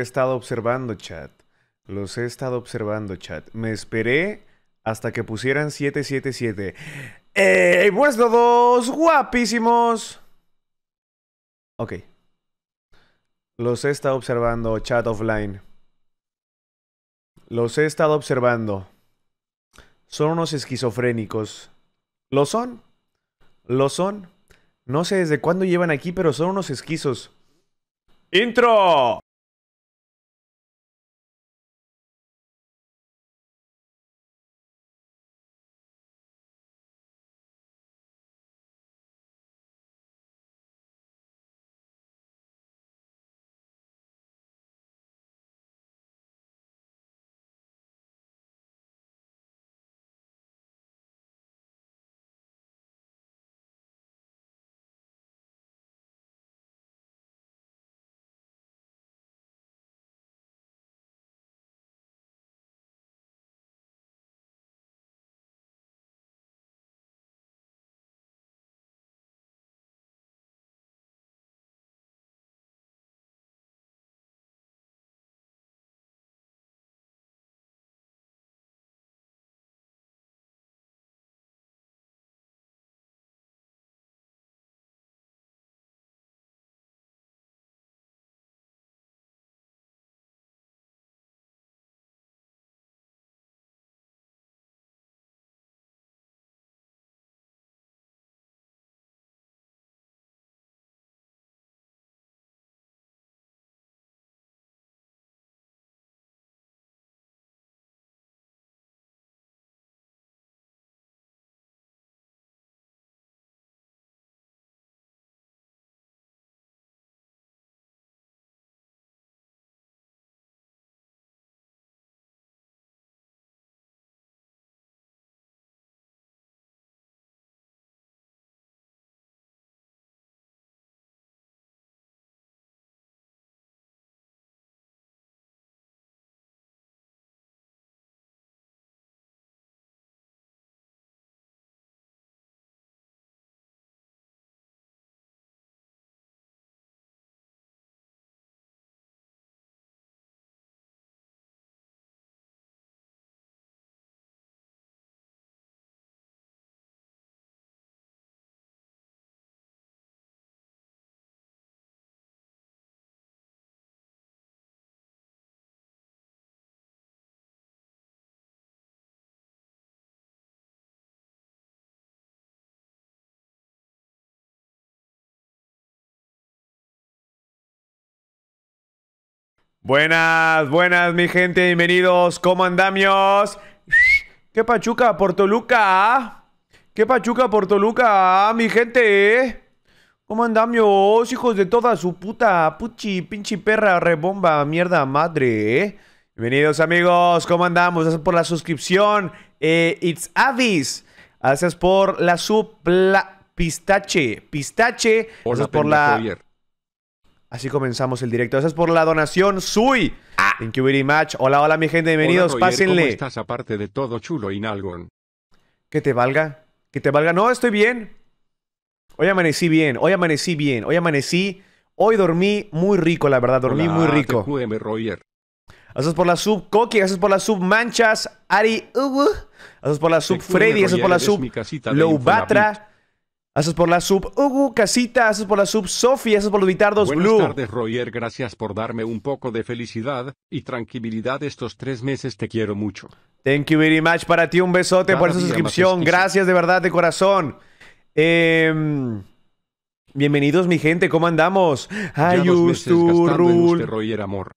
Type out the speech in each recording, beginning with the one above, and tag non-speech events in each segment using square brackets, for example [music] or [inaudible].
he estado observando, chat. Los he estado observando, chat. Me esperé hasta que pusieran 777. ¡Ey! Buenas todos, guapísimos. Ok. Los he estado observando, chat offline. Los he estado observando. Son unos esquizofrénicos. ¿Lo son? ¿Lo son? No sé desde cuándo llevan aquí, pero son unos esquizos. ¡Intro! Buenas, buenas, mi gente, bienvenidos. ¿Cómo andamios? ¿Qué pachuca por Toluca? ¿Qué pachuca por Toluca, mi gente? ¿Cómo andamios, hijos de toda su puta, puchi, pinche perra, rebomba, mierda, madre? Bienvenidos, amigos. ¿Cómo andamos? Gracias por la suscripción. Eh, it's Avis. Gracias por la sub pistache. Pistache. Gracias por la. Así comenzamos el directo. Gracias por la donación, Sui. Ah. Thank you very much. Hola, hola, mi gente. Bienvenidos. Pásenle. ¿Cómo estás aparte de todo chulo y nalgón? Que te valga. Que te valga. No, estoy bien. Hoy amanecí bien. Hoy amanecí bien. Hoy amanecí. Hoy dormí muy rico, la verdad. Dormí muy rico. Roger. Gracias por la sub Coqui. Gracias por la sub Manchas. Ari. Uh, gracias por la sub Freddy. Gracias por la sub Loubatra. Haces por la sub Ugu Casita, haces por la sub Sofi, haces por los Vitardos Blue. Buenas tardes, Roger. Gracias por darme un poco de felicidad y tranquilidad estos tres meses. Te quiero mucho. Thank you very much. Para ti un besote por esa suscripción. Gracias de verdad, de corazón. Em, bienvenidos, mi gente. ¿Cómo andamos? Ay, gastando en usted, Roger, amor.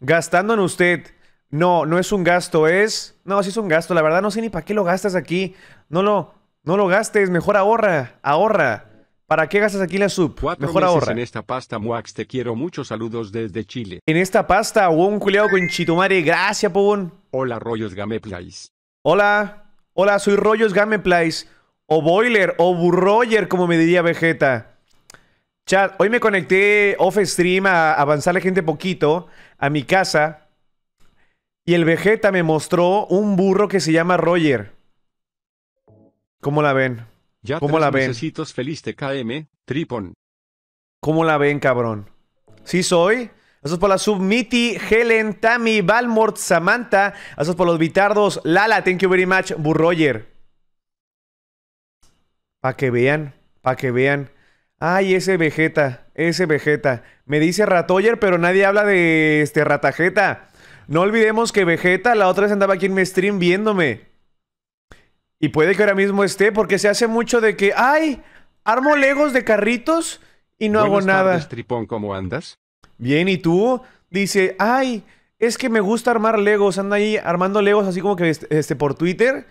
Gastando en usted. No, no es un gasto, es... No, sí es un gasto. La verdad no sé ni para qué lo gastas aquí. No lo... No lo gastes, mejor ahorra, ahorra. ¿Para qué gastas aquí la sub? mejor ahorra. en esta pasta, Muax, te quiero. Muchos saludos desde Chile. En esta pasta, un culiado con chitumare. Gracias, Pobón. Hola, Rollos Gameplays. Hola, hola, soy Rollos Gameplays. O Boiler, o Burroyer, como me diría Vegeta. Chat, hoy me conecté off stream a avanzarle gente poquito a mi casa. Y el Vegeta me mostró un burro que se llama Roger. ¿Cómo la ven? Ya ¿Cómo la ven? feliz TKM, Tripon. ¿Cómo la ven, cabrón? ¿Sí soy? Gracias por la sub Mitty, Helen, Tammy, Valmort, Samantha. Gracias por los bitardos. Lala, thank you very much. Burroyer. Para que vean, para que vean. Ay, ese Vegeta, ese Vegeta. Me dice Ratoyer, pero nadie habla de este Ratajeta. No olvidemos que Vegeta la otra vez andaba aquí en mi stream viéndome. Y puede que ahora mismo esté, porque se hace mucho de que, ay, armo legos de carritos y no hago nada. tardes, Tripón, ¿cómo andas? Bien, ¿y tú? Dice, ay, es que me gusta armar legos. Anda ahí armando legos así como que este, este, por Twitter.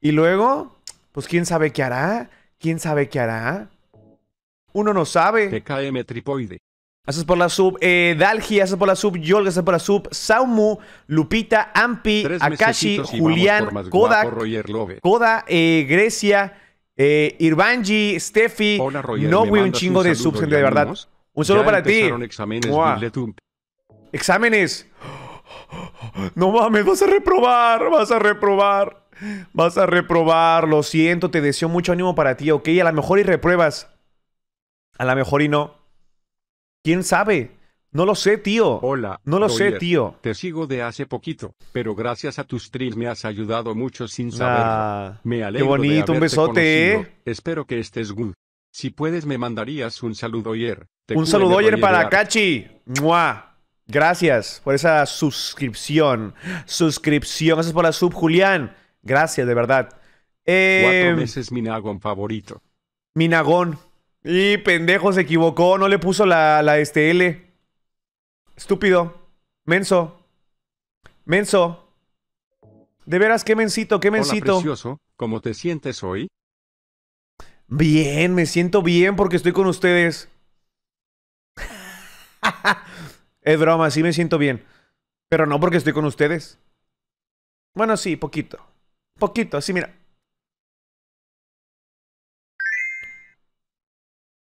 Y luego, pues quién sabe qué hará. ¿Quién sabe qué hará? Uno no sabe. TKM Tripoide. Gracias por la sub. Eh, Dalgi, gracias por la sub. Yol, gracias por la sub. Saumu, Lupita, Ampi, Tres Akashi, Julián, Kodak, guapo. Koda, eh, Grecia, eh, Irvanji, Steffi. Hola, Roger, no, ¿me güey, un chingo de subs, gente, de verdad. Un saludo para ti. exámenes. Exámenes. No mames, vas a reprobar, vas a reprobar. Vas a reprobar, lo siento, te deseo mucho ánimo para ti, ¿ok? A lo mejor y repruebas. A lo mejor y no. ¿Quién sabe? No lo sé, tío. Hola. No lo sé, tío. Te sigo de hace poquito, pero gracias a tus streams me has ayudado mucho sin saberlo. Ah, Me alegro bonito, de un besote, conocido. Espero que estés good. Si puedes me mandarías un saludo ayer. Un saludo ayer para Kachi. ¡Mua! Gracias por esa suscripción. Suscripción. Gracias por la sub, Julián. Gracias, de verdad. Eh, Cuatro meses mi Nagon favorito. Minagón. Y pendejo, se equivocó. No le puso la, la este L. Estúpido. Menso. Menso. De veras, qué mensito, qué Hola mensito. precioso, ¿cómo te sientes hoy? Bien, me siento bien porque estoy con ustedes. [laughs] es broma, sí me siento bien. Pero no porque estoy con ustedes. Bueno, sí, poquito. Poquito, así mira.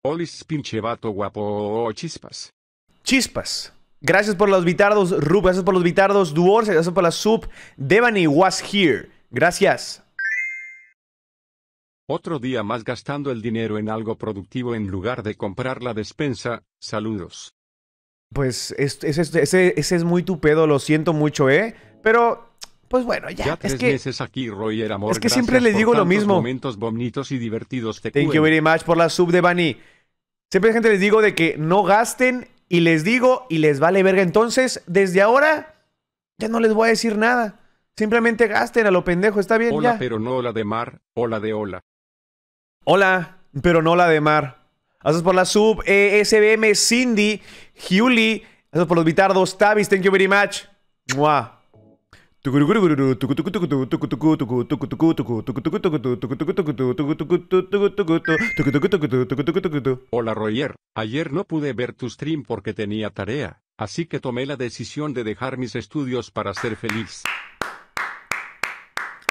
Olis pinche vato guapo chispas. Chispas. Gracias por los bitardos, Rub. Gracias por los bitardos, Duors. Gracias por la sub. Devani was here. Gracias. Otro día más gastando el dinero en algo productivo en lugar de comprar la despensa. Saludos. Pues es- es- es- ese, ese es muy tu pedo, lo siento mucho, ¿eh? Pero, pues bueno, ya. Ya, es tres que. meses aquí, Roger Amor. es que siempre les por digo lo mismo. momentos bonitos y divertidos. Te Thank you very much por la sub de Bunny. Siempre gente les digo de que no gasten y les digo y les vale verga. Entonces, desde ahora, ya no les voy a decir nada. Simplemente gasten a lo pendejo, está bien, Hola, ya. pero no hola de mar, hola de hola. Hola, pero no la de mar. Gracias por la sub, eh, SBM, Cindy, Huli. Gracias por los bitardos, Tavis, thank you very much. Mua. Hola Roger, ayer no pude ver tu stream porque tenía tarea, así que tomé la decisión de dejar mis estudios para ser feliz.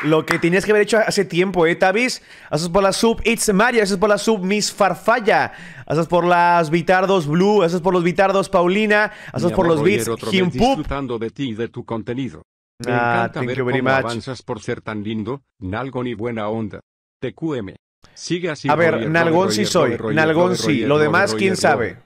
Lo que tenías que haber hecho hace tiempo, ¿eh, Tavis? Gracias por la sub It's Maria, gracias por la sub Miss Farfalla, gracias por las Bitardos Blue, gracias por los Bitardos Paulina, Mi por los disfrutando de ti y de tu contenido. Me Ah, encanta ver cómo much. avanzas por ser tan lindo, nalgón y buena onda. TQM. Sigue así. A ver, Roger, Nalgón Roger, sí soy, Roger, Nalgón sí, lo demás quién sabe.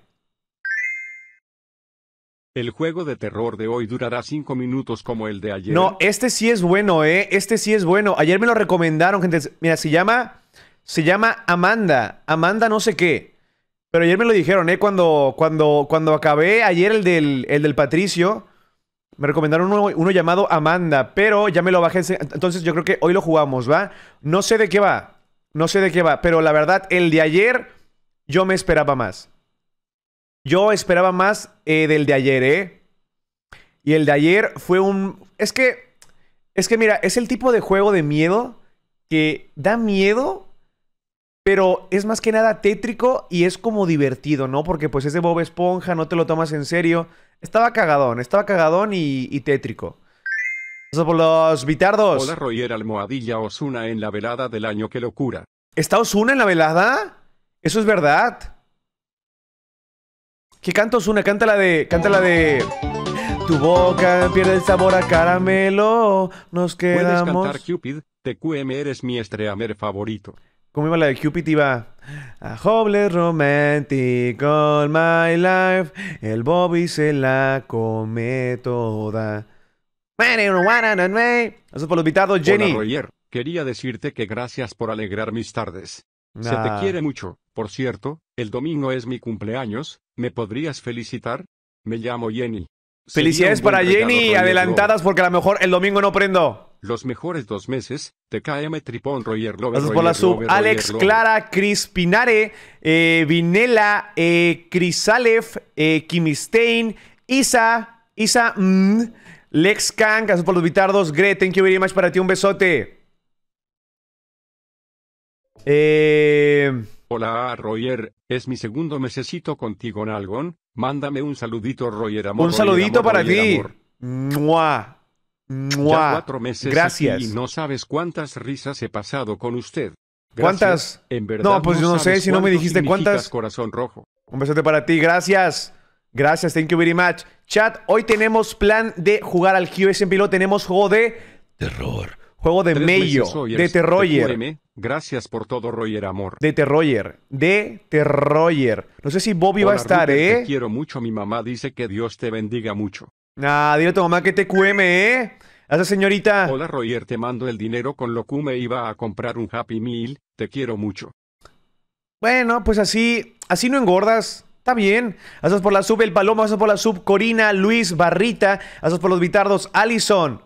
El juego de terror de hoy durará 5 minutos como el de ayer. No, este sí es bueno, ¿eh? Este sí es bueno. Ayer me lo recomendaron, gente. Mira, se llama. Se llama Amanda. Amanda no sé qué. Pero ayer me lo dijeron, ¿eh? Cuando, cuando, cuando acabé ayer el del, el del Patricio, me recomendaron uno, llamado Amanda. Pero ya me lo bajé. Entonces yo creo que hoy lo jugamos, ¿va? No sé de qué va. No sé de qué va. Pero la verdad, el de ayer, yo me esperaba más. Yo esperaba más eh, del de ayer, ¿eh? Y el de ayer fue un... Es que... Es que mira, es el tipo de juego de miedo que da miedo, pero es más que nada tétrico y es como divertido, ¿no? Porque pues es de Bob Esponja, no te lo tomas en serio. Estaba cagadón, estaba cagadón y, y tétrico. Eso por los bitardos. Hola Roger Almohadilla Osuna en la velada del año, qué locura. ¿Está Osuna en la velada? Eso es verdad. ¿Qué canta Osuna? Canta la de. Canta la de. Tu boca pierde el sabor a caramelo. Nos Puedes quedamos. cantar Cupid, TQM eres mi estreamer favorito. ¿Cómo iba la de Cupid? Iba... A hopeless romantic all my life. El Bobby se la come toda. Eso por los invitados, Jenny. Hola, Roger. Quería decirte que gracias por alegrar mis tardes. Se te Ah. quiere mucho. Por cierto, el domingo es mi cumpleaños. ¿Me podrías felicitar? Me llamo Jenny. Felicidades para regalo, Jenny, Roger adelantadas porque a lo mejor el domingo no prendo. Los mejores dos meses. TKM Tripón Roger Love. Gracias por la sub. Alex, Roger. Clara, Crispinare, eh, Vinela, eh, Crisalef, eh, Kimistein, Isa, Isa, mm, Lex Kang, gracias por los bitardos. Gre, thank you very much para ti, un besote. Eh, Hola, Roger. Es mi segundo mesecito contigo en Algon. Mándame un saludito, Roger. Amor, un Roger, saludito amor, para ti. Mua. Ya cuatro meses Gracias. aquí y no sabes cuántas risas he pasado con usted. Gracias. ¿Cuántas? En verdad No, pues yo no sé, si no me dijiste cuántas. Corazón rojo. Un besote para ti, gracias. Gracias, thank you very much. Chat, hoy tenemos plan de jugar al QSMP, lo tenemos juego de terror. Juego de Tres Mayo, hoy de Terroyer. Gracias por todo, Roger amor. De Terroyer, de Terroyer. No sé si Bobby va a estar, Rupert, Te ¿eh? quiero mucho. Mi mamá dice que Dios te bendiga mucho. Ah, dile a tu mamá que te QM, ¿eh? A esa señorita. Hola, Roger. Te mando el dinero con lo que me iba a comprar un Happy Meal. Te quiero mucho. Bueno, pues así, así no engordas. Está bien. Gracias por la sub, el Paloma. Gracias por la sub, Corina, Luis, Barrita. Gracias por los bitardos, Allison.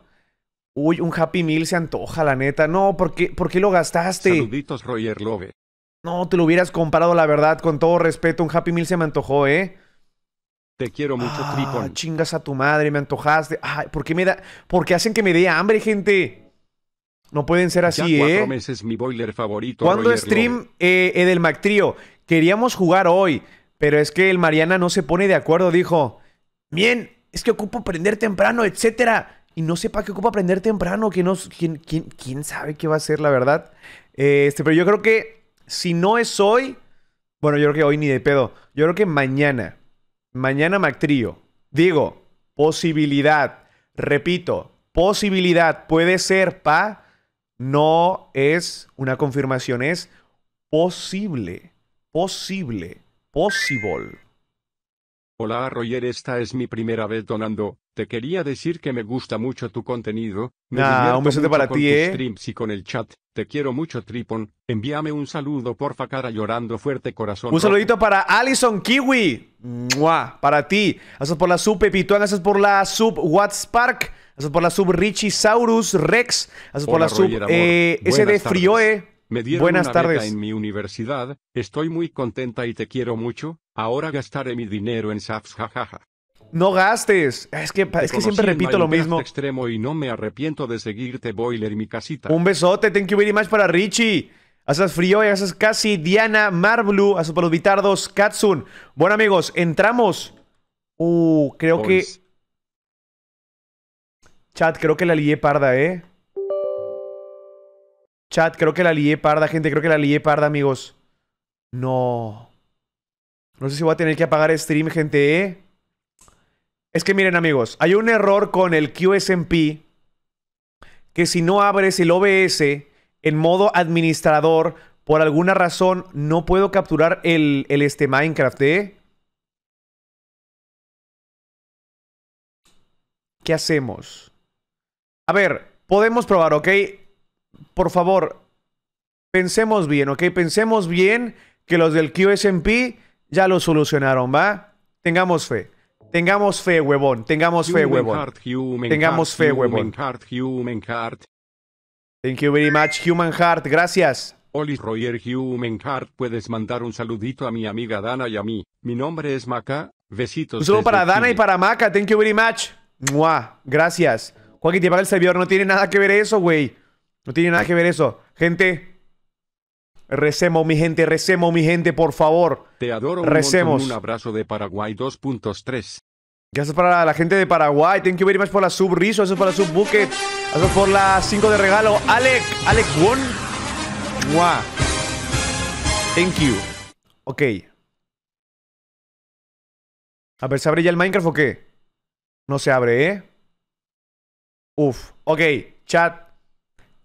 Uy, un Happy Meal se antoja, la neta. No, ¿por qué, por qué lo gastaste? Saluditos, Roger Love. No, te lo hubieras comprado, la verdad, con todo respeto. Un Happy Meal se me antojó, ¿eh? Te quiero mucho, Ah, Tripon. chingas a tu madre, me antojaste. Ay, ¿por qué me da...? ¿Por qué hacen que me dé hambre, gente? No pueden ser así, ya cuatro ¿eh? meses mi boiler favorito. ¿Cuándo Roger stream eh, Edelmac Trío? Queríamos jugar hoy, pero es que el Mariana no se pone de acuerdo. Dijo, bien, es que ocupo aprender temprano, etcétera. Y no sé para qué ocupa aprender temprano, que no, quién, quién, quién sabe qué va a ser, la verdad. Eh, Este, pero yo creo que si no es hoy, bueno, yo creo que hoy ni de pedo. Yo creo que mañana, mañana Mactrío. Digo, posibilidad, repito, posibilidad puede ser pa, no es una confirmación, es posible, posible, possible. Hola, Roger. Esta es mi primera vez donando. Te quería decir que me gusta mucho tu contenido. Me Ah, divierto un besote para ti, ¿eh? streams y con el chat. Te quiero mucho, Tripon. Envíame un saludo, porfa, cara llorando fuerte, corazón. Un rojo. saludito para Alison Kiwi. ¡Mua! Para ti. Gracias por la sub, Pepituán. Gracias por la sub, Spark. Gracias por la sub, Richie Saurus Rex. Gracias por la sub, Roger, eh, SD Buenas tardes. Frioe. Me dieron Buenas una tardes. beca en mi universidad. Estoy muy contenta y te quiero mucho. Ahora gastaré mi dinero en SAFs, jajaja. No gastes. Es que, es siempre repito lo mismo. extremo y no me arrepiento de seguirte, Boiler, mi casita. Un besote. Thank you very much para Richie. Gracias Frioe. Gracias Casi. Diana. Marblu. Por los bitardos. Katsun. Bueno, amigos, entramos. Uh, creo que. Chat, creo que la lié parda, ¿eh? Chat, creo que la lié parda, gente. Creo que la lié parda, amigos. No. No sé si voy a tener que apagar stream, gente, ¿eh? Es que miren, amigos. Hay un error con el QSMP. Que si no abres el OBS en modo administrador, por alguna razón no puedo capturar el, este Minecraft, ¿eh? ¿Qué hacemos? A ver, podemos probar, ¿ok? Por favor, pensemos bien, ¿ok? Pensemos bien que los del QSMP ya lo solucionaron, ¿va? Tengamos fe. Tengamos fe, huevón. Tengamos fe, huevón. heart, Tengamos heart, fe, huevón. heart, human heart. Thank you very much, Human Heart. Gracias. Oli Roger Human Heart, puedes mandar un saludito a mi amiga Dana y a mí. Mi nombre es Maca. Besitos. Un saludo para Dana y para Maca. Thank you very much. Mua. Gracias. Joaquín, te paga el servidor. No tiene nada que ver eso, güey. No tiene nada que ver eso. Gente. Recemos, mi gente. Recemos, mi gente, por favor. Te adoro un Recemos. montón. Un abrazo de Paraguay 2.3. Gracias para la gente de Paraguay. Thank you very much por la sub Rizo. Gracias por la sub Bucket. Gracias por la 5 de regalo. Alec. Alec Won. Mua. Thank you. Ok. A ver, ¿se abre ya el Minecraft o qué? No se abre, ¿eh? Uf. Ok, chat.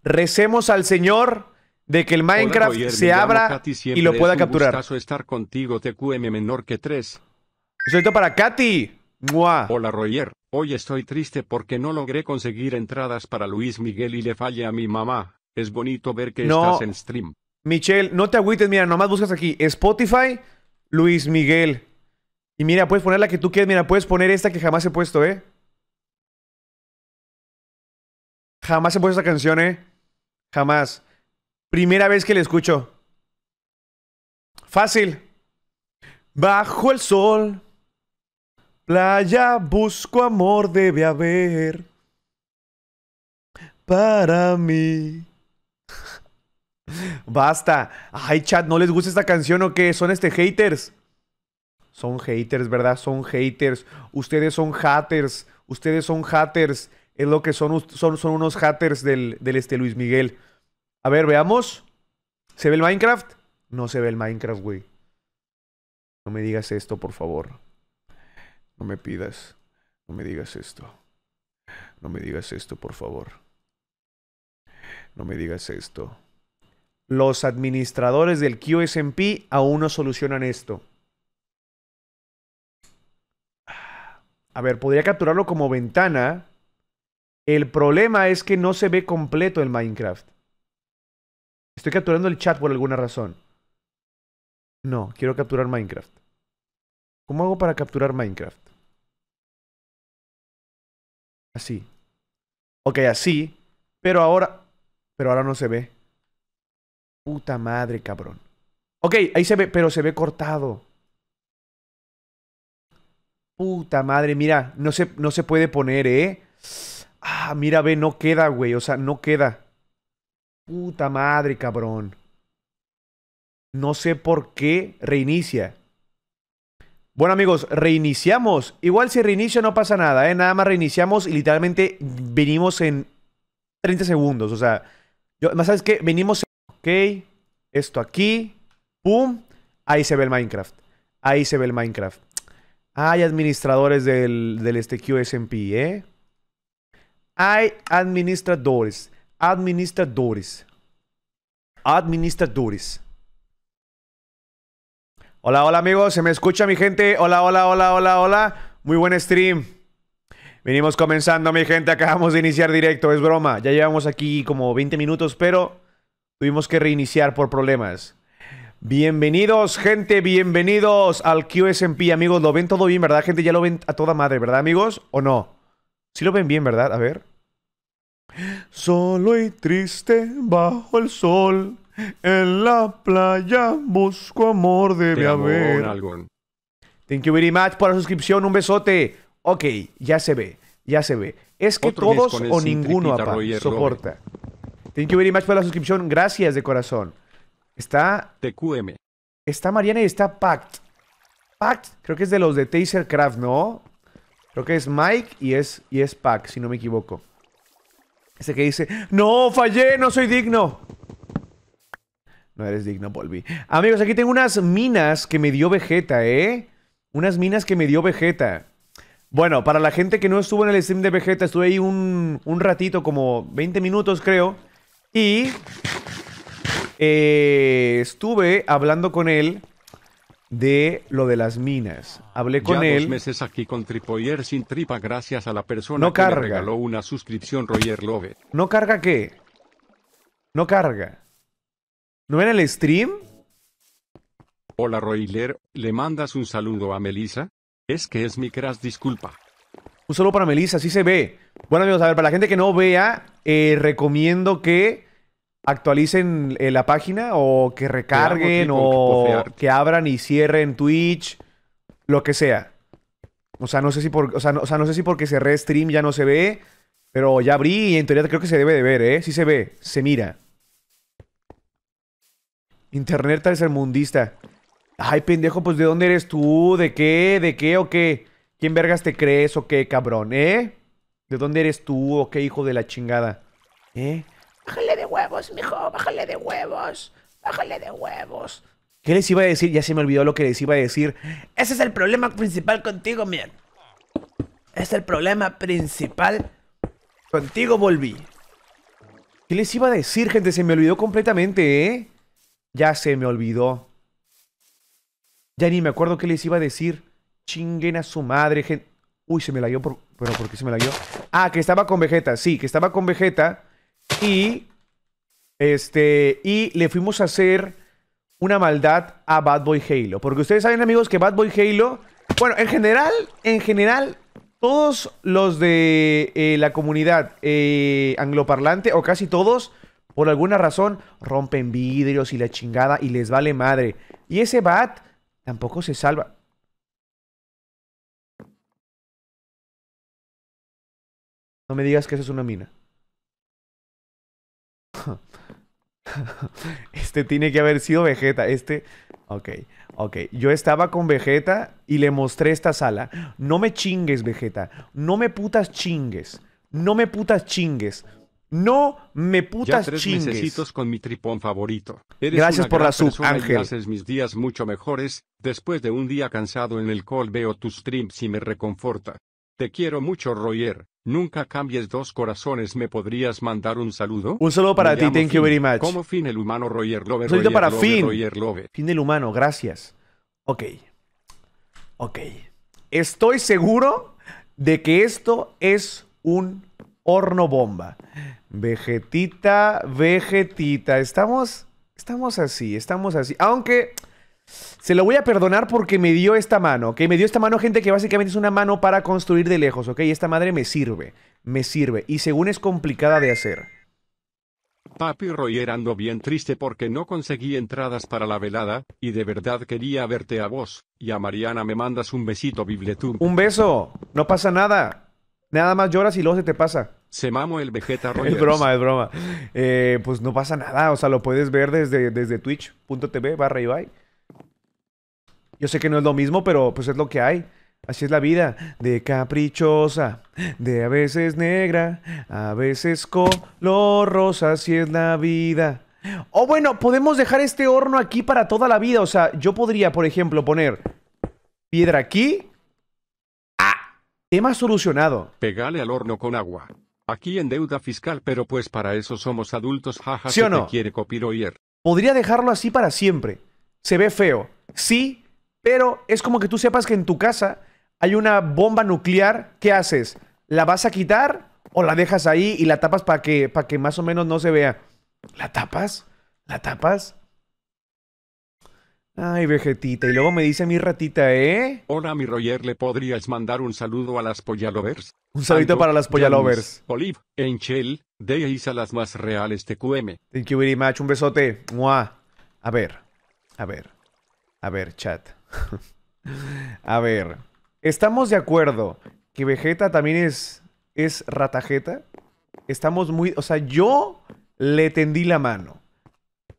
Recemos al Señor de que el Minecraft se abra y lo pueda es un capturar. gustazo estar contigo, TQM menor que 3. Un saludito para Katy. ¡Mua! Hola Roger, hoy estoy triste porque no logré conseguir entradas para Luis Miguel y le fallé a mi mamá. Es bonito ver que No. estás en stream. Michelle, no te agüites, mira, nomás buscas aquí Spotify, Luis Miguel. Y mira, puedes poner la que tú quieras, mira, puedes poner esta que jamás he puesto, ¿eh? Jamás he puesto esta canción, ¿eh? Jamás. Primera vez que la escucho. Fácil. Bajo el sol, playa, busco amor, debe haber. Para mí. [laughs] Basta. Ay, chat, ¿no les gusta esta canción o qué? ¿Son este haters? Son haters, ¿verdad? Son haters. Ustedes son haters. Ustedes son haters. Es lo que son. Son, son unos haters del, del este Luis Miguel. A ver, veamos. ¿Se ve el Minecraft? No se ve el Minecraft, güey. No me digas esto, por favor. No me pidas. No me digas esto. No me digas esto, por favor. No me digas esto. Los administradores del QSMP aún no solucionan esto. A ver, podría capturarlo como ventana. El problema es que no se ve completo el Minecraft. Estoy capturando el chat por alguna razón. No, quiero capturar Minecraft. ¿Cómo hago para capturar Minecraft? Así. Ok, así. Pero ahora... Pero ahora no se ve. Puta madre, cabrón. Ok, ahí se ve, pero se ve cortado. Puta madre, mira, no se, no se puede poner, ¿eh? Ah, mira, ve, no queda, güey, o sea, no queda. Puta madre, cabrón. No sé por qué reinicia. Bueno, amigos, reiniciamos. Igual si reinicio no pasa nada, ¿eh? Nada más reiniciamos y literalmente venimos en 30 segundos. O sea, más sabes qué, venimos Ok, esto aquí, pum, ahí se ve el Minecraft. Ahí se ve el Minecraft. Hay administradores del, del este QSMP, ¿eh? Hay administradores, administradores, administradores. Hola, hola amigos, ¿se me escucha mi gente? Hola, hola, hola, hola, hola. Muy buen stream. Venimos comenzando, mi gente. Acabamos de iniciar directo, es broma. Ya llevamos aquí como 20 minutos, pero tuvimos que reiniciar por problemas. Bienvenidos, gente, bienvenidos al QSMP, amigos. Lo ven todo bien, ¿verdad, gente? Ya lo ven a toda madre, ¿verdad, amigos? ¿O no? Sí lo ven bien, ¿verdad? A ver. Solo y triste bajo el sol, en la playa busco amor, debe Te amo, haber. Thank you very much por la suscripción, un besote. Ok, ya se ve, ya se ve. Es que Otro todos o ninguno, soporta. Thank you very much por la suscripción, gracias de corazón. Está, TQM. está Mariana y está Pact. Pact, creo que es de los de Tasercraft, ¿no? Creo que es Mike y es, y es Pact, si no me equivoco. Ese que dice, no, fallé, no soy digno. No eres digno, Volvi. Amigos, aquí tengo unas minas que me dio Vegeta, ¿eh? Unas minas que me dio Vegeta. Bueno, para la gente que no estuvo en el stream de Vegeta, estuve ahí un, un ratito, como 20 minutos creo. Y eh, estuve hablando con él de lo de las minas. Hablé con ya él. dos meses aquí con Tripoyer sin tripa gracias a la persona No que carga. me regaló una suscripción Roger Love. ¿No carga qué? No carga. ¿No ven el stream? Hola Roiler, ¿le mandas un saludo a Melissa? Es que es mi crush, disculpa. Un saludo para Melissa, así se ve. Bueno, amigos, a ver, para la gente que no vea, eh, recomiendo que actualicen eh, la página o que recarguen o que abran y cierren Twitch, lo que sea. O sea, no sé si por, o sea, no, o sea, no sé si porque cerré stream ya no se ve, pero ya abrí y en teoría creo que se debe de ver, ¿eh? Sí se ve, se mira. Internet tercermundista. Ay, pendejo, pues ¿de dónde eres tú? ¿De qué? ¿De qué o qué? ¿Quién vergas te crees o qué, cabrón? ¿Eh? ¿De dónde eres tú o qué, hijo de la chingada? ¿Eh? Bájale de huevos, mijo, bájale de huevos. Bájale de huevos. ¿Qué les iba a decir? Ya se me olvidó lo que les iba a decir. Ese es el problema principal contigo, man. Es el problema principal. Contigo volví. ¿Qué les iba a decir, gente? Se me olvidó completamente, ¿eh? Ya se me olvidó. Ya ni me acuerdo qué les iba a decir. Chinguen a su madre, gente. Uy, se me la dio por... Bueno, ¿por qué se me la dio? Ah, que estaba con Vegeta. Sí, que estaba con Vegeta. Y... Este... Y le fuimos a hacer una maldad a Bad Boy Halo. Porque ustedes saben, amigos, que Bad Boy Halo... Bueno, en general, en general, todos los de eh, la comunidad eh, angloparlante, o casi todos, por alguna razón, rompen vidrios y la chingada y les vale madre. Y ese Bat tampoco se salva. No me digas que eso es una mina. Este tiene que haber sido Vegeta. Este. Ok, ok. Yo estaba con Vegeta y le mostré esta sala. No me chingues, Vegeta. No me putas chingues. No me putas chingues. No me putas ya tres chingues. con mi tripón favorito. Eres Gracias una por gran la sub, Ángel. haces mis días mucho mejores. Después de un día cansado en el call veo tus streams y me reconforta. Te quiero mucho, Roger. Nunca cambies dos corazones. ¿Me podrías mandar un saludo? Un saludo para ti, thank you very much. Como Finn el humano Roger Love. Un Roger para Love, Finn. Roger Love. Fin del humano, gracias. Ok. Ok. Estoy seguro de que esto es un horno bomba. Vegetita, vegetita. Estamos. Estamos así, estamos así. Aunque. Se lo voy a perdonar porque me dio esta mano, ¿ok? Me dio esta mano, gente, que básicamente es una mano para construir de lejos, ¿ok? Esta madre me sirve, me sirve. Y según es complicada de hacer. Papi Roger ando bien triste porque no conseguí entradas para la velada, y de verdad quería verte a vos, y a Mariana me mandas un besito Bibletum. Un beso, no pasa nada. Nada más lloras y luego se te pasa. Se mamo el Vegeta Roger. [laughs] Es broma, es broma. Eh, pues no pasa nada, o sea, lo puedes ver desde, desde twitch.tv barra Ibai. Yo sé que no es lo mismo, pero pues es lo que hay. Así es la vida, de caprichosa, de a veces negra, a veces color rosa, así es la vida. O bueno, podemos dejar este horno aquí para toda la vida. O sea, yo podría, por ejemplo, poner piedra aquí. Ah, tema solucionado. Pegale al horno con agua. Aquí en deuda fiscal, pero pues para eso somos adultos, jaja, ¿Sí o no? te quiere copiroyer. Podría dejarlo así para siempre. Se ve feo. Sí, pero es como que tú sepas que en tu casa hay una bomba nuclear. ¿Qué haces? ¿La vas a quitar o la dejas ahí y la tapas para que, para que más o menos no se vea? ¿La tapas? ¿La tapas? Ay, vegetita. Y luego me dice mi ratita, ¿eh? Hola mi Roger, ¿le podrías mandar un saludo a las Pollalovers? Un saludito para las Pollalovers. Janis, Olive, Enchel, de Isa las más reales TQM. Thank you very much. Un besote. Mua. A ver. A ver. A ver, chat. [laughs] a ver. ¿Estamos de acuerdo que Vegeta también es, es ratajeta? Estamos muy... O sea, yo le tendí la mano.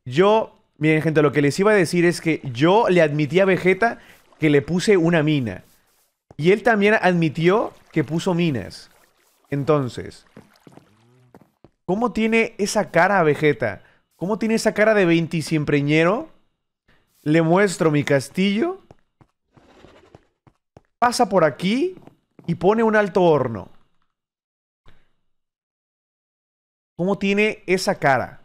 Yo... Miren, gente, lo que les iba a decir es que yo le admití a Vegeta que le puse una mina. Y él también admitió que puso minas. Entonces... ¿Cómo tiene esa cara Vegeta? ¿Cómo tiene esa cara de 20 siempreñero? Le muestro mi castillo. Pasa por aquí y pone un alto horno. ¿Cómo tiene esa cara?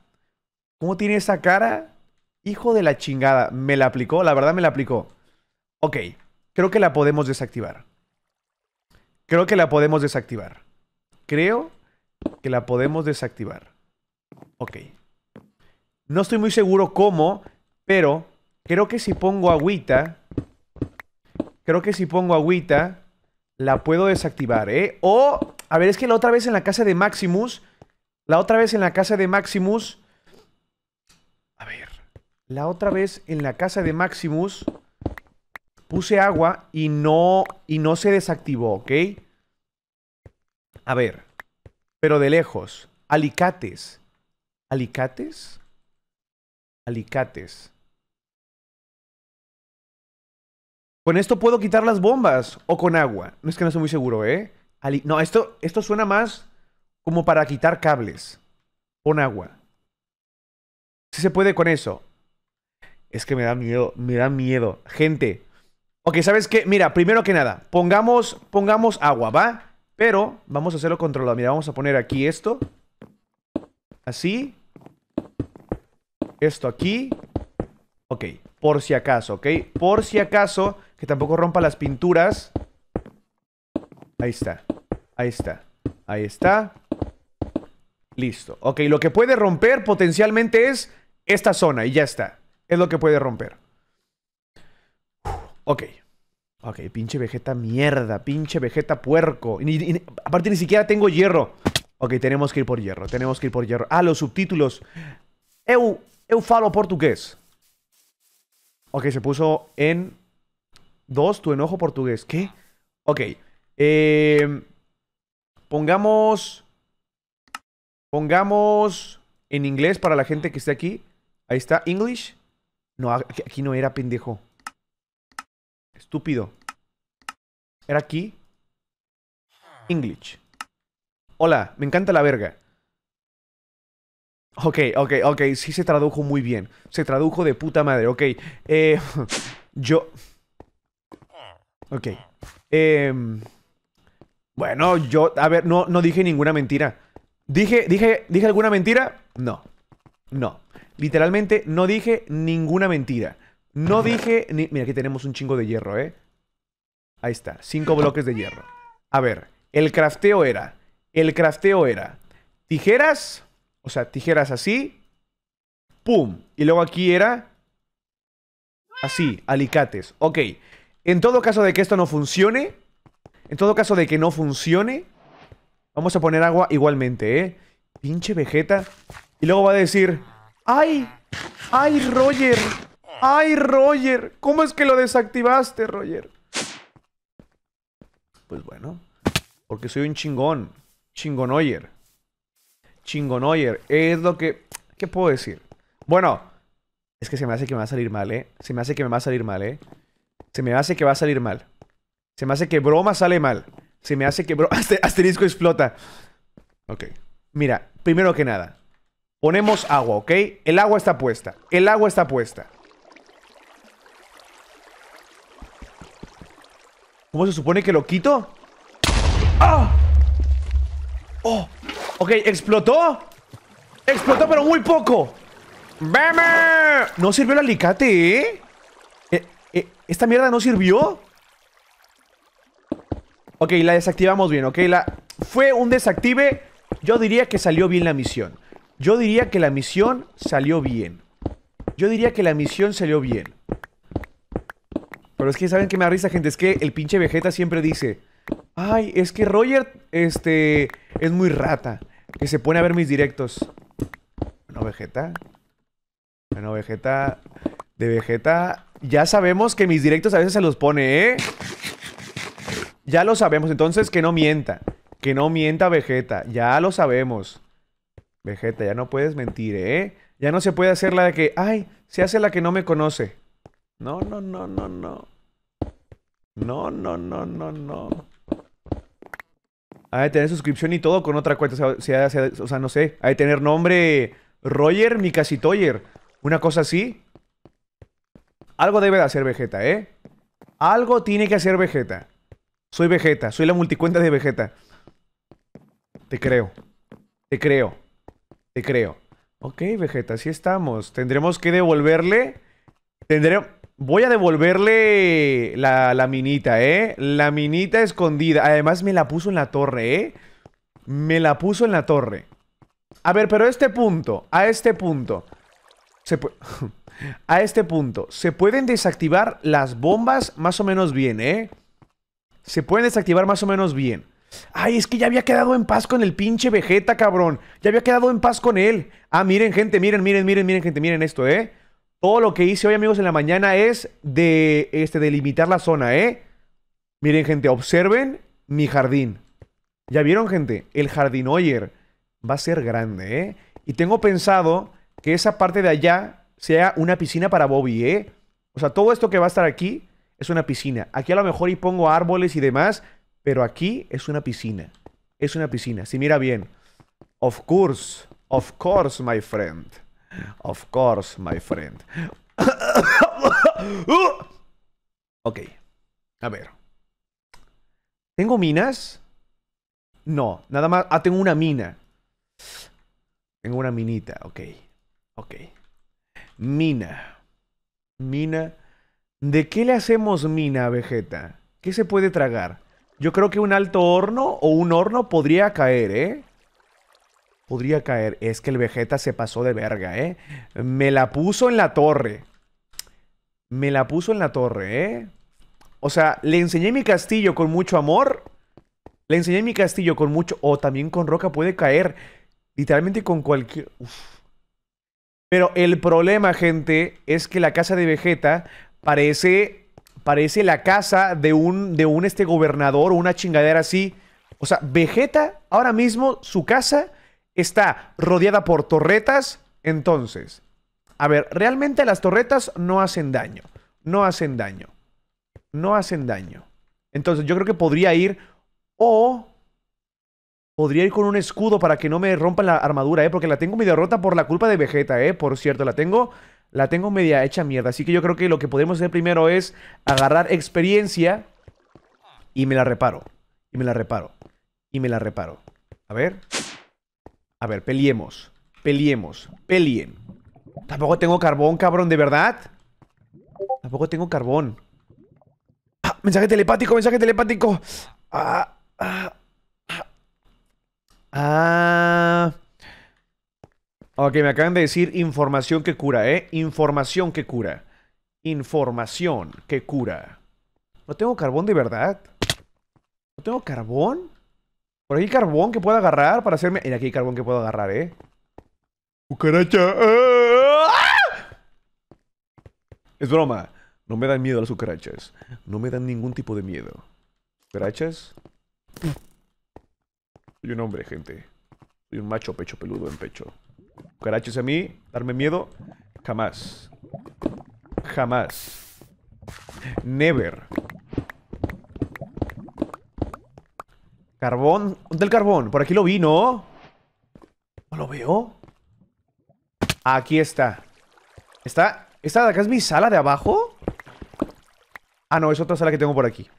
¿Cómo tiene esa cara? Hijo de la chingada. Me la aplicó, la verdad me la aplicó. Ok, creo que la podemos desactivar. Creo que la podemos desactivar. Creo que la podemos desactivar. Ok. No estoy muy seguro cómo, pero creo que si pongo agüita, creo que si pongo agüita, la puedo desactivar, ¿eh? O, a ver, es que la otra vez en la casa de Maximus, la otra vez en la casa de Maximus, a ver, la otra vez en la casa de Maximus puse agua y no, y no se desactivó, ¿ok? A ver, pero de lejos, alicates, alicates, alicates. Con esto puedo quitar las bombas o con agua. No es que no estoy muy seguro, ¿eh? Ali- no, esto, esto suena más como para quitar cables. Con agua. Si se puede con eso. Es que me da miedo, me da miedo. Gente. Ok, ¿sabes qué? Mira, primero que nada, pongamos, pongamos agua, ¿va? Pero vamos a hacerlo controlado. Mira, vamos a poner aquí esto. Así. Esto aquí. Ok, por si acaso, ¿ok? Por si acaso, que tampoco rompa las pinturas. Ahí está. Ahí está. Ahí está. Listo. Ok, lo que puede romper potencialmente es esta zona y ya está. Es lo que puede romper. Ok. Ok, pinche vegeta mierda, pinche vegeta puerco. aparte ni siquiera tengo hierro. Ok, tenemos que ir por hierro, tenemos que ir por hierro. Ah, los subtítulos. Eu, eu falo portugués. Ok, se puso en dos, tu enojo portugués. ¿Qué? Ok. Eh, pongamos... Pongamos en inglés para la gente que esté aquí. Ahí está, English. No, aquí no era pendejo. Estúpido. Era aquí. English. Hola, me encanta la verga. Ok, ok, ok. Sí se tradujo muy bien. Se tradujo de puta madre. Ok. Eh, [laughs] yo... Ok. Em, bueno, yo... A ver, no, no dije ninguna mentira. ¿Dije, dije, ¿Dije alguna mentira? No. No. Literalmente no dije ninguna mentira. No dije... Ni... Mira, aquí tenemos un chingo de hierro, ¿eh? Ahí está. Cinco bloques de hierro. A ver, el crafteo era... El crafteo era... Tijeras... O sea, tijeras así. ¡Pum! Y luego aquí era... Así, alicates. Ok. En todo caso de que esto no funcione... En todo caso de que no funcione... Vamos a poner agua igualmente, ¿eh? Pinche Vegeta. Y luego va a decir... ¡Ay! ¡Ay, Roger! ¡Ay, Roger! ¿Cómo es que lo desactivaste, Roger? Pues bueno. Porque soy un chingón. Chingonoyer. Chingonoyer. Es lo que... ¿Qué puedo decir? Bueno. Es que se me hace que me va a salir mal, ¿eh? Se me hace que me va a salir mal, ¿eh? Se me hace que va a salir mal. Se me hace que broma sale mal. Se me hace que... Bro [laughs] asterisco explota. Ok. Mira, primero que nada. Ponemos agua, ¿ok? El agua está puesta. El agua está puesta. ¿Cómo se supone que lo quito? ¡Ah! ¡Oh! Ok, explotó. Explotó, pero muy poco. ¡Beme! No sirvió el alicate. ¿eh? Esta mierda no sirvió? Ok, la desactivamos bien, ok. La... Fue un desactive. Yo diría que salió bien la misión. Yo diría que la misión salió bien. Yo diría que la misión salió bien. Pero es que, ¿saben qué me da risa, gente? Es que el pinche Vegeta siempre dice... Ay, es que Roger, este... Es muy rata. Que se pone a ver mis directos. Bueno, Vegeta. Bueno, Vegeta... De Vegeta... Ya sabemos que mis directos a veces se los pone, ¿eh? Ya lo sabemos, entonces que no mienta. Que no mienta Vegeta, ya lo sabemos. Vegeta, ya no puedes mentir, ¿eh? Ya no se puede hacer la de que, ay, se hace la que no me conoce. No, no, no, no, no. No, no, no, no, no. Ha de tener suscripción y todo con otra cuenta. O sea, no sé. Ha de tener nombre Roger Mikasitoyer. Una cosa así. Algo debe de hacer Vegeta, ¿eh? Algo tiene que hacer Vegeta. Soy Vegeta, soy la multicuenta de Vegeta. Te creo. Te creo. Te creo. Ok, Vegeta, así estamos. Tendremos que devolverle. Tendré... Voy a devolverle la, la minita, ¿eh? La minita escondida. Además me la puso en la torre, ¿eh? Me la puso en la torre. A ver, pero a este punto, a este punto. Se [laughs] a este punto, se pueden desactivar las bombas más o menos bien, ¿eh? se pueden desactivar más o menos bien. Ay, es que ya había quedado en paz con el pinche Vegeta, cabrón. Ya había quedado en paz con él. Ah, miren, gente, miren, miren, miren, miren, gente, miren esto, ¿eh? Todo lo que hice hoy, amigos, en la mañana es de, este, delimitar la zona, ¿eh? Miren, gente, observen mi jardín. ¿Ya vieron, gente? El jardín Oyer va a ser grande, ¿eh? Y tengo pensado que esa parte de allá sea una piscina para Bobby, ¿eh? O sea, todo esto que va a estar aquí es una piscina. Aquí a lo mejor y pongo árboles y demás, pero aquí es una piscina. Es una piscina. Si mira bien. Of course. Of course, my friend. Of course, my friend. [coughs] ok. A ver. ¿Tengo minas? No, nada más. Ah, tengo una mina. Tengo una minita, ok. Ok. Mina. Mina. ¿De qué le hacemos mina a Vegeta? ¿Qué se puede tragar? Yo creo que un alto horno o un horno podría caer, ¿eh? Podría caer. Es que el Vegeta se pasó de verga, ¿eh? Me la puso en la torre. Me la puso en la torre, ¿eh? O sea, le enseñé mi castillo con mucho amor. Le enseñé mi castillo con mucho... O también con roca puede caer. Literalmente con cualquier... Pero el problema, gente, es que la casa de Vegeta parece... Parece la casa de un, de un este gobernador o una chingadera así. O sea, Vegeta, ahora mismo, su casa está rodeada por torretas. Entonces, a ver, realmente las torretas no hacen daño. No hacen daño. No hacen daño. Entonces, yo creo que podría ir o... Podría ir con un escudo para que no me rompan la armadura, ¿eh? Porque la tengo medio rota por la culpa de Vegeta, ¿eh? Por cierto, la tengo... La tengo media hecha mierda. Así que yo creo que lo que podemos hacer primero es agarrar experiencia y me la reparo. Y me la reparo. Y me la reparo. A ver. A ver, peleemos. Peleemos. Peleen. Tampoco tengo carbón, cabrón, ¿de verdad? Tampoco tengo carbón. Ah, mensaje telepático, mensaje telepático. Ah, ah. Ah. Ok, me acaban de decir información que cura, ¿eh? Información que cura. Información que cura. ¿No tengo carbón de verdad? ¿No tengo carbón? ¿Por aquí hay carbón que pueda agarrar para hacerme...? Mira, aquí hay carbón que puedo agarrar, ¿eh? ¡Cucaracha! ¡Ah! Es broma. No me dan miedo las cucarachas. No me dan ningún tipo de miedo. ¿Cucarachas? Soy un hombre, gente. Soy un macho pecho peludo en pecho. Cucarachas a mí, darme miedo, jamás. Jamás. Never. Carbón. ¿Dónde el carbón? Por aquí lo vi, ¿no? ¿No lo veo? Aquí está. ¿Está? ¿Esta de acá es mi sala de abajo? Ah, no, es otra sala que tengo por aquí.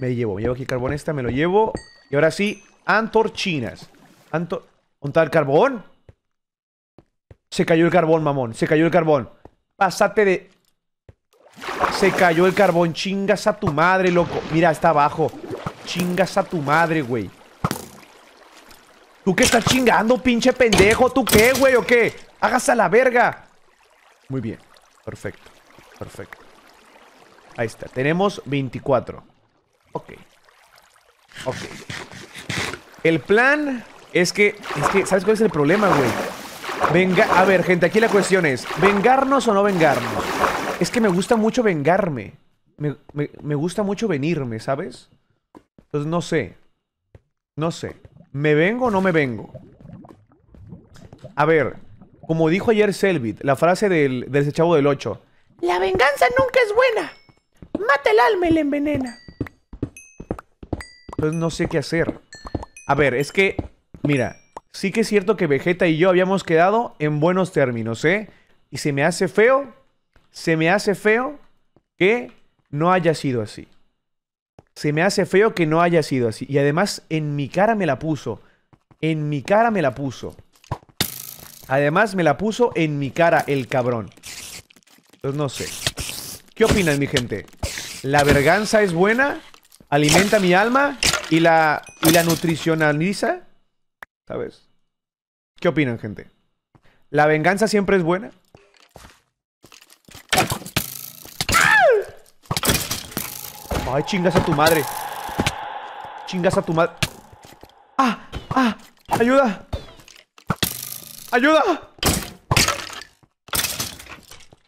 Me llevo, me llevo aquí carbón esta, me lo llevo. Y ahora sí, antorchinas. Antor... ¿Dónde está el carbón? Se cayó el carbón, mamón. Se cayó el carbón. Pásate de... Se cayó el carbón. Chingas a tu madre, loco. Mira, está abajo. Chingas a tu madre, güey. ¿Tú qué estás chingando, pinche pendejo? ¿Tú qué, güey, o qué? Hágase a la verga. Muy bien. Perfecto. Perfecto. Ahí está. Tenemos 24. Ok. Ok. El plan es que... Es que, ¿sabes cuál es el problema, güey? Venga, a ver, gente, aquí la cuestión es, ¿vengarnos o no vengarnos? Es que me gusta mucho vengarme. Me, gusta mucho venirme, ¿sabes? Entonces no sé. No sé. ¿Me vengo o no me vengo? A ver, como dijo ayer Selvit, la frase del, del chavo del 8. La venganza nunca es buena. Mata el alma y la envenena. Entonces no sé qué hacer. A ver, es que, mira, sí que es cierto que Vegeta y yo habíamos quedado en buenos términos, ¿eh? Y se me hace feo, se me hace feo que no haya sido así. Se me hace feo que no haya sido así. Y además en mi cara me la puso. En mi cara me la puso. Además me la puso en mi cara el cabrón. Entonces no sé. ¿Qué opinan mi gente? ¿La verganza es buena? ¿Alimenta mi alma? ¿Y la, y la nutricionaliza? ¿Sabes? ¿Qué opinan, gente? ¿La venganza siempre es buena? Ay, chingas a tu madre. Chingas a tu madre. ¡Ah! ¡Ah! ¡Ayuda! ¡Ayuda!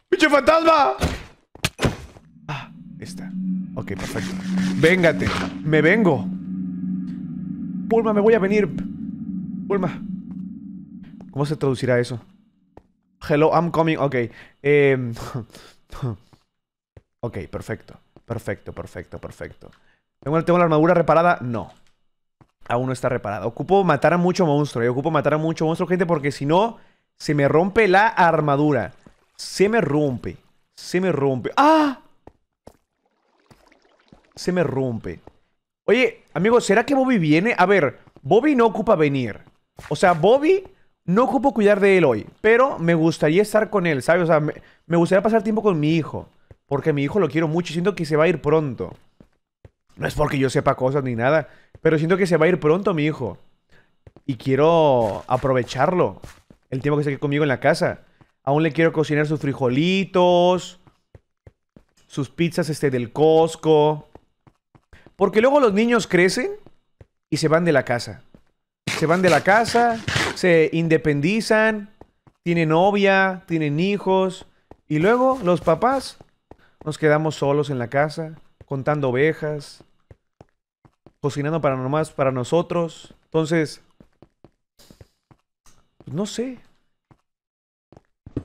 ¡Pinche fantasma! Ah, está. Ok, perfecto. Véngate. Me vengo. Pulma, me voy a venir. Pulma. ¿Cómo se traducirá eso? Hello, I'm coming. Ok. Em, [laughs] ok, perfecto. Perfecto, perfecto, perfecto. ¿Tengo, ¿Tengo la armadura reparada? No. Aún no está reparada. Ocupo matar a mucho monstruo. Yo ocupo matar a mucho monstruo, gente, porque si no, se me rompe la armadura. Se me rompe. Se me rompe. ¡Ah! Se me rompe. Oye, amigo, ¿será que Bobby viene? A ver, Bobby no ocupa venir. O sea, Bobby no ocupo cuidar de él hoy, pero me gustaría estar con él, ¿sabes? O sea, me, gustaría pasar tiempo con mi hijo. Porque mi hijo lo quiero mucho y siento que se va a ir pronto. No es porque yo sepa cosas ni nada, pero siento que se va a ir pronto mi hijo. Y quiero aprovecharlo. El tiempo que se quede conmigo en la casa. Aún le quiero cocinar sus frijolitos. Sus pizzas este del Costco. Porque luego los niños crecen y se van de la casa. Se van de la casa, se independizan, tienen novia, tienen hijos. Y luego los papás nos quedamos solos en la casa, contando ovejas, cocinando para nomás para nosotros. Entonces, pues no sé.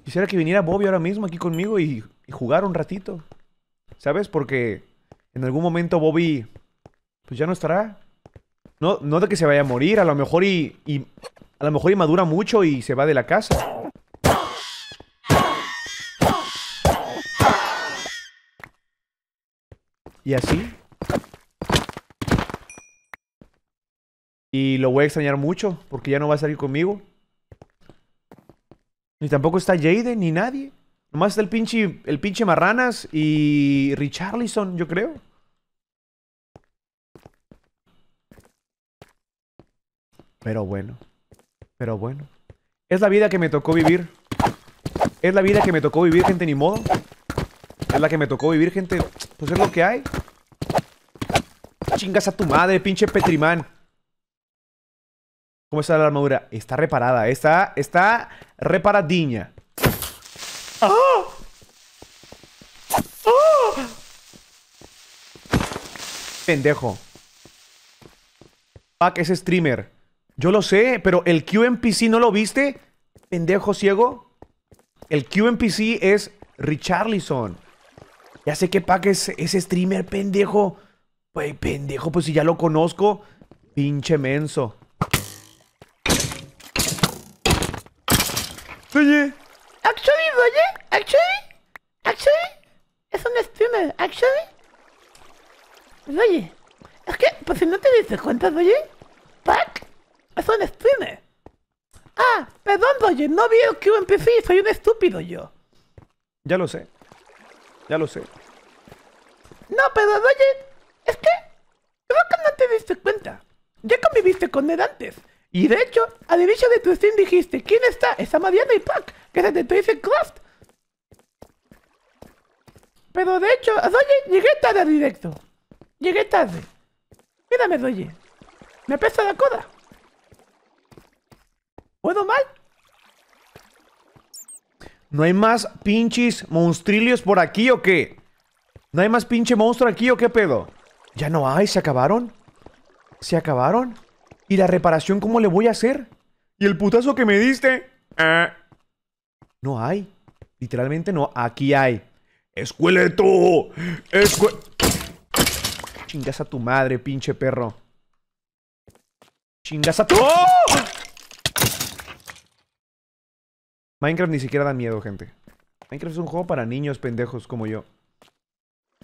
Quisiera que viniera Bobby ahora mismo aquí conmigo y, y jugar un ratito. ¿Sabes? Porque en algún momento Bobby pues ya no estará. No, no de que se vaya a morir, a lo mejor y, a lo mejor y madura mucho y se va de la casa. Y así. Y lo voy a extrañar mucho porque ya no va a salir conmigo. Ni tampoco está Jaden ni nadie. Nomás está el pinche, el pinche Marranas y Richarlison, yo creo. Pero bueno. Pero bueno. Es la vida que me tocó vivir. Es la vida que me tocó vivir, gente, ni modo. Es la que me tocó vivir, gente. Pues es lo que hay. Chingas a tu madre, pinche Petrimán. ¿Cómo está la armadura? Está reparada. Está, está reparadiña. ¡Ah! ¡Ah! Pendejo. Fuck, ese streamer. Yo lo sé, pero el QNPC no lo viste. Pendejo ciego. El QNPC es Richarlison. Ya sé que Pac es ese streamer, pendejo. Pues pendejo, pues si ya lo conozco. Pinche menso. Oye. Actually, oye, actually, actually, es un streamer, actually. Oye, es que, pues si no te diste cuenta, oye, Pac es un streamer. Ah, perdón, oye, no vi el QNPC, soy un estúpido yo. Ya lo sé. Ya lo sé. No, pero oye, es que creo que no te diste cuenta. Ya conviviste con él antes. Y de hecho, al inicio de tu stream dijiste, ¿quién está? Está Mariana y Pac, que es de Tracer Craft. Pero de hecho, oye, llegué tarde al directo. Llegué tarde. Mírame, oye. Me pesa la coda. ¿Puedo mal? ¿No hay más pinches monstrillos por aquí o qué? ¿No hay más pinche monstruo aquí o qué pedo? Ya no hay, ¿se acabaron? ¿Se acabaron? ¿Y la reparación cómo le voy a hacer? ¿Y el putazo que me diste? Ah. No hay. Literalmente no. Aquí hay. ¡Esqueleto! ¡Esque... Chingas a tu madre, pinche perro. Chingas a tu... ¡Oh! Minecraft ni siquiera da miedo, gente. Minecraft es un juego para niños pendejos como yo.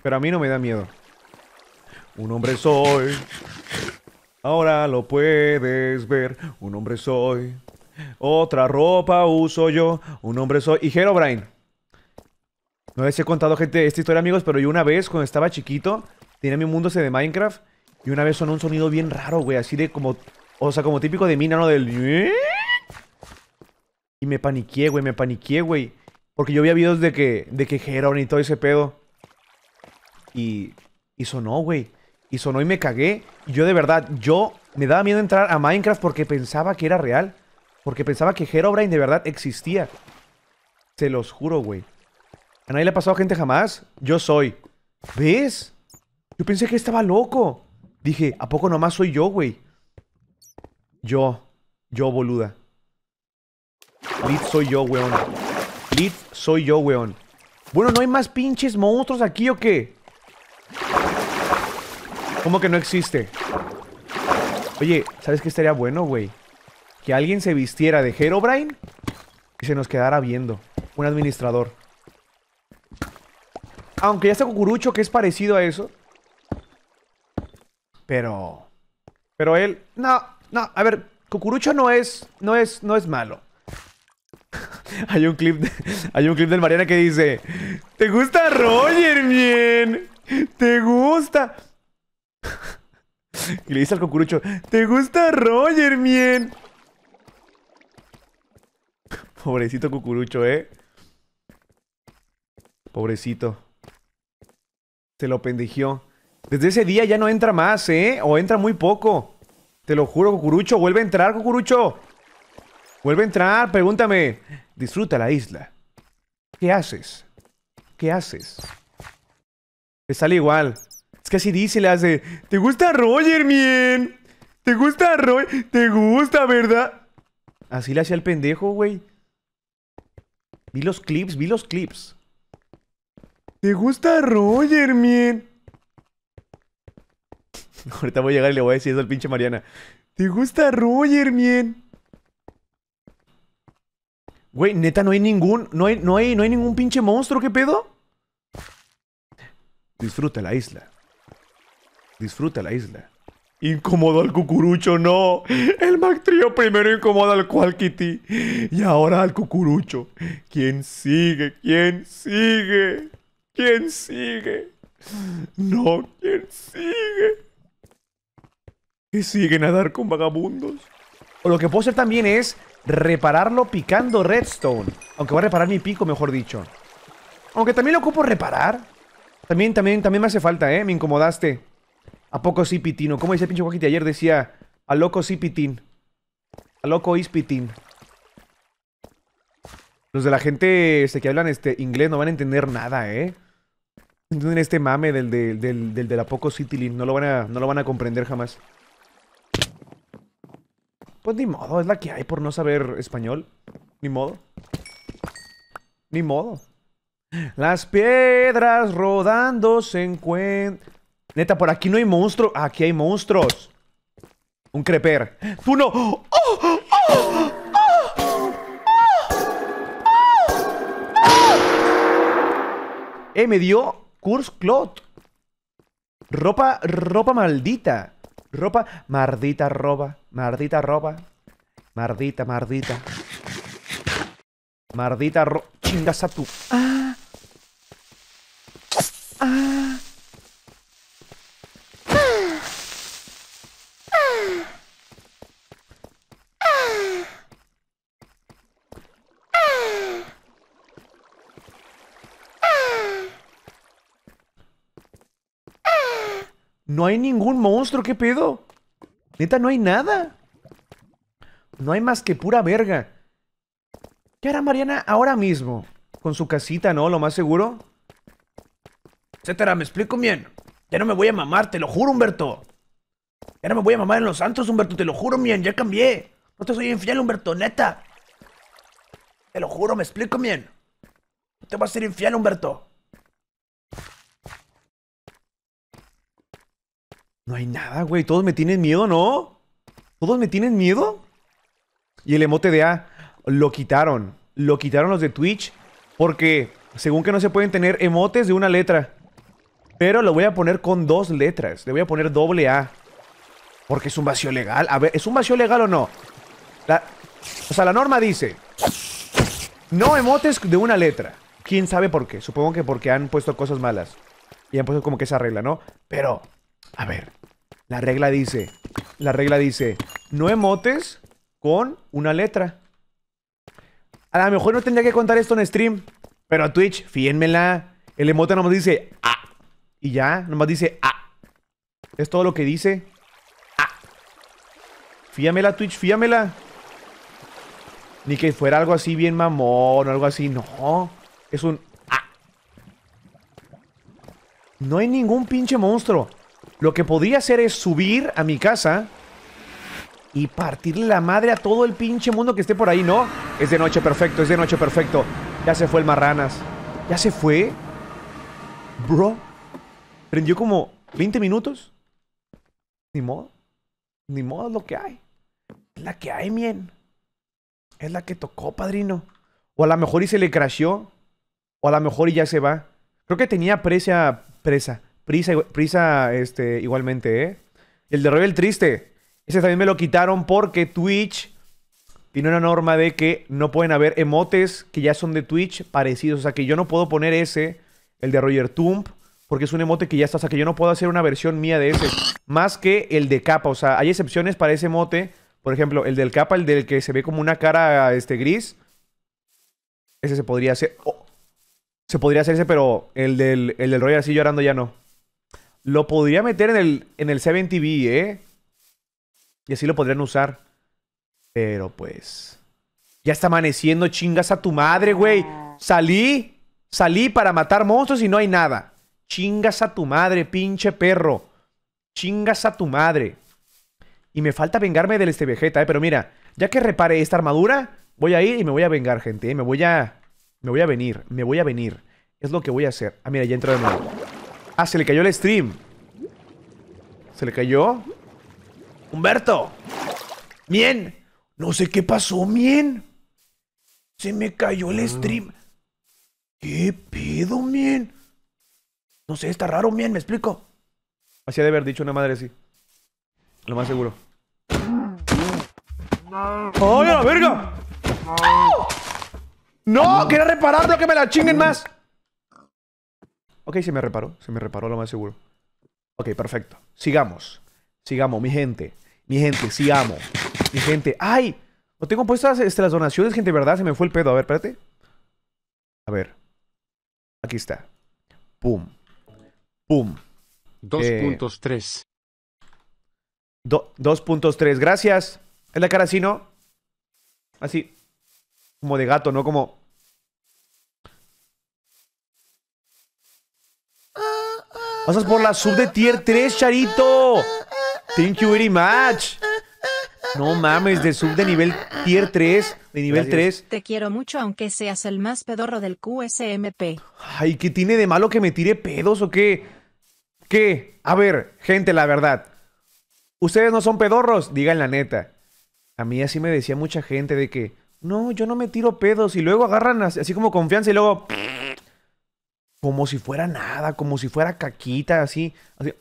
Pero a mí no me da miedo. Un hombre soy. Ahora lo puedes ver. Un hombre soy. Otra ropa uso yo. Un hombre soy. Y Herobrine. No les he contado, gente, esta historia, amigos, pero yo una vez, cuando estaba chiquito, tenía mi mundo ese de Minecraft. Y una vez sonó un sonido bien raro, güey. Así de como. O sea, como típico de mina, ¿no? Del. Y me paniqué, güey. Me paniqué, güey. Porque yo había videos de que. De que Herobrine y todo ese pedo. Y. Y sonó, güey. Y sonó y me cagué. Y yo de verdad, yo me daba miedo entrar a Minecraft porque pensaba que era real. Porque pensaba que Herobrine de verdad existía. Se los juro, güey. ¿A nadie le ha pasado gente jamás? Yo soy. ¿Ves? Yo pensé que estaba loco. Dije, ¿a poco nomás soy yo, güey? Yo. Yo, boluda. Lit soy yo, weón. Lit soy yo, weón. Bueno, ¿no hay más pinches monstruos aquí o qué? ¿Cómo que no existe? Oye, ¿sabes qué estaría bueno, güey? Que alguien se vistiera de Herobrine y se nos quedara viendo. Un administrador. Aunque ya está Cucurucho, que es parecido a eso. Pero... Pero él... No, no, a ver, Cucurucho no es... No es, no es malo. [laughs] Hay un clip, de- hay un clip del Mariana que dice, ¿te gusta Roger, mien? ¿Te gusta? [laughs] Y le dice al cucurucho, ¿te gusta Roger, mien? [laughs] Pobrecito cucurucho, ¿eh? Pobrecito. Se lo pendejió. Desde ese día ya no entra más, ¿eh? O entra muy poco. Te lo juro, cucurucho. Vuelve a entrar, cucurucho. Vuelve a entrar, pregúntame. Disfruta la isla. ¿Qué haces? ¿Qué haces? Te sale igual. Es que así dice, le hace. ¿Te gusta Roger, mien? ¿Te gusta Roger? ¿Te gusta, verdad? Así le hacía el pendejo, güey. Vi los clips, vi los clips. ¿Te gusta Roger, mien? [laughs] Ahorita voy a llegar y le voy a decir eso al pinche Mariana. ¿Te gusta Roger, mien? Güey, neta, no hay ningún. No hay, no hay, no hay ningún pinche monstruo, ¿qué pedo? Disfruta la isla. Disfruta la isla. Incomodó al cucurucho, no. El Mac Trio primero incomoda al Qualkity. Y ahora al cucurucho. ¿Quién sigue? ¿Quién sigue? ¿Quién sigue? No, ¿quién sigue? Que siguen a dar con vagabundos. O lo que puedo hacer también es repararlo picando redstone. Aunque voy a reparar mi pico, mejor dicho. Aunque también lo ocupo reparar. También, también, también me hace falta, ¿eh? Me incomodaste. ¿A poco sí, Pitino? ¿Cómo dice el pinche Joaquín ayer? Decía, a loco sí, Pitín. A loco is Pitín. Los de la gente este, que hablan este, inglés no van a entender nada, ¿eh? Entienden este mame del, del, del, del de la poco Citylin. No lo, van a, no lo van a comprender jamás. Pues ni modo, es la que hay por no saber español. Ni modo. Ni modo. Las piedras rodando se encuentran. Neta, por aquí no hay monstruos. Aquí hay monstruos. Un creper. ¡Tú no! ¡Oh! ¡Oh! Eh, me dio Kurs Clot. Ropa, ropa maldita. Ropa, mardita ropa. Mardita ropa. Mardita, mardita. Mardita ro... Chingas a tu... Ah. Ah. No hay ningún monstruo, ¿qué pedo? Neta, no hay nada. No hay más que pura verga. ¿Qué hará Mariana ahora mismo? Con su casita, ¿no? Lo más seguro. Etcétera, me explico bien. Ya no me voy a mamar, te lo juro, Humberto. Ya no me voy a mamar en los santos, Humberto, te lo juro, bien, ya cambié. No te soy infiel, Humberto, neta. Te lo juro, me explico bien. No te vas a ser infiel, Humberto. No hay nada, güey. Todos me tienen miedo, ¿no? ¿Todos me tienen miedo? Y el emote de A lo quitaron. Lo quitaron los de Twitch porque según que no se pueden tener emotes de una letra. Pero lo voy a poner con dos letras. Le voy a poner doble A. Porque es un vacío legal. A ver, ¿es un vacío legal o no? La- o sea, la norma dice... No emotes de una letra. ¿Quién sabe por qué? Supongo que porque han puesto cosas malas. Y han puesto como que esa regla, ¿no? Pero, a ver. La regla dice... La regla dice... No emotes con una letra. A lo mejor no tendría que contar esto en stream. Pero a Twitch, fíjenmela. El emote nomás dice A. Y ya, nomás dice A. Es todo lo que dice. A. Fíamela, Twitch, fíamela. Ni que fuera algo así bien mamón o algo así. No. Es un A. No hay ningún pinche monstruo. Lo que podría hacer es subir a mi casa y partirle la madre a todo el pinche mundo que esté por ahí, ¿no? Es de noche, perfecto, es de noche, perfecto. Ya se fue el marranas. ¿Ya se fue? Bro. Prendió como 20 minutos. Ni modo. Ni modo es lo que hay. Es la que hay, mien. Es la que tocó, padrino. O a lo mejor y se le crasheó. O a lo mejor y ya se va. Creo que tenía presa, presa, prisa, prisa, este, igualmente, ¿eh? El de Rebel Triste. Ese también me lo quitaron porque Twitch tiene una norma de que no pueden haber emotes que ya son de Twitch parecidos. O sea, que yo no puedo poner ese, el de Roger Tump, porque es un emote que ya está. O sea, que yo no puedo hacer una versión mía de ese. Más que el de capa. O sea, hay excepciones para ese emote. Por ejemplo, el del capa, el del que se ve como una cara este, gris. Ese se podría hacer. se podría hacer ese, pero el del, el del Roger así llorando ya no. Lo podría meter en el, en el 7TV, ¿eh? Y así lo podrían usar. Pero pues. Ya está amaneciendo, chingas a tu madre, güey. Salí. Salí para matar monstruos y no hay nada. Chingas a tu madre, pinche perro. Chingas a tu madre. Y me falta vengarme del este Vegeta, ¿eh? Pero mira, ya que repare esta armadura, voy a ir y me voy a vengar, gente. ¿eh? Me voy a. Me voy a venir. Me voy a venir. Es lo que voy a hacer. Ah, mira, ya entró de nuevo. Ah, se le cayó el stream. ¿Se le cayó? Humberto. Mien. No sé qué pasó, Mien. Se me cayó el stream. ¿Qué pedo, Mien? No sé, está raro, Mien, me explico. Así ha de haber dicho una madre así. Lo más seguro. ¡Ay, a la verga! ¡No! ¡Quería repararlo, que me la chinguen más! Ok, se me reparó. Se me reparó lo más seguro. Ok, perfecto. Sigamos. Sigamos, mi gente. Mi gente, sigamos. Mi gente. ¡Ay! No tengo puestas este, las donaciones, gente, ¿verdad? Se me fue el pedo. A ver, espérate. A ver. Aquí está. Pum. Pum. 2.3. Do- 2.3. Gracias. Es la cara así, ¿no? Así. Como de gato, ¿no? Como... Pasas por la sub de tier 3, Charito. Thank you very much. No mames, de sub de nivel tier 3, de nivel Gracias. 3. Te quiero mucho aunque seas el más pedorro del QSMP. Ay, ¿qué tiene de malo que me tire pedos o qué? ¿Qué? A ver, gente, la verdad. ¿Ustedes no son pedorros? Digan la neta. A mí así me decía mucha gente de que, no, yo no me tiro pedos. Y luego agarran así, así como confianza y luego... Como si fuera nada, como si fuera caquita, así. así.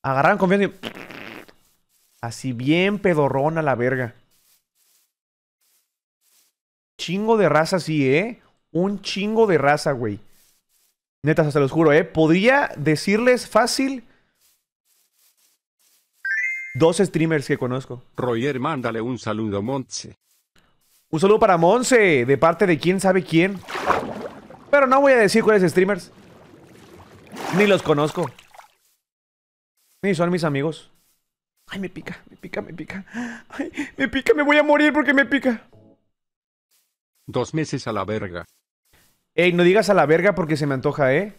Agarran confianza y... Así bien pedorrón a la verga. Chingo de raza, sí, ¿eh? Un chingo de raza, güey. Neta, se los juro, ¿eh? Podría decirles fácil dos streamers que conozco. Roger, mándale un saludo, Montse. Un saludo para Monse, de parte de quién sabe quién. Pero no voy a decir cuáles streamers. Ni los conozco. Ni son mis amigos. Ay, me pica, me pica, me pica. Ay, me pica, me voy a morir porque me pica. Dos meses a la verga. Ey, no digas a la verga porque se me antoja, ¿eh?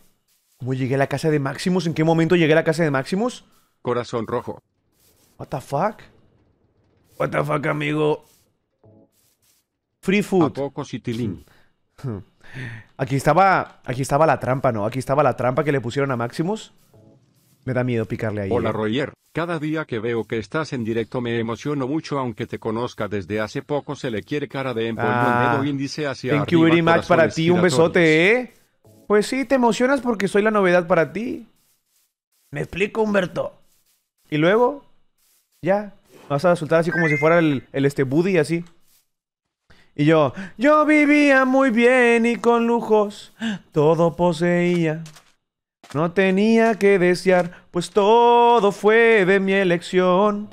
¿Cómo llegué a la casa de Maximus? ¿En qué momento llegué a la casa de Maximus? Corazón rojo. What the fuck? What the fuck, amigo? Free ¿A food. poco Citilín? Aquí estaba, aquí estaba la trampa, ¿no? Aquí estaba la trampa que le pusieron a Maximus. Me da miedo picarle ahí. Hola ¿eh? Roger, cada día que veo que estás en directo me emociono mucho aunque te conozca desde hace poco se le quiere cara de empollo Ah. el dedo índice hacia Thank you arriba, very much para ti, un besote, ¿eh? Pues sí, te emocionas porque soy la novedad para ti. Me explico, Humberto. Y luego, ya, vas a soltar así como si fuera el, el este Buddy así. Y yo, yo vivía muy bien y con lujos, todo poseía. No tenía que desear, pues todo fue de mi elección.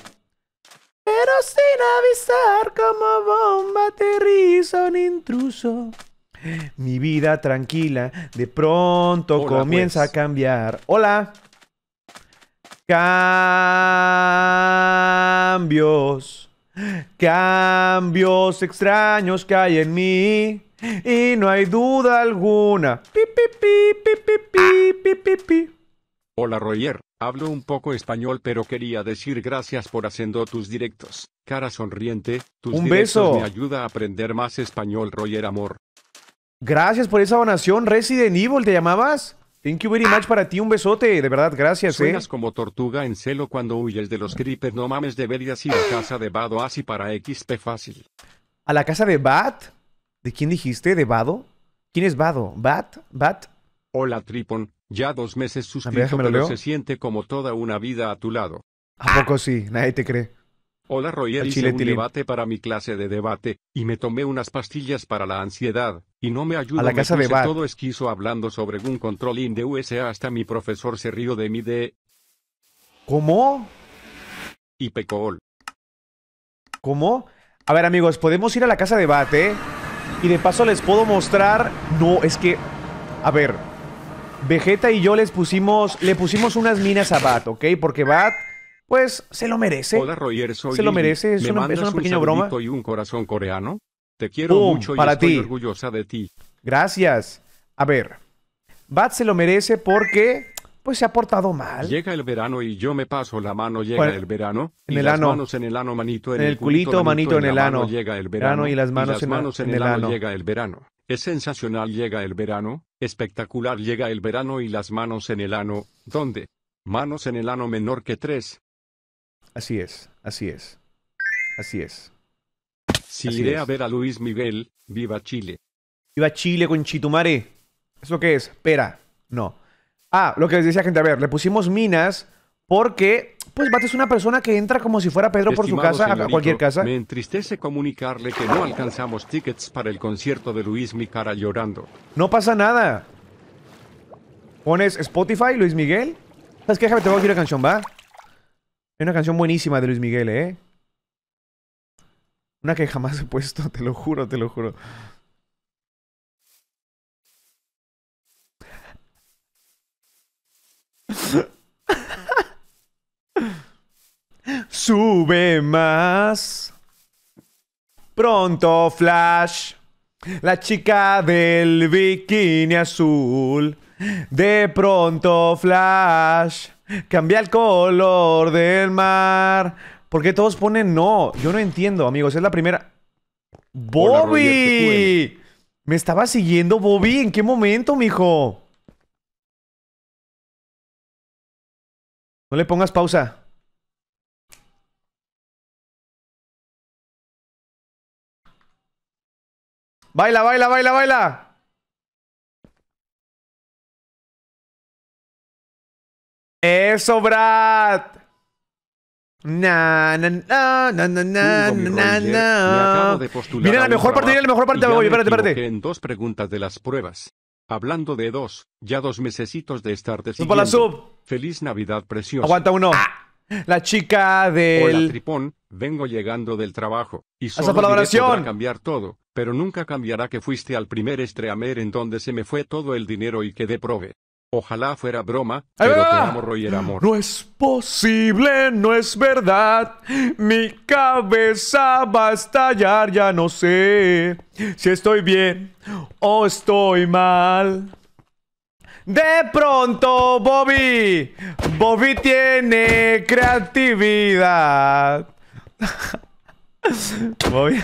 Pero sin avisar como bomba aterriza un intruso. Mi vida tranquila de pronto Hola, comienza pues. a cambiar. Hola. Cambios. Cambios extraños que hay en mí. Y no hay duda alguna. Pi, pi, pi, Hola Roger, hablo un poco español pero quería decir gracias por haciendo tus directos. Cara sonriente, tus un directos beso. me ayuda a aprender más español Roger Amor. Gracias por esa donación, Resident Evil, ¿te llamabas? Thank you very much para ti, un besote, de verdad, gracias, eh. Suenas como tortuga en celo cuando huyes de los creepers no mames deberías ir a casa de Vado así para XP fácil. ¿A la casa de Bat? ¿De quién dijiste? ¿De Vado? ¿Quién es Vado? ¿Bat? ¿Bat? Hola Tripon, ya dos meses suscrito lo pero se siente como toda una vida a tu lado. ¿A poco sí? Nadie te cree. Hola Royer, Al hice chile un tilín. debate para mi clase de debate, y me tomé unas pastillas para la ansiedad, y no me ayudó A la me casa de puse Bat. todo esquizo hablando sobre un controlín de USA hasta mi profesor se rió de mí de ¿Cómo? Ipecol. ¿Cómo? A ver, amigos, podemos ir a la casa de Bat, ¿eh? Y de paso les puedo mostrar. No, es que. A ver. Vegeta y yo les pusimos. Le pusimos unas minas a Bat, ¿ok? Porque Bat, pues, se lo merece. Hola Royer, soy Se lo merece, es ¿Me una- es una un pequeña broma. saludito y un corazón coreano? Te quiero Pum, mucho y para estoy ti. orgullosa de ti. Gracias. A ver. Bat se lo merece porque. Pues se ha portado mal. Llega el verano y yo me paso la mano, llega Bueno, el verano. en y el las ano. manos en el ano, manito en, En el culito, manito en el la ano. Llega el verano. Verano y las manos en la- manos en, en el el ano, ano. llega el verano. Es sensacional, llega el verano. Espectacular, llega el verano y las manos en el ano. ¿Dónde? Manos en el ano menor que tres. Así es, así es. Así es. Si Así iré es. a ver a Luis Miguel, viva Chile. Iba Chile con Chitumare. ¿Eso qué es? Pera. No. Ah, lo que les decía gente, a ver, le pusimos minas porque, pues, Bat es una persona que entra como si fuera Pedro por su casa, a cualquier casa. Me entristece comunicarle que no alcanzamos tickets para el concierto de Luis Mi cara llorando. No pasa nada. Pones Spotify, Luis Miguel. ¿Sabes qué? Déjame, te voy a decir una canción, ¿va? Hay una canción buenísima de Luis Miguel, ¿eh? Una que jamás he puesto, [laughs] te lo juro, te lo juro. [laughs] Sube más. Pronto, Flash. La chica del bikini azul. De pronto, Flash. Cambia el color del mar. ¿Por qué todos ponen no? Yo no entiendo, amigos. Es la primera. Hola, ¡Bobby! Me estaba siguiendo, Bobby. ¿En qué momento, mijo? No le pongas pausa. Baila, baila, baila, baila. Eso, Brad. Na, na, na, na, na, na, na, na. me acabo de postular Viene a la mejor parte, viene la mejor parte, y ya Bobby. me Espérate, espérate. en dos preguntas de las pruebas. Hablando de dos, ya dos mesecitos de Sub para la sub. Feliz Navidad, precioso. Aguanta uno. La chica Hola, del. Tripón, vengo llegando del trabajo, y solo podrá cambiar todo, pero nunca cambiará que fuiste al primer estreamer en donde se me fue todo el dinero y quedé prove. Ojalá fuera broma, pero te amo, Roger Amor. No es posible, no es verdad. Mi cabeza va a estallar, ya no sé si estoy bien o estoy mal. De pronto, Bobby. Bobby tiene creatividad. [laughs] Bobby.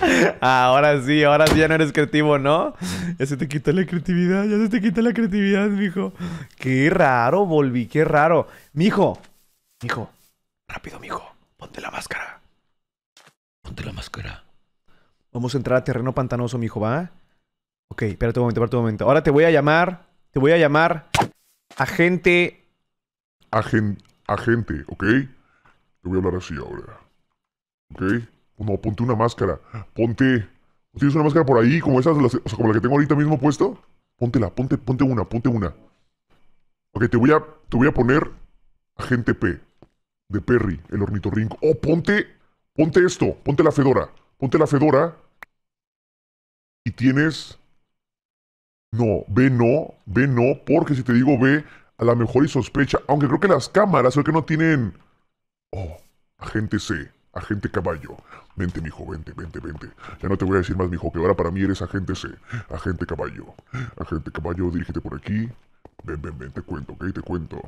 [laughs] Ahora sí, ahora sí ya no eres creativo, ¿no? Ya se te quitó la creatividad, ya se te quitó la creatividad, mijo. Qué raro, volví, qué raro. Mijo, mijo, rápido, mijo, ponte la máscara. Ponte la máscara. Vamos a entrar a terreno pantanoso, mijo, ¿va? Ok, espérate un momento, espérate un momento. Ahora te voy a llamar, te voy a llamar agente... Agen- agente, ¿ok? Te voy a hablar así ahora. ¿Ok? No, ponte una máscara. Ponte. ¿Tienes una máscara por ahí como esas, las- o sea, como la que tengo ahorita mismo puesto? Póntela, ponte, ponte una, ponte una. Ok, te voy a, te voy a poner agente P. De Perry, el ornitorrinco. Oh, ponte, ponte esto, ponte la fedora. Ponte la fedora. Y tienes. No, B no, B no, porque si te digo B, a lo mejor y sospecha, aunque creo que las cámaras creo que no tienen... Oh, agente C, agente caballo. Vente, mijo, vente, vente, vente. Ya no te voy a decir más, mijo, que ahora para mí eres agente C, agente caballo. Agente caballo, dirígete por aquí. Ven, ven, ven, te cuento, ¿ok? Te cuento.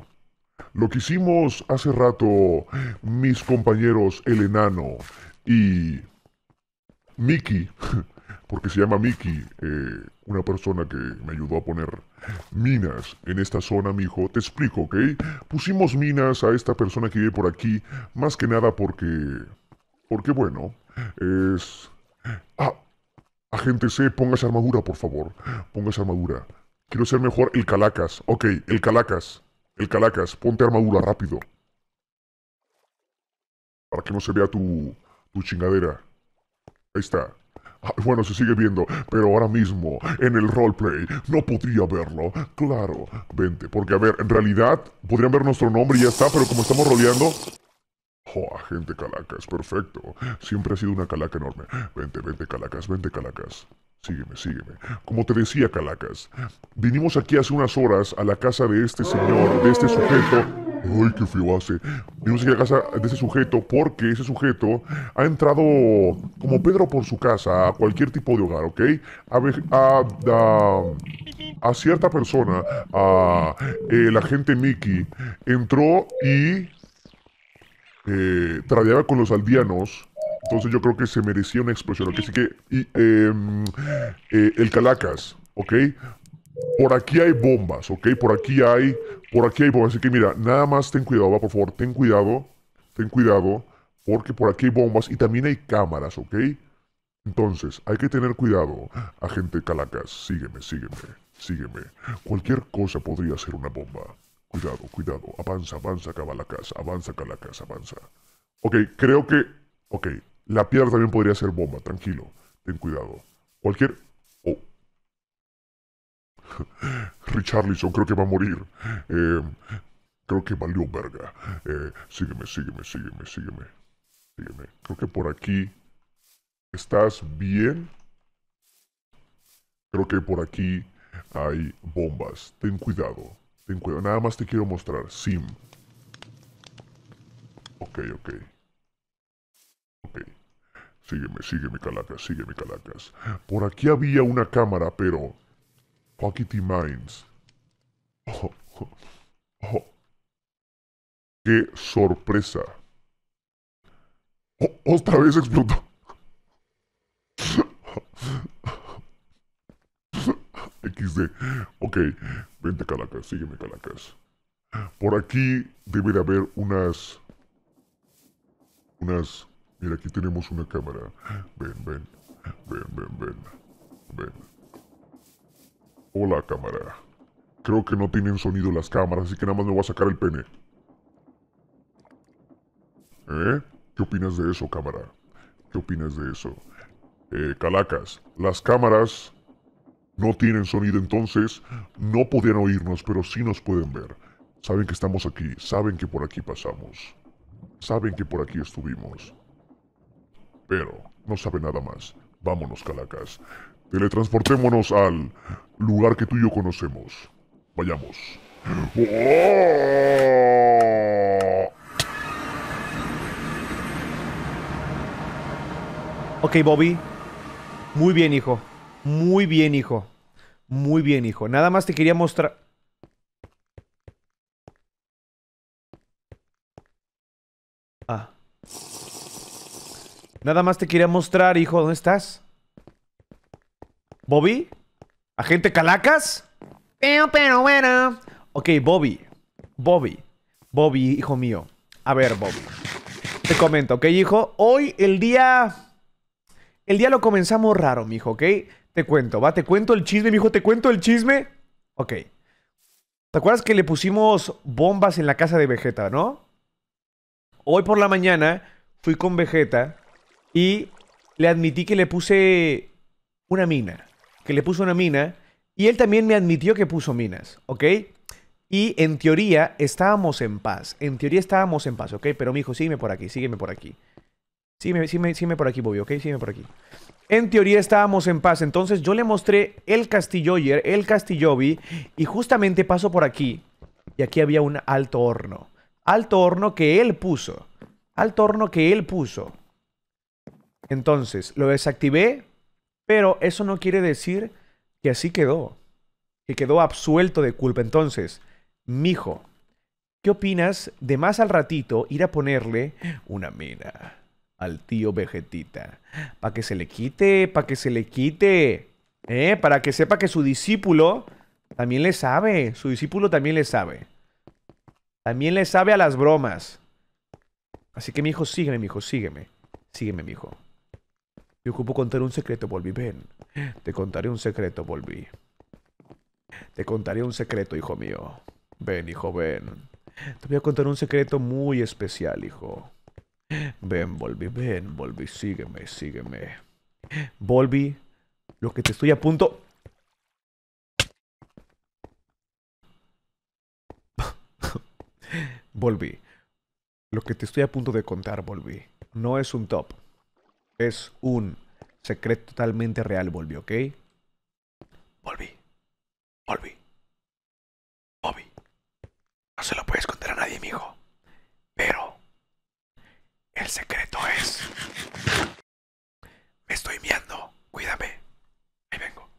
Lo que hicimos hace rato mis compañeros el enano y Mickey, [laughs] porque se llama Mickey, eh, una persona que me ayudó a poner minas en esta zona, mijo. Te explico, ¿ok? Pusimos minas a esta persona que vive por aquí, más que nada porque... Porque bueno, es... Ah, agente C, póngase armadura, por favor. Póngase armadura. Quiero ser mejor el Calacas. Ok, el Calacas. El Calacas, ponte armadura rápido. para que no se vea tu, tu chingadera. Ahí está. Bueno, se sigue viendo, pero ahora mismo, en el roleplay, no podría verlo. Claro, vente, porque a ver, en realidad, podrían ver nuestro nombre y ya está, pero como estamos roleando... Oh, agente Calacas, perfecto. Siempre ha sido una calaca enorme. Vente, vente, Calacas, vente, Calacas. Sígueme, sígueme. Como te decía, Calacas, vinimos aquí hace unas horas a la casa de este señor, de este sujeto. Ay, qué feo hace. Vinimos aquí la casa de ese sujeto porque ese sujeto ha entrado como Pedro por su casa a cualquier tipo de hogar, ¿ok? A, a, a- cierta persona, a el agente Mickey, entró y eh, tradeaba con los aldeanos. Entonces yo creo que se merecía una explosión. ¿ok? Así que, em, eh, el Calacas, ¿ok? Por aquí hay bombas, ¿ok? Por aquí hay, por aquí hay bombas. Así que mira, nada más ten cuidado, va, por favor, ten cuidado, ten cuidado, porque por aquí hay bombas y también hay cámaras, ¿ok? Entonces, hay que tener cuidado, agente Calacas. Sígueme, sígueme, sígueme. Cualquier cosa podría ser una bomba. Cuidado, cuidado. Avanza, avanza, Calacas. Avanza, Calacas, avanza. Ok, creo que... Ok, la piedra también podría ser bomba. Tranquilo, ten cuidado. Cualquier... [laughs] Richarlison creo que va a morir. Eh, creo que valió verga. Eh, sígueme, sígueme, sígueme, sígueme. Sígueme. Creo que por aquí... ¿Estás bien? Creo que por aquí hay bombas. Ten cuidado. Ten cuidado. Nada más te quiero mostrar. Sim. Ok, ok. Ok. Sígueme, sígueme, Calacas, sígueme, Calacas. Por aquí había una cámara, pero... Pockety Mines. Oh, oh, oh. ¡Qué sorpresa! Otra vez explotó. XD. Ok, vente Calacas, sígueme Calacas. Por aquí debe de haber unas... Unas... Mira, aquí tenemos una cámara. Ven, ven. Ven, ven, ven. Ven. Hola, cámara. Creo que no tienen sonido las cámaras, así que nada más me voy a sacar el pene. ¿Eh? ¿Qué opinas de eso, cámara? ¿Qué opinas de eso? Eh, Calacas, las cámaras no tienen sonido, entonces no podían oírnos, pero sí nos pueden ver. Saben que estamos aquí, saben que por aquí pasamos, saben que por aquí estuvimos. Pero no saben nada más. Vámonos, Calacas. Teletransportémonos al lugar que tú y yo conocemos. Vayamos. ¡Oh! Ok, Bobby. Muy bien, hijo. Muy bien, hijo. Muy bien, hijo. Nada más te quería mostrar. Ah. Nada más te quería mostrar, hijo. ¿Dónde estás? ¿Bobby? ¿Agente Calacas? Pero, pero bueno. Ok, Bobby. Bobby. Bobby, hijo mío. A ver, Bobby. Te comento, ¿ok, hijo? Hoy el día... El día lo comenzamos raro, mijo, ¿ok? Te cuento, ¿va? Te cuento el chisme, mijo. ¿Te cuento el chisme? Ok. ¿Te acuerdas que le pusimos bombas en la casa de Vegeta, no? Hoy por la mañana fui con Vegeta y le admití que le puse una mina. Que le puso una mina y él también me admitió que puso minas, ¿ok? Y en teoría estábamos en paz. En teoría estábamos en paz, ¿ok? Pero mi hijo, sígueme por aquí, sígueme por aquí. Sígueme, sígueme, sígueme por aquí, Bobby, ¿ok? Sígueme por aquí. En teoría estábamos en paz. Entonces yo le mostré el castilloyer, el castillobi, y justamente paso por aquí. Y aquí había un alto horno. Alto horno que él puso. Alto horno que él puso. Entonces, lo desactivé, pero eso no quiere decir que así quedó. Que quedó absuelto de culpa. Entonces, mijo, ¿qué opinas de más al ratito ir a ponerle una mina al tío Vegetita? Para que se le quite, para que se le quite. ¿Eh? Para que sepa que su discípulo también le sabe. Su discípulo también le sabe. También le sabe a las bromas. Así que, mi hijo, sígueme, mi hijo, sígueme. Sígueme, mi Yo ocupo contar un secreto, Volví. Ven. Te contaré un secreto, Volví. Te contaré un secreto, hijo mío. Ven, hijo, ven. Te voy a contar un secreto muy especial, hijo. Ven, Volvi, ven, Volvi, sígueme, sígueme. Volvi, lo que te estoy a punto... [laughs] Volvi, lo que te estoy a punto de contar, Volvi, no es un top. Es un secreto totalmente real, Volvi, ¿ok? Volvi, Volvi, Volvi. No se lo puedes contar a nadie, mijo. Pero el secreto es. Me estoy miando. Cuídame. Ahí vengo.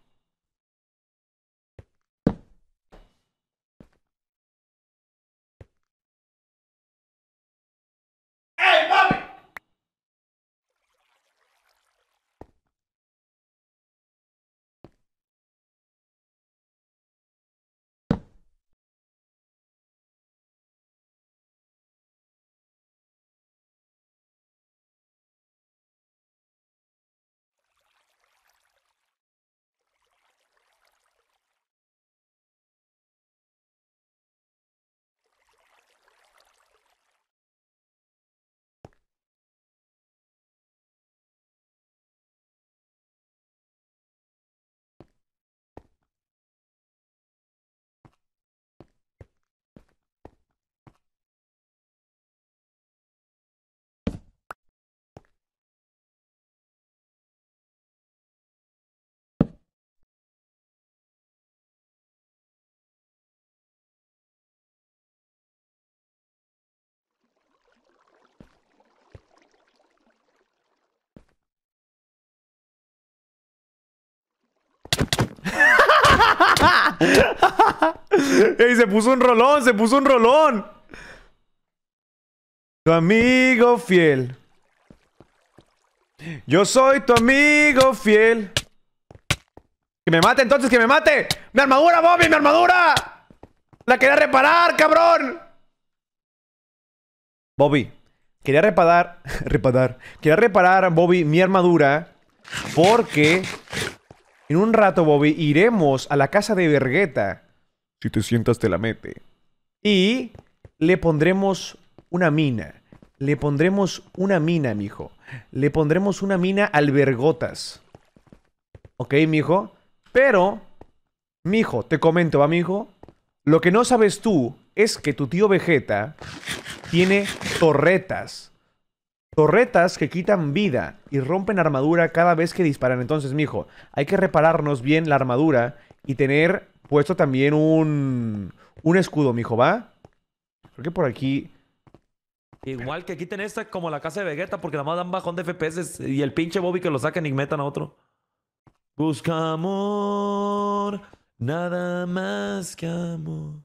[laughs] ¡Ey, se puso un rolón! ¡Se puso un rolón! Tu amigo fiel. Yo soy tu amigo fiel. Que me mate entonces, que me mate. ¡Mi armadura, Bobby! ¡Mi armadura! ¡La quería reparar, cabrón! Bobby, quería reparar. [laughs] reparar. Quería reparar, Bobby, mi armadura. Porque en un rato, Bobby, iremos a la casa de Vergueta. Si te sientas, te la mete. Y le pondremos una mina. Le pondremos una mina, mijo. Le pondremos una mina al Vergotas. ¿Ok, mijo? Pero, mijo, te comento, ¿va, mijo? Lo que no sabes tú es que tu tío Vegeta tiene torretas. Torretas que quitan vida y rompen armadura cada vez que disparan. Entonces, mijo, hay que repararnos bien la armadura y tener puesto también un, un escudo, mijo, ¿va? Creo que por aquí... Igual que quiten esta como la casa de Vegeta porque nada más dan bajón de FPS y el pinche Bobby que lo saquen y metan a otro. Busca amor, nada más que amor.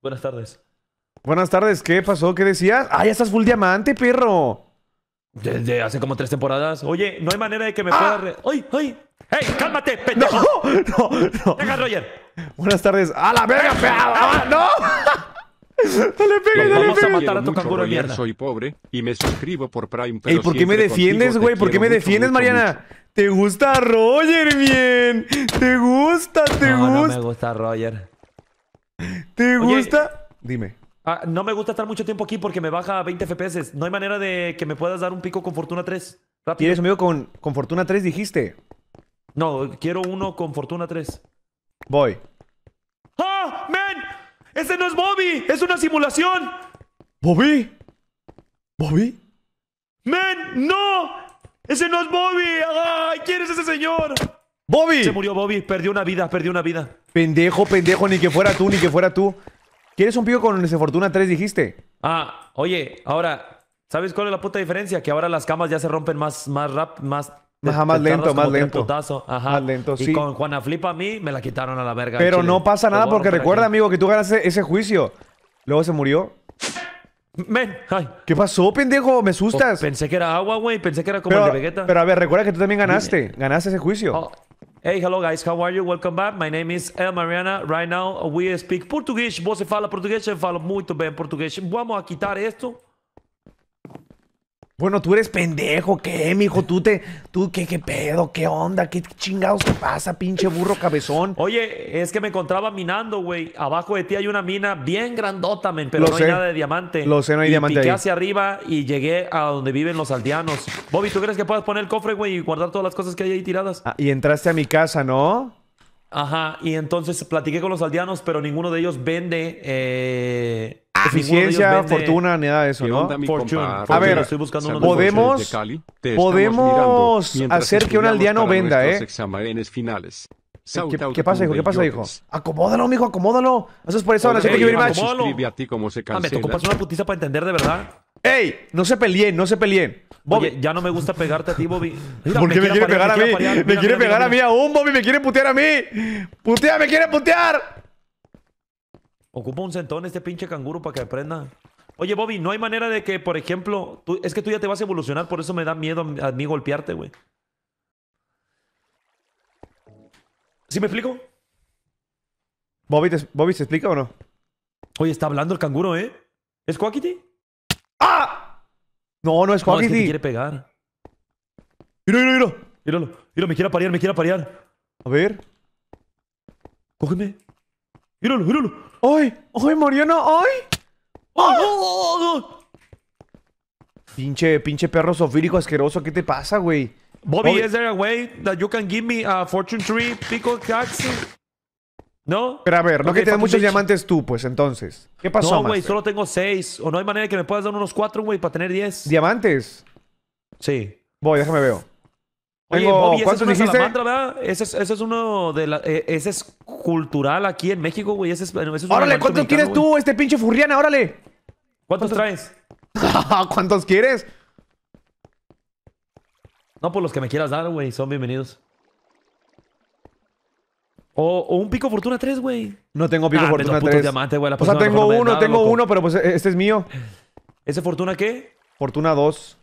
Buenas tardes. Buenas tardes, ¿qué pasó? ¿Qué decías? ¡Ah, ya estás full diamante, perro! Desde hace como tres temporadas. Oye, no hay manera de que me pueda... re- ¡Ay, ay! ¡Hey, cálmate, ¡No! pendejo! ¡No! [laughs] ¡No! Deja, Roger. Buenas tardes. ¡A la verga, fea! ¡Ah, ¡No! [laughs] ¡Dale, pega, dale, vamos a pega! matar Quiero a tu mucho, canguro Roger, mierda. Soy pobre y me suscribo por Prime. Pero Ey, ¿por qué me defiendes, güey? ¿Por qué me mucho, defiendes, mucho, Mariana? ¿Te gusta Roger, bien? ¿Te gusta? ¿Te No, no gusta? me gusta Roger. ¿Te Oye. gusta? Dime. Ah, no me gusta estar mucho tiempo aquí porque me baja a 20 FPS. No hay manera de que me puedas dar un pico con Fortuna 3. Rápido. ¿Quieres amigo con, con Fortuna 3, dijiste? No, quiero uno con Fortuna 3. Voy. ¡Ah! ¡Men! ¡Ese no es Bobby! ¡Es una simulación! ¿Bobby? ¿Bobby? ¡Men! ¡No! ¡Ese no es Bobby! ¡Ay! ¿Quién es ese señor? ¡Bobby! Se murió Bobby. Perdió una vida, perdió una vida. Pendejo, pendejo, ni que fuera tú, ni que fuera tú. ¿Quieres un pico con ese Fortuna 3, dijiste? Ah, oye, ahora, ¿sabes cuál es la puta diferencia? Que ahora las camas ya se rompen más, más rap, más. Ajá, más lento, más lento. Ajá. Más lento, y sí. con Juana Flipa a mí me la quitaron a la verga. Pero no pasa nada porque recuerda, amigo, que tú ganaste ese juicio. Luego se murió. Men, ay. ¿Qué pasó, pendejo? Me asustas. Pensé que era agua, güey. Pensé que era como el de Vegeta. pero a ver, recuerda que tú también ganaste. Ganaste ese juicio. Hey, hello guys, how are you? Welcome back. My name is El Mariana. Right now we speak português. Você fala português? Eu falo muito bem português. Vamos a quitar esto. Bueno, tú eres pendejo, ¿qué, mijo? Tú te... Tú, ¿qué, qué pedo? ¿Qué onda? ¿Qué chingados te pasa, pinche burro cabezón? Oye, es que me encontraba minando, güey. Abajo de ti hay una mina bien grandota, men, pero Lo no sé. hay nada de diamante. Lo sé, no hay y diamante piqué ahí. hacia arriba y llegué a donde viven los aldeanos. Bobby, ¿tú crees que puedas poner el cofre, güey, y guardar todas las cosas que hay ahí tiradas? Ah, y entraste a mi casa, ¿no? Ajá, y entonces platiqué con los aldeanos, pero ninguno de ellos vende. Eh, de ellos Eficiencia, vende- fortuna, ni nada de eso, ¿Qué ¿no? Fortune, A ver, estoy buscando uno de podemos- desde Cali. Te podemos hacer que un aldeano venda, ¿eh? exámenes finales. ¿Qué, pasa, to hijo? ¿Qué pasa, hijo? Acomódalo, mijo, acomódalo. Eso es por eso, la gente que viene match. acomódalo. escribe a ti cómo se Ah, me cancela. tocó pasar una putiza para entender de verdad. ¡Ey! No se peleen, no se peleen. Bobby, Oye, ya no me gusta pegarte a ti, Bobby. Mira, ¿por qué me, quiere pegar a mí? Me quiere mira, pegar a mí aún, Bobby, me quiere putear a mí. ¡Putea, me quiere putear! Ocupa un centón este pinche canguro para que aprenda. Oye, Bobby, no hay manera de que, por ejemplo, tú, es que tú ya te vas a evolucionar, por eso me da miedo a, a mí golpearte, güey. ¿Sí me explico? Bobby, ¿te, Bobby, ¿se explica o no? Oye, está hablando el canguro, ¿eh? ¿Es Quackity? ¡Ah! No, no es No, es que te quiere pegar. Mira, mira, mira. Míralo, míralo, me quiere parear, me quiere parear. A ver. Cógeme. Míralo, míralo. ¡Ay! ¡Ay, Mariana! ¡Ay! ¡Oh, oh, oh! Pinche, pinche perro sofílico asqueroso, ¿qué te pasa, güey? Bobby, Bobby. is there a way that you can give me a fortune tree pickle taxi? ¿No? Pero a ver, no Ok, que fucking muchos bitch. diamantes tú, pues entonces. ¿Qué pasó, No, güey, solo tengo seis. O no hay manera que me puedas dar unos cuatro, güey, para tener diez. ¿Diamantes? Sí. Voy, déjame veo. Oye, Tengo- Bobby, ese es ¿cuántos una dijiste? Ese es, ese es uno de la... eh, ese es cultural aquí en México, güey. Ese es, ese es ¡Órale! ¿Cuántos quieres tú, este pinche furriana? ¡Órale! ¿Cuántos traes? [laughs] ¿Cuántos quieres? No, pues los que me quieras dar, güey. Son bienvenidos. O, o un pico fortuna 3, güey. No tengo pico Ah, fortuna menos putos 3. diamantes, güey, la o sea, tengo mejor no me uno, tengo loco. uno, pero pues este es mío. ¿Ese fortuna qué? Fortuna 2.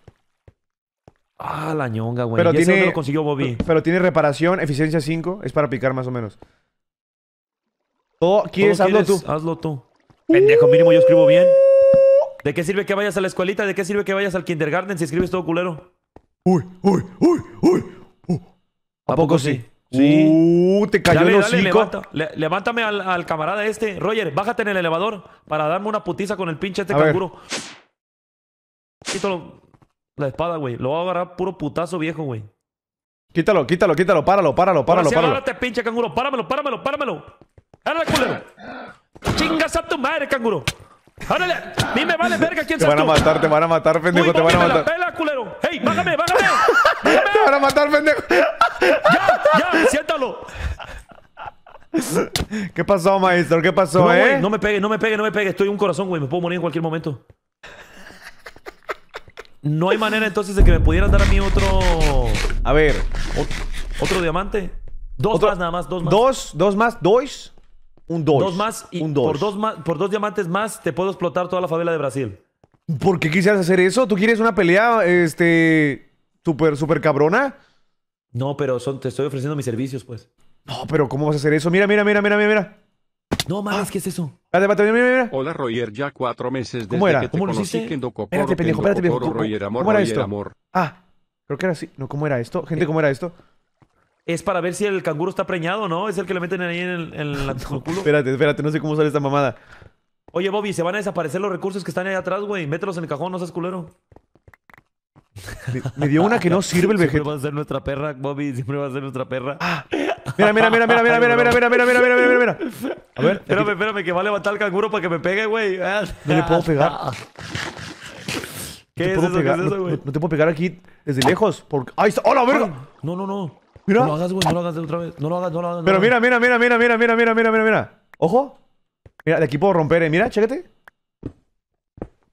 Ah, la ñonga, güey. Pero ¿Y ese tiene- dónde lo consiguió Bobby? Pero tiene reparación, eficiencia 5. Es para picar más o menos. Todo, ¿quieres? ¿Todo Hazlo tú. Hazlo tú. Pendejo, mínimo yo escribo bien. ¿De qué sirve que vayas a la escuelita? ¿De qué sirve que vayas al kindergarten si escribes todo culero? Uy, uy, uy, uy. ¿A poco sí? Sí. Uh, te cayó Dale, el dale, hocico. levanta- le- levántame al, al camarada este. Roger, bájate en el elevador para darme una putiza con el pinche este A canguro. Quítalo la espada, güey. Lo voy a agarrar puro putazo viejo, güey. Quítalo, quítalo, quítalo. Páralo, páralo, páralo, sí, páralo. agárrate, pinche canguro. Páramelo, páramelo, páramelo. Árale, culero. Chingas a tu madre, canguro. Árale. Ni me vale verga quién Te seas van a tú. matar, te van a matar, pendejo, Uy, te van a me la matar. pela, culero. Hey, bájame, [laughs] bájame. Te van a matar, pendejo. Ya, siéntalo. ¿Qué pasó, maestro? ¿Qué pasó, No, eh? güey, no me pegue, no me pegue, no me pegue. Estoy un corazón, güey. Me puedo morir en cualquier momento. No hay manera entonces de que me pudieran dar a mí otro. A ver, ot- otro diamante. Dos Otro- más, nada más, dos más. dos, dos más, dos. Un dos. Dos más y un dos. Por, dos más, por dos diamantes más te puedo explotar toda la favela de Brasil. ¿Por qué quisieras hacer eso? ¿Tú quieres una pelea, este, súper, súper cabrona? No, pero son, te estoy ofreciendo mis servicios, pues. No, pero ¿cómo vas a hacer eso? Mira, mira, mira, mira, mira, mira. No mames, ¿qué es eso? Espérate, espérate, mira, mira, mira. Hola Roger, ya cuatro meses desde ¿Cómo era? que te ¿Cómo lo conocí hiciste? Kendo Kokoro, Espérate, pendejo, espérate, pendejo. ¿Cómo- Roger, amor, cómo era Roger, esto? amor. Ah, creo que era así. No, ¿cómo era esto? Gente, ¿cómo era esto? Es para ver si el canguro está preñado, ¿no? Es el que le meten ahí en el, en la- [laughs] en el culo. Espérate, espérate, no sé cómo sale esta mamada. Oye, Bobby, se van a desaparecer los recursos que están ahí atrás, güey. Mételos en el cajón, no seas culero. Me, me dio una que no sirve el Siempre vegetal. va a ser nuestra perra, Bobby. Siempre va a ser nuestra perra. Mira, mira, mira, mira, mira, mira, mira, mira, mira, mira, mira, mira, mira. A ver, Espérame, espérame, que va a levantar el canguro para que me pegue, güey. no le puedo pegar. ¿Qué No te es puedo eso? pegar, ¿Qué es eso, no- güey? no, no te puedo pegar aquí desde lejos. Porque... ¡Ahí está! ¡Hola, verga! No, no, no. Mira. No lo hagas, güey. No lo hagas de otra vez. No lo hagas, no lo hagas. Pero mira, mira, mira, mira, mira, mira, mira, mira, mira, mira. Ojo. Mira, de aquí puedo romper, eh. Mira, chécate.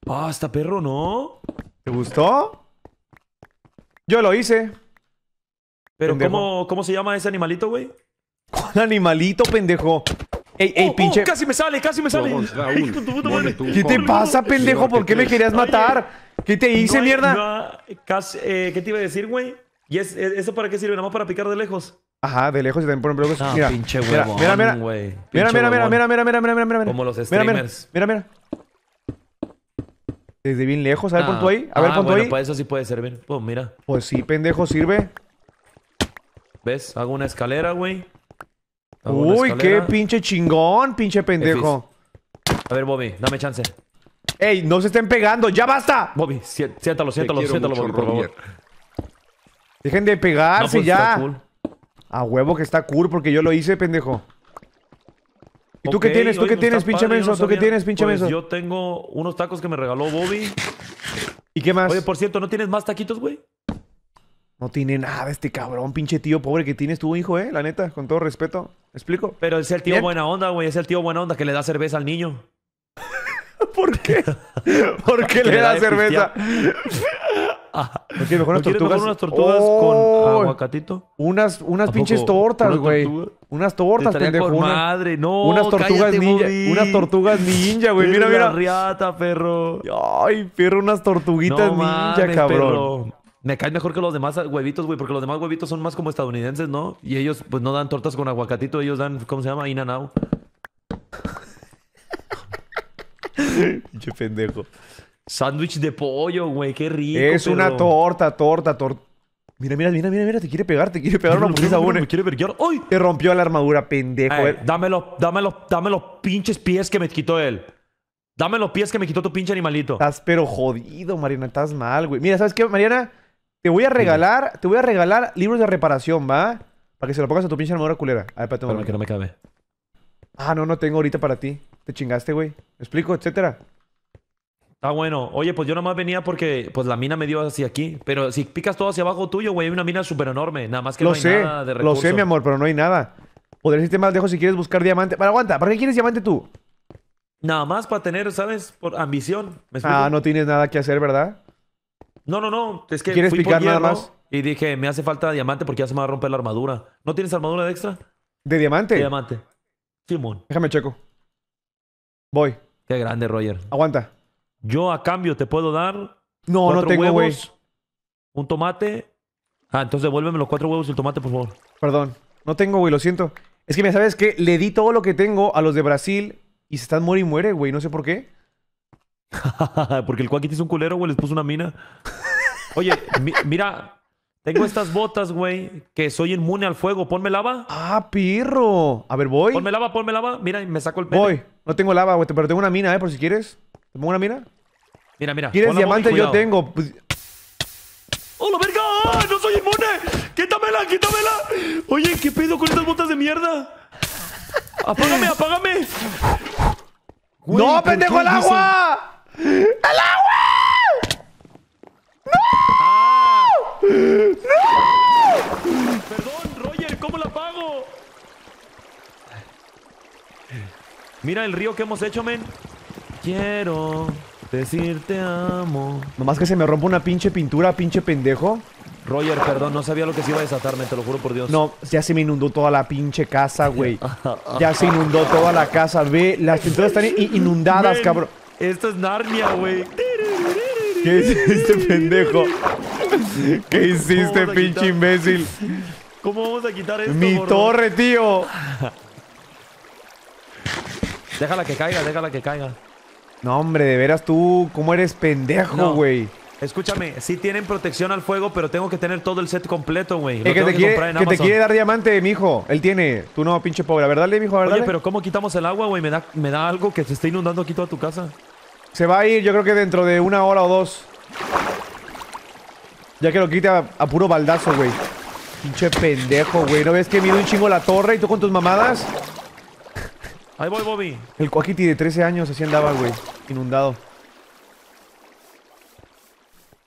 Ah, está perro, ¿no? ¿Te gustó? Yo lo hice. Pero. ¿cómo, ¿cómo se llama ese animalito, güey? Un animalito, pendejo. Ey, ey, Oh, oh, pinche. casi me sale, casi me sale. Raúl. [laughs] Tú, ¿Qué te pasa, pendejo? ¿Por qué me querías matar? ¿Qué te hice, No hay- mierda? no hay- casi- eh, ¿Qué te iba a decir, güey? ¿Y es, es- eso para qué sirve? ¿Nada más para picar de lejos? Ajá, de lejos y también ponen bloques. Ah, mira, pinche mira, huevón, mira, mira. güey. Mira, Pinche mira, mira, huevón. mira, mira, mira, mira, mira, mira, mira. Como los Mira, mira, streamers. Mira, mira. Desde bien lejos. A ver, pon Ah, tú ahí. A ver, ah, pon tú bueno, ahí. pues eso sí puede servir. Pues mira, Pues sí, pendejo, sirve. ¿ves? Hago una escalera, güey. Hago una Uy, qué pinche chingón, pinche pendejo. A ver, Bobby, dame chance. Ey, no se estén pegando, ya basta. Bobby, si- siéntalo, siéntalo, siéntalo, mucho, Bobby, por favor. Dejen de No, pegarse pues, ya. está cool. A huevo que está cool porque yo lo hice, pendejo. ¿Y tú qué tienes? ¿Tú qué pues, tienes, pinche padre, no menso? ¿Tú qué tienes, pinche Pues menso? Yo tengo unos tacos que me regaló Bobby. ¿Y qué más? Oye, por cierto, ¿no tienes más taquitos, güey? No tiene nada este cabrón, pinche tío pobre que tienes tu hijo, eh, la neta, con todo respeto. ¿Me explico? Pero es el tío Bien. buena onda, güey. Es el tío buena onda que le da cerveza al niño. [laughs] ¿Por qué? ¿Por qué le da cerveza? ¿No quieres mejor ¿No unas tortugas? mejor unas tortugas ¡Oh! con aguacatito? Unas, unas ¿A pinches poco? tortas, ¿Una güey. Unas tortas, pendejo. una- madre, no. unas tortugas cállate, ninja. Bobby. Unas tortugas ninja, güey. Mira, mira. riata, perro. Ay, perro, unas tortuguitas No ninja, mames, cabrón. perro. Me caen mejor que los demás huevitos, güey, porque los demás huevitos son más como estadounidenses, ¿no? Y ellos, pues, no dan tortas con aguacatito, ellos dan, ¿cómo se llama? In and out. [laughs] Pinche pendejo. Sándwich de pollo, güey, qué rico. Es una torta, torta, torta. Mira, mira, mira, mira, mira, te quiere pegar, te quiere pegar una [laughs] mira, una. Me quiere verguiar. ¡Ay! Te rompió la armadura, pendejo. Eh, dame, los, dame, los, dame los pinches pies que me quitó él. Dame los pies que me quitó tu pinche animalito. Estás pero jodido, Mariana, estás mal, güey. Mira, ¿sabes qué, Mariana? Te voy a regalar, te voy a regalar libros de reparación, ¿va? Para que se lo pongas a tu pinche armadura culera. A ver, espérate un Espérame que no me cabe. Ah, no, no tengo ahorita para ti. Te chingaste, güey. ¿Me explico? Etcétera. Está bueno. Oye, pues yo nomás venía porque pues la mina me dio hacia aquí. Pero si picas todo hacia abajo tuyo, güey, hay una mina súper enorme. Nada más que Lo no hay sé, nada de lo recurso. sé, mi amor, pero no hay nada. Podré decirte más lejos si quieres buscar diamante. Para, aguanta, ¿para qué quieres diamante tú? Nada más para tener, ¿sabes? Por ambición. Ah, no tienes nada que hacer, ¿verdad? no, no, no. Es que ¿Quieres fui por picar nada hierro más? Y dije, me hace falta diamante porque ya se me va a romper la armadura. ¿No tienes armadura de extra? ¿De diamante? Diamante. Simón. Déjame checo. Voy. Qué grande, Roger. Aguanta. Yo a cambio te puedo dar No, no tengo, güey. huevos, un tomate. Ah, entonces devuélveme los cuatro huevos y el tomate, por favor. Perdón. No tengo, güey, lo siento. Es que, mira, ¿sabes qué? Le di todo lo que tengo a los de Brasil y se están muere y muere, güey. No sé por qué. [laughs] Porque el Cuaquiti es un culero, güey, les puso una mina. Oye, mi- mira, tengo estas botas, güey, que soy inmune al fuego. Ponme lava. Ah, pirro. A ver, voy. Ponme lava, ponme lava. Mira, me saco el pene. Voy. No tengo lava, güey, pero tengo una mina, ¿eh? Por si quieres. ¿Te pongo una mina? Mira, mira. ¿Quieres diamante? Yo tengo. Pues, ¡Oh, la verga! ¡Ah, ¡No soy inmune! ¡Quítamela, quítamela! Oye, ¿qué pedo con estas botas de mierda? ¡Apágame, apágame! Güey, ¡No, ¿por pendejo, el dice- agua! ¡Ah! Perdón, Roger, ¿cómo la apago? Mira el río que hemos hecho, men. Quiero decirte amo. Nomás que se me rompa una pinche pintura, pinche pendejo. Roger, perdón, no sabía lo que se iba a desatarme, te lo juro por Dios. No, ya se me inundó toda la pinche casa, güey. Ya se inundó toda la casa. Ve, las pinturas están inundadas, Men, cabrón. Esto es Narnia, güey. ¿Qué hiciste, pendejo? ¿Qué hiciste, pinche quitar- imbécil? ¿Cómo vamos a quitar esto, Mi gordo? torre, tío. Déjala que caiga, déjala que caiga. No, hombre, de veras tú, ¿cómo eres pendejo, No. güey? Escúchame, sí tienen protección al fuego, pero tengo que tener todo el set completo, güey. Eh, que te que quiere, que te dar diamante, mijo. Él tiene. Tú no, pinche pobre. A ver, dale, mijo, a ver, Oye, dale. pero ¿cómo quitamos el agua, güey? Me da, me da algo que se está inundando aquí toda tu casa. Se va a ir, yo creo que dentro de una hora o dos. Ya que lo quite a, a puro baldazo, güey. Pinche pendejo, güey. ¿No ves que mide un chingo la torre y tú con tus mamadas? Ahí voy, Bobby. El Coakiti de 13 años así andaba, güey. Inundado.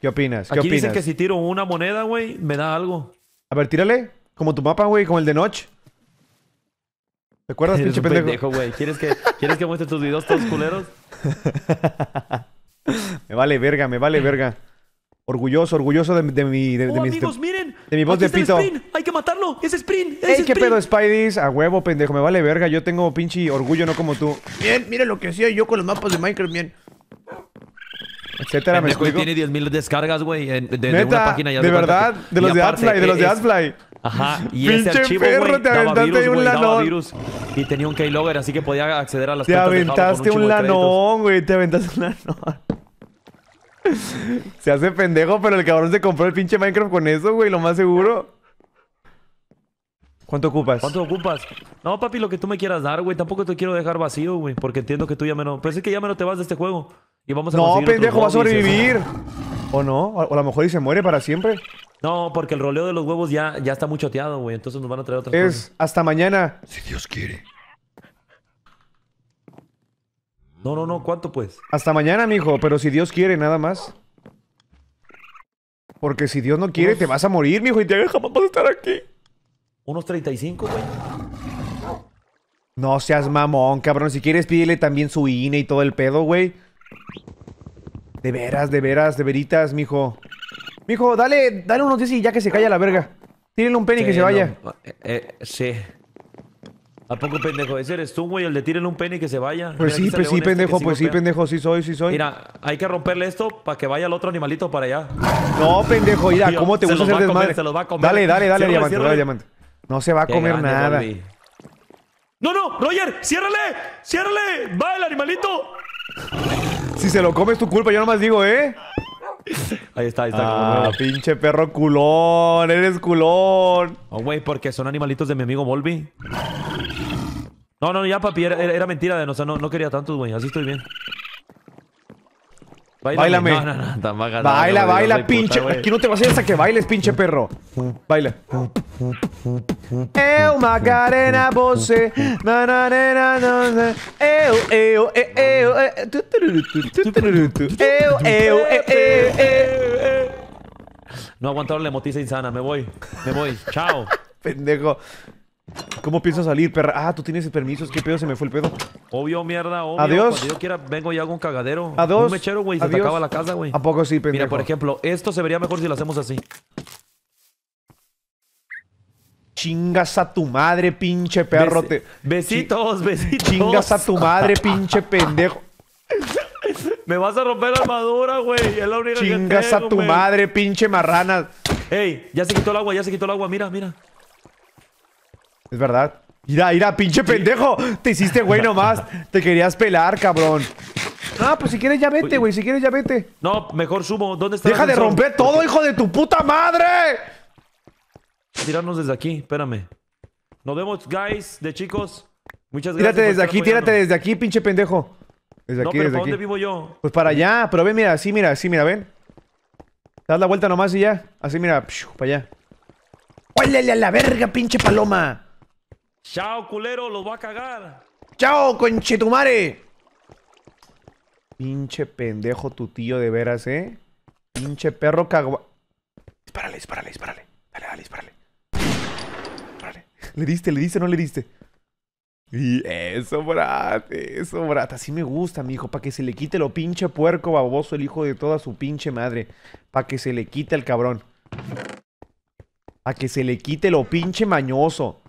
¿Qué opinas? ¿Qué Aquí opinas? dicen que si tiro una moneda, güey, me da algo. A ver, tírale. Como tu mapa, güey, como el de Notch. ¿Te acuerdas, Eres pinche un pendejo? güey. ¿Quieres que, ¿Quieres que muestre tus videos todos culeros? [laughs] Me vale verga, me vale verga. Orgulloso, orgulloso de, de mi... De, de oh, mi- amigos, miren. de mi voz Aquí de pito. Sprint. Hay que matarlo. Es Sprint. Es ¡Ey, qué Sprint. pedo, Spideys! A huevo, pendejo, me vale verga. Yo tengo pinche orgullo, no como tú. Bien, mira lo que hacía yo con los mapas de Minecraft, bien. Etcétera, me explico. tiene 10.000 descargas, güey, en- de, de una página. ya de verdad, de los de Adfly, de los de Adfly. Ajá, y ese Pinche archivo, perro, güey, te daba aventaste virus, un daba virus. Y tenía un keylogger, así que podía acceder a las Te de aventaste un créditos. lanón, güey. Te aventaste un lanón. Se hace pendejo, pero el cabrón se compró el pinche Minecraft con eso, güey, lo más seguro. ¿Cuánto ocupas? ¿Cuánto ocupas? No, papi, lo que tú me quieras dar, güey. Tampoco te quiero dejar vacío, güey. Porque entiendo que tú ya menos... Pero es que ya menos te vas de este juego. Y vamos a No, pendejo, va a sobrevivir. ¿O no? O a lo mejor y se muere para siempre. No, porque el roleo de los huevos ya, ya está muy choteado, güey. Entonces nos van a traer otras cosas. Es hasta mañana. Si Dios quiere. No, no, no. ¿Cuánto, pues? Hasta mañana, mijo, pero si Dios quiere, nada más. Porque si Dios no quiere, te vas a morir, mijo, y te jamás vas a estar aquí. Unos 35, güey. No seas mamón, cabrón. Si quieres, pídele también su INE y todo el pedo, güey. De veras, de veras, de veritas, mijo. Mijo, dale, dale unos 10 y ya que se calla la verga. Tírenle un penny que Sí, se vaya. no, eh, eh, sí. ¿A poco, pendejo? Ese eres tú, güey, el de tírenle un penny que se vaya. Pues Mira, sí, aquí está pues sí, este que pendejo, pues sí, pendejo, sí soy, sí soy. Mira, hay que romperle esto para que vaya el otro animalito para allá. No, pendejo, mira, Tío, ¿cómo te gusta hacer comer, desmadre? se los va a comer. Dale, dale, dale, diamante, dale, diamante. No se va a Qué comer nada. No, no, Roger, ciérrale, ciérrale. Va el animalito. Si se lo comes tu culpa, yo nomás digo, ¿eh? [laughs] Ahí está, ahí está. Ah, como pinche perro culón, eres culón. Oh, güey, porque son animalitos de mi amigo Volby. No, no, ya, papi, era, era- mentira de o sea, no, no quería tantos, güey. Así estoy bien. Báilame. No, no, no, tampoco, no, Baila, no, baila, pinche. puta. Aquí no te vas a ir hasta que bailes, pinche perro. Baila. Eu, Macarena, você. Na, na, na, na, eu, eu. No aguantaron la emotiza insana. Me voy. Me voy. Chao. [laughs] Pendejo. ¿Cómo piensas salir, perra? Ah, tú tienes permisos. ¿Qué pedo? Se me fue el pedo. Obvio, mierda. Obvio. Adiós. Cuando yo quiera, vengo y hago un cagadero. Adiós. Un mechero, güey. Se te acaba la casa, güey. ¿A poco sí, pendejo? Mira, por ejemplo, esto se vería mejor si lo hacemos así. Chingas a tu madre, pinche perro. Besitos, besitos. Chingas a tu madre, [laughs] pinche pendejo. Me vas a romper la armadura, güey. Es la única que Chingas a tu madre, pinche marrana. Ey, ya se quitó el agua, ya se quitó el agua. Mira, mira. Es verdad. Mira, mira, pinche pendejo. Te hiciste güey [laughs] nomás. Te querías pelar, cabrón. No, pues si quieres ya vete, güey. Si quieres ya vete. No, mejor subo. ¿Dónde está Deja de romper todo, hijo de tu puta madre. Tirarnos desde aquí, espérame. Nos vemos, guys, de chicos. Muchas gracias. Tírate desde aquí, tírate desde aquí, pinche pendejo. Desde No, aquí, pero desde ¿para aquí. dónde vivo yo? Pues para allá, pero ven, mira, así, mira, así, mira, ven. Das la vuelta nomás y ya. Así, mira, para allá. ¡Huélele a la verga, pinche paloma! Chao, culero, los voy a cagar. ¡Chao, conchetumare! Pinche pendejo tu tío de veras, ¿eh? Pinche perro cagua... Dispárale, dispárale, dispárale. Dale, dale, dispárale. ¿Le diste, le diste no le diste? Y eso, brat, eso, brat. Así me gusta, mijo. Para que se le quite lo pinche puerco baboso, el hijo de toda su pinche madre. Para que se le quite el cabrón. Para que se le quite lo pinche mañoso.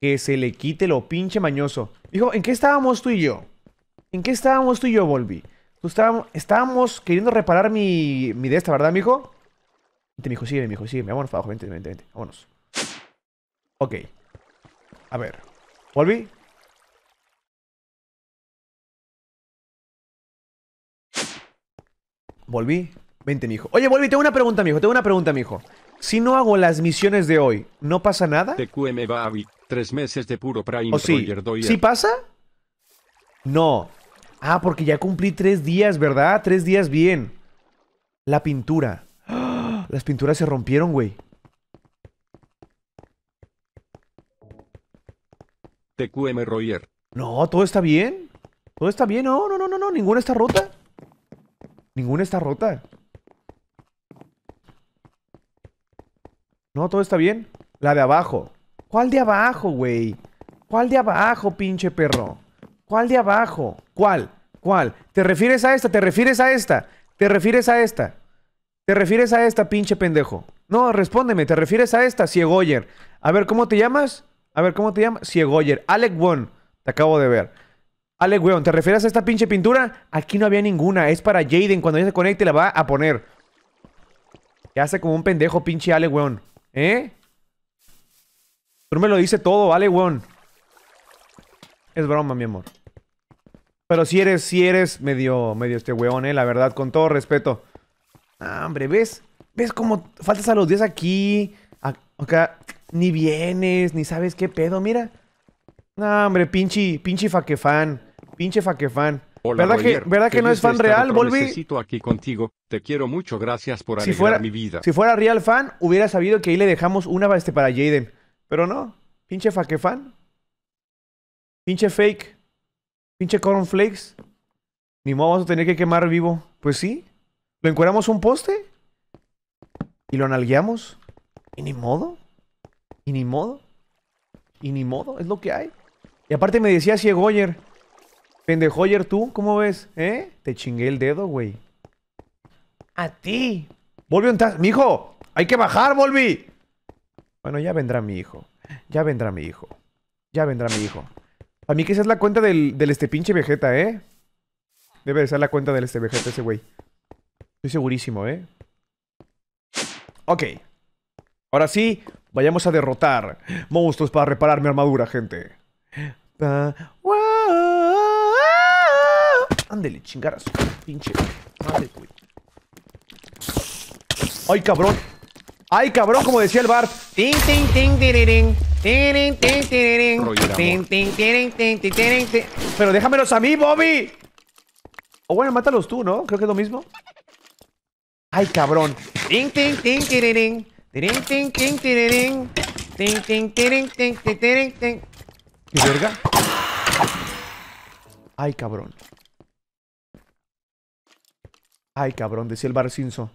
Que se le quite lo pinche mañoso. Hijo, ¿en qué estábamos tú y yo? ¿En qué estábamos tú y yo, Volvi? Estábamos, queriendo reparar mi, mi de esta, ¿verdad, mijo? Vente, mijo, sígueme, mijo, sígueme. Vámonos para abajo, vente, vente, vente. Vámonos. Ok. A ver. ¿Volvi? ¿Volví? Vente, mijo. Oye, Volvi, tengo una pregunta, mijo. Tengo una pregunta, mijo. Si no hago las misiones de hoy, ¿no pasa nada? TQM Babi, tres meses de puro Prime ¿O sí? Roger Doyer. ¿Sí pasa? No. Ah, porque ya cumplí tres días, ¿verdad? Tres días bien. La pintura. [gasps] Las pinturas se rompieron, güey. TQM Roger. No, todo está bien. Todo está bien. No, no, no, no, no. Ninguna está rota. Ninguna está rota. No, todo está bien. La de abajo. ¿Cuál de abajo, güey? ¿Cuál de abajo, pinche perro? ¿Cuál de abajo? ¿Cuál? ¿Cuál? ¿Te refieres a esta? ¿Te refieres a esta? ¿Te refieres a esta? ¿Te refieres a esta, pinche pendejo? No, respóndeme. ¿Te refieres a esta, Ciegoyer? A ver, ¿cómo te llamas? A ver, ¿cómo te llamas? Ciegoyer. Alec Won. Te acabo de ver. Alec weón, ¿te refieres a esta pinche pintura? Aquí no había ninguna. Es para Jaden. Cuando ella se conecte la va a poner. Ya hace como un pendejo, pinche Alec weón. ¿Eh? Tú me lo dice todo, Alec weón. Es broma, mi amor. Pero si eres, si eres medio, medio este weón, eh, la verdad, con todo respeto. Ah, hombre, ¿ves? ¿Ves cómo faltas a los días aquí? Acá ni vienes, ni sabes qué pedo, mira. No, hombre, pinche, pinche faquefan. Pinche faquefan. Hola, ¿Verdad, que. ¿verdad que no es fan estar real, Volvi? Necesito aquí contigo. Te quiero mucho. Gracias por Si fuera, mi vida. si fuera real fan, hubiera sabido que ahí le dejamos una este, para Jaden. Pero no. Pinche faquefan. Pinche fake. Pinche cornflakes. Ni modo, vamos a tener que quemar vivo. Pues sí. Lo encueramos un poste. Y lo analgueamos. Y ni modo. Y ni modo. Y ni modo. Es lo que hay. Y aparte me decía Ciegoyer. Pendejoyer tú, ¿cómo ves? ¿Eh? Te chingué el dedo, güey. A ti. Volvió en Mi hijo, hay que bajar, Volvi. Bueno, ya vendrá mi hijo. Ya vendrá mi hijo. Ya vendrá mi hijo. A mí que esa es la cuenta del, del este pinche Vegeta, ¿eh? Debe de ser la cuenta del este Vegeta ese güey. Estoy segurísimo, ¿eh? Ok. Ahora sí, vayamos a derrotar monstruos para reparar mi armadura, gente. Ándele, chingaras. Pinche. ¡Ay, cabrón! ¡Ay, cabrón! Como decía el bar. Tin, tin, tin, tirirín. Tirin, tin, amor. Tin, tin, tirin, tin, tirin, tin. Pero déjamelos a mí, Bobby. O bueno, mátalos tú, ¿no? Creo que es lo mismo. ¡Ay, cabrón! Tin, tin, tin, tirirín. Tirin, tin, tin, tirirín. Tin, tin, tirin, tin, tirin, tin. ¿Qué verga? ¡Ay, cabrón! ¡Ay, cabrón! Decía el bar Cinzo.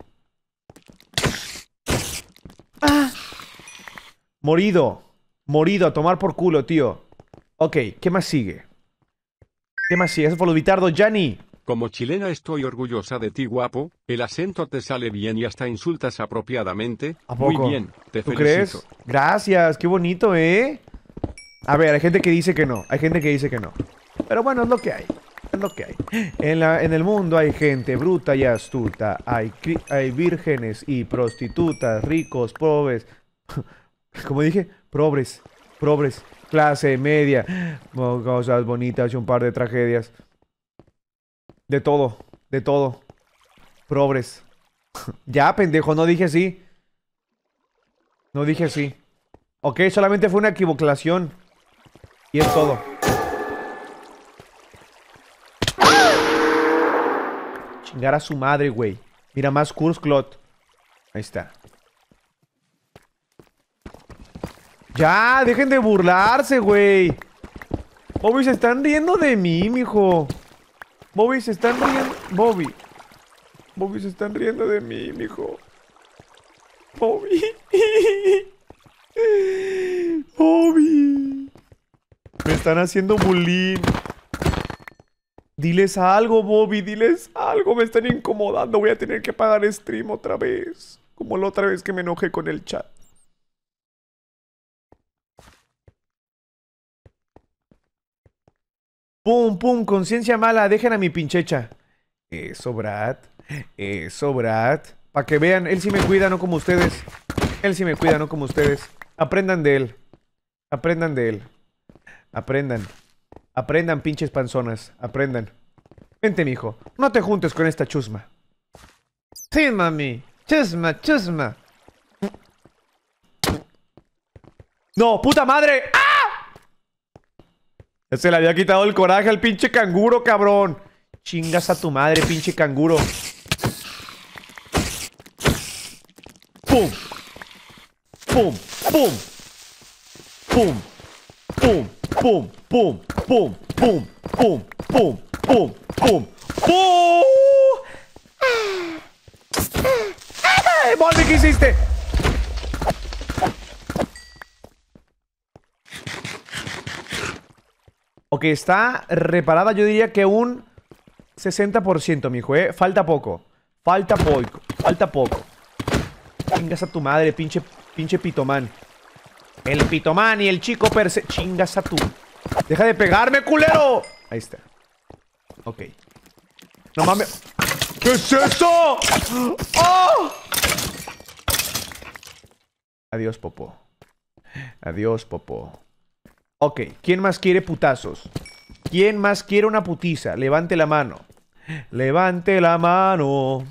Morido. Morido, a tomar por culo, tío. Ok, ¿qué más sigue? ¿Qué más sigue? Eso fue lo Vitardo, Gianni. Como chilena estoy orgullosa de ti, guapo. El acento te sale bien y hasta insultas apropiadamente. ¿A poco? Muy bien, te ¿Tú felicito. crees? Gracias, qué bonito, ¿eh? A ver, hay gente que dice que no. Hay gente que dice que no. Pero bueno, es lo que hay. Es lo que hay. En, la, en el mundo hay gente bruta y astuta. Hay, hay vírgenes y prostitutas, ricos, pobres. Como dije, pobres, pobres, clase media, cosas bonitas y un par de tragedias. De todo, de todo. Pobres. [laughs] ya, pendejo, no dije así. No dije así. Ok, solamente fue una equivocación. Y es todo. Chingar a su madre, güey. Mira, más Kursklot. Ahí está. Ya, dejen de burlarse, güey. Bobby, se están riendo de mí, mijo. Bobby, se están riendo. Bobby. Bobby, se están riendo de mí, mijo. Bobby. [laughs] Bobby. Me están haciendo bullying. Diles algo, Bobby, diles algo. Me están incomodando. Voy a tener que pagar stream otra vez. Como la otra vez que me enojé con el chat. Pum, pum, conciencia mala. Dejen a mi pinchecha. Eso, Brad. Eso, Brad. Para que vean, él sí me cuida, no como ustedes. Él sí me cuida, no como ustedes. Aprendan de él. Aprendan de él. Aprendan. Aprendan, pinches panzonas. Aprendan. Vente, mijo. No te juntes con esta chusma. Sí, mami. Chusma, chusma. No, puta madre. ¡Ah! Se le había quitado el coraje al pinche canguro, cabrón. Chingas a tu madre, pinche canguro. ¡Pum! ¡Pum! ¡Pum! ¡Pum! ¡Pum! ¡Pum! ¡Pum! ¡Pum! ¡Pum! ¡Pum! ¡Pum! ¡Pum! ¡Pum! ¡Pum! ¡Ay, Volvi, qué hiciste! Ok, está reparada, yo diría que un 60%, mijo, ¿eh? Falta poco. Falta poco. Falta poco. Chingas a tu madre, pinche, pinche pitomán. El pitomán y el chico perse... Chingas a tu... Deja de pegarme, culero. Ahí está. Ok. No mames. ¿Qué es eso? ¡Oh! Adiós, Popo. Adiós, Popo. Ok, ¿quién más quiere putazos? ¿Quién más quiere una putiza? Levante la mano. Levante la mano.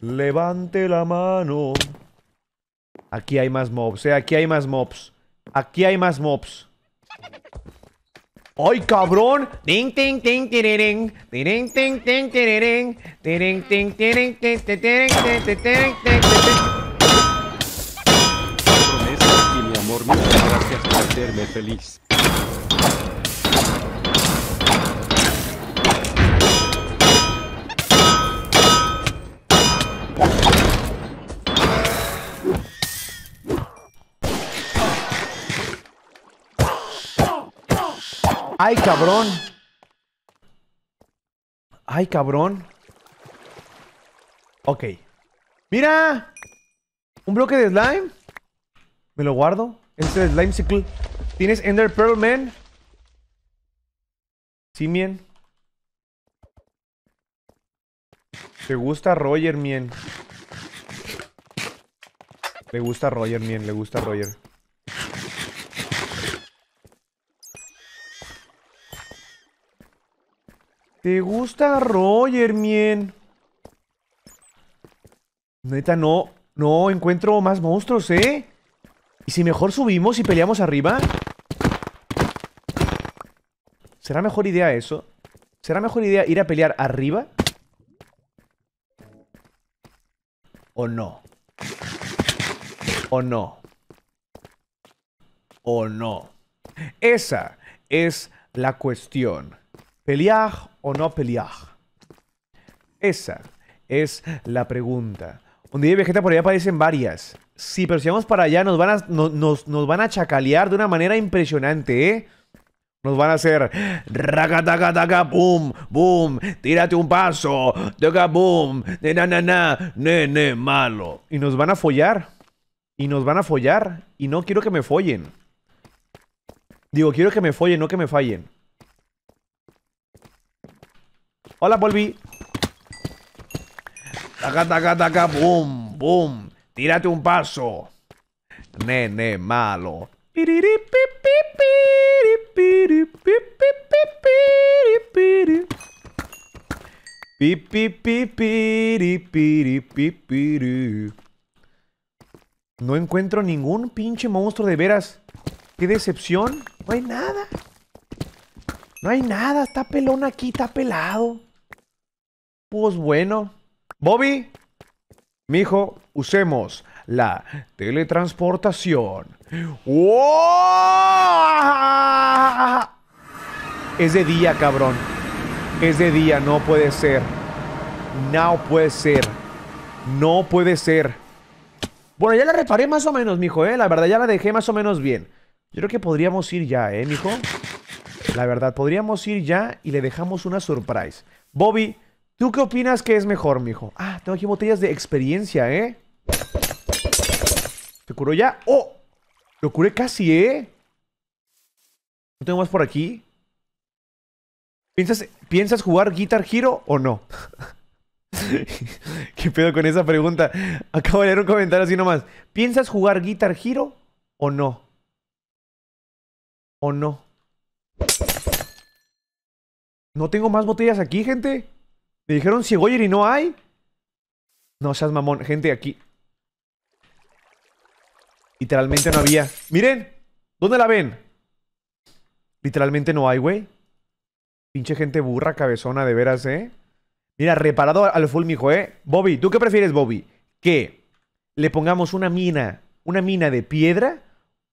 Levante la mano. Aquí hay más mobs, eh. Aquí hay más mobs. Aquí hay más mobs. ¡Ay, cabrón! Ting, ting, ting, ting, ting, ting, ting, ting, tiring, ting, ting, tiring, ting, ting, ting. Promesa y mi amor, hacerme feliz. ¡Ay, cabrón! ¡Ay, cabrón! Ok. ¡Mira! ¿Un bloque de slime? Me lo guardo. Este es Slime Cycle. ¿Tienes Ender Pearl, man? Simien. ¿Te gusta Roger, mien? Le gusta Roger, mien. Le gusta Roger. ¿Te gusta Roger, mien? Neta, no. No encuentro más monstruos, ¿eh? ¿Y si mejor subimos y peleamos arriba? ¿Será mejor idea eso? ¿Será mejor idea ir a pelear arriba? ¿O no? ¿O no? ¿O no? Esa es la cuestión. ¿Pelear o no pelear? Esa es la pregunta. Un día Vegeta por allá aparecen varias. Si vamos para allá nos van a, no- nos, nos van a chacalear de una manera impresionante, ¿eh? Nos van a hacer raca taca taca boom boom tírate un paso taca boom de na na na nene malo. Y nos van a follar y nos van a follar y no quiero que me follen. Digo quiero que me follen no que me fallen. Hola volví taca taca taca boom boom tírate un paso nene malo. No encuentro ningún pinche monstruo de veras. ¡Qué decepción! No hay nada. No hay nada. Está pelón aquí, está pelado. Pues bueno. Bobby, mijo, usemos la teletransportación. ¡Wow! Es de día, cabrón. Es de día, no puede ser. No puede ser. No puede ser. Bueno, ya la reparé más o menos, mijo, eh. La verdad, ya la dejé más o menos bien. Yo creo que podríamos ir ya, eh, mijo. La verdad, podríamos ir ya y le dejamos una surprise. Bobby, ¿tú qué opinas que es mejor, mijo? Ah, tengo aquí botellas de experiencia, ¿eh? ¿Se curó ya? ¡Oh! Lo curé casi, ¿eh? ¿No tengo más por aquí? ¿Piensas, ¿Piensas jugar Guitar Hero o no? [laughs] ¿Qué pedo con esa pregunta? Acabo de leer un comentario así nomás. ¿Piensas jugar Guitar Hero o no? ¿O no? No tengo más botellas aquí, gente. Me dijeron Ciegoyer y no hay. No seas mamón, gente, aquí. Literalmente no había. Miren, ¿dónde la ven? Literalmente no hay, güey. Pinche gente burra, cabezona, de veras, ¿eh? Mira, reparado al full, mijo, ¿eh? Bobby, ¿tú qué prefieres, Bobby? ¿Que le pongamos una mina, una mina de piedra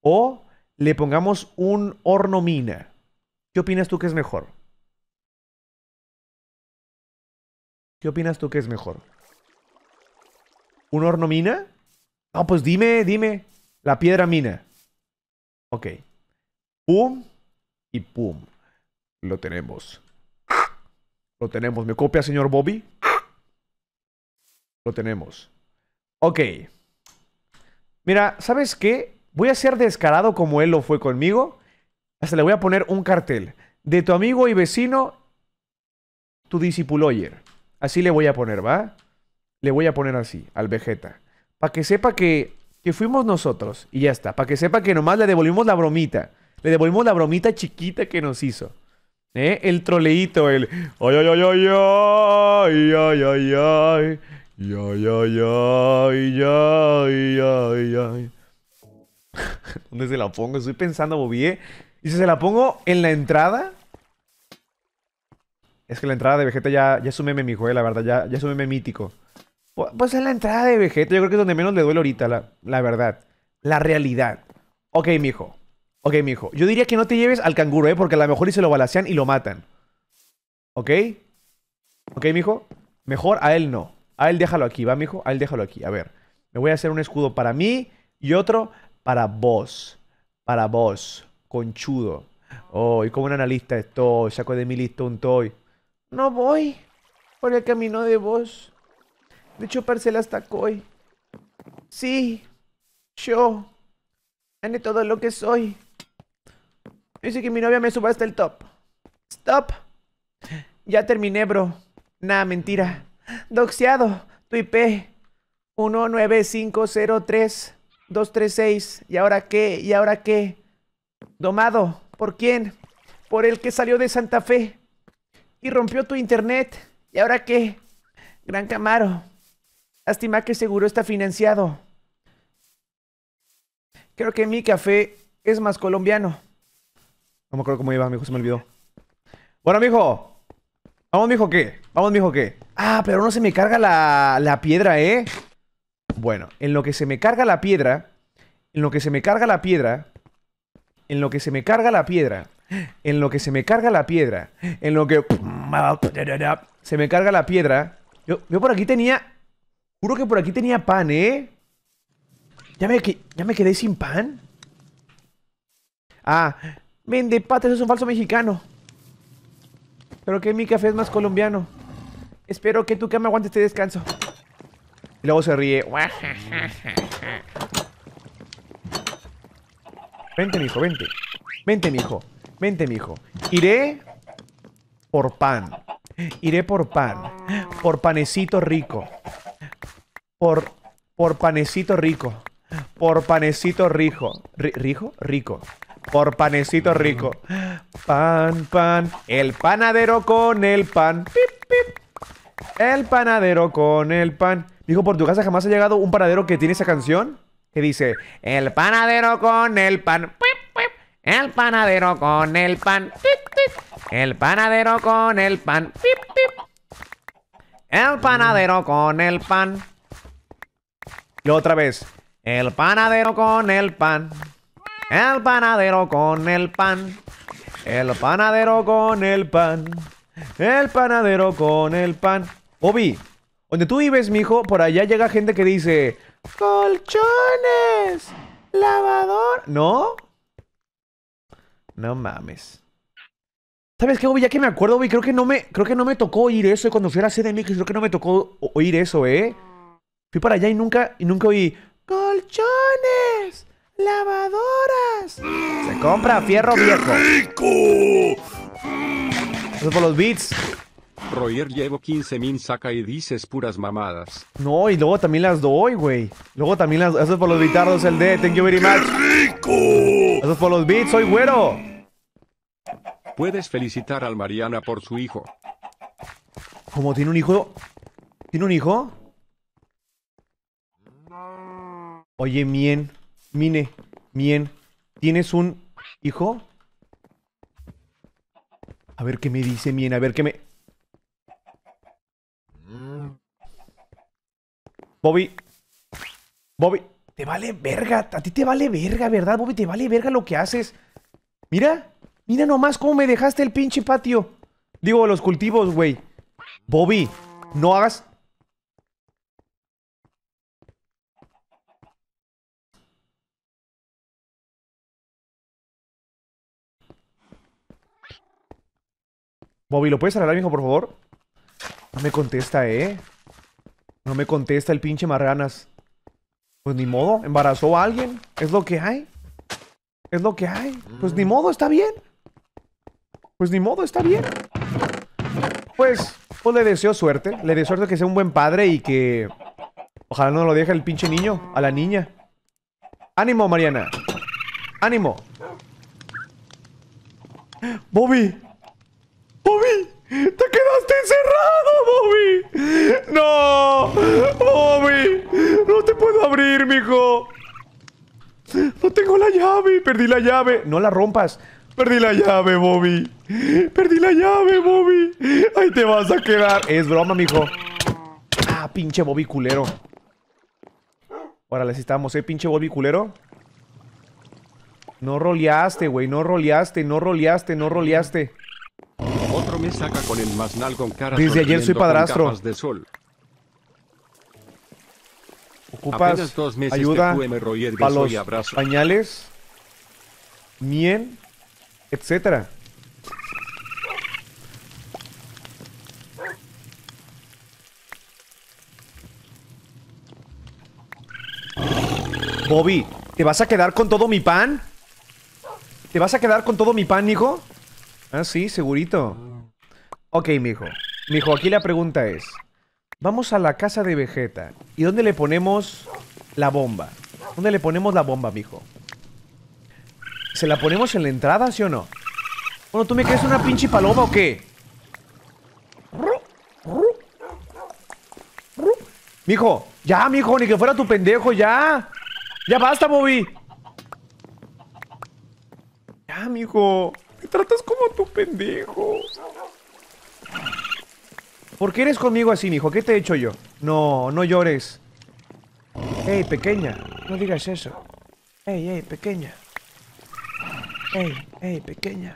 o le pongamos un horno mina? ¿Qué opinas tú que es mejor? ¿Qué opinas tú que es mejor? ¿Un horno mina? No, pues dime, dime. La piedra mina. Ok. Pum y pum. Lo tenemos. Lo tenemos. ¿Me copia, señor Bobby? Lo tenemos. Ok. Mira, ¿sabes qué? Voy a ser descarado como él lo fue conmigo. Hasta le voy a poner un cartel. De tu amigo y vecino, tu discipuloyer. Así le voy a poner, ¿va? Le voy a poner así, al Vegeta. Para que sepa que, que fuimos nosotros. Y ya está. Para que sepa que nomás le devolvimos la bromita. Le devolvimos la bromita chiquita que nos hizo. ¿Eh? El troleíto, el... ¡Ay, ay, ay, ay, ay! ¡Ay, ay, ay, ay! Ay. ¿Dónde se la pongo? Estoy pensando, Bobby, ¿eh? ¿Y si se la pongo en la entrada? Es que la entrada de Vegeta ya, ya es un meme, mijo, eh, la verdad, ya, ya es un meme mítico. Pu- Pues en la entrada de Vegeta, yo creo que es donde menos le duele ahorita, la, la verdad. La realidad. Ok, mijo. Ok, mijo. Yo diría que no te lleves al canguro, ¿eh? Porque a lo mejor y se lo balacean y lo matan. ¿Ok? ¿Ok, mijo? Mejor a él no. A él déjalo aquí, ¿va, mijo? A él déjalo aquí. A ver. Me voy a hacer un escudo para mí y otro para vos. Para vos. Conchudo. Oh, y como un analista estoy. Saco de mi listón toy. No voy por el camino de vos. De chuparse hasta coy. Sí. Yo. Haré todo lo que soy. Dice que mi novia me suba hasta el top. Stop. Ya terminé, bro. Nah, mentira. Doxeado. Tu IP. 19503-236. ¿Y ahora qué? ¿Y ahora qué? Domado. ¿Por quién? Por el que salió de Santa Fe. Y rompió tu internet. ¿Y ahora qué? Gran Camaro. Lástima que seguro está financiado. Creo que mi café es más colombiano. No me acuerdo cómo iba, mijo, se me olvidó. Bueno, mijo. Vamos, mijo, ¿qué? Vamos, mijo, ¿qué? Ah, pero no se me carga la, la piedra, ¿eh? Bueno, en lo que se me carga la piedra, en lo que se me carga la piedra, en lo que se me carga la piedra, en lo que se me carga la piedra, en lo que se me carga la piedra. Yo, por aquí tenía, juro que por aquí tenía pan, ¿eh? ¿Ya me, ya me quedé sin pan? Ah, vende patas, es un falso mexicano. Pero que mi café es más colombiano. Espero que tu cama aguante este descanso. Y luego se ríe. Vente, mijo, vente. Vente, mijo. Vente, mijo. Iré por pan. Iré por pan. Por panecito rico. Por, por panecito rico. Por panecito rico. Ri- ¿Rijo? Rico. Por panecito rico. Pan, pan. El panadero con el pan. Pip, pip. El panadero con el pan. Dijo, por tu casa jamás ha llegado un panadero que tiene esa canción. Que dice, el panadero con el pan. El panadero con el pan. El panadero con el pan. El panadero con el pan. Y otra vez. El panadero con el pan. El panadero con el pan. El panadero con el pan. El panadero con el pan. Obi, donde tú vives, mijo, por allá llega gente que dice: ¡Colchones! ¡Lavador! ¿No? No mames. ¿Sabes qué, Obi? Ya que me acuerdo, Obi, creo que no me, creo que no me tocó oír eso cuando fui a la CDMX. Creo que no me tocó oír eso, ¿eh? Fui para allá y nunca, y nunca oí colchones, lavadoras. Se compra fierro viejo. Eso es por los beats. Royer llevo 15 min saca y dices puras mamadas. No, y luego también las doy, güey. Luego también las... Eso es por los bitardos, el D. Thank you very much. Eso es por los beats, soy güero. Puedes felicitar al Mariana por su hijo. ¿Cómo tiene un hijo? ¿Tiene un hijo? Oye, Mien, Mine, Mien, ¿tienes un hijo? A ver qué me dice Mien, a ver qué me... Bobby, Bobby, te vale verga, a ti te vale verga, ¿verdad, Bobby? Te vale verga lo que haces. Mira, mira nomás cómo me dejaste el pinche patio. Digo, los cultivos, güey. Bobby, no hagas... Bobby, ¿lo puedes arreglar, mijo, por favor? No me contesta, ¿eh? No me contesta el pinche marranas. Pues ni modo, embarazó a alguien. Es lo que hay. Es lo que hay. Pues ni modo, está bien. Pues ni modo, está bien. Pues, pues le deseo suerte. Le deseo suerte que sea un buen padre y que... Ojalá no lo deje el pinche niño, a la niña. Ánimo, Mariana. Ánimo. [gasps] Bobby. Bobby. Te quedaste encerrado, Bobby. No. abrir, mijo. No tengo la llave. Perdí la llave. No la rompas. Perdí la llave, Bobby. Perdí la llave, Bobby. Ahí te vas a quedar. Es broma, mijo. Ah, pinche Bobby culero. Órale, si estamos, eh, pinche Bobby culero. No roleaste, güey. No roleaste, no roleaste, no roleaste. Me saca con el cara. Desde ayer soy padrastro. gafas de sol. Ocupas Apenas dos meses ayuda para los y pañales, mien, etcétera. Bobby, ¿te vas a quedar con todo mi pan? ¿Te vas a quedar con todo mi pan, mijo? Ah, sí, segurito. Ok, mijo. Mijo, aquí la pregunta es... Vamos a la casa de Vegeta. ¿Y dónde le ponemos la bomba? ¿Dónde le ponemos la bomba, mijo? ¿Se la ponemos en la entrada, sí o no? Bueno, ¿tú me crees una pinche paloma o qué? Mijo, ya, mijo, ni que fuera tu pendejo, ya. Ya basta, Bobby. Ya, mijo. Me tratas como tu pendejo. ¿Por qué eres conmigo así, mijo? ¿Qué te he hecho yo? No, no llores. Ey, pequeña, no digas eso. Ey, ey, pequeña. Ey, ey, pequeña.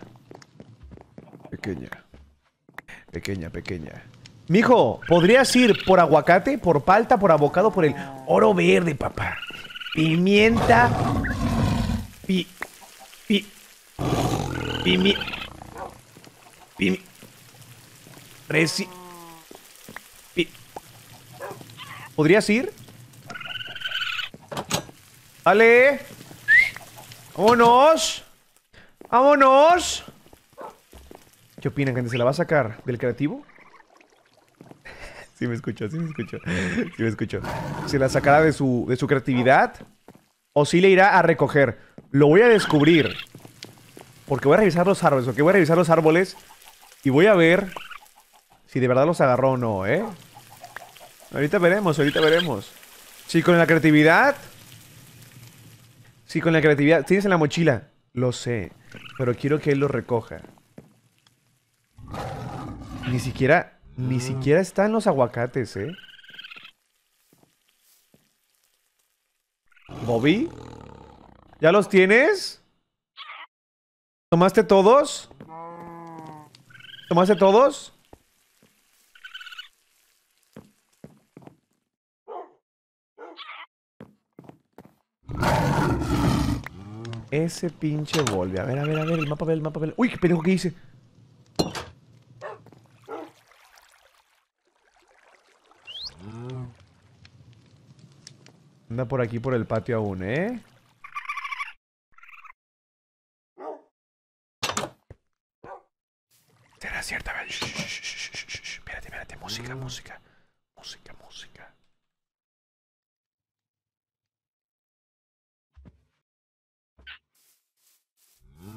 Pequeña. Pequeña, pequeña. Mijo, ¿podrías ir por aguacate, por palta, por abocado, por el oro verde, papá? Pimienta. Pi. Pi. Pimi. Pimi. Reci. Pi. ¿Podrías ir? ¡Dale! ¡Vámonos! ¡Vámonos! ¿Qué opinan, gente? ¿Se la va a sacar del creativo? [laughs] sí me escucho, sí me escucho. Sí me escucho. ¿Se la sacará de su, de su creatividad? ¿O sí le irá a recoger? Lo voy a descubrir. Porque voy a revisar los árboles, ¿ok? Voy a revisar los árboles y voy a ver si de verdad los agarró o no, ¿eh? Ahorita veremos, ahorita veremos. Sí, con la creatividad... Sí, con la creatividad. Tienes en la mochila. Lo sé. Pero quiero que él lo recoja. Ni siquiera. Ni siquiera están los aguacates, ¿eh? ¿Bobby? ¿Ya los tienes? ¿Tomaste todos? ¿Tomaste todos? Ese pinche Volve. A ver, a ver, a ver. El mapa, el mapa, ver. Uy, qué pendejo que hice. Anda por aquí, por el patio aún, ¿eh? ¿Será cierto? A ver. shh, shh, shh, shh, shh, shh. Espérate, espérate. Música, música. Música, música.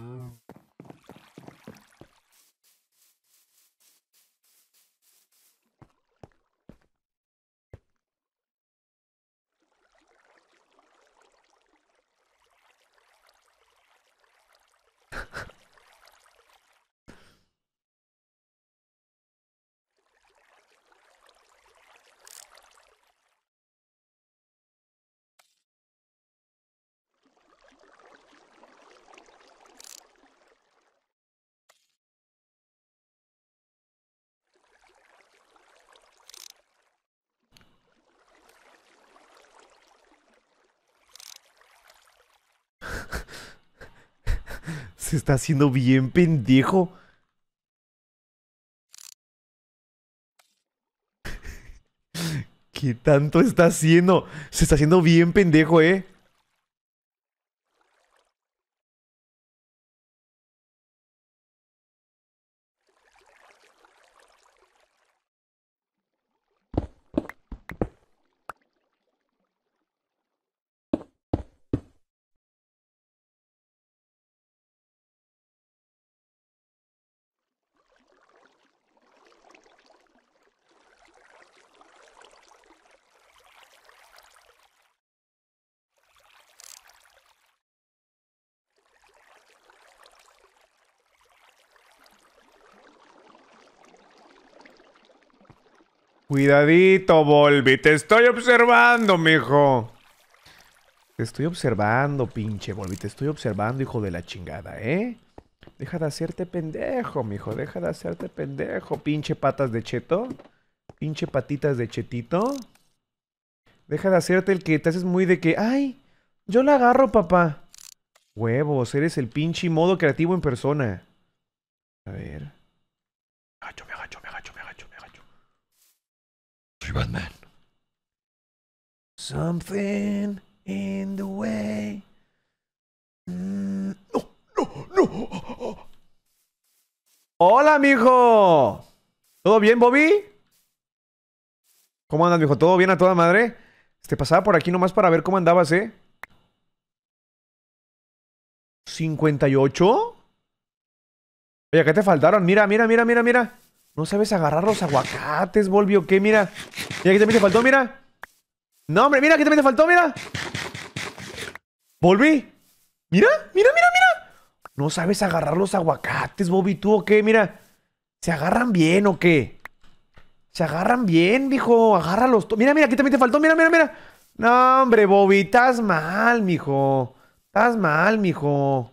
Wow Se está haciendo bien pendejo. [laughs] ¿Qué tanto está haciendo? Se está haciendo bien pendejo, ¿eh? Cuidadito, Volvi. Te estoy observando, mijo. Te estoy observando, pinche Volvi. Te estoy observando, hijo de la chingada, ¿eh? Deja de hacerte pendejo, mijo. Deja de hacerte pendejo, pinche patas de cheto. Pinche patitas de chetito. Deja de hacerte el que te haces muy de que, ay, yo la agarro, papá. Huevos, eres el pinche modo creativo en persona. A ver. Me agacho, me agacho, me agacho, me agacho, me agacho. Something in the way. Mm, no, no, no. Hola, mijo. ¿Todo bien, Bobby? ¿Cómo andas, mijo? ¿Todo bien a toda madre? Te pasaba por aquí nomás para ver cómo andabas, ¿eh? ¿58? Oye, ¿qué te faltaron? Mira, mira, mira, mira, mira. No sabes agarrar los aguacates, Volvi, ¿o qué? Mira. Mira, ¿qué también te faltó? Mira. No, hombre, mira, ¿qué también te faltó? Mira. Volvi. Mira, mira, mira, mira. No sabes agarrar los aguacates, Bobby, ¿tú o qué? Mira. ¿Se agarran bien o qué? Se agarran bien, dijo. Agárralos. Mira, mira, aquí también te faltó. Mira, mira, mira. No, hombre, Bobby, estás mal, mijo. Estás mal, mijo.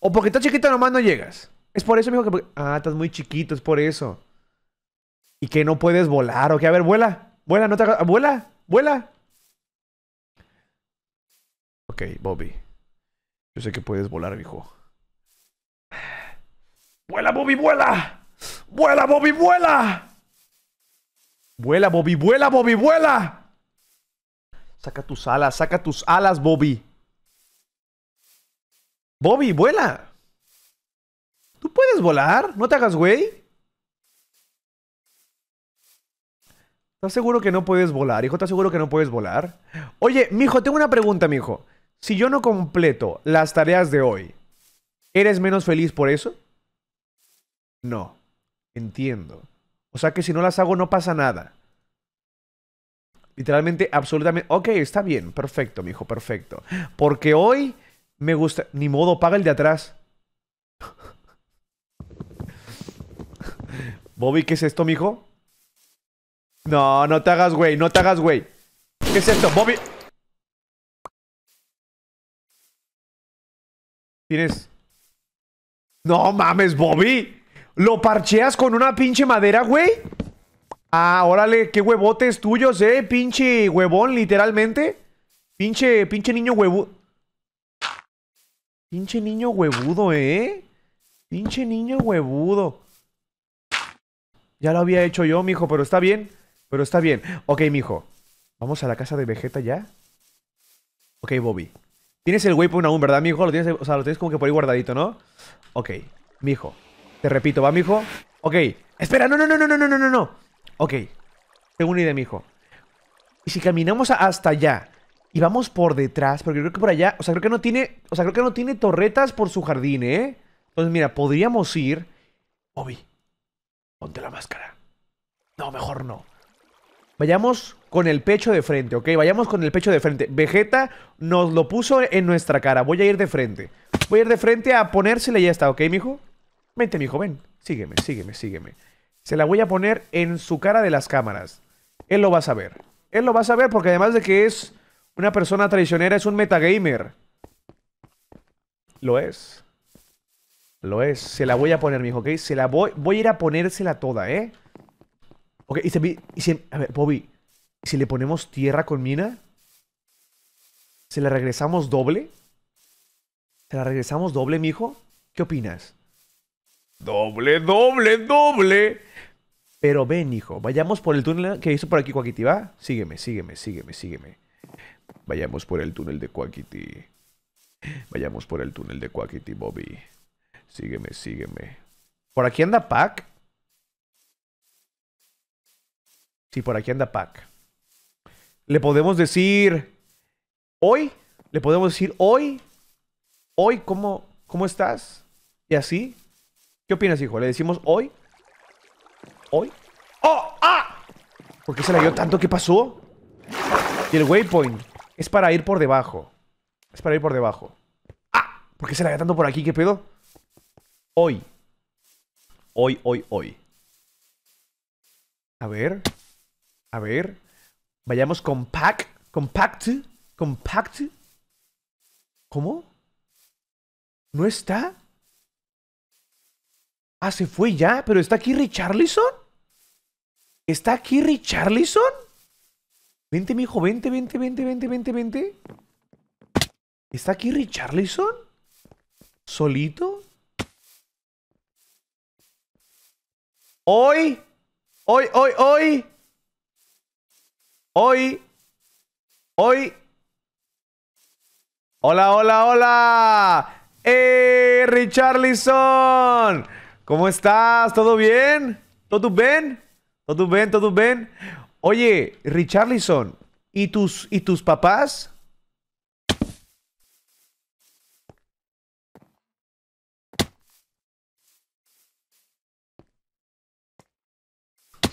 O porque estás chiquito nomás no llegas. Es por eso, mijo, que... Ah, estás muy chiquito, es por eso. Y que no puedes volar, ¿o qué? A ver, vuela. Vuela, no te hagas... Vuela, vuela. Ok, Bobby. Yo sé que puedes volar, mijo. ¡Vuela, Bobby, vuela! ¡Vuela, Bobby, vuela! ¡Vuela, Bobby, vuela, Bobby, vuela! Saca tus alas, saca tus alas, Bobby. Bobby, vuela. ¿Tú puedes volar? ¿No te hagas güey? ¿Estás seguro que no puedes volar, hijo? ¿Estás seguro que no puedes volar? Oye, mijo, tengo una pregunta, mijo. Si yo no completo las tareas de hoy, ¿eres menos feliz por eso? No. Entiendo. O sea que si no las hago no pasa nada. Literalmente, absolutamente. Ok, está bien. Perfecto, mijo, perfecto. Porque hoy me gusta. Ni modo, paga el de atrás. Bobby, ¿qué es esto, mijo? No, no te hagas, güey. No te hagas, güey. ¿Qué es esto, Bobby? Tienes. No mames, Bobby. ¿Lo parcheas con una pinche madera, güey? Ah, órale, qué huevotes tuyos, eh. Pinche huevón, literalmente. Pinche, pinche niño huevudo. Pinche niño huevudo, eh. Pinche niño huevudo. Ya lo había hecho yo, mijo, pero está bien. Pero está bien. Ok, mijo. ¿Vamos a la casa de Vegeta ya? Ok, Bobby. Tienes el waypoint aún, ¿verdad, mijo? Lo tienes, o sea, lo tienes como que por ahí guardadito, ¿no? Ok, mijo. Te repito, ¿va, mijo? Ok. Espera, no, no, no, no, no, no, no, no. Ok. Tengo una idea, mijo. Y si caminamos hasta allá y vamos por detrás, porque creo que por allá, o sea, creo que no tiene, o sea, creo que no tiene torretas por su jardín, ¿eh? Entonces, mira, podríamos ir. Bobby, ponte la máscara. No, mejor no. Vayamos con el pecho de frente, ¿ok? Vayamos con el pecho de frente. Vegeta nos lo puso en nuestra cara. Voy a ir de frente. Voy a ir de frente a ponérsela y ya está, ¿ok, mijo? Vente, mijo, ven. Sígueme, sígueme, sígueme. Se la voy a poner en su cara de las cámaras. Él lo va a saber. Él lo va a saber porque además de que es una persona traicionera, es un metagamer. Lo es. Lo es. Se la voy a poner, mijo, ¿ok? Se la voy... Voy a ir a ponérsela toda, ¿eh? Ok, y se... Y se a ver, Bobby. ¿y Si le ponemos tierra con mina. ¿Se la regresamos doble? ¿Se la regresamos doble, mijo? ¿Qué opinas? Doble, doble, doble. Pero ven, hijo, vayamos por el túnel que hizo por aquí Quackity, ¿va? Sígueme, sígueme, sígueme, sígueme. Vayamos por el túnel de Quackity. Vayamos por el túnel de Quackity, Bobby. Sígueme, sígueme. ¿Por aquí anda Pac? Sí, por aquí anda Pac. Le podemos decir... Hoy, le podemos decir hoy. Hoy, ¿cómo, cómo estás? Y así. ¿Qué opinas, hijo? ¿Le decimos hoy? ¿Hoy? ¡Oh! ¡Ah! ¿Por qué se la dio tanto? ¿Qué pasó? Y el waypoint es para ir por debajo. Es para ir por debajo. ¡Ah! ¿Por qué se la dio tanto por aquí? ¿Qué pedo? Hoy. Hoy, hoy, hoy. A ver. A ver. Vayamos con pack. Compact. Compact. ¿Cómo? ¿No está? Ah, se fue ya, pero ¿está aquí Richarlison? ¿Está aquí Richarlison? Vente, mijo, vente, vente, vente, vente, vente, vente. ¿Está aquí Richarlison? ¿Solito? Hoy, hoy, hoy, hoy. Hoy, hoy. Hola, hola, hola. ¡Eh, Richarlison! ¿Cómo estás? ¿Todo bien? ¿Todo bien? ¿Todo bien? ¿Todo bien? Oye, Richarlison, ¿y tus, ¿y tus papás?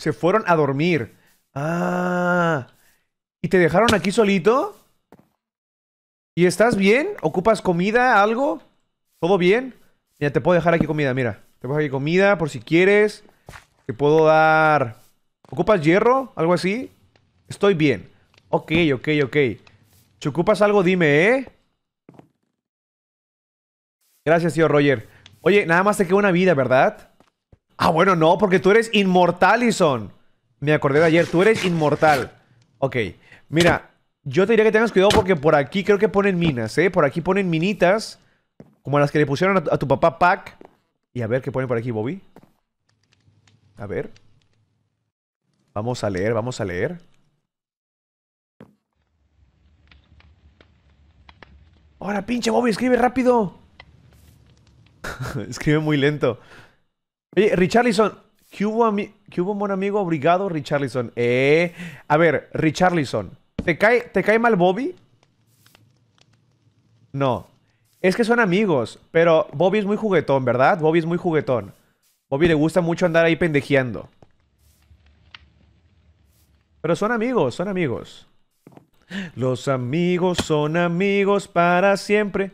Se fueron a dormir. Ah. ¿Y te dejaron aquí solito? ¿Y estás bien? ¿Ocupas comida? ¿Algo? ¿Todo bien? Mira, te puedo dejar aquí comida, mira. Te puedo dejar aquí comida por si quieres. Te puedo dar... ¿Ocupas hierro? ¿Algo así? Estoy bien. Ok, ok, ok. Si ocupas algo, dime, ¿eh? Gracias, tío Roger. Oye, nada más te queda una vida, ¿verdad? Ah, bueno, no, porque tú eres inmortal, Ison. Me acordé de ayer, tú eres inmortal. Ok, mira, yo te diría que tengas cuidado porque por aquí creo que ponen minas, ¿eh? Por aquí ponen minitas, como las que le pusieron a, tu- a tu papá Pac. Y a ver qué pone por aquí, Bobby. A ver. Vamos a leer, vamos a leer. Ahora, pinche Bobby, escribe rápido. [laughs] escribe muy lento. Oye, Richarlison, ¿qué hubo, qué hubo, mon amigo? Obrigado, Richarlison. Eh, a ver, Richarlison, ¿te cae, ¿te cae mal Bobby? No. Es que son amigos, pero Bobby es muy juguetón, ¿verdad? Bobby es muy juguetón. Bobby le gusta mucho andar ahí pendejeando. Pero son amigos, son amigos. Los amigos son amigos para siempre.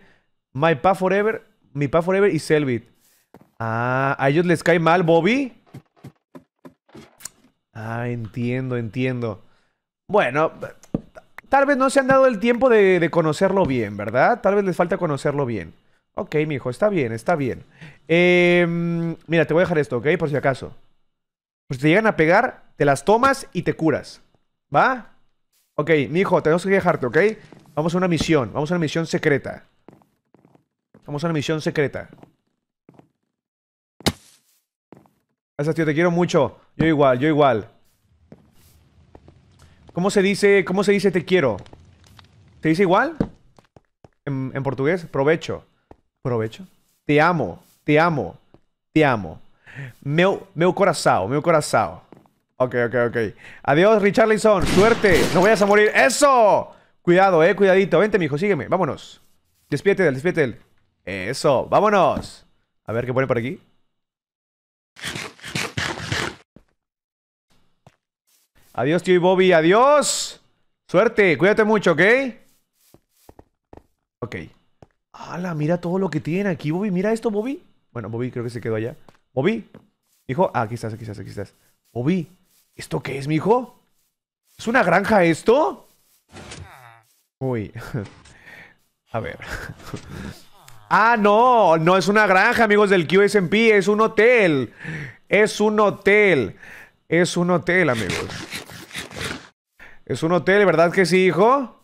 My Pa Forever, Mi Pa Forever y Selbit. Ah, ¿a ellos les cae mal Bobby? Ah, entiendo, entiendo. Bueno, tal vez no se han dado el tiempo de, conocerlo bien, ¿verdad? Tal vez les falta conocerlo bien. Ok, mijo, está bien, está bien. Em, mira, te voy a dejar esto, ¿ok? Por si acaso. Pues si te llegan a pegar, te las tomas y te curas. ¿Va? Ok, mijo, tenemos que dejarte, ¿ok? Vamos a una misión, vamos a una misión secreta. Vamos a una misión secreta. Gracias, tío, te quiero mucho. Yo igual, yo igual. ¿Cómo se dice, cómo se dice te quiero? ¿Se dice igual? En, portugués, provecho. Provecho. Te amo, te amo, te amo. Meu, meu coração, meu coração. Ok, ok, ok. Adiós, Richarlison. Suerte. No vayas a morir. ¡Eso! Cuidado, eh, cuidadito. Vente, mijo, sígueme. Vámonos. Despídete de. Eso, vámonos. A ver qué pone por aquí. Adiós, tío y Bobby. Adiós. Suerte. Cuídate mucho, ¿ok? Ok. ¡Hala! Mira todo lo que tiene aquí, Bobby. Mira esto, Bobby. Bueno, Bobby creo que se quedó allá. Bobby. Hijo. Ah, aquí estás, aquí estás, aquí estás. Bobby. ¿Esto qué es, mijo? ¿Es una granja esto? Uy. [laughs] A ver. [laughs] Ah, no, no es una granja, amigos del QSMP, es un hotel. Es un hotel. Es un hotel, amigos. Es un hotel, ¿verdad que sí, hijo?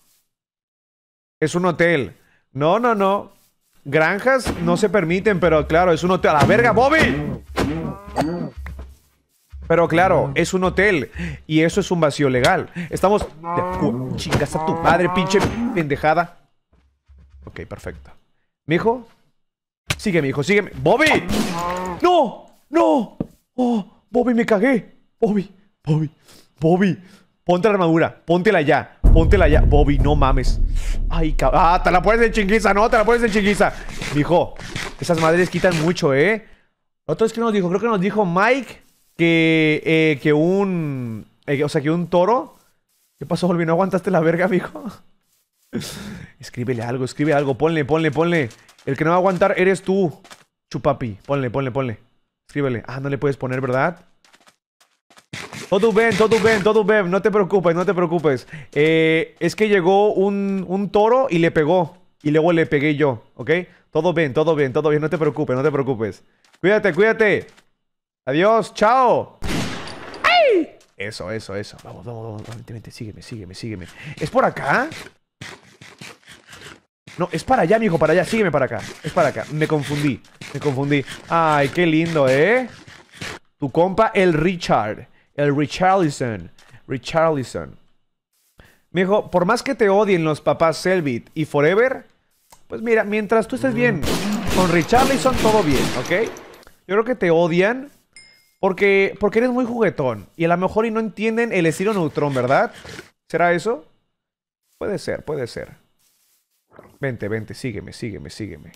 Es un hotel. No, no, no. Granjas no se permiten, pero claro, es un hotel. ¡A la verga, Bobby! Pero claro, es un hotel y eso es un vacío legal. Estamos... Chingas a tu madre, pinche pendejada. Ok, perfecto. Mijo, sígueme, hijo, sígueme. ¡Bobby! ¡No! ¡No! ¡Oh! ¡Bobby, me cagué! ¡Bobby! ¡Bobby! ¡Bobby! Ponte la armadura, póntela ya, póntela ya. Bobby, no mames. Ay, cabrón. Ah, te la pones en chinguiza, no, te la pones en chinguiza. Mijo, esas madres quitan mucho, ¿eh? Otro es que nos dijo, creo que nos dijo Mike que, eh, que un. eh, o sea, que un toro. ¿Qué pasó, Olvi? ¿No aguantaste la verga, mijo? [laughs] Escríbele algo, escribe algo, ponle, ponle, ponle. El que no va a aguantar eres tú, chupapi. Ponle, ponle, ponle. Escríbele. Ah, no le puedes poner, ¿verdad? Todo bien, todo bien, todo bien. No te preocupes, no te preocupes. Eh, es que llegó un, un toro y le pegó. Y luego le pegué yo, ¿ok? Todo bien, todo bien, todo bien. No te preocupes, no te preocupes. Cuídate, cuídate. Adiós, chao. ¡Ay! Eso, eso, eso. Vamos, vamos, vamos. Vente, vente, sígueme, sígueme, sígueme. ¿Es por acá? No, es para allá, mijo, para allá. Sígueme para acá. Es para acá. Me confundí. Me confundí. Ay, qué lindo, ¿eh? Tu compa, el Richard. El Richarlison. Richarlison. Mijo, por más que te odien los papás Selbit y Forever, pues mira, mientras tú estés bien con Richarlison, todo bien, ¿ok? Yo creo que te odian porque, porque eres muy juguetón. Y a lo mejor y no entienden el estilo neutrón, ¿verdad? ¿Será eso? Puede ser, puede ser. Vente, vente, sígueme, sígueme, sígueme.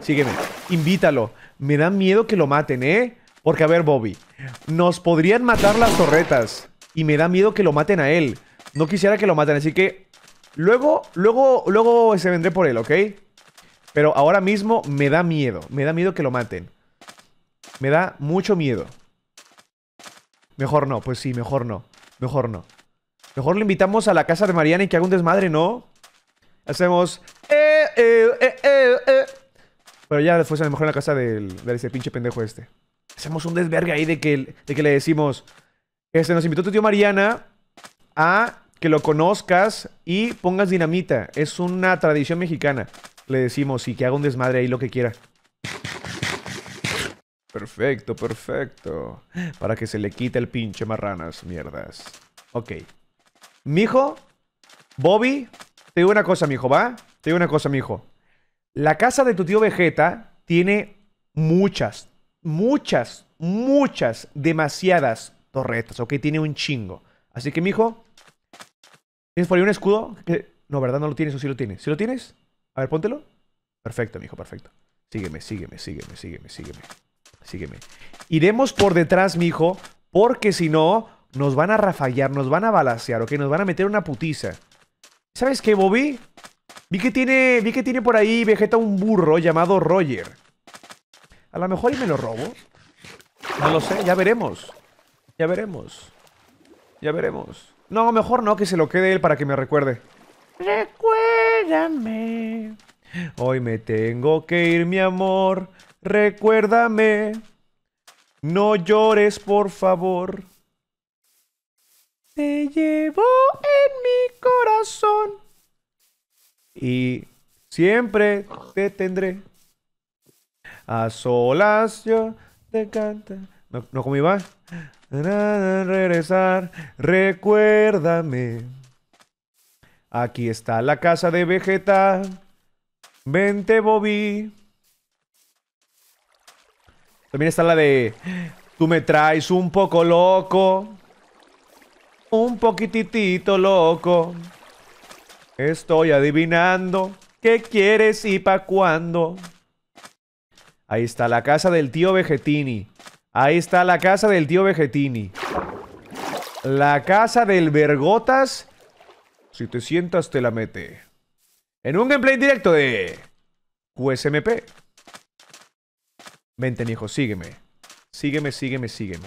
Sígueme. Invítalo. Me da miedo que lo maten, ¿eh? Porque, a ver, Bobby. Nos podrían matar las torretas. Y me da miedo que lo maten a él. No quisiera que lo maten, así que... Luego, luego, luego se vendré por él, ¿ok? Pero ahora mismo me da miedo. Me da miedo que lo maten. Me da mucho miedo. Mejor no, pues sí, mejor no. Mejor no. Mejor le invitamos a la casa de Mariana y que haga un desmadre, ¿no? Hacemos... Eh, eh, eh, eh, eh. Pero ya después a lo mejor en la casa del, de ese pinche pendejo este. Hacemos un desvergue ahí de que, de que le decimos... Este, nos invitó tu tío Mariana a que lo conozcas y pongas dinamita. Es una tradición mexicana. Le decimos y que haga un desmadre ahí lo que quiera. Perfecto, perfecto. Para que se le quite el pinche marranas, mierdas. Ok. Mijo, Bobby, te digo una cosa, mijo, ¿va? Te digo una cosa, mijo. La casa de tu tío Vegeta tiene muchas, muchas, muchas, demasiadas torretas, ¿ok? Tiene un chingo. Así que, mijo, ¿tienes por ahí un escudo? No, ¿verdad? No lo tienes o sí lo tienes. ¿Sí lo tienes? A ver, póntelo. Perfecto, mijo, perfecto. Sígueme, sígueme, sígueme, sígueme, sígueme. Sígueme. Iremos por detrás, mijo, porque si no, nos van a rafallar, nos van a balasear, ¿ok? Nos van a meter una putiza. ¿Sabes qué, Bobby? Vi que tiene, vi que tiene por ahí Vegeta un burro llamado Roger. A lo mejor y me lo robo. No lo sé, ya veremos. Ya veremos. Ya veremos. No, mejor no, que se lo quede él para que me recuerde. Recuérdame. Hoy me tengo que ir, mi amor. Recuérdame. No llores, por favor. Te llevo en mi corazón. Y siempre te tendré. A solas yo te canto. No, no ¿cómo iba? Nada, Regresar, recuérdame. Aquí está la casa de Vegeta. Vente, Bobby. También está la de Tú me traes un poco loco. Un poquitito loco. Estoy adivinando qué quieres y pa' cuándo. Ahí está la casa del tío Vegetini. Ahí está la casa del tío Vegetini. La casa del Vergotas. Si te sientas, te la mete. En un gameplay directo de QSMP. Vente, mijo, sígueme. Sígueme, sígueme, sígueme.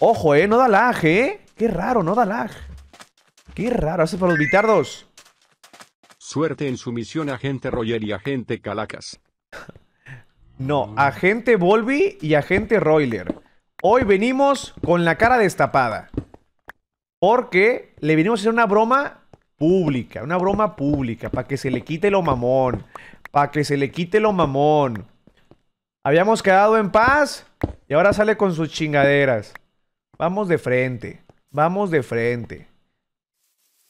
Ojo, eh, no da lag, eh. Qué raro, no da lag. Qué raro, hace para los bitardos. Suerte en su misión agente Roger y agente Calacas. [laughs] No, agente Volby y agente Roiler. Hoy venimos con la cara destapada. Porque le venimos a hacer una broma pública. Una broma pública. Para que se le quite lo mamón. Para que se le quite lo mamón. Habíamos quedado en paz. Y ahora sale con sus chingaderas. Vamos de frente. Vamos de frente.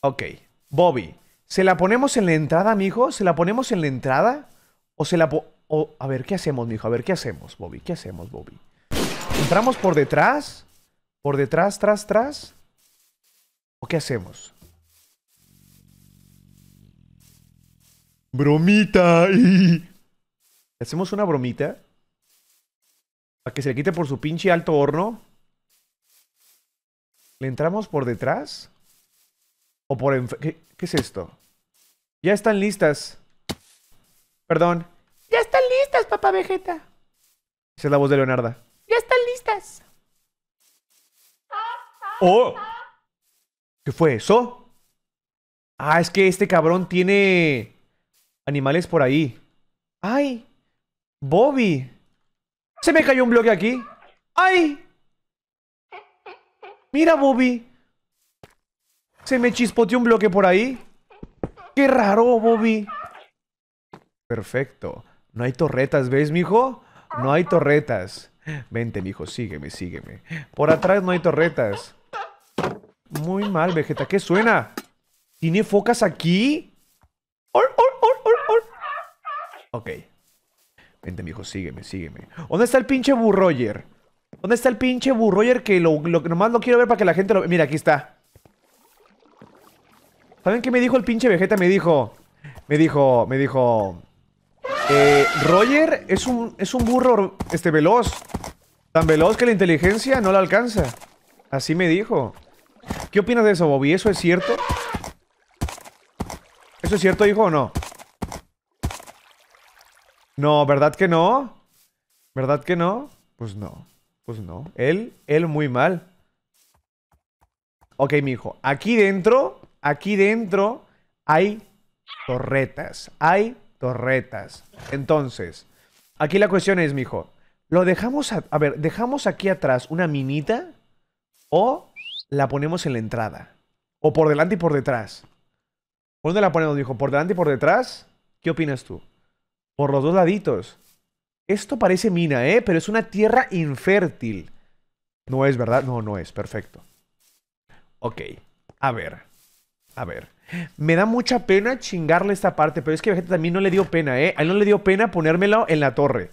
Ok. Bobby. ¿Se la ponemos en la entrada, mijo? ¿Se la ponemos en la entrada? ¿O se la po o, a ver, ¿qué hacemos, mijo? A ver, ¿qué hacemos, Bobby? ¿Qué hacemos, Bobby? ¿Entramos por detrás? ¿Por detrás, tras, tras? ¿O qué hacemos? Bromita. ¿Hacemos una bromita? Para que se le quite por su pinche alto horno. ¿Le entramos por detrás? ¿O por ¿Qué, ¿Qué es esto? Ya están listas. Perdón. Ya están listas, papá Vegeta. Esa es la voz de Leonarda. Ya están listas. ¡Oh! ¿Qué fue eso? Ah, es que este cabrón tiene animales por ahí. ¡Ay! ¡Bobby! Se me cayó un bloque aquí. ¡Ay! Mira, Bobby. Se me chispoteó un bloque por ahí. ¡Qué raro, Bobby! Perfecto. No hay torretas, ¿ves, mijo? No hay torretas. Vente, mijo, sígueme, sígueme. Por atrás no hay torretas. Muy mal, Vegeta. ¿Qué suena? ¿Tiene focas aquí? ¡Or, or, or! Ok. Vente, mijo, sígueme, sígueme. ¿Dónde está el pinche Burroyer? ¿Dónde está el pinche Burroyer que lo, lo- nomás lo quiero ver para que la gente lo... Mira, aquí está. ¿Saben qué me dijo el pinche Vegeta? Me dijo... Me dijo... Me dijo... Eh, Roger es un, es un burro este, veloz. Tan veloz que la inteligencia no la alcanza. Así me dijo. ¿Qué opinas de eso, Bobby? ¿Eso es cierto? ¿Eso es cierto, hijo, o no? No, ¿verdad que no? ¿Verdad que no? Pues no. Pues no. Él, él muy mal. Ok, mijo. Aquí dentro, aquí dentro hay torretas. Hay torretas. Entonces, aquí la cuestión es, mijo. ¿Lo dejamos, a, ver, dejamos aquí atrás una minita o la ponemos en la entrada? O por delante y por detrás. ¿Por dónde la ponemos, mijo? ¿Por delante y por detrás? ¿Qué opinas tú? Por los dos laditos. Esto parece mina, ¿eh? Pero es una tierra infértil. No es, ¿verdad? No, no es. Perfecto. Ok. A ver. A ver. Me da mucha pena chingarle esta parte, pero es que a Vegeta también no le dio pena, ¿eh? A él no le dio pena ponérmelo en la torre.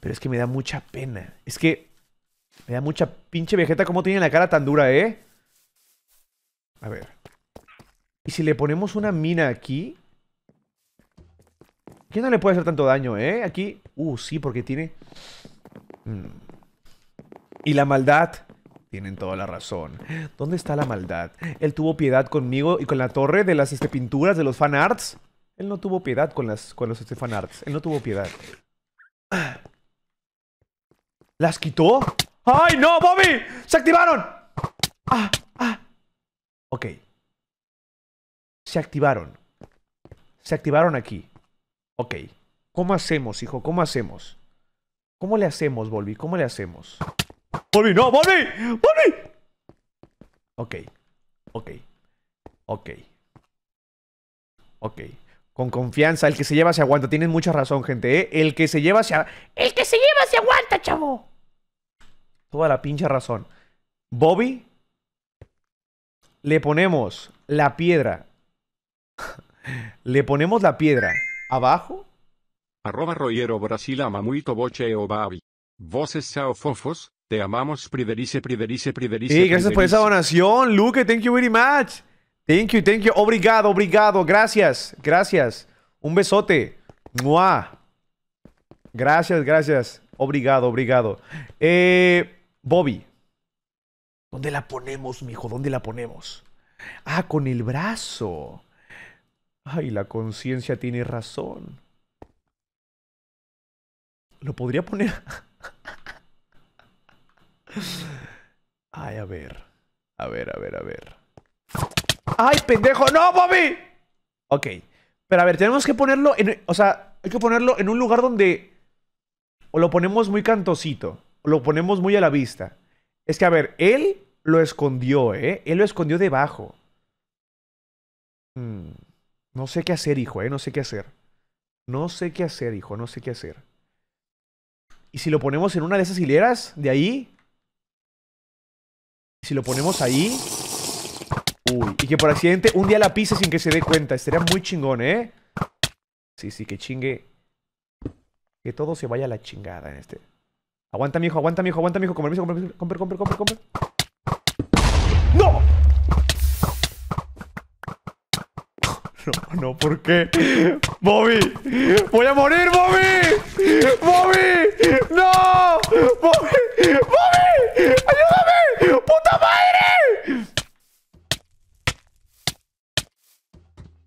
Pero es que me da mucha pena. Es que me da mucha pinche Vegeta cómo tiene la cara tan dura, ¿eh? A ver. ¿Y si le ponemos una mina aquí? Aquí no le puede hacer tanto daño, ¿eh? Aquí... Uh, sí, porque tiene... Mm. Y la maldad... Tienen toda la razón. ¿Dónde está la maldad? Él tuvo piedad conmigo y con la torre de las este, pinturas de los fanarts. Él no tuvo piedad con, las, con los este, fanarts. Él no tuvo piedad. ¿Las quitó? ¡Ay, no, Bobby! ¡Se activaron! ¡Ah! ¡Ah! Ok. Se activaron. Se activaron aquí. Ok. ¿Cómo hacemos, hijo? ¿Cómo hacemos? ¿Cómo le hacemos, Volvi? ¿Cómo le hacemos? ¡Volvi, no! ¡Volvi! ¡Volvi! Ok. Ok. Ok. Ok. Con confianza, el que se lleva se aguanta. Tienen mucha razón, gente, ¿eh? El que se lleva se... El que se lleva se aguanta, chavo. Toda la pinche razón. Bobby, le ponemos la piedra. [laughs] le ponemos la piedra abajo. Arroba Royero Brasil ama boche o babi. Voces sao fofos, te amamos priderice priderice priderice. Sí, gracias por esa donación, Luke. Thank you very much. Thank you, thank you. Obrigado, obrigado. Gracias, gracias. Un besote. Mua. Gracias, gracias. Obrigado, obrigado. Eh, Bobby. ¿Dónde la ponemos, mijo? ¿Dónde la ponemos? Ah, con el brazo. Ay, la conciencia tiene razón. Lo podría poner. [laughs] Ay, a ver. A ver, a ver, a ver. ¡Ay, pendejo! ¡No, Bobby! Ok. Pero a ver, tenemos que ponerlo en. O sea, hay que ponerlo en un lugar donde. O lo ponemos muy cantosito. O lo ponemos muy a la vista. Es que, a ver, él lo escondió, ¿eh? Él lo escondió debajo. Hmm, No sé qué hacer, hijo, ¿eh? No sé qué hacer. No sé qué hacer, hijo. No sé qué hacer. ¿Y si lo ponemos en una de esas hileras? ¿De ahí? Si lo ponemos ahí. Uy, y que por accidente un día la pise sin que se dé cuenta. Estaría muy chingón, ¿eh? Sí, sí, que chingue. Que todo se vaya a la chingada en este. Aguanta, mijo, aguanta, mijo, aguanta, mijo. Con permiso. Compre, compre, compre, compre. ¡No! [laughs] No, no, ¿por qué? ¡Bobby! ¡Voy a morir, Bobby! ¡Bobby! ¡No! ¡Bobby! ¡Bobby! ¡Ayúdame! ¡Puta madre!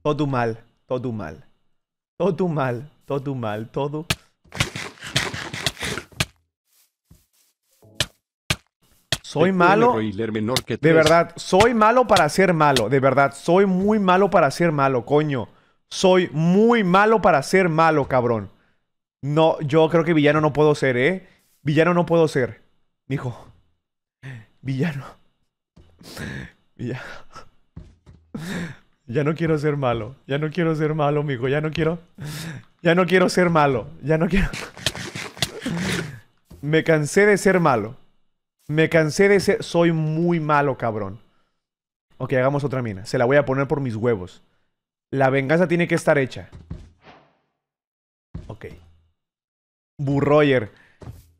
Todo mal, todo mal. Todo mal, todo mal, todo. Soy malo. De verdad, soy malo para ser malo. De verdad, soy muy malo para ser malo, coño. Soy muy malo para ser malo, cabrón. No, yo creo que villano no puedo ser, ¿eh? Villano no puedo ser. Mijo. Villano. [laughs] Villano. Ya no quiero ser malo. Ya no quiero ser malo, mijo. Ya no quiero. Ya no quiero ser malo. Ya no quiero. Me cansé de ser malo. Me cansé de ser. Soy muy malo, cabrón. Ok, hagamos otra mina. Se la voy a poner por mis huevos. La venganza tiene que estar hecha. Ok. Burroyer.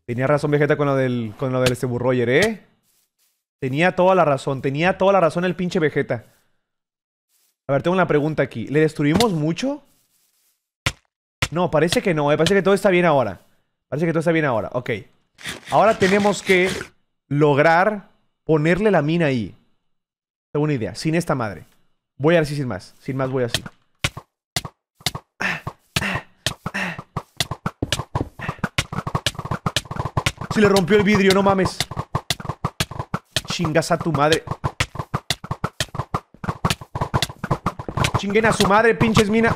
Tenía razón Vegeta con lo del, con lo del este Burroyer, ¿eh? Tenía toda la razón. Tenía toda la razón el pinche Vegeta. A ver, tengo una pregunta aquí. ¿Le destruimos mucho? No, parece que no. eh. Parece que todo está bien ahora. Parece que todo está bien ahora. Ok. Ahora tenemos que lograr ponerle la mina ahí. Tengo una idea. Sin esta madre. Voy así sin más. Sin más voy así. Se le rompió el vidrio, no mames. Chingas a tu madre. Chinguen a su madre, pinches mina.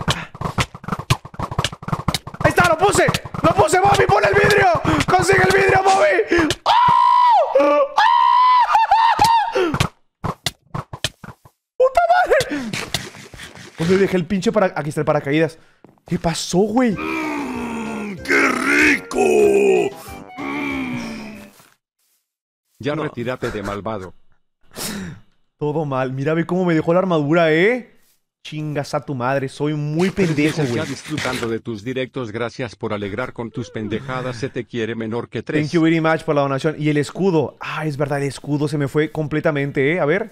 ¡Ahí está! ¡Lo puse! ¡Lo puse, Bobby! ¡Pon el vidrio! ¡Consigue el vidrio, Bobby! ¡Oh! ¡Puta madre! ¿Dónde dejé el pinche para... Aquí está el paracaídas. ¿Qué pasó, güey? Ya retírate de malvado. Todo mal. Mira, ve cómo me dejó la armadura, ¿eh? Chingas a tu madre. Soy muy pendejo, güey. disfrutando de tus directos. Gracias por alegrar con tus pendejadas. Se te quiere menor que tres. Thank you very much por la donación. Y el escudo. Ah, es verdad, el escudo se me fue completamente, ¿eh? A ver.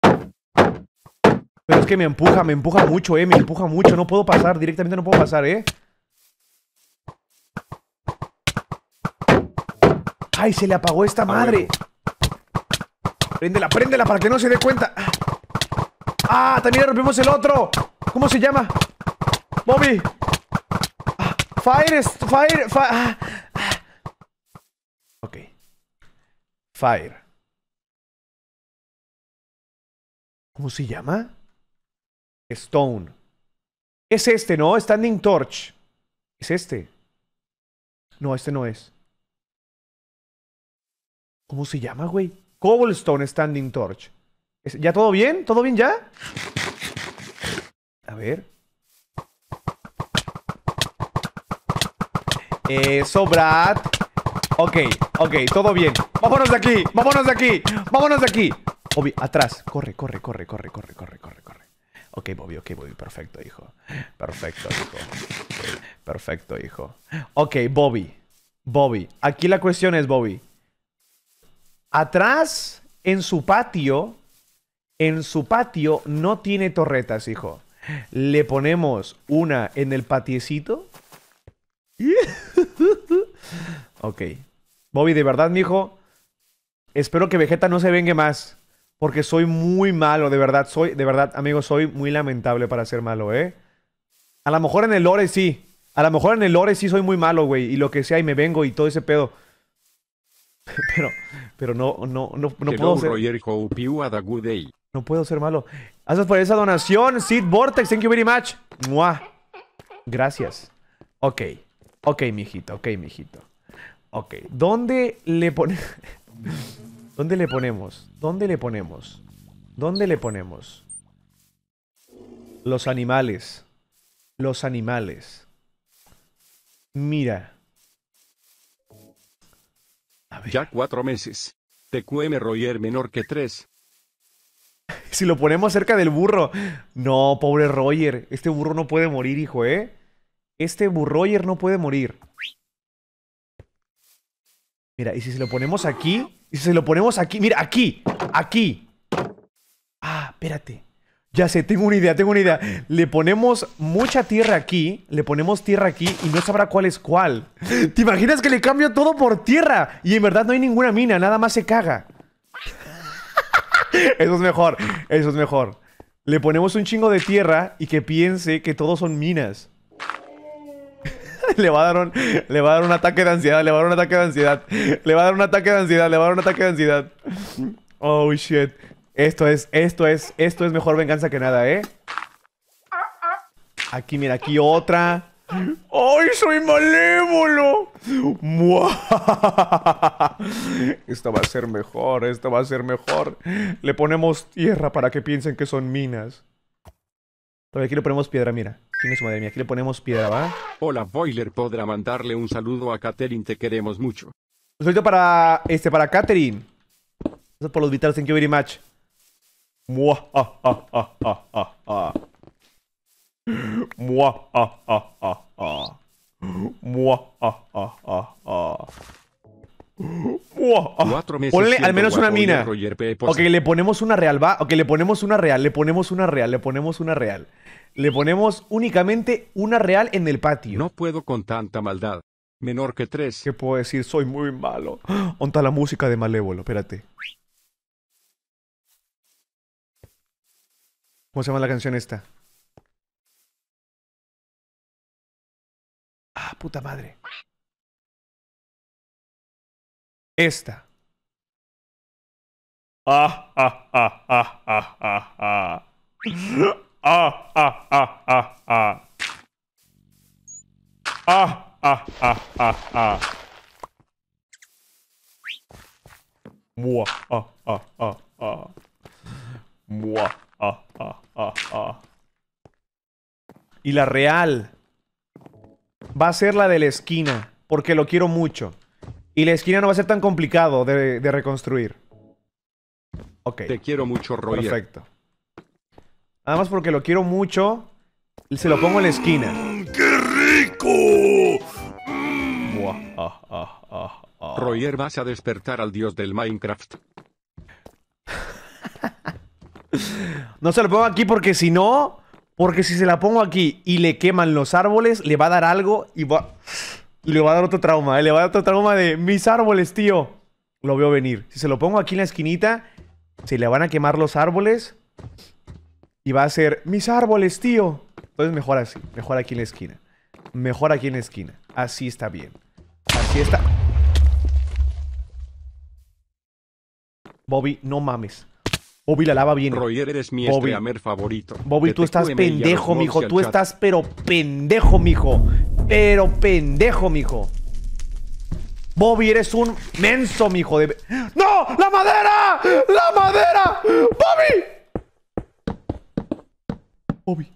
Pero es que me empuja, me empuja mucho, ¿eh? Me empuja mucho. No puedo pasar, directamente no puedo pasar, ¿eh? ¡Ay, se le apagó esta madre! Préndela, préndela para que no se dé cuenta. ¡Ah! También rompimos el otro. ¿Cómo se llama? Bobby. Fire, fire, fi- ah, ah. Ok. Fire. ¿Cómo se llama? Stone. Es este, ¿no? Standing Torch. Es este. No, este no es. ¿Cómo se llama, güey? Cobblestone Standing Torch. ¿Ya todo bien? ¿Todo bien ya? A ver. Eso, Brad. Ok, ok, todo bien. Vámonos de aquí, vámonos de aquí, vámonos de aquí. Bobby, atrás. Corre, corre, corre, corre, corre, corre, corre, corre. Ok, Bobby, ok, Bobby. Perfecto, hijo. Perfecto, hijo. Perfecto, hijo. Ok, Bobby. Bobby. Aquí la cuestión es, Bobby. Atrás, en su patio, en su patio no tiene torretas, hijo. Le ponemos una en el patiecito. [laughs] ok. Bobby, de verdad, mijo. Espero que Vegeta no se vengue más. Porque soy muy malo, de verdad. Soy, de verdad, amigo, soy muy lamentable para ser malo, ¿eh? A lo mejor en el lore sí. A lo mejor en el lore sí soy muy malo, güey. Y lo que sea, y me vengo y todo ese pedo. [laughs] Pero, pero no, no, no, no Hello, puedo ser. Roger, hope you had a good day. No puedo ser malo. Gracias por esa donación, Sid Vortex. Thank you very much. Gracias. Ok. Ok, mijito. Ok, mijito. Ok. ¿Dónde le pone... [laughs] ¿Dónde le ponemos? ¿Dónde le ponemos? ¿Dónde le ponemos? Los animales. Los animales. Mira. Ya cuatro meses. TQM Roger menor que tres. [laughs] Si lo ponemos cerca del burro. No, pobre Roger. Este burro no puede morir, hijo, ¿eh? Este burroyer no puede morir. Mira, y si se lo ponemos aquí. Y si se lo ponemos aquí. Mira, aquí. Aquí. Ah, espérate. Ya sé, tengo una idea, tengo una idea. Le ponemos mucha tierra aquí. Le ponemos tierra aquí y no sabrá cuál es cuál. [laughs] ¿Te imaginas que le cambio todo por tierra? Y en verdad no hay ninguna mina, nada más se caga. Eso es mejor, eso es mejor. Le ponemos un chingo de tierra y que piense que todos son minas. [laughs] le va a dar un le va a dar un ataque de ansiedad, le va a dar un ataque de ansiedad. Le va a dar un ataque de ansiedad, le va a dar un ataque de ansiedad. Oh shit. Esto es esto es esto es mejor venganza que nada, ¿eh? Aquí mira, aquí otra. ¡Ay, soy malévolo! ¡Mua! Esto va a ser mejor, esto va a ser mejor. Le ponemos tierra para que piensen que son minas. Pero aquí le ponemos piedra, mira. Tiene su madre mía. Aquí le ponemos piedra, ¿va? Hola Boiler podrá mandarle un saludo a Catherine, te queremos mucho. Un saludito para, este, para Catherine. Gracias por los vitales, thank you very much. Mua, ah, ah, ah, ah, ah, ah. Mua, ah, ah, ah, ah. Mua, ah, ah, ah, ah. Mua, ah. Ponle al menos una mina. Ok, le ponemos una real, ¿va? Ok, le ponemos una real, le ponemos una real, le ponemos una real. Le ponemos únicamente una real en el patio. No puedo con tanta maldad. Menor que tres. ¿Qué puedo decir? Soy muy malo. Onta la música de Malévolo, espérate. ¿Cómo se llama la canción esta? Puta madre. Esta. Ah, ah, ah, ah, ah, ah, ah. Ah, ah, ah, ah, ah. Ah, ah, ah, ah, ah. Mua, ah, ah, ah, ah. Mua, ah, ah, ah, ah. Y la real va a ser la de la esquina, porque lo quiero mucho. Y la esquina no va a ser tan complicado de, de reconstruir. Ok. Te quiero mucho, Roger. Perfecto. Nada más porque lo quiero mucho, se lo pongo en la esquina. ¡Qué rico! ah, ah, ah, ah. Roger, vas a despertar al dios del Minecraft. [laughs] No se lo pongo aquí porque si no, porque si se la pongo aquí y le queman los árboles, le va a dar algo y va le va a dar otro trauma, ¿eh? le va a dar otro trauma de mis árboles, tío. Lo veo venir. Si se lo pongo aquí en la esquinita, se le van a quemar los árboles y va a ser mis árboles, tío. Entonces mejor así, mejor aquí en la esquina. Mejor aquí en la esquina. Así está bien. Así está. Bobby, no mames. Bobby la lava bien. Bobby. Bobby, tú estás pendejo, mijo. Tú estás pero pendejo, mijo. Pero pendejo, mijo. Bobby, eres un menso, mijo ¡No! ¡La madera! ¡La madera! ¡Bobby! Bobby.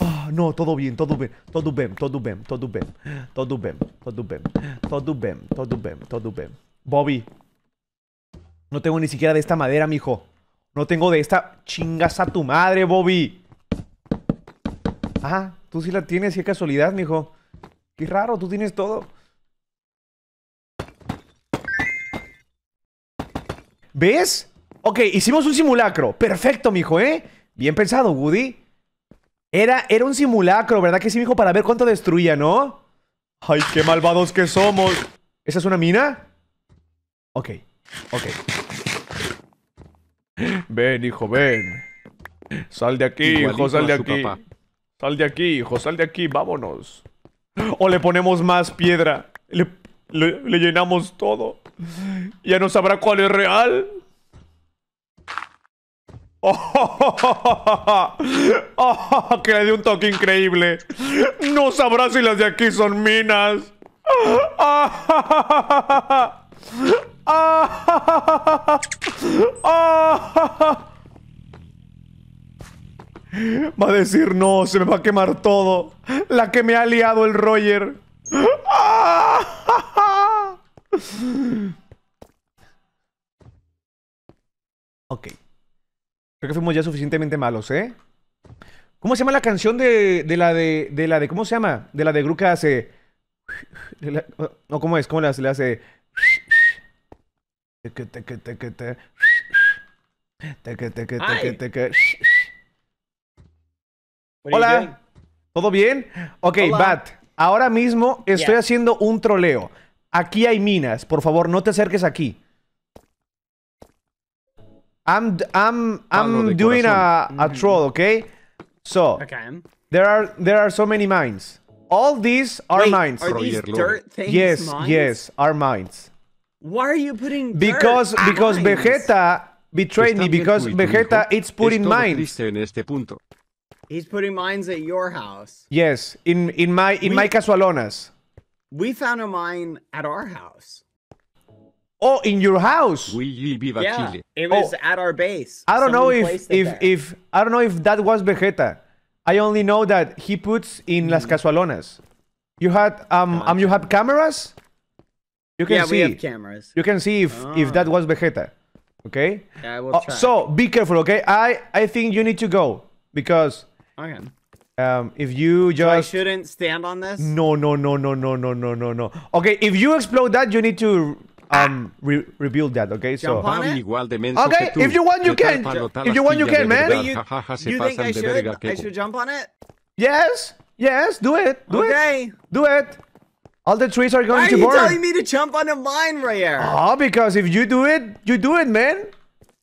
Ah, no, todo bien, todo bien. Todo bien, todo bien, todo bien. Todo bien, todo bien. Todo bien, todo bien, todo bien. Bobby. No tengo ni siquiera de esta madera, mijo. No tengo de esta. Chingas a tu madre, Bobby. Ah, tú sí la tienes, qué casualidad, mijo. Qué raro, tú tienes todo. ¿Ves? Ok, hicimos un simulacro. Perfecto, mijo, ¿eh? Bien pensado, Woody. Era, era un simulacro, ¿verdad que sí, mijo? Para ver cuánto destruía, ¿no? Ay, qué malvados que somos. ¿Esa es una mina? Ok, ok. Ven, hijo, ven. Sal de aquí, hijo, sal de aquí. papá. Sal de aquí, hijo, sal de aquí, vámonos. O le ponemos más piedra. Le, le- le llenamos todo. Ya no sabrá cuál es real. Oh, [laughs] que le dio un toque increíble. No sabrá si las de aquí son minas. [laughs] [laughs] Va a decir no, se me va a quemar todo. La que me ha liado el Roger. Ok. Creo que fuimos ya suficientemente malos, ¿eh? ¿Cómo se llama la canción de, de la de, de la de ¿cómo se llama? De la de Gru que hace no, ¿cómo es? ¿Cómo le hace? Le hace Teque, teque, teque, te. Teque, teque, teque, teque. Doing? Hola. ¿Todo bien? Ok, Hola. Bat. Ahora mismo estoy Yeah. haciendo un troleo. Aquí hay minas. Por favor, no te acerques aquí. I'm, I'm, I'm doing a, a troll, okay? So, Okay. there are, there are so many mines. All these are Wait, mines. Are these dirt things yes, mines? yes, are mines. Why are you putting dirt Because because mines? Vegeta betrayed me because tú y tu Vegeta it's putting es todo mines. triste en este punto. He's putting mines at your house. Yes, in in my in We- my casualonas. We found a mine at our house. Oh, in your house. Willy viva yeah, Chile. it was Oh. at our base. I don't know if if there. if I don't know if that was Vegeta. I only know that he puts in las Mm. casualonas. You had um um you had cameras. You can yeah, see. we have cameras. You can see if if that was Vegeta. Okay. Yeah, I will Uh, try. so be careful. Okay. I I think you need to go because okay. um if you So I shouldn't stand on this. no no no no no no no no no. Okay. If you explode that, you need to um re- rebuild that. Okay. So. Jump on it? igual de menso Okay, if you want, you can. If you want, you can, man. you, you think I should? I should jump on it? Yes. Yes. Do it. Do it. Do it. All the trees are going Why are to you burn. telling me to jump on a mine, Rayer? Oh, ah, because if you do it, you do it, man.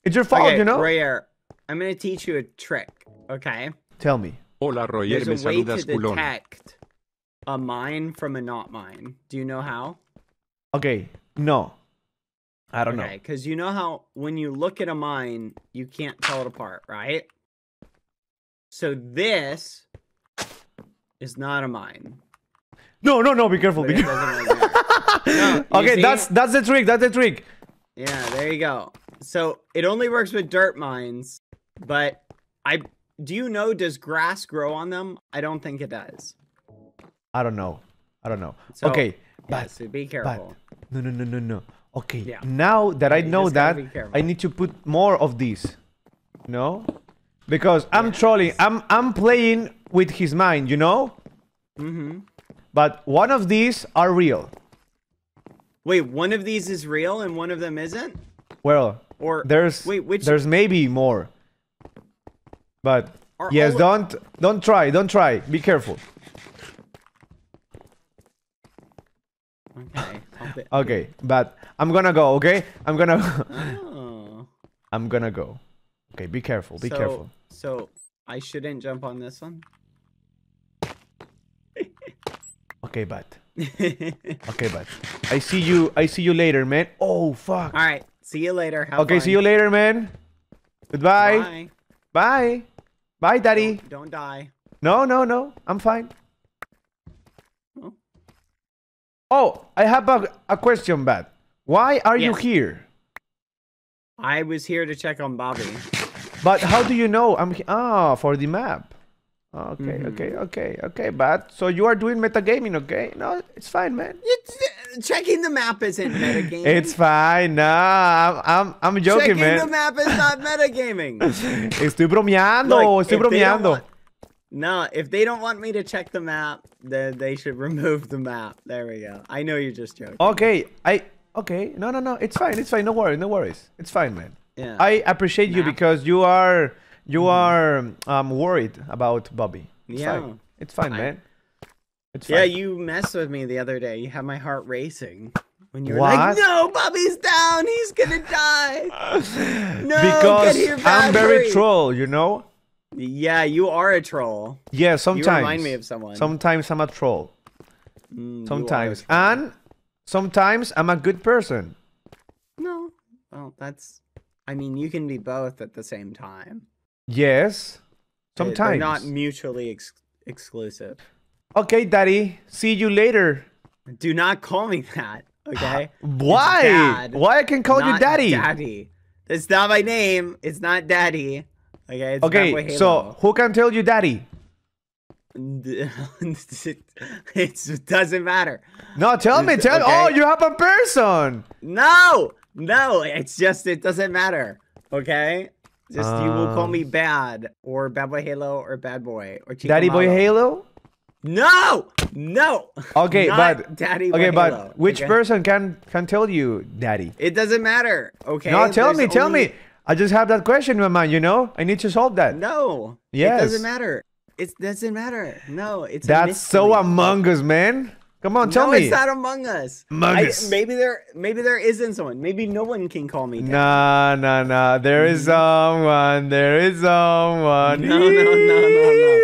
It's your fault, okay, you know. Rayer, I'm gonna teach you a trick. Okay. Tell me. Hola Roger, There's me a way to saludas detect a mine from a not mine. Do you know how? Okay. No. I don't know. Okay, because you know how when you look at a mine, you can't tell it apart, right? So this is not a mine. Know. No, no, no. Be careful. Be careful. doesn't really matter. [laughs] No, okay, see? that's that's the trick. That's the trick. Yeah, there you go. So it only works with dirt mines, but I do you know does grass grow on them? I don't think it does. I don't know. I don't know. So, okay, Yeah, but so be but careful. no, no, no, no, no. Okay. Yeah. Now that I Yeah, you know that. I need to put more of these. No, because I'm trolling. I'm I'm playing with his mind. You know. Mm-hmm. But one of these are real. Wait, one of these is real and one of them isn't? Well, Or there's wait, which there's maybe more. But Are yes, don't don't try, don't try. Be careful. Okay. [laughs] Okay, but I'm gonna go. Okay, I'm gonna [laughs] Oh. I'm gonna go. Okay, be careful. Be so, careful. So I shouldn't jump on this one. Okay, but okay, but I see you. I see you later, man. Oh fuck. All right. See you later. Have Okay, fun. see you later, man. Goodbye. Bye. Bye. Bye, daddy. Don't, don't die. No, no, no. I'm fine. Oh. Oh, I have a, a question, Bat. Why are you here? I was here to check on Bobby. But how do you know I'm he- ah for the map? Okay, Mhm. okay, okay, okay, but So you are doing metagaming, okay? No, it's fine, man. It's, checking the map isn't metagaming. It's fine. Nah, I'm I'm, I'm joking, man. checking the map is not [laughs] metagaming. Estoy bromeando, Look, estoy if they don't bromeando. want- No, if they don't want me to check the map, then they should [laughs] remove the map. There we go. I know you're just joking. Okay, I okay. No, no, no. It's fine. It's fine. No worries. No worries. It's fine, man. Yeah. I appreciate you Map. because you are you are um worried about Bobby. It's Yeah. fine. It's fine, I- man. It's fine. Yeah, you messed with me the other day. You had my heart racing. When you were What? like, no, Bobby's down. He's going to die. [laughs] No, because get here I'm very troll, you know. Yeah, you are a troll. Yeah, sometimes. You remind me of someone. Sometimes I'm a troll. Mm, are a Sometimes, troll. and sometimes I'm a good person. No. Well, that's. I mean, you can be both at the same time. Yes. Sometimes. They're not mutually ex- exclusive. Okay, Daddy. See you later. Do not call me that, okay? [sighs] Why? Why I can call you Daddy? Daddy. It's not my name. It's not Daddy. Okay. It's Okay, so who can tell you Daddy? it, [laughs] it doesn't matter. No, tell me. Tell. Okay. Oh, you have a person. No, no. It's just it doesn't matter. Okay. Just you will call Um, me bad or Bad Boy Halo or Bad Boy or Chico Daddy Boy Halo. No, no. Okay, but Daddy Boy okay, but Halo, which okay? person can can tell you Daddy? It doesn't matter. Okay. no, tell There's me. Tell only- me. I just have that question in my mind. You know, I need to solve that. No. Yes. It doesn't matter. It doesn't matter. No, it's That's so. Among Us, man. Come on, tell no, me. it's not Among Us. Among I- Us. maybe there, maybe there isn't someone. Maybe no one can call me. Dad. Nah, nah, nah. There is mm-hmm. someone. There is someone. No, no, no, no, no.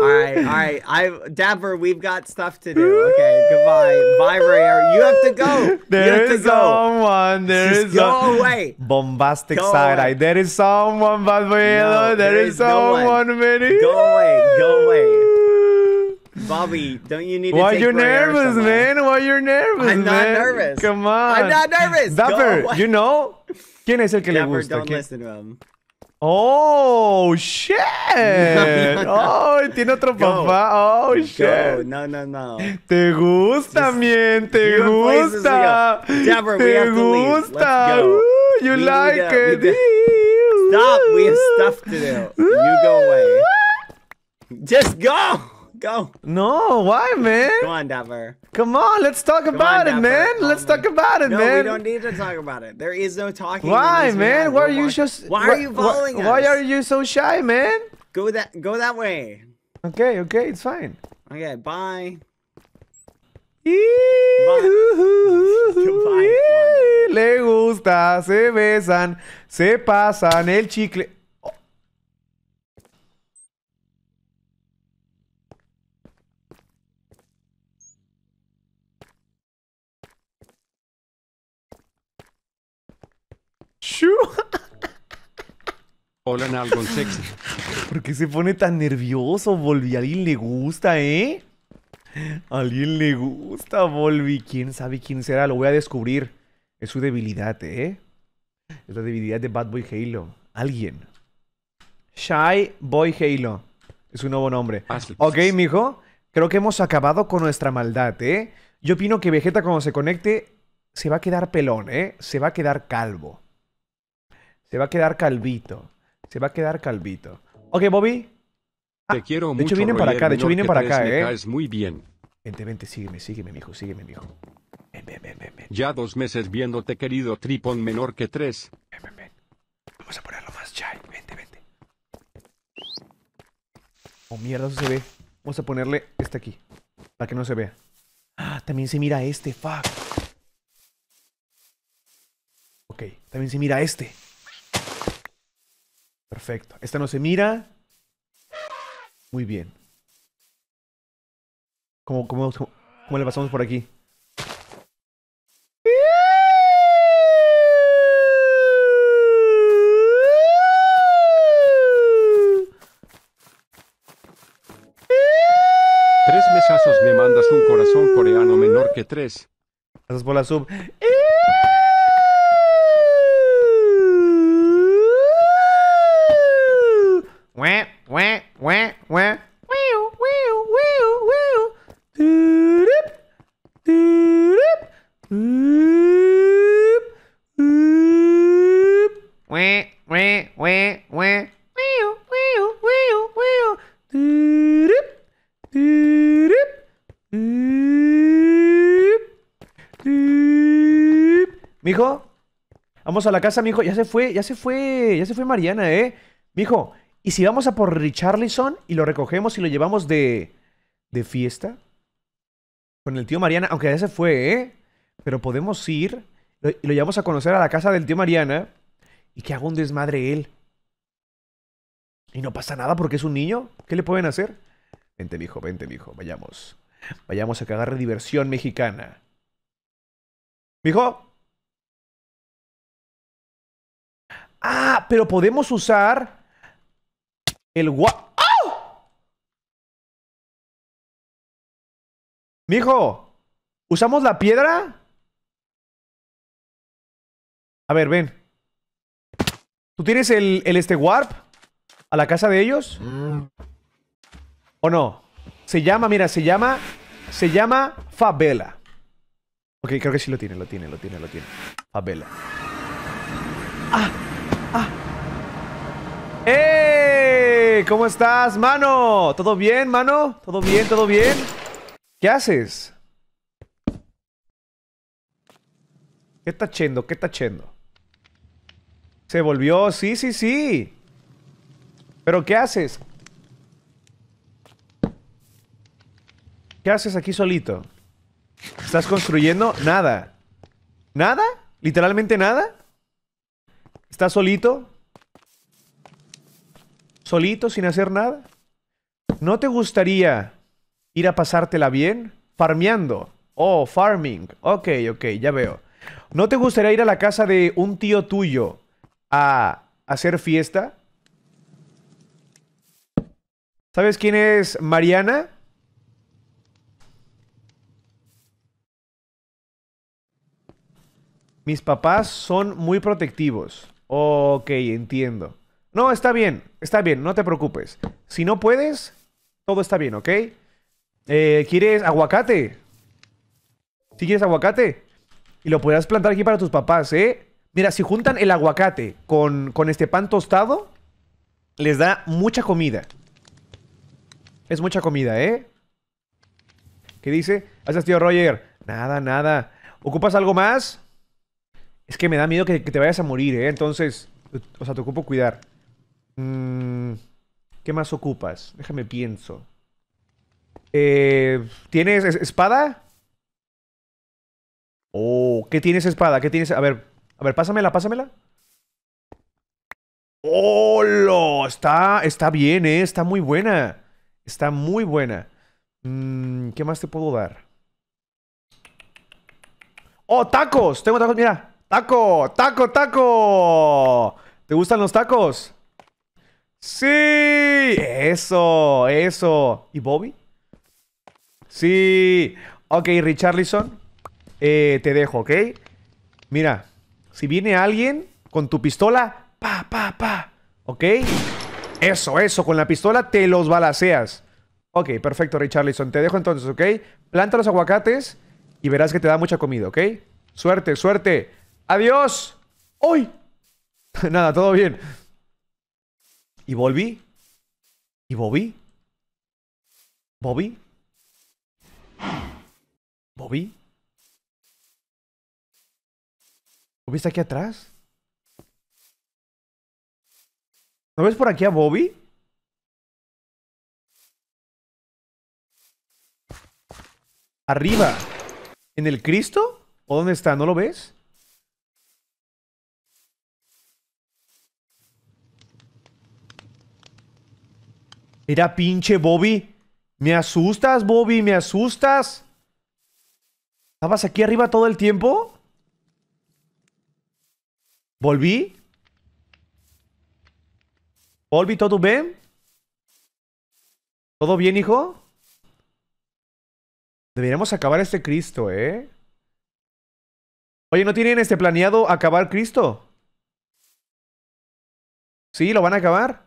All right, all right. I Dapper, we've got stuff to do. Okay, goodbye. Bye, Ray. You have to go. you There have to go. someone. There Just is go some- away. Bombastic Go side away. eye. There is someone, Bad Boy. No, there there is is no one. someone, Go away, go away. Bobby, don't you need to Why take you Ray or nervous, man? Why you nervous, I'm not man? nervous. Come on. I'm not nervous. Go Dapper, you know? ¿Quién es el que le Dapper, gusta? don't ¿Quién- listen to him. Oh, [laughs] shit. Oh, tiene otro Go. papá. Oh, Go. No, no, no. Te gusta, Just- mien, te you have places to gusta. go. Dapper, we te have to leave. Let's gusta. go. Ooh, you We like it. Stop. We have stuff to do. You go away. Just go. Go. No, why, man? Come on, Dapper. Come on, let's talk Come about on, it, man. Oh, Let's man. talk about it, No, man. we don't need to talk about it. There is no talking. Why, man? Why are you just? Why are you following why, us? Why are you so shy, man? Go that. Go that way. Okay, okay, it's fine. Okay. Bye. Le gusta, se besan, se pasan el chicle. Hola Nalgon Sexy. [laughs] ¿Por qué se pone tan nervioso, Volvi? ¿A alguien le gusta, eh? ¿A alguien le gusta, Volvi? ¿Quién sabe quién será? Lo voy a descubrir. Es su debilidad, ¿eh? Es la debilidad de Bad Boy Halo. Alguien. Shy Boy Halo. Es su nuevo nombre. Hazlo. Ok, mijo. Creo que hemos acabado con nuestra maldad, ¿eh? Yo opino que Vegeta cuando se conecte se va a quedar pelón, ¿eh? Se va a quedar calvo. Se va a quedar calvito. Se va a quedar calvito. Ok, Bobby. Te quiero de mucho. hecho, vienen para acá, de hecho, vienen para acá, ¿eh? caes muy bien. Vente, vente, sígueme, sígueme, mijo, sígueme, mijo. Ven, ven, ven, ven, Ya dos meses viéndote querido tripón menor que tres. ven, ven, ven. Vamos a ponerlo más shy. Vente, vente. Oh, mierda, eso se ve. Vamos a ponerle este aquí. Para que no se vea. Ah, también se mira este, fuck. Ok, también se mira este. Perfecto. Esta no se mira. Muy bien. ¿Cómo, cómo, cómo, cómo le pasamos por aquí? Tres mesazos me mandas un corazón coreano menor que tres. Gracias por la sub. Mijo, vamos a la casa, mijo. Ya se fue, ya se fue, ya se fue Mariana, ¿eh? Mijo, ¿y si vamos a por Richarlison y lo recogemos y lo llevamos de, de fiesta? Con el tío Mariana, aunque ya se fue, ¿eh? Pero podemos ir lo- y lo llevamos a conocer a la casa del tío Mariana y que haga un desmadre él. Y no pasa nada porque es un niño. ¿Qué le pueden hacer? Vente, mijo, vente, mijo. Vayamos. Vayamos a que agarre diversión mexicana. Mijo. Ah, pero podemos usar el gua... ¡Au! Mijo, ¿usamos la piedra? A ver, ven. ¿Tú tienes el, el este warp a la casa de ellos? ¿O no? Se llama, mira, se llama, se llama Favela. Ok, creo que sí lo tiene, lo tiene, lo tiene, lo tiene. Favela. ¡Ah! ¡Ah! ¡Eh! ¿Cómo estás, mano? ¿Todo bien, mano? ¿Todo bien, todo bien? ¿Qué haces? ¿Qué está haciendo? ¿Qué está haciendo? Se volvió, sí, sí, sí. ¿Pero qué haces? ¿Qué haces aquí solito? ¿Estás construyendo? Nada. ¿Nada? ¿Literalmente nada? ¿Estás solito? ¿Solito sin hacer nada? ¿No te gustaría ir a pasártela bien? Farmeando. Oh, farming. Ok, ok, ya veo. ¿No te gustaría ir a la casa de un tío tuyo a hacer fiesta? ¿Sabes quién es Mariana? Mis papás son muy protectivos. Ok, entiendo. No, está bien, está bien, no te preocupes. Si no puedes, todo está bien, ¿ok? Eh, ¿Quieres aguacate? ¿Si quieres aguacate? Y lo podrás plantar aquí para tus papás, ¿eh? Mira, si juntan el aguacate con, con este pan tostado, les da mucha comida. Es mucha comida, ¿eh? ¿Qué dice? Haces tío Roger. Nada, nada. ¿Ocupas algo más? Es que me da miedo que, que te vayas a morir, ¿eh? Entonces, o sea, te ocupo cuidar. Mm, ¿Qué más ocupas? Déjame pienso. Eh, ¿Tienes es- espada? Oh, ¿qué tienes espada? ¿Qué tienes? A ver, a ver, pásamela, pásamela. ¡Hola! Está, está bien, ¿eh? Está muy buena. Está muy buena. Mm, ¿Qué más te puedo dar? ¡Oh, tacos! Tengo tacos, mira. ¡Taco! ¡Taco, taco! ¿Te gustan los tacos? ¡Sí! Eso, eso. ¿Y Bobby? Sí. Ok, Richarlison. Eh, te dejo, ¿ok? Mira, si viene alguien con tu pistola, pa, pa, pa. ¿Ok? Eso, eso, con la pistola te los balaceas. Ok, perfecto, Richarlison. Te dejo entonces, ¿ok? Planta los aguacates y verás que te da mucha comida, ¿ok? Suerte, suerte. ¡Adiós! ¡Uy! [laughs] Nada, todo bien. ¿Y Volví? ¿Y Bobby? ¿Bobby? ¿Bobby? ¿Bobby está aquí atrás? ¿No ves por aquí a Bobby? ¿Arriba? ¿En el Cristo? ¿O dónde está? ¿No lo ves? Mira, pinche Bobby. Me asustas, Bobby, me asustas. ¿Estabas aquí arriba todo el tiempo? ¿Volví? ¿Volví todo bien? ¿Todo bien, hijo? Deberíamos acabar este Cristo, ¿eh? Oye, ¿no tienen este planeado acabar Cristo? ¿Sí? ¿Lo van a acabar?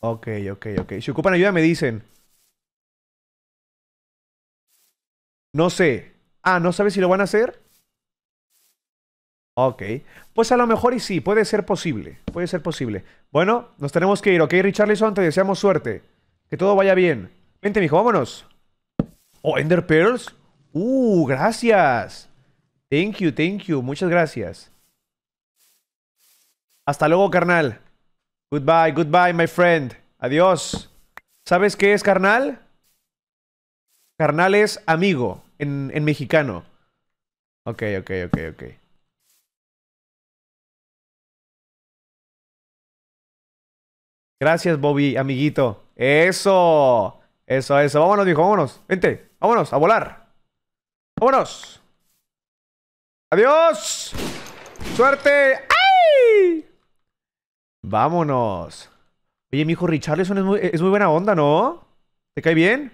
Ok, ok, ok. Si ocupan ayuda, me dicen. No sé. Ah, ¿no sabes si lo van a hacer? Ok. Pues a lo mejor y sí, puede ser posible. Puede ser posible. Bueno, nos tenemos que ir, ¿ok, Richarlison? Te deseamos suerte. Que todo vaya bien. Vente, mijo, vámonos. Oh, Ender Pearls. Uh, gracias. Thank you, thank you. Muchas gracias. Hasta luego, carnal. Goodbye, goodbye, my friend. Adiós. ¿Sabes qué es carnal? Carnal es amigo en, en mexicano. Ok, ok, ok, ok. Gracias, Bobby, amiguito. Eso. Eso, eso. Vámonos, dijo, vámonos. Vente, vámonos, a volar. Vámonos. Adiós. Suerte. ¡Ay! Vámonos. Oye, mi hijo Richarlison es muy, es muy buena onda, ¿no? ¿Te cae bien?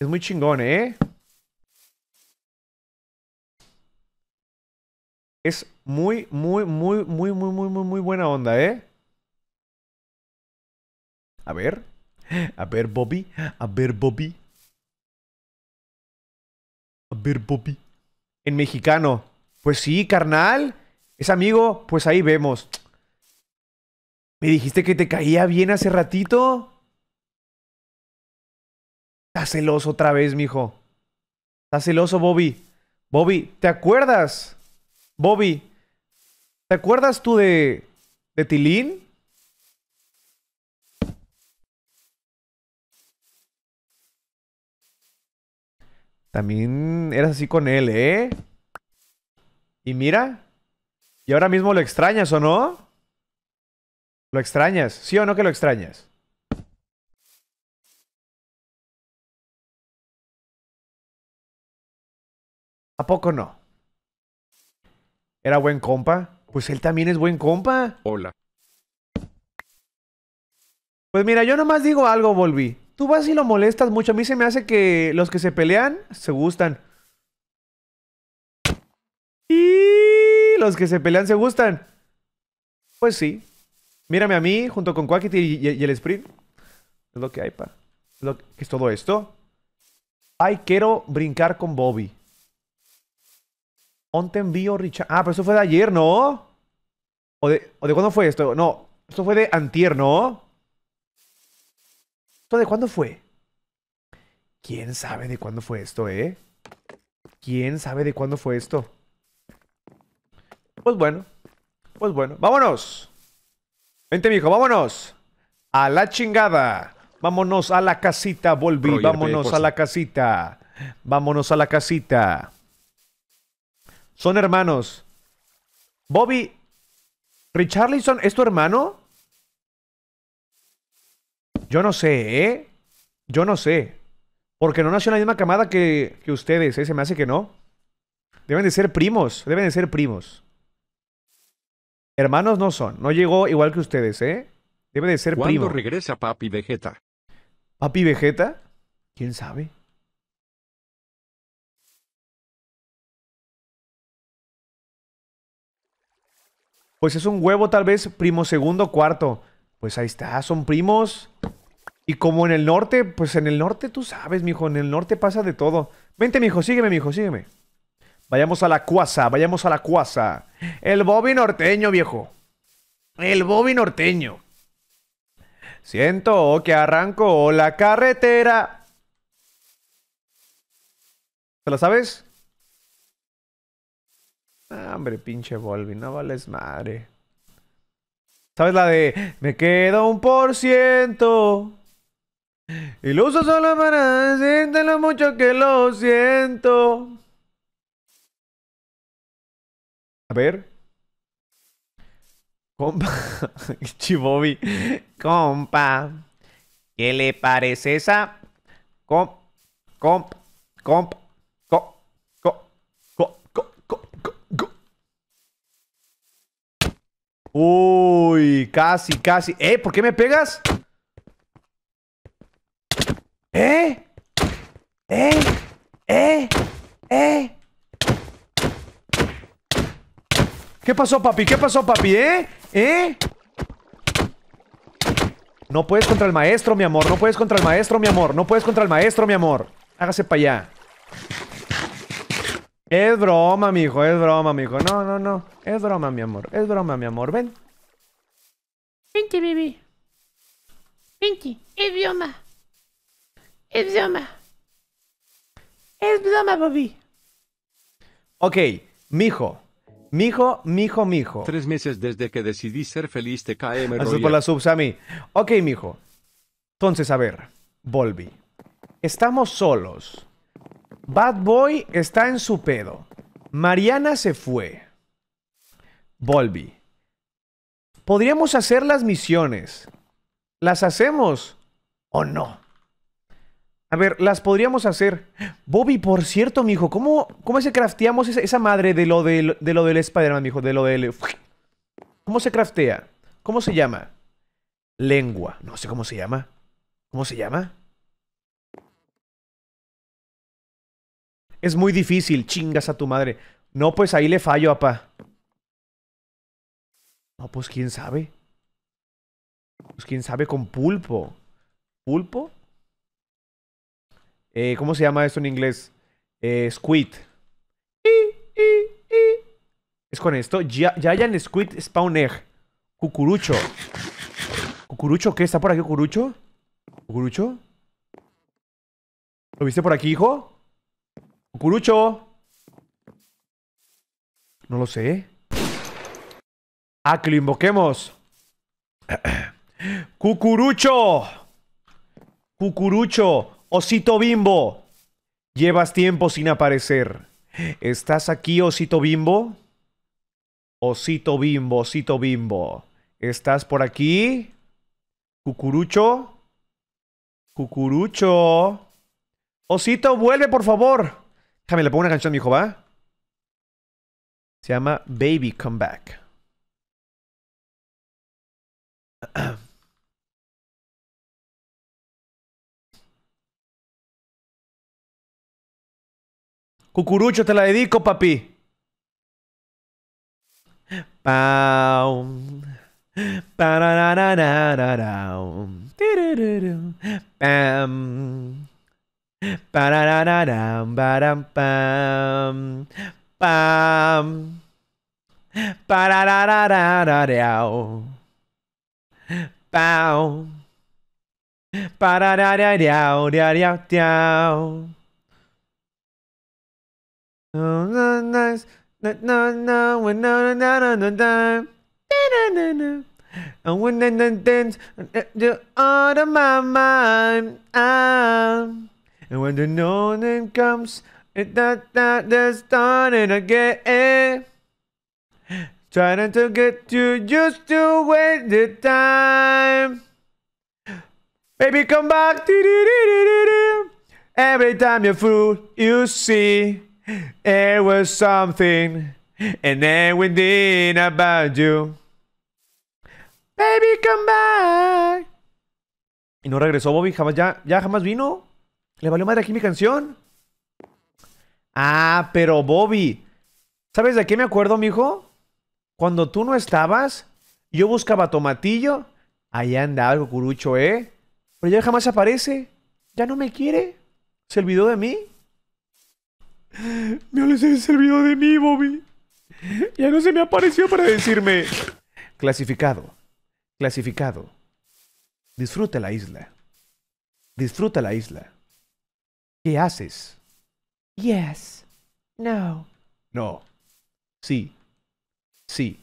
Es muy chingón, ¿eh? Es muy, muy, muy, muy, muy, muy, muy, muy buena onda, ¿eh? A ver. A ver, Bobby. A ver, Bobby. A ver, Bobby. En mexicano. Pues sí, carnal. Es amigo. Pues ahí vemos. Me dijiste que te caía bien hace ratito. Estás celoso otra vez, mijo. Estás celoso, Bobby. Bobby, ¿te acuerdas? Bobby, ¿te acuerdas tú de. de Tilín? También eras así con él, ¿eh? Y mira. Y ahora mismo lo extrañas, ¿o no? ¿Lo extrañas? ¿Sí o no que lo extrañas? ¿A poco no? ¿Era buen compa? Pues él también es buen compa. Hola. Pues mira, yo nomás digo algo, Volvi. Tú vas y lo molestas mucho. A mí se me hace que los que se pelean se gustan. Y los que se pelean se gustan. Pues sí. Mírame a mí junto con Quackity y, el Sprint. Es lo que hay, pa. Es lo que ¿qué es todo esto. Ay, quiero brincar con Bobby. On te envío, Richard. Ah, pero eso fue de ayer, ¿no? ¿O de, ¿O de cuándo fue esto? No, esto fue de antier, ¿no? ¿Esto de cuándo fue? ¿Quién sabe de cuándo fue esto, eh? ¿Quién sabe de cuándo fue esto? Pues bueno. Pues bueno. ¡Vámonos! Vente, mijo, vámonos. A la chingada. Vámonos a la casita. Roger Vámonos a la casita. Vámonos a la casita. Son hermanos. Bobby. ¿Richarlison es tu hermano? Yo no sé, ¿eh? Yo no sé. Porque no nació en la misma camada que, que ustedes, ¿eh? Se me hace que no. Deben de ser primos. Deben de ser primos. Hermanos no son. No llegó igual que ustedes, ¿eh? Debe de ser ¿Cuándo primo. regresa Papi Vegeta? ¿Papi Vegeta? ¿Quién sabe? Pues es un huevo tal vez primo segundo, cuarto. Pues ahí está, son primos. Y como en el norte, pues en el norte tú sabes, mijo, en el norte pasa de todo. Vente, mijo, sígueme, mijo, sígueme. Vayamos a la cuasa, vayamos a la cuasa. El Bobby norteño, viejo. El Bobby norteño. Siento que arrancó la carretera. ¿Te la sabes? Ah, hombre, pinche Volvi, no vales madre. ¿Sabes la de me queda un por ciento? Y lo uso solo para decirte lo mucho que lo siento. A ver. Compa. [laughs] Chibobi. Compa. ¿Qué le parece esa? Comp. Comp. Comp. Co. Co. Co. Co. Co. Co. co. Uy, casi, casi. ¿Eh? ¿Por qué me pegas? ¿Eh? ¿Eh? ¿Eh? ¿Eh? ¿Qué pasó, papi? ¿Qué pasó, papi? ¿Eh? ¿Eh? No puedes contra el maestro, mi amor. No puedes contra el maestro, mi amor. No puedes contra el maestro, mi amor. Hágase para allá. Es broma, mijo. Es broma, mijo. No, no, no. Es broma, mi amor. Es broma, mi amor. Ven. Vente, bebé. Vente, es broma. Es broma. Es broma, Bobby. Ok. Mijo. Mijo, mijo, mijo. Tres meses desde que decidí ser feliz te KM Gracias por la subs a mí. Ok, mijo. Entonces, a ver. Volvi. Estamos solos. Bad Boy está en su pedo. Mariana se fue. Volvi. Podríamos hacer las misiones. ¿Las hacemos o no? A ver, las podríamos hacer. Bobby, por cierto, mijo, ¿cómo, cómo se crafteamos esa, madre de lo del, de lo del Spider-Man, mijo? De lo del... ¿Cómo se craftea? ¿Cómo se llama? Lengua. No sé cómo se llama. ¿Cómo se llama? Es muy difícil, chingas a tu madre. No, pues ahí le fallo, apá. No, pues quién sabe. Pues quién sabe con pulpo. ¿Pulpo? Eh, ¿Cómo se llama esto en inglés? Eh, squid. Es con esto. Giant Squid Spawn Egg. Cucurucho. ¿Cucurucho qué? ¿Está por aquí Cucurucho? ¿Cucurucho? ¿Lo viste por aquí, hijo? ¿Cucurucho? No lo sé. Ah, que lo invoquemos. [clears throat] ¡Cucurucho! ¡Cucurucho! ¡Osito bimbo! Llevas tiempo sin aparecer. ¿Estás aquí, osito bimbo? Osito bimbo, osito bimbo. ¿Estás por aquí? Cucurucho. Cucurucho. Osito, vuelve, por favor. Déjame, le pongo una canción, mi hijo, ¿va? Se llama Baby Come Back. [clears throat] Cucurucho, te la dedico, papi. Pau. Pam. Pam. Pam. Pau. No, no, no, no, no, no, no, no, no, no, no. Na-na-na-na. And when then then dance the out of my mind, ah. and when the morning comes, it that that that's starting again. Trying to get you used to wait the time. Baby, come back. Every time you fool, you see it was something, and then we did about you. Baby, come back. Y no regresó Bobby, jamás ya, ya jamás vino. Le valió madre aquí mi canción. Ah, pero Bobby. ¿Sabes de qué me acuerdo, mijo? Cuando tú no estabas, yo buscaba tomatillo. Allá andaba el cucurucho, ¿eh? Pero ya jamás aparece. Ya no me quiere. ¿Se olvidó de mí? Me se olvidó de mí, Bobby. Ya no se me apareció para decirme. Clasificado. Clasificado. Disfruta la isla. Disfruta la isla. ¿Qué haces? Yes. No. No. Sí. Sí.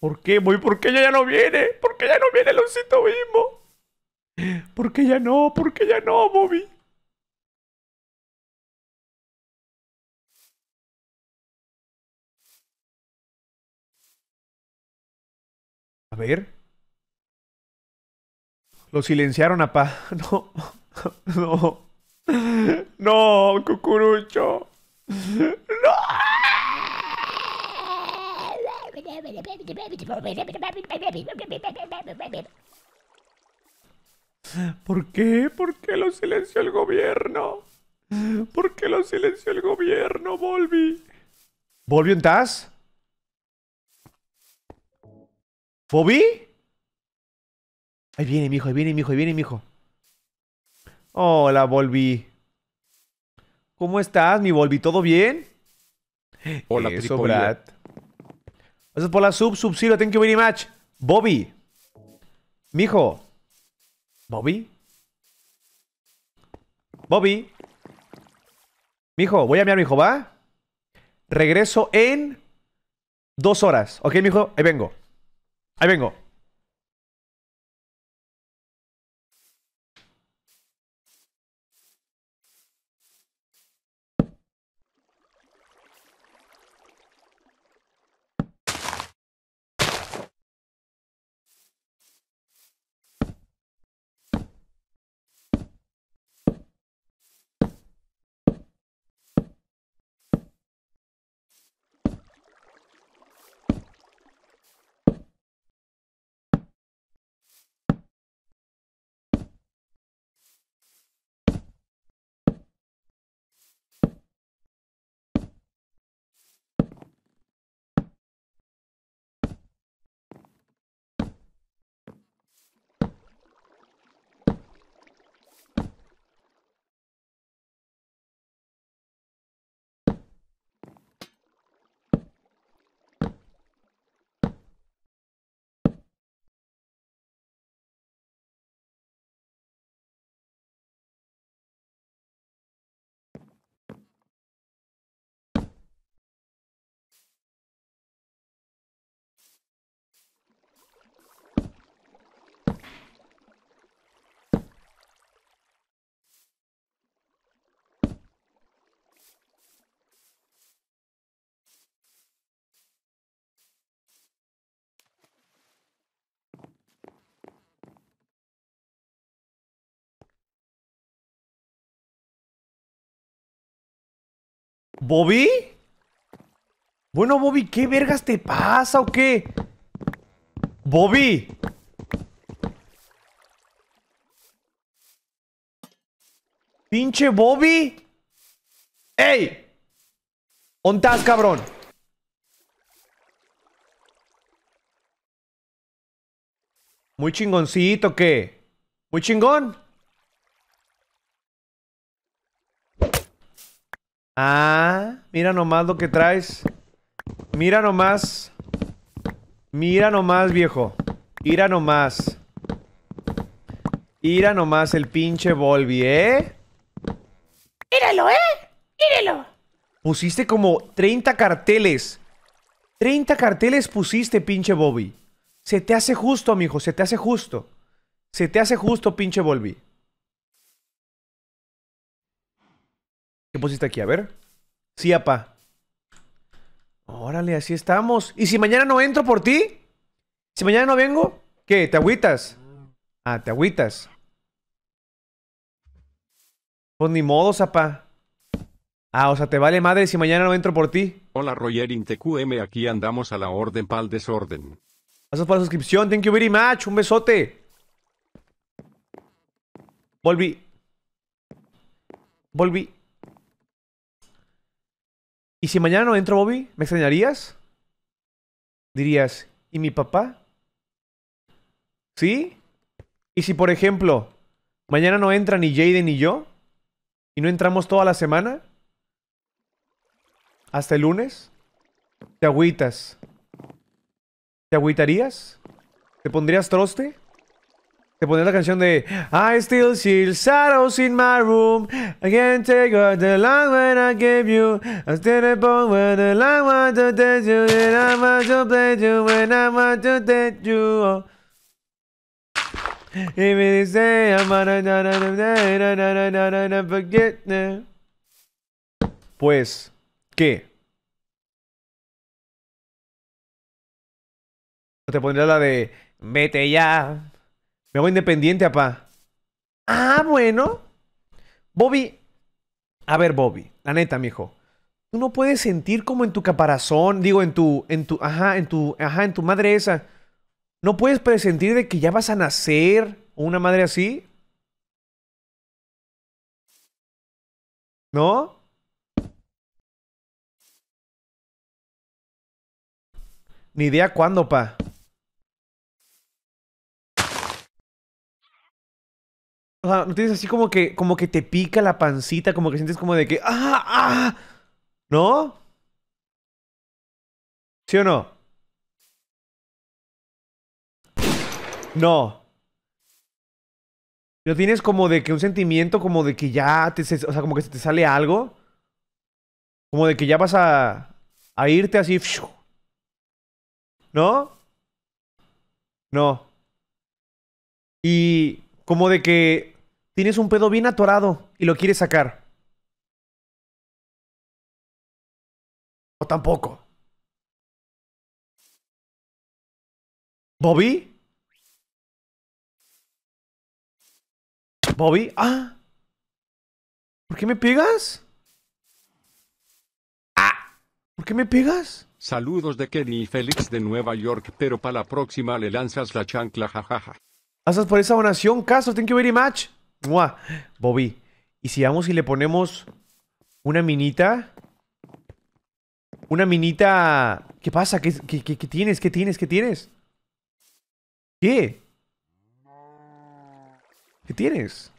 ¿Por qué, voy? ¿Por qué ella ya no viene? ¿Por qué ya no viene el osito mismo? ¿Por qué ya no? ¿Por qué ya no, Bobby? Ver. Lo silenciaron, apá. [laughs] No. No. No, cucurucho. No. ¿Por qué? ¿Por qué lo silenció el gobierno? ¿Por qué lo silenció el gobierno, Volvi? ¿Volvi en Taz? ¿Bobby? Ahí viene, mijo, ahí viene, mijo, ahí viene, mijo. Hola, Volvi. ¿Cómo estás, mi Volvi? ¿Todo bien? Hola, Eso. Brad. Gracias por la sub, sub zero, thank you very much. Bobby. Mijo. Bobby. Bobby. Mijo, voy a mirar, mijo, ¿va? Regreso en dos horas. ¿Ok, mijo? Ahí vengo. Ahí vengo. ¿Bobby? Bueno, Bobby, ¿qué vergas te pasa o qué? Bobby. Pinche Bobby. ¡Ey! ¿Ontas, cabrón? Muy chingoncito, ¿qué? Muy chingón. Ah, mira nomás lo que traes. Mira nomás. Mira nomás, viejo. Mira nomás. Mira nomás el pinche Volvi, ¿eh? Míralo, ¿eh? Míralo. Pusiste como 30 carteles. 30 carteles pusiste, pinche Bobby. Se te hace justo, mijo, se te hace justo. Se te hace justo, pinche Volvi. ¿Qué pusiste aquí? A ver. Sí, apa. Órale, así estamos. ¿Y si mañana no entro por ti? Si mañana no vengo, ¿qué? ¿Te agüitas? Ah, te agüitas. Pues ni modo, zapa. Ah, o sea, te vale madre si mañana no entro por ti. Hola Roger InteQM, aquí andamos a la orden pa'l desorden. Gracias por la suscripción. Thank you very much. Un besote. Volví. Volví. ¿Y si mañana no entro, Bobby? ¿Me extrañarías? Dirías, ¿y mi papá? ¿Sí? ¿Y si, por ejemplo, mañana no entra ni Jaden ni yo? ¿Y no entramos toda la semana? ¿Hasta el lunes? ¿Te agüitas? ¿Te agüitarías? ¿Te pondrías troste? ¿Te pondrías la canción de I still see shadows in my room I can't take out the line when I gave you I still the bone when the line want to you And I want to play you when I want to tell you oh. Even they say I'm gonna na na na na na na na na na forget. Pues, ¿qué? ¿O te pondrías la de Vete ya? Me hago independiente, apá. Ah, bueno. Bobby. A ver, Bobby. La neta, mijo. Tú no puedes sentir como en tu caparazón, digo, en tu, en tu, ajá, en tu, ajá, en tu madre esa. No puedes presentir de que ya vas a nacer o una madre así. ¿No? Ni idea cuándo, pa. O sea, ¿no tienes así como que, como que te pica la pancita, como que sientes como de que, ¡ah, ah! ¿No? ¿Sí o no? No. ¿No tienes como de que un sentimiento como de que ya, te, o sea, como que se te sale algo? Como de que ya vas a, a irte así. ¿No? No. Y como de que tienes un pedo bien atorado y lo quieres sacar. O tampoco. ¿Bobby? ¿Bobby? Ah. ¿Por qué me pegas? Ah. ¿Por qué me pegas? Saludos de Kenny y Félix de Nueva York, pero para la próxima le lanzas la chancla, jajaja. Gracias por esa donación, Caso. Thank you very much. Mua. Bobby. ¿Y si vamos y le ponemos una minita? Una minita... ¿Qué pasa? ¿Qué, qué, qué- qué tienes? ¿Qué tienes? ¿Qué tienes? ¿Qué? ¿Qué tienes?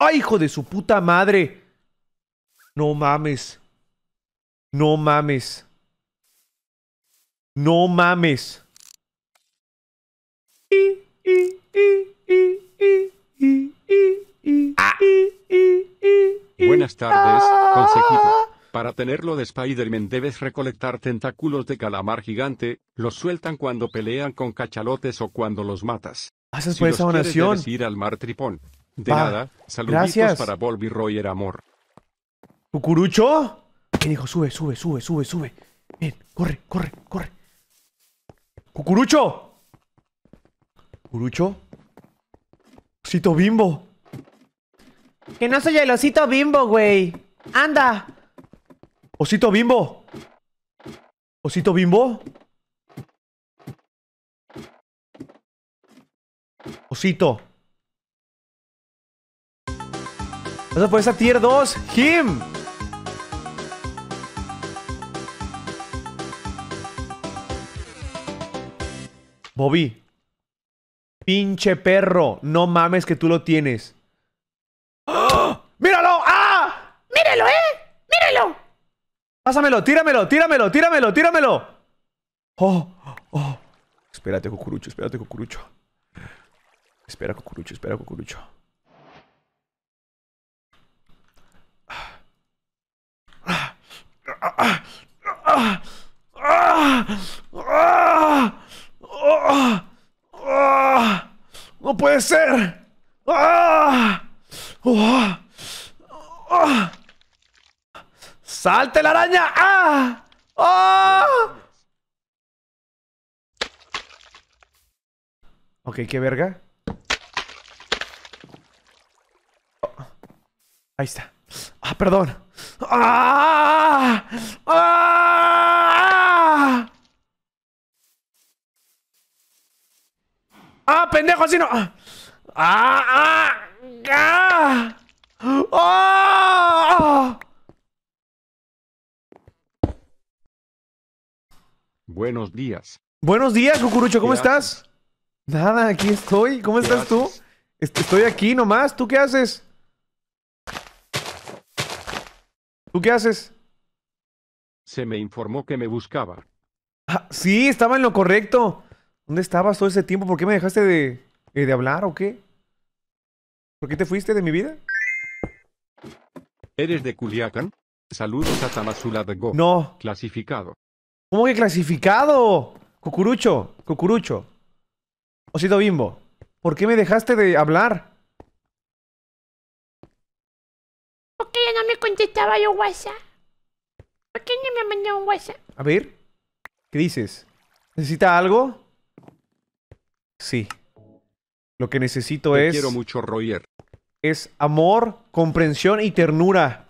¡Ay, hijo de su puta madre! No mames. No mames. No mames. Buenas tardes, consejito. Para tenerlo de Spider-Man debes recolectar tentáculos de calamar gigante, los sueltan cuando pelean con cachalotes o cuando los matas. Gracias Si por los esa quieres donación. debes ir al mar tripón. De Va. nada, saluditos Gracias. para Volby Royer Amor. ¿Cucurucho? Bien, hijo, sube, sube, sube, sube, sube. Ven, corre, corre, corre. ¡Cucurucho! ¿Cucurucho? Cito bimbo. Que no soy el osito bimbo, güey. Anda. Osito bimbo. Osito bimbo. Osito. Vas a por esa tier 2. Jim. Bobby. Pinche perro. No mames que tú lo tienes. ¡Ah! ¡Míralo! ¡Ah! ¡Míralo, eh! ¡Míralo! Pásamelo, tíramelo, tíramelo, tíramelo, tíramelo. Oh, oh. Espérate, cucurucho, espérate, cucurucho. Espera, cucurucho, espera, cucurucho. ¡No puede ser! ¡Ah! ¡Ah! ¡Ah! ¡Salte la araña! ¡Ah! Ok, qué verga. Oh, Ahí está. Ah, perdón. ¡Ah! ¡Ah! ¡Ah, pendejo! Así no. ¡Ah! ¡Ah! ¡Ah! ¡Ah! Buenos días. Buenos días, Cucurucho, ¿cómo ¿Qué estás? Nada, aquí estoy. ¿Cómo ¿Qué estás tú? haces? Estoy aquí nomás. ¿Tú qué haces? ¿Tú qué haces? Se me informó que me buscaba. Ah, sí, estaba en lo correcto. ¿Dónde estabas todo ese tiempo? ¿Por qué me dejaste de, eh, de hablar o qué? ¿Por qué te fuiste de mi vida? ¿Eres de Culiacán? Saludos a Tamazula de Go. No. Clasificado. ¿Cómo que clasificado? Cucurucho, cucurucho. Osito bimbo. ¿Por qué me dejaste de hablar? ¿Por qué ya no me contestaba yo WhatsApp? ¿Por qué no me mandó un WhatsApp? A ver. ¿Qué dices? ¿Necesita algo? Sí. Lo que necesito Te es... quiero mucho, Royer. es amor, comprensión y ternura.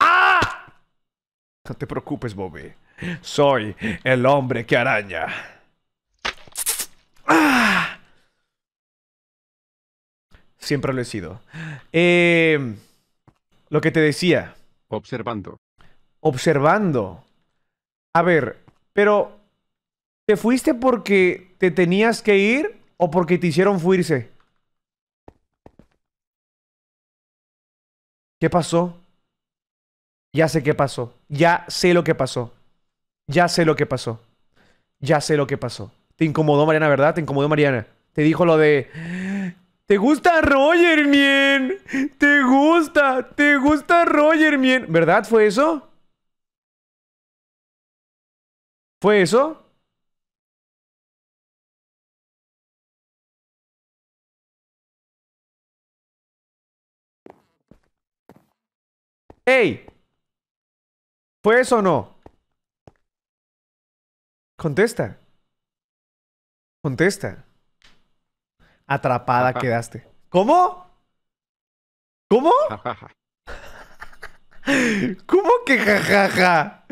¡Ah! No te preocupes, Bobby. Soy el hombre que araña. ¡Ah! Siempre lo he sido. Eh, lo que te decía, Observando. observando. A ver, pero ¿te fuiste porque te tenías que ir o porque te hicieron fuirse? ¿Qué pasó? Ya sé qué pasó. Ya sé lo que pasó. Ya sé lo que pasó. Ya sé lo que pasó. Te incomodó Mariana, ¿verdad? Te incomodó Mariana. Te dijo lo de... ¿Te gusta Roger, mien? ¿Te gusta? ¿Te gusta Roger, mien? ¿Verdad? ¿Fue eso? ¿Fue eso? ¡Ey! ¿Fue eso o no? Contesta. Contesta. Atrapada Ajá. quedaste. ¿Cómo? ¿Cómo? [laughs] ¿Cómo que jajaja?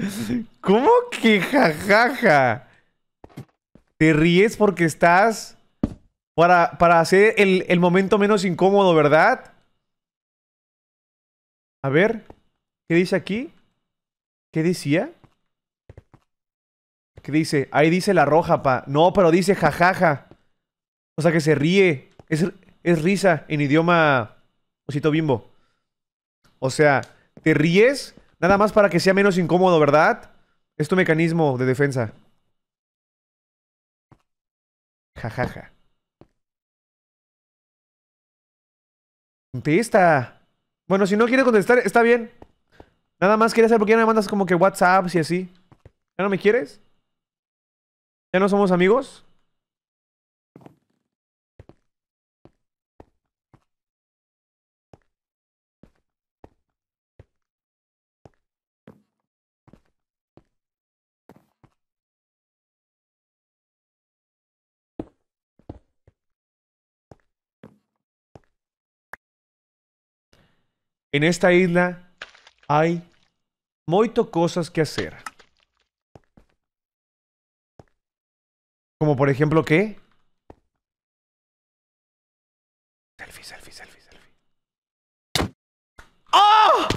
¿Cómo que jajaja? Te ríes porque estás para, para hacer el, el momento menos incómodo, ¿verdad? A ver, ¿qué dice aquí? ¿Qué decía? ¿Qué dice? Ahí dice la roja, pa. No, pero dice jajaja. O sea que se ríe. Es, es risa en idioma osito bimbo. O sea, te ríes nada más para que sea menos incómodo, ¿verdad? Es tu mecanismo de defensa. Jajaja. Contesta. Bueno, si no quiere contestar, está bien. Nada más quería saber por qué me mandas como que WhatsApp y así. ¿Ya no me quieres? ¿Ya no somos amigos? En esta isla hay moito cosas que hacer. Como por ejemplo, ¿qué? Selfie, selfie, selfie, selfie. ¡Ah!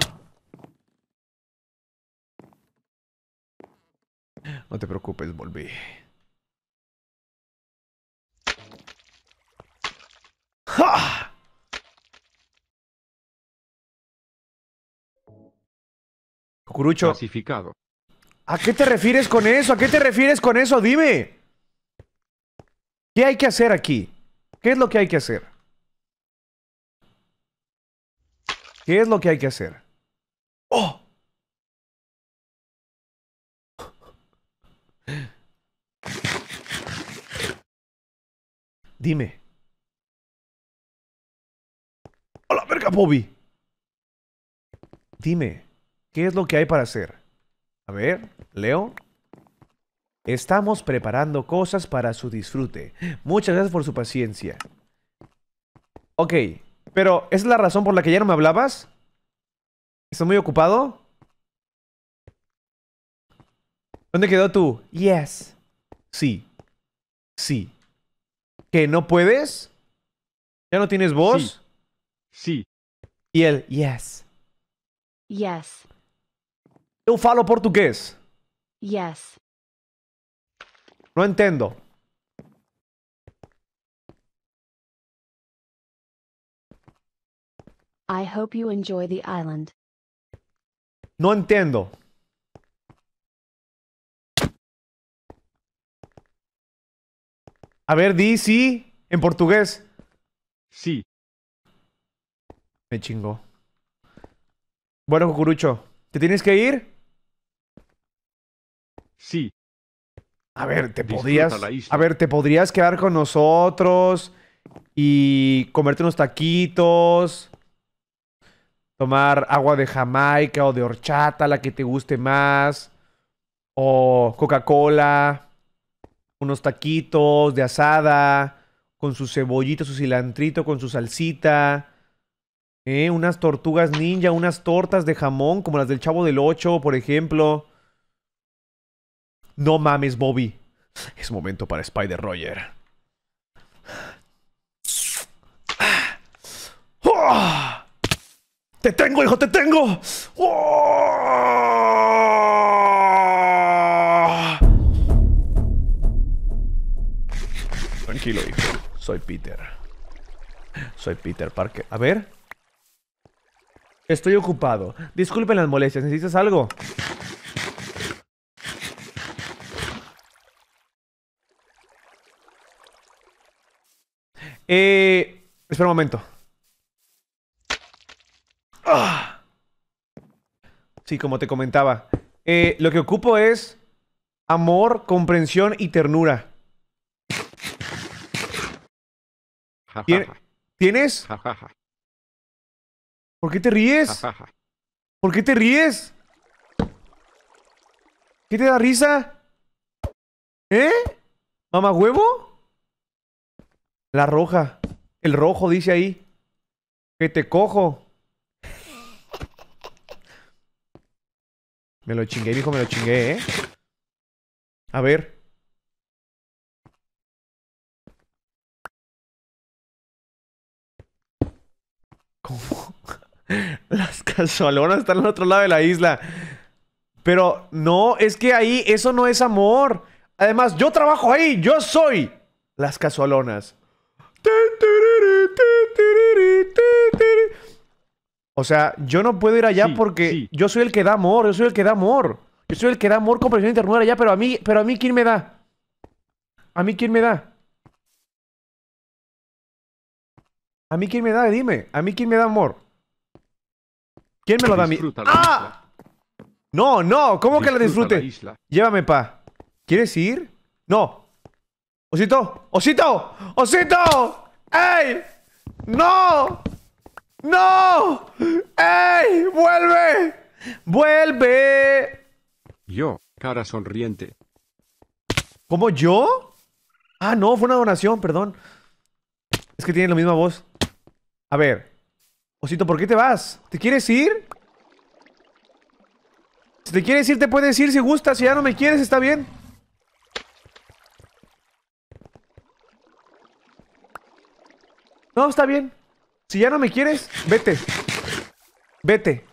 No te preocupes, volví. ¡Ja! Cucurucho, Clasificado. ¿a qué te refieres con eso? ¿A qué te refieres con eso? Dime. ¿Qué hay que hacer aquí? ¿Qué es lo que hay que hacer? ¿Qué es lo que hay que hacer? ¡Oh! Dime. ¡A la verga, Bobby! Dime, ¿qué es lo que hay para hacer? A ver, Leo. Estamos preparando cosas para su disfrute. Muchas gracias por su paciencia. Ok, pero ¿esa es la razón por la que ya no me hablabas? ¿Estás muy ocupado? ¿Dónde quedó tú? Yes. Sí. Sí. ¿Que no puedes? ¿Ya no tienes voz? Sí. Y él, yes. Yes. Eu falo português. Yes. No entendo. I hope you enjoy the island. No entendo. A ver, di sí en portugués. Sí. Me chingó. Bueno, Cucurucho, ¿te tienes que ir? Sí. A ver, te podrías. A ver, te podrías quedar con nosotros y comerte unos taquitos. Tomar agua de Jamaica o de horchata, la que te guste más. O Coca-Cola. Unos taquitos de asada. Con su cebollito, su cilantrito, con su salsita. ¿Eh? Unas tortugas ninja, unas tortas de jamón, como las del Chavo del 8, por ejemplo. No mames, Bobby. Es momento para Spider Roger. ¡Ah! ¡Te tengo, hijo! ¡Te tengo! ¡Ah! Tranquilo, hijo. Soy Peter. Soy Peter Parker. A ver. Estoy ocupado. Disculpen las molestias. ¿Necesitas algo? Eh, espera un momento. Ah. Sí, como te comentaba. Eh, lo que ocupo es amor, comprensión y ternura. Ja, ¿Tien- ja, ja. ¿Tienes? ¿Por qué te ríes? ¿Por qué te ríes? ¿Qué te da risa? ¿Eh? ¿Mamá huevo? La roja. El rojo dice ahí. Que te cojo. Me lo chingué, hijo, me lo chingué, ¿eh? A ver. ¿Cómo? [laughs] Las casualonas están al otro lado de la isla. Pero no, es que ahí eso no es amor. Además, yo trabajo ahí, yo soy las casualonas. O sea, yo no puedo ir allá Sí, porque sí. yo soy el que da amor, yo soy el que da amor. Yo soy el que da amor, comprensión y ternura allá, pero a mí, pero a mí ¿quién me da? ¿A mí quién me da? ¿A mí quién me da? Dime. ¿A mí quién me da amor? ¿Quién me lo da a mí? ¡Ah! No, no, ¿cómo que la disfrute? la isla. Llévame, pa. ¿Quieres ir? No. Osito, Osito, Osito. ¡Ey! ¡No! ¡No! ¡Ey! ¡Vuelve! ¡Vuelve! Yo, cara sonriente. ¿Cómo yo? Ah, no, fue una donación, perdón. Es que tienen la misma voz. A ver. Osito, ¿por qué te vas? ¿Te quieres ir? Si te quieres ir, te puedes ir si gustas. Si ya no me quieres, está bien. No, está bien. Si ya no me quieres, vete. Vete.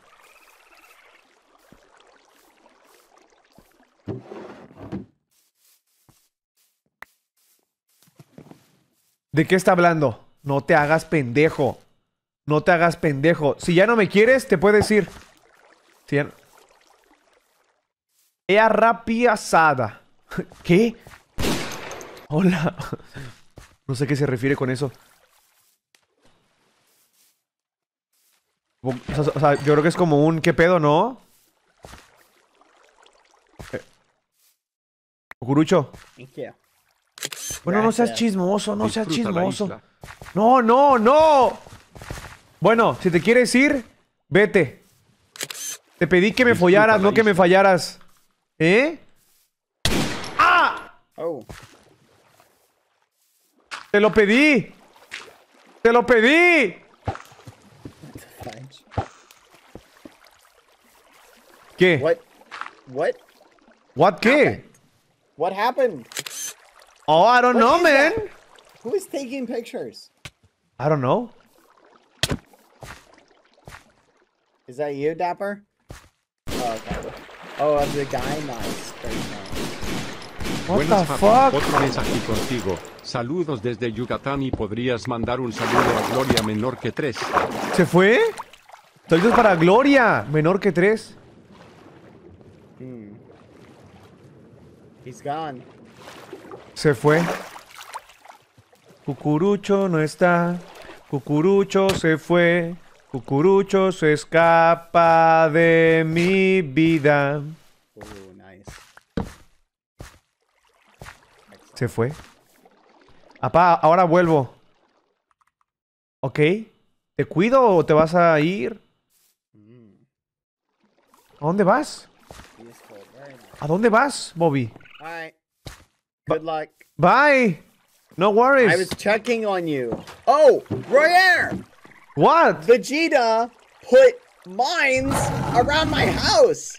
¿De qué está hablando? No te hagas pendejo. No te hagas pendejo. Si ya no me quieres, te puedes ir. Si ya... Ea rapiazada. [laughs] ¿Qué? Hola. [laughs] No sé qué se refiere con eso. O sea, o sea, yo creo que es como un ¿qué pedo, no? Eh. Cucurucho. Bueno, no seas chismoso, no seas chismoso. No, no, no. Bueno, si te quieres ir, vete. Te pedí que me Disfruta follaras, la no que me fallaras. ¿Eh? Oh, Te lo pedí. Te lo pedí. ¿Qué? What? What? What qué? Happened? What happened? Oh, I don't What know, man. That? Who is taking pictures? I don't know. Is that you, Dapper? Oh, okay. Oh, of the guy? Nice. What Buenas, the fuck? Otra vez aquí contigo. Saludos desde Yucatán y podrías mandar un saludo a Gloria menor que 3. ¿Se fue? Saludos para Gloria menor que 3. He's gone. Se fue. Cucurucho no está. Cucurucho se fue. Cucurucho se escapa de mi vida. Oh, nice. Se fue. Apá, ahora vuelvo. ¿Ok? ¿Te cuido o te vas a ir? ¿A dónde vas? ¿A dónde vas, Bobby? All right. Good luck. Bye. No worries. I was checking on you. Oh, Royer! What? Vegeta put mines around my house.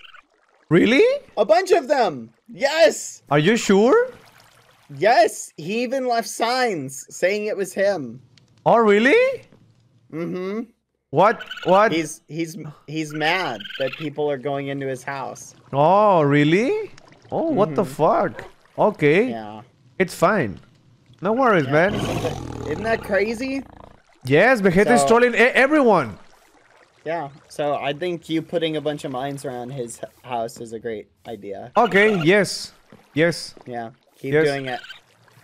Really? A bunch of them. Yes. Are you sure? Yes. He even left signs saying it was him. Oh, really? Mm-hmm. What? What? He's he's he's mad that people are going into his house. Oh, really? Oh, what the fuck? Okay. Yeah. It's fine. No worries, man. Isn't that crazy? Yes, Vegeta is So- trolling e- everyone. Yeah. So I think you putting a bunch of mines around his house is a great idea. Okay, yes. Yes. Yeah. Keep Yes. doing it.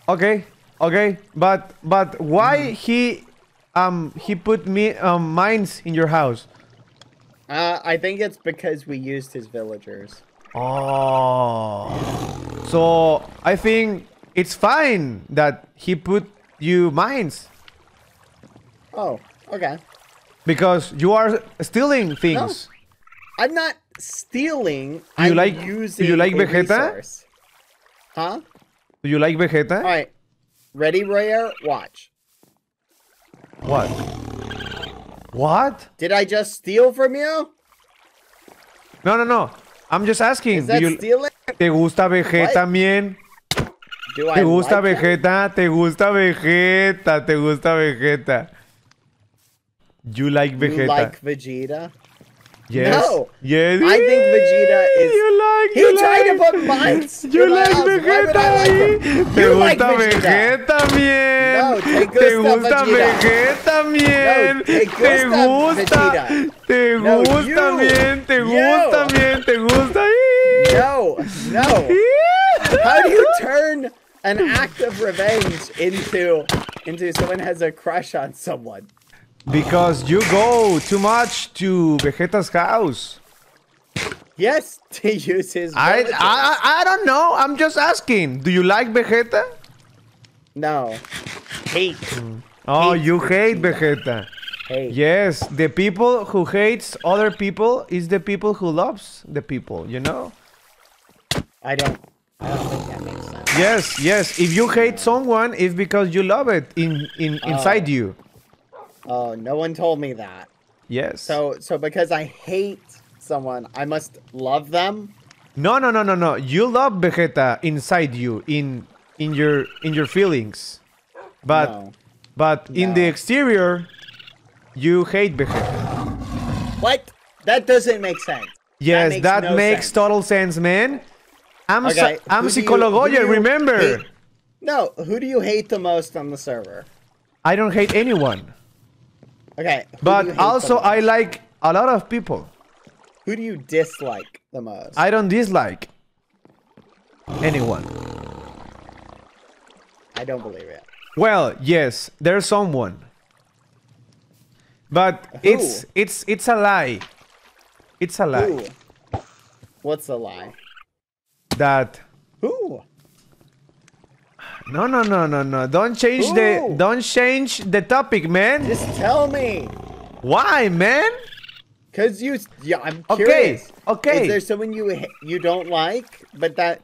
Okay. Okay. But but why he um he put me um mines in your house? Uh, I think it's because we used his villagers. Oh. So I think it's fine that he put you mines Oh, okay. because you are stealing things. No, I'm not stealing. Do you I'm like- do using you like Vegeta? resource. Huh? Do you like Vegeta? All right. Ready, rare, Watch. What? What? Did I just steal from you? No, no, no. I'm just asking. Do you? ¿Te gusta Vegeta también? ¿Te gusta like? Vegeta? ¿Te gusta Vegeta? ¿Te gusta Vegeta? You like You Vegeta? like Vegeta? Yes. No. Yes. I think Vegeta is- You like. He you tried like, to put mines [laughs] You like house. Why would Vegeta like. Eh? ¿Te You like gusta Vegeta. Vegeta bien? No, te ¿Te gusta gusta Vegeta. Bien? No, te ¿Te gusta gusta? ¿Te gusta bien? ¿Te You. gusta bien? ¿Te gusta? No, no. [laughs] How do you turn an act of revenge into into someone has a crush on someone? Because you go too much to Vegeta's house. Yes, [laughs] to use his. I. I I don't know. I'm just asking. Do you like Vegeta? no hate. Mm. Oh, Hate you hate Vegeta. Hate. Yes, the people who hates other people is the people who loves the people, you know? I don't. I don't think that makes sense. Yes, yes. If you hate someone, it's because you love it in, in oh. inside Oh. you. Oh, no one told me that. Yes. So so because I hate someone, I must love them. No, no, no, no, no. You love Vegeta inside you, in in your in your feelings, but No. but in the exterior, you hate Vegeta. What? That doesn't make sense. Yes, makes that no makes sense. total sense, man. I'm Okay, I'm who do you- psychologoyer. who do you remember, hate- No, who do you hate the most on the server? I don't hate anyone, Okay. who do you but also I like a lot of people. Who do you dislike the most? I don't dislike anyone. I don't believe it. Well, yes, there's someone. But it's it's it's a lie. It's a lie Who? What's a lie? that Who? No, no, no, no, no. Don't change the don't change the topic, man. Just tell me. Why, man? Cause you, yeah, I'm Okay, curious. okay. Okay. Is there someone you you don't like, but that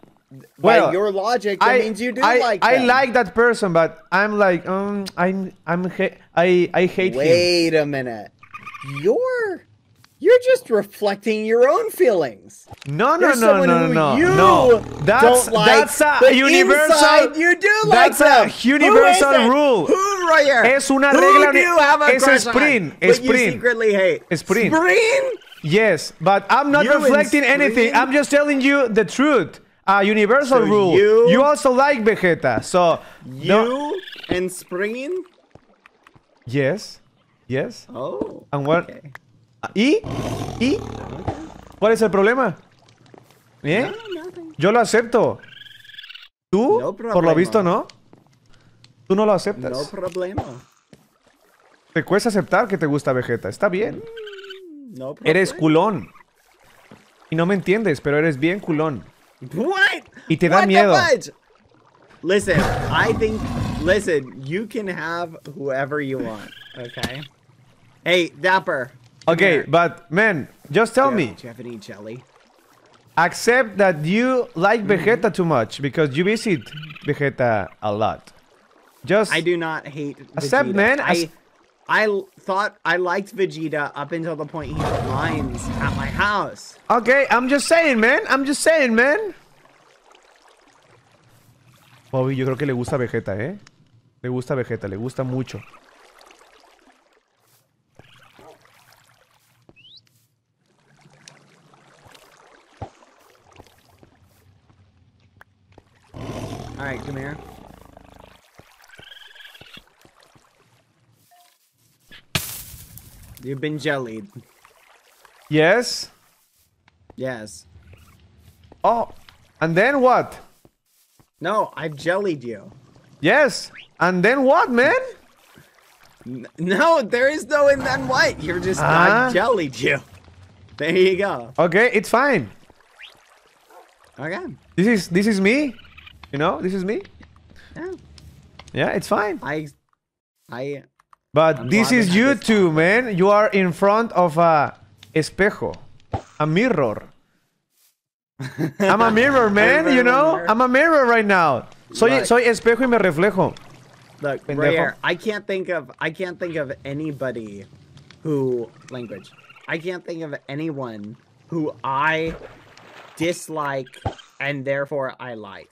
Well, by your logic that I means you do I, like I them? like that person, but I'm like um I'm I'm I I hate him. Wait a minute. You're you're just reflecting your own feelings. No, no, You're no, no, no, you no. That's don't like, that's a universal. you do like that's a universal Who rule. Who, Royer? Es una Who regla do you have a es crush on, sprint, but you secretly hate. Sprint. Sprint? Yes, but I'm not You reflecting anything. I'm just telling you the truth. A universal So rule. you- also like Vegeta, so You no- and Spring? Yes, yes. Oh. And what? okay. ¿Y? ¿Y? ¿Cuál es el problema? ¿Eh? Yo lo acepto. ¿Tú? No Por lo visto, ¿no? Tú no lo aceptas. No problema. te cuesta aceptar que te gusta Vegeta. Está bien. No problema. Eres culón. Y no me entiendes, pero eres bien culón. What? Y te da What miedo. Listen, I think. Listen, you can have whoever you want. Okay. Hey, Dapper. Okay, but man, just tell you- me. Do you have any jelly? Accept that you like Mm-hmm. Vegeta too much because you visit Vegeta a lot. Just I do not hate Accept, Vegeta. man. I, I thought I liked Vegeta up until the point he put lines at my house. Okay, I'm just saying, man. I'm just saying, man. Bobby, yo creo que le gusta Vegeta, ¿eh? Le gusta Vegeta, le gusta mucho. All right, come here. You've been jellied. Yes. Yes. Oh, and then what? No, I've jellied you. Yes. And then what, man? No, there is no and then what? You're just Ah. I jellied you. There you go. Okay, it's fine. Okay. This is this is me. You know, this is me. Yeah. Yeah, it's fine. I I But I'm this is you too, man. You are in front of a espejo, a mirror. [laughs] I'm a mirror, man. You know, I'm a mirror right now. Soy Look. soy espejo y me reflejo. look Pendejo. right here. I can't think of I can't think of anybody who language. I can't think of anyone who I dislike and therefore I like.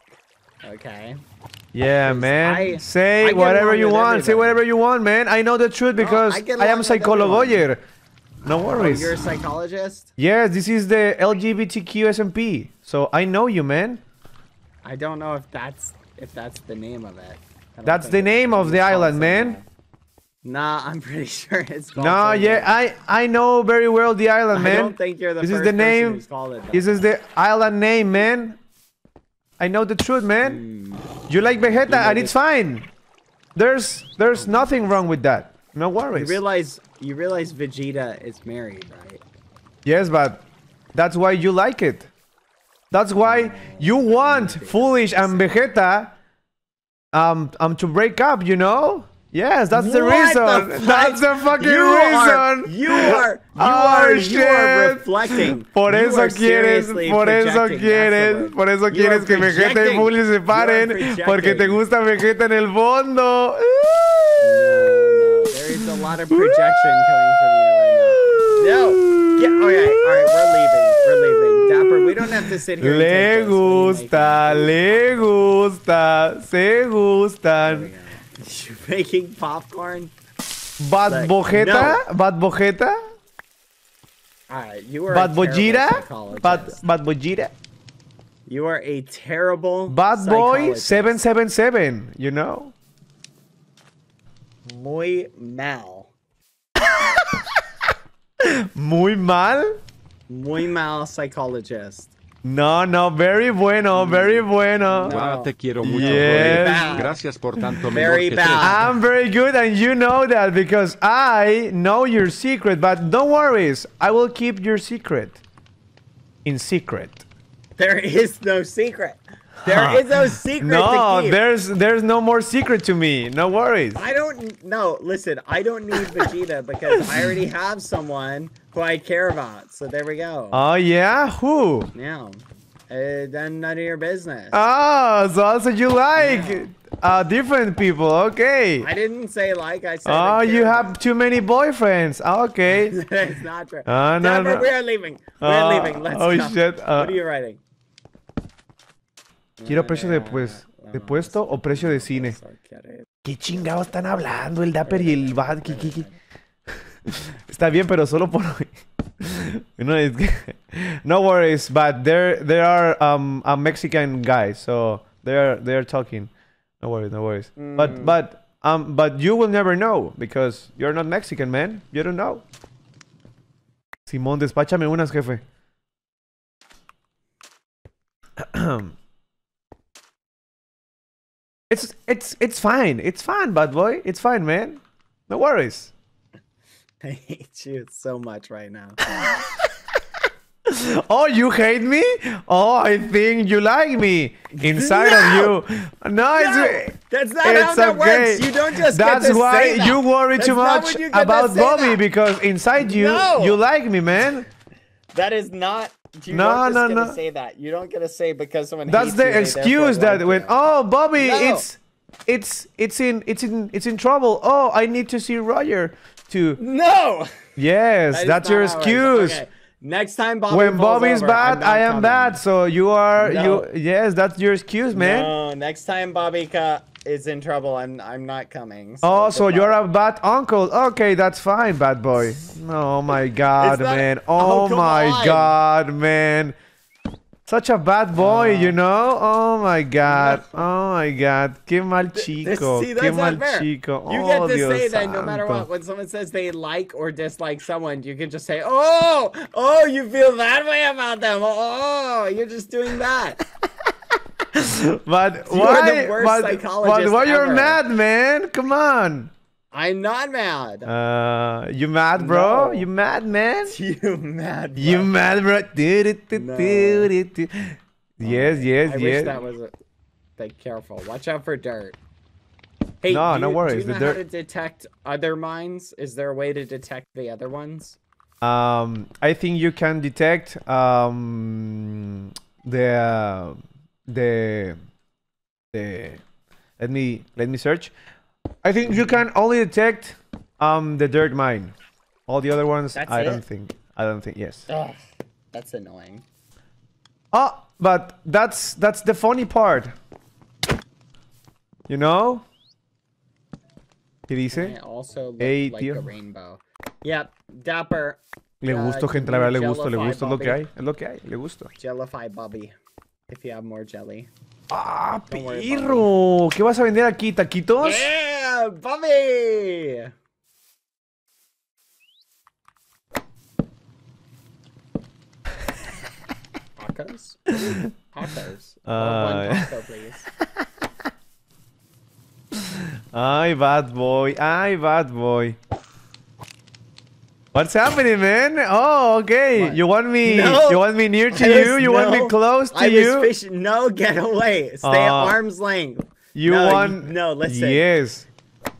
Okay. Yeah, man. I- I Say get whatever you want. Say whatever you want, man. I know the truth because I I, am everyone. psychologoyer. No Oh, worries. you're a psychologist? Yes, this is the LGBTQ SMP. So I know you, man. I don't know if that's if that's the name of it. That's the name of the island, man. Nah, I'm [laughs] pretty sure it's called No, something yeah. I I know very well the island, I man. don't think you're the this is the name. who's called it. This is the island name, man. I know the truth, man. You like Vegeta, and it's fine. There's there's nothing wrong with that. No worries. You realize you realize Vegeta is married, right? Yes, but that's why you like it. That's why you want Foolish and Vegeta um um to break up, you know? Yes, that's the What reason. the that's the fuck? fucking you Are, reason. you are [laughs] you Oh, are you are shit. reflecting. [laughs] Por You eso are quieres, por eso the quieres, por eso You quieres are que Vegeta y. Bully se are paren porque te gusta Vegeta en el fondo. No, no, there is a lot of projection coming from you right No. Yeah, okay, alright, we're leaving. We're leaving. Dapper, we don't have to sit here. Le are gusta, le gusta, se gustan. Making? [laughs] You making popcorn? Bad Like, Bojeta, Bad Bojeta, Alright, you are Bad a terrible Bojita. Bad Bad Bojita, You are a terrible Bad Boy 777, you know? Muy mal. [laughs] Muy mal? Muy mal psychologist. No, no, very bueno, very bueno. No. Ah, te quiero mucho, Yes. Gracias por tanto mejor Very bad. I'm very good and you know that because I know your secret, but don't worry, I will keep your secret in secret. There is no secret. There is no secret No, there's there's no more secret to me. No worries. I don't no. Listen, I don't need Vegeta because I already [laughs] have someone who I care about. So there we go. Oh yeah, who? yeah. Uh, then none of your business. Oh, so also you like uh different people, okay. I didn't say like I said. Oh, you have too many boyfriends. Okay. about- [laughs] That's not true. Ah, no, Deborah, no. We are leaving. We're Ah, leaving. Let's oh, go. shit, ah. what are you writing? Quiero precio de pues de puesto o precio de cine. ¿Qué chingados están hablando el Dapper y el Bad? ¿Qué, qué, qué? [laughs] Está bien, pero solo por hoy. [laughs] no, es que- [laughs] no worries, but there there are um a Mexican guys, so they're they're talking. No worries, no worries. But but um but you will never know because you're not Mexican, man. You don't know. Simón, despáchame unas, jefe. [clears throat] [clears throat] It's it's it's fine. It's fine, bad boy. It's fine, man. No worries. [laughs] I hate you so much right now. [laughs] Oh, you hate me? Oh, I think you like me inside of you. No, No, it's that's not how that okay. works. You don't just That's get to why say that. you worry That's too much when you get to about Bobby that. because inside you No. you like me, man. That is not. You No, no, no. say that. You don't get to say because someone. That's the you, excuse that when oh Bobby, No. it's it's it's in it's in it's in trouble. Oh, I need to see Roger to No. Yes, That that's your how it works. excuse. Okay. Next time Bobby When Bobby's over, bad, I am coming. bad. So you are No. you yes, that's your excuse, man. No, next time Bobby Ka is in trouble, I'm I'm not coming. So Oh, so you're a bad uncle. Okay, that's fine, bad boy. Oh my [laughs] god, not- man. Oh, Oh, my on. god, man. Such a bad boy, you know? Oh my god. [laughs] Oh my god. Qué mal This- chico. see, Qué that's mal fair. chico. You oh, get to Dios say that no matter what. When someone says they like or dislike someone, you can just say, "Oh, oh, you feel that way about them. Oh, oh you're just doing that." [laughs] [laughs] But [laughs] You are the why? worst But, but why you're mad, man? Come on. I'm not mad. Uh, you mad, bro? No. You mad, man? [laughs] you mad? You mad, bro? Do, do, do, No. do, do, do. Yes, yes, I wish yes. that was. A... Like, careful. Watch out for dirt. Hey, No, do no worries, Do the you know how dirt- to detect other mines? Is there a way to detect the other ones? Um, I think you can detect um the the the. Let me let me search. I think you can only detect um the dirt mine. All the other ones, That's I it? don't think. I don't think. Yes. Ugh, that's annoying. Oh, but that's that's the funny part. You know? ¿Qué I dice? also Hey, like tío. a rainbow. Yep, Dapper. Le uh, gusto, you gente, la verdad, le gusto, le gusto, es lo que hay, es lo que hay, le gusto. Jellify Bobby. If you have more jelly. ¡Ah, pirro! ¿Qué vas a vender aquí? ¿Taquitos? Yeah, Bobby! Tacos? [laughs] Tacos. Or one Uh, taco, please. Ay, bad boy, ay, bad boy. What's happening, man? Oh, okay. What? You want me? No. You want me near to I you? You want me close to I you? was fishing. No, get away. Stay at Uh, arm's length. you no, you- want? no, listen. Yes,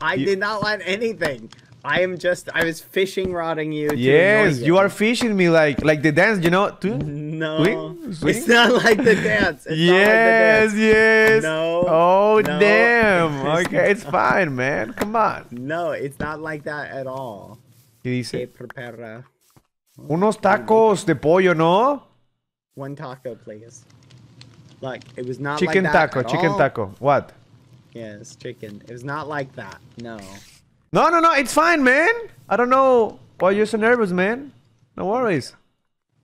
I you- did not want anything. I am just. I was fishing rodding you. To yes. annoy You are fishing me like like the dance. You know? No, Swing? Swing? it's not like the dance. It's Yes, like the dance. yes. No, Oh no, damn. [laughs] Okay, it's fine, man. Come on. No, it's not like that at all. ¿Qué dice? Unos tacos de pollo, ¿no? One taco, please. Like, it was not Chicken like that taco, chicken all. taco. What? Yes, chicken. It was not like that. No. No, no, no, it's fine, man. I don't know why you're so nervous, man. No worries.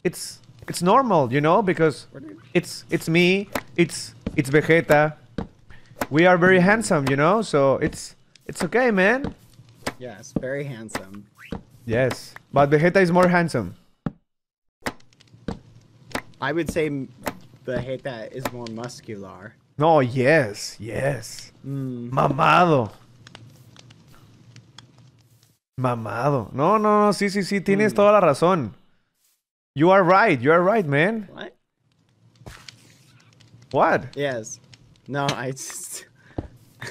It's it's normal, you know, because it's it's me, it's it's Vegeta. We are very handsome, you know, so it's it's okay, man. Yes, very handsome. Yes, but Vegeta is more handsome. I would say Heta is more muscular. No, yes, yes. Mm. Mamado. Mamado. No, no, no, sí, sí, sí, tienes toda la razón. You are right, you are right, man. What? What? Yes. No, I just.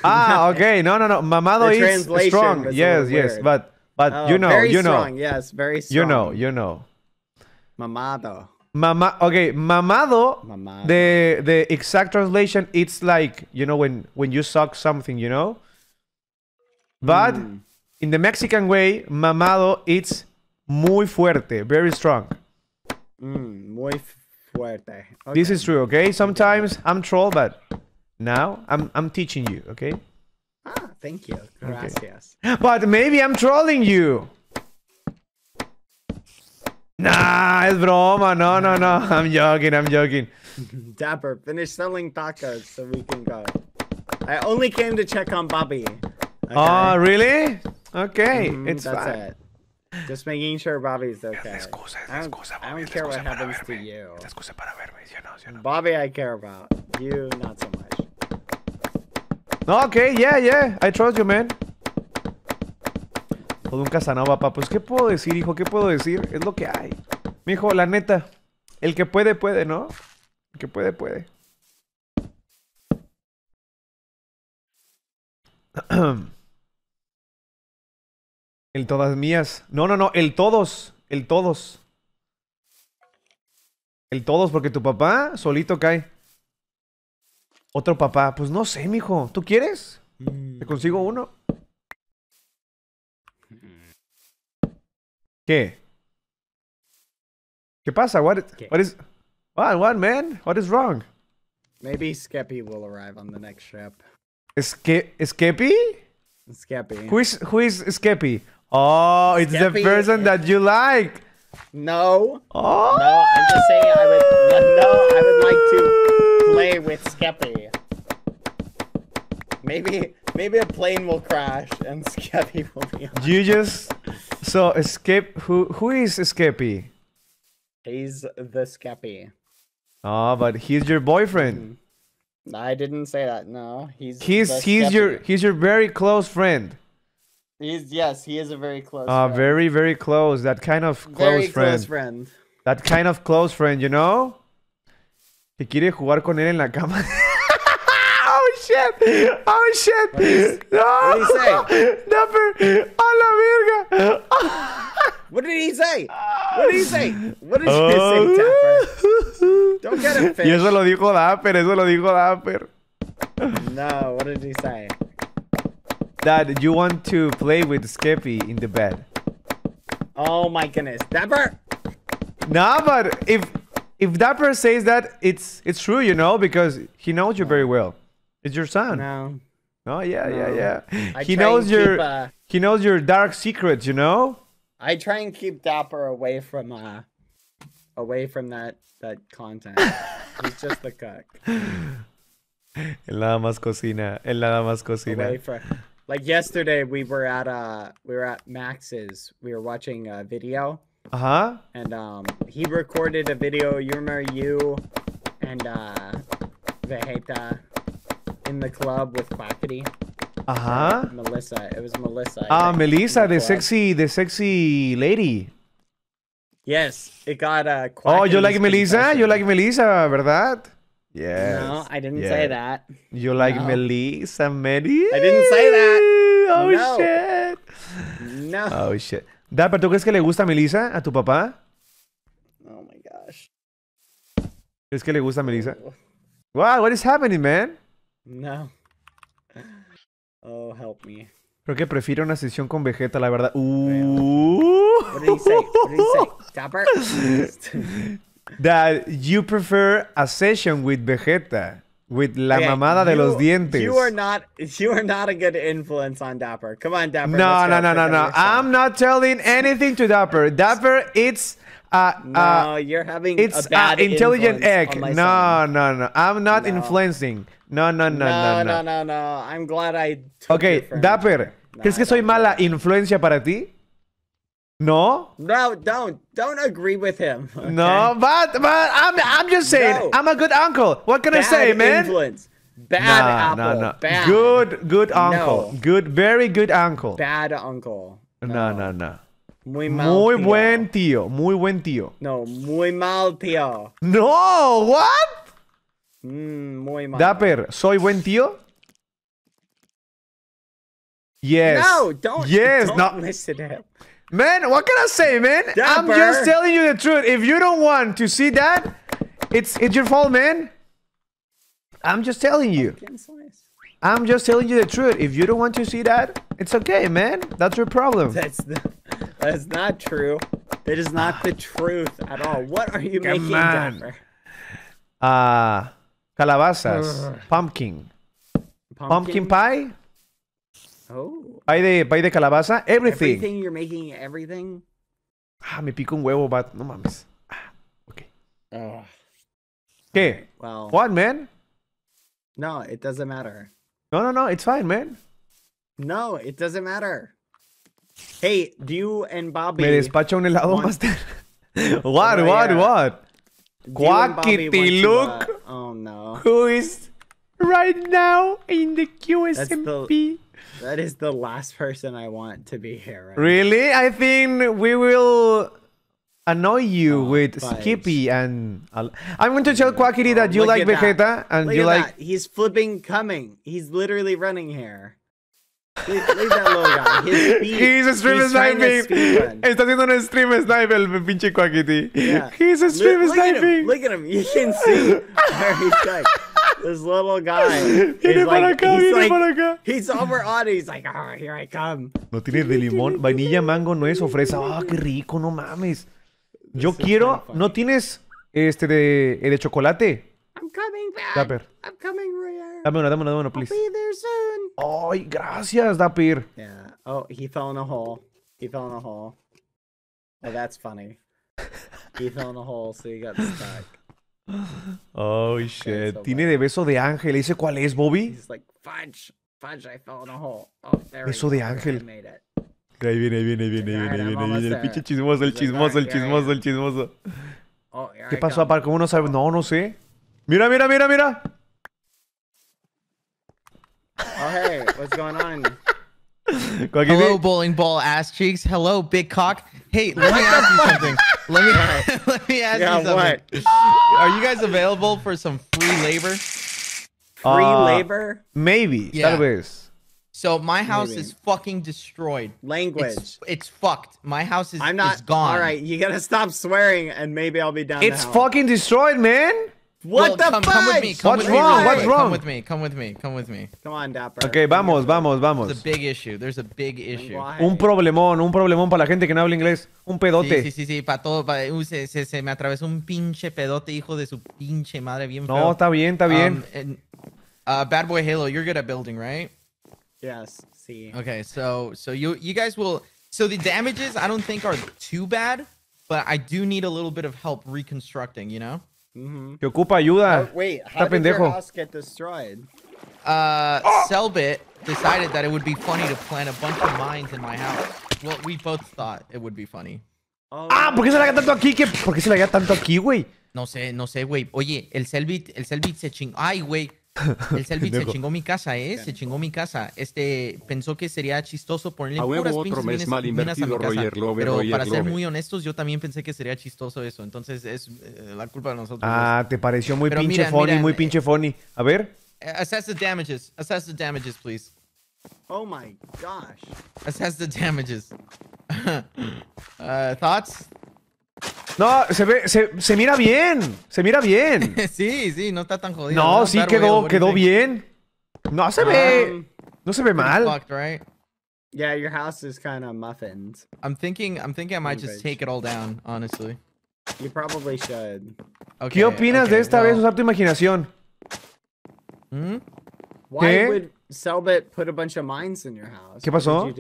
Ah, [laughs] okay. No, no, no. Mamado is strong. Yes, yes. weird. But but Oh, you know, very you know, strong. Yes, very strong. you know, you know. Mamado. Mama. Okay, mamado. Mamado. The the exact translation it's like you know when when you suck something, you know. But Mm. in the Mexican way, mamado it's muy fuerte, very strong. Mm, muy fuerte. This is true. Okay. Sometimes I'm troll, but now I'm I'm teaching you. Okay. Thank you. Gracias. But maybe I'm trolling you. Nah, es broma. No, no, no. I'm joking. I'm joking. [laughs] Dapper, finish selling tacos so we can go. I only came to check on Bobby. Okay? Oh, really? Okay, Mhm, it's that's fine. it. Just making sure Bobby's okay. excusa, es I don't, excusa, I don't care what excusa happens to you. Es excusa para verme, ¿sí no? ¿Sí no? Bobby, I care about. You, not so much. No, okay, yeah, yeah. I trust you, man. Todo un Casanova, papá. Pues, ¿qué puedo decir, hijo? ¿Qué puedo decir? Es lo que hay. Mijo, la neta. El que puede, puede, ¿no? El que puede, puede. [clears throat] El todas mías. No, no, no. El todos. El todos. El todos, porque tu papá solito cae. Otro papá. Pues no sé, mijo. ¿Tú quieres? ¿Te consigo uno? ¿Qué? ¿Qué pasa? What, ¿Qué? what is... What, what, man? What is wrong? Maybe Skeppy will arrive on the next trip. Ske Skeppy? Skeppy. Who is, who is Skeppy? Oh, it's the Skeppy- person that you like. No. Oh! No, I'm just saying I would. No, I would like to play with Skeppy. Maybe, maybe a plane will crash and [laughs] Skeppy will be on. You just... So, Skep... Who, who is Skeppy? He's the Skeppy. Oh, but he's your boyfriend. I didn't say that. No, he's. He's he's your he's your very close friend. He's yes, he is a very close. Uh, friend. very very close. That kind of close very friend. close friend. That kind of close friend, you know? Que quiere jugar con él en la cama. [laughs] oh shit! Oh shit! no! what did he say? Dapper! ¡A la verga! What did he say? What did he say? What did you Oh. say, Tapper? Don't get him [laughs] Y fish. eso lo dijo Dapper, eso lo dijo Dapper. No, what did he say? That you want to play with Skeppy in the bed. Oh my goodness, Dapper! Nah, but if if Dapper says that, it's it's true, you know, because he knows you very well. It's your son. No, Oh yeah, yeah, No. yeah. I he knows your keep, uh, he knows your dark secrets, you know. I try and keep Dapper away from uh, away from that that content. [laughs] He's just the cook. Él nada más cocina. Él nada más cocina. From like yesterday, we were at uh we were at Max's. We were watching a video, Ajá. and um he recorded a video. You remember you and uh Vegeta in the club with Quackity. Ajá. Melissa. It was Melissa. Ah, in Melissa, the club. sexy, the sexy lady. Yes, it got uh. Oh, you like Melissa? You like Melissa, ¿verdad? Yes. No, I didn't yes. say that. You like No. Melissa, Mary? I didn't say that. Oh No. shit. No. Oh shit. Dapper, ¿tú crees que le gusta Melissa a tu papá? Oh my gosh. ¿Crees que le gusta Melissa? Wow, what is happening, man? No. Oh, help me. Creo que prefiero una sesión con Vegeta, la verdad. Uh. What did he say? What did he say? Dapper? [laughs] That you prefer a session with Vegeta. With la Okay, mamada de los you- dientes. You are not. You are not a good influence on Dapper. Come on, Dapper. No, no, no, no, no. I'm not telling anything to Dapper. [laughs] Dapper, it's uh, No, uh you're having it's a bad uh, intelligent egg. No, son. no, no. I'm not No. influencing. No, no, no, no, no, no, no. no, no. I'm glad I. Took your Ok, friend. Dapper, ¿crees No, que soy mala influencia para ti? No. No, don't, don't agree with him. No, but but I'm I'm just saying No. I'm a good uncle. What can I say, man? Influence. Bad Nah, apple. no, no. Bad. Good, good uncle. No. Good, very good uncle. Bad uncle. No, no, no. Muy mal. Muy tío. buen tío, muy buen tío. No, muy mal, tío. No, what? Mm, muy mal. Dapper, ¿soy buen tío? Yes. No, don't. Yes, don't no. listen to him. Man, what can I say, man? I'm just telling you the truth. If you don't want to see that, it's it's your fault, man. I'm just telling you. Pumpkin slice. I'm just telling you the truth. If you don't want to see that, it's okay, man. That's your problem. That's the, that's not true. That is not the truth at all. What are you Come making, on. Dapper? Ah, calabazas, pumpkin, pumpkin pie, Oh. Pie de pie de calabaza, everything. Everything you're making, everything. Ah, me pico un huevo, bat. No mames. Ah, ok. Oh. ¿Qué? Well, What, man? no, it doesn't matter. No, no, no. It's fine, man. No, it doesn't matter. Hey, do you and Bobby? Me despacha un helado, want- master. [laughs] [laughs] what, Oh, what, yeah. what? do you and Bobby Quackity look. uh, oh no, Who is right now in the QSMP? That is the last person I want to be here. Right? Really? I think we will annoy you Oh, with fudge. Skippy and. I'll- I'm going to tell Quackity that you Look like at that. Vegeta and Look you like. that. He's flipping, coming. He's literally running here. Leave, leave that little guy. His [laughs] speed, He's stream he's sniping. [laughs] Está haciendo un stream snipe el pinche Quackity. Yeah. He's a stream look at him. Look at him. You can see [laughs] where he's going. This little guy. [laughs] Viene He's para like, acá, he's viene like, para acá. he's over on it. He's like, oh, here I come. No tiene de limón, vainilla, mango, nuez o fresa. Ah, qué rico, no mames. Yo This quiero. ¿No tienes este de, eh, de chocolate? I'm coming back. Dapper. I'm coming, Royer. Dame una, dame una, dame una, I'll please. be there soon. Ay, gracias, Dapper. Yeah. Oh, he fell in a hole. He fell in a hole. Oh, that's funny. He fell in a hole, so he got stuck. Oh, shit. so Tiene de beso de ángel. ¿Ese cuál es, Bobby? He's like, fudge, fudge, I fell in a hole. Oh, Beso de ángel. Ahí viene, ahí viene, ahí viene, ahí viene, ahí viene, ahí viene. El pinche chismoso, el chismoso, el chismoso, el chismoso. ¿Qué pasó, aparte? ¿Cómo no sabe? No, no sé. Mira, mira, mira, mira. Oh, hey, what's going on? [laughs] Joaquín, Hello, bowling ball ass cheeks. Hello, big cock. Hey, let me ask you something. Let me [laughs] let me ask Yeah, you something. Are you guys available for some free labor? Free Ah, labor? Maybe, Yeah. tal. So my house Maybe. is fucking destroyed. Language. It's, it's fucked. My house is, I'm not is gone. All right, you gotta stop swearing, and maybe I'll be down. It's to fucking destroyed, man. What Well, the come, fuck? come with me. Come What's with wrong? real What's wrong? Come with me. Come with me. Come with me. Come on, Dapper. Ok, vamos, vamos, vamos. There's a big issue. There's a big issue. Why? Un problemón, un problemón para la gente que no habla inglés. Un pedote. Sí, sí, sí, sí, para todo. pa- uy, se, se, se me atravesó un pinche pedote, hijo de su pinche madre, bien feo. No, está bien, está bien. Um, and, uh, Bad Boy Halo, you're good at building, right? Yes. See. Okay, so so you you guys will. So the damages I don't think are too bad, but I do need a little bit of help reconstructing. You know. Mm-hmm. Que ocupa ayuda. Oh, wait, Está how did your pendejo. house get destroyed? Uh, Selbit decided that it would be funny to plant a bunch of mines in my house. Well, we both thought it would be funny. Oh, Ah, ¿por qué se la tanto aquí? ¿Qué? ¿Por qué se la tanto aquí, güey? No sé, no sé, güey. Oye, el Selbit, el Selbit se chingó. Ay, güey. El [laughs] Selbit se chingó mi casa, ¿eh? Se chingó mi casa. Este, pensó que sería chistoso ponerle A huevo, puras otro pinches mes mal minas a mi invertido, casa. Roger Love, Pero Roger para ser Love. muy honestos, yo también pensé que sería chistoso eso. Entonces es eh, la culpa de nosotros. Ah, te pareció muy Pero pinche funny, muy eh, pinche funny. A ver. dos. Assess the damages. Assess the damages, please. oh my gosh. Assess the damages. [laughs] uh, thoughts? No, se ve, se, se mira bien. Se mira bien. [laughs] sí, sí, no está tan jodido. No, ¿verdad? sí quedó, quedó bien. No se ve. Um, No se ve mal. fucked, right? Yeah, your house is kind of muffins. I'm thinking. I'm thinking I might just take it all down. Honestly. You probably should. Okay. ¿Qué opinas de okay, esta vez usar tu imaginación? hmm? Why ¿Qué? would Selbit put a bunch of mines in your house? ¿Qué pasó?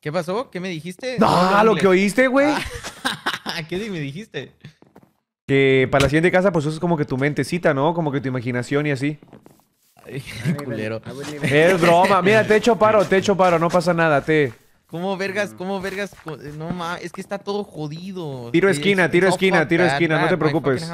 ¿Qué pasó? ¿Qué me dijiste? Ah, hablo lo que oíste, güey. [laughs] [laughs] ¿Qué me dijiste? Que para la siguiente casa, pues usas como que tu mentecita, ¿no? Como que tu imaginación y así. Ay, [laughs] Culero. Es broma. Mira, te echo paro, te echo paro, no pasa nada, te. ¿Cómo vergas? ¿Cómo vergas? No ma, es que está todo jodido. Tiro esquina, tiro esquina, tiro bad, esquina, no te preocupes.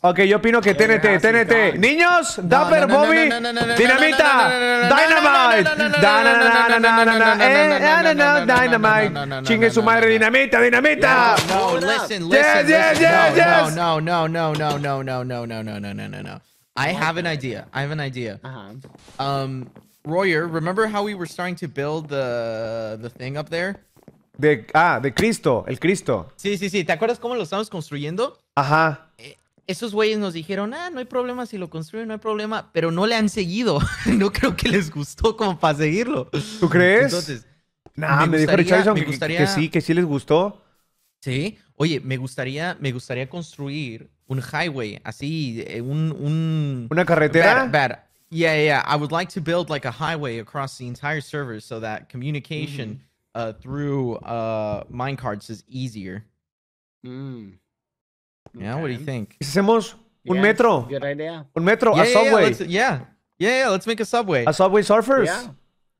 Ok, yo opino que TNT, TNT. Niños, Dapper, no, no, Bobby, no, no, no, no, no, Dinamita, no, no, no, no, no, Dynamite, no, no, no, no, Da-na-na-na-na-na-na, no, no, eh, no, no, na-na-na, no, no, no, Dynamite. no, no, no, Chingue no, su no, madre, no. Dinamita, Dinamita. No, listen, listen, yes, yes, yes. No, no, no, no, no, no, no, no, no, no, no, no, no. I have an idea. I have an idea. Uh-huh. Um, Royer, remember how we were starting to build the the thing up there? De, ah, de Cristo, el Cristo. Sí, sí, sí. ¿Te acuerdas cómo lo estamos construyendo? Ajá. Esos güeyes nos dijeron, ah, no hay problema si lo construyen, no hay problema, pero no le han seguido. [laughs] no creo que les gustó como para seguirlo. ¿Tú crees? Entonces, Nah, me me, dijo gustaría- Richardson me que, que- gustaría- que sí, que sí les gustó. sí. Oye, me gustaría, me gustaría construir un highway, así, eh, un, un... ¿Una carretera? Bad. Yeah, yeah. I would like to build like a highway across the entire server so that communication uh, through uh, minecarts is easier. Mm. Yeah, what do you think? ¿Y si hacemos un Yeah, metro? Good idea. Un metro, yeah, a yeah, yeah, Subway. let's, yeah, yeah, yeah. Let's make a subway. A Subway Surfers. Yeah.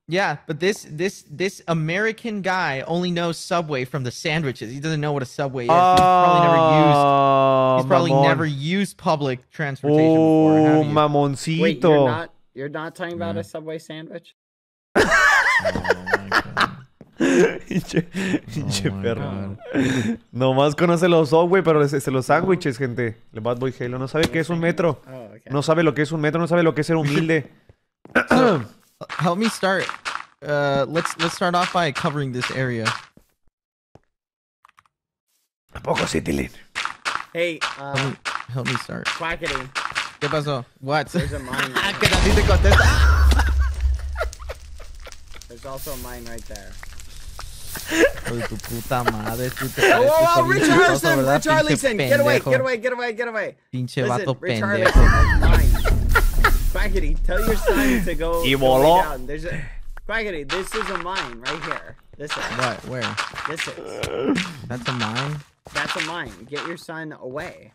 Yeah, but this this this American guy only knows Subway from the sandwiches. He doesn't know what a Subway is. He's probably never used. Ah, He's probably never used public transportation before. Oh, you? mamoncito. Wait, you're not you're not talking about a Subway sandwich? Oh my God. Pinche Oh perro. Nomás conoce los Subway, pero es, es los sándwiches, gente. El Bad Boy Halo no sabe qué es un metro. Oh, okay. No sabe lo que es un metro, no sabe lo que es ser humilde. [coughs] [coughs] [coughs] So, help me start. Uh, let's let's start off by covering this area. ¿A poco sí, Tilín? Hey, Help uh, me, help me start. Quackity, ¿Qué pasó? What? there's a mine. Ah, [laughs] right que there. te contesta. There's also a mine right there. Hijo tu puta madre, tú te [laughs] Oh, pareces oh, oh, bien Rich chistoso, Harrison, ¿verdad? Rich Harrison, get away, get away, get away, get away. Pinche Listen, vato Rich pendejo. Harrison, mine. Quackity, tell your son to go. [laughs] Y go lay down. There's a Quackity. This is a mine right here. This is. What? Where? This is. That's a mine. That's a mine. Get your son away.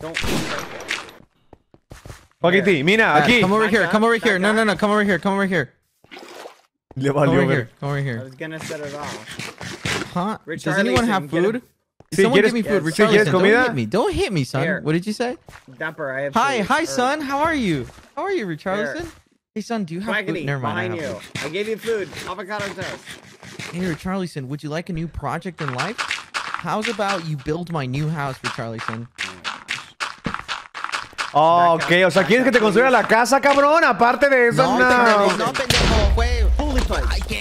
Don't break it. Paquiti, mira, Dad, aquí. Come over here. Come over here. back No, no, no. Come over here. Come over here. Le Come over here. Come over here. I was gonna set it off. Huh? Rich Does anyone Harlison, have get a- food? Did Sí, someone ¿quieres- give me food? yes. Rich Sí, ¿quieres Harlison, don't hit me. Don't hit me, son. Here. What did you say? Dapper, I have. Hi, food. hi, Or- son. How are you? How are you, Rich Harlison? Hey, son. Do you have food? Quackity, Never mind. Behind have you. food. I gave you food. Avocado toast. Hey, Rich Harlison. Would you like a new project in life? How's about you build my new house, Rich Harlison? Oh, ok, o sea, ¿quieres que te construya la casa, cabrón? Aparte de eso, no. no, no, pendejo, güey. Holy fudge.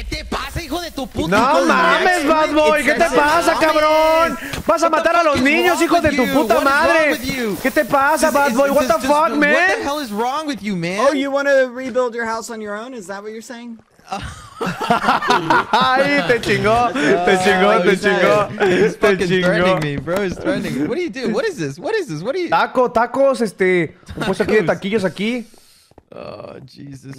Tu puta? No mames, Bad Boy, ¿qué te pasa, cabrón? Vas a matar a los niños, hijo de tu puta madre. ¿Qué te pasa, Bad Boy? What the fuck, What the man? hell is wrong with you, man? Oh, you want to rebuild your house on your own? Is that what you're saying? [laughs] Ay, te chingó, te chingó, te chingó, He's te chingó. me, bro. He's threatening me. What do you do? What is this? What is this? What do you? Taco, tacos, este, un puesto aquí de [laughs] taquillos aquí. Oh, Jesus.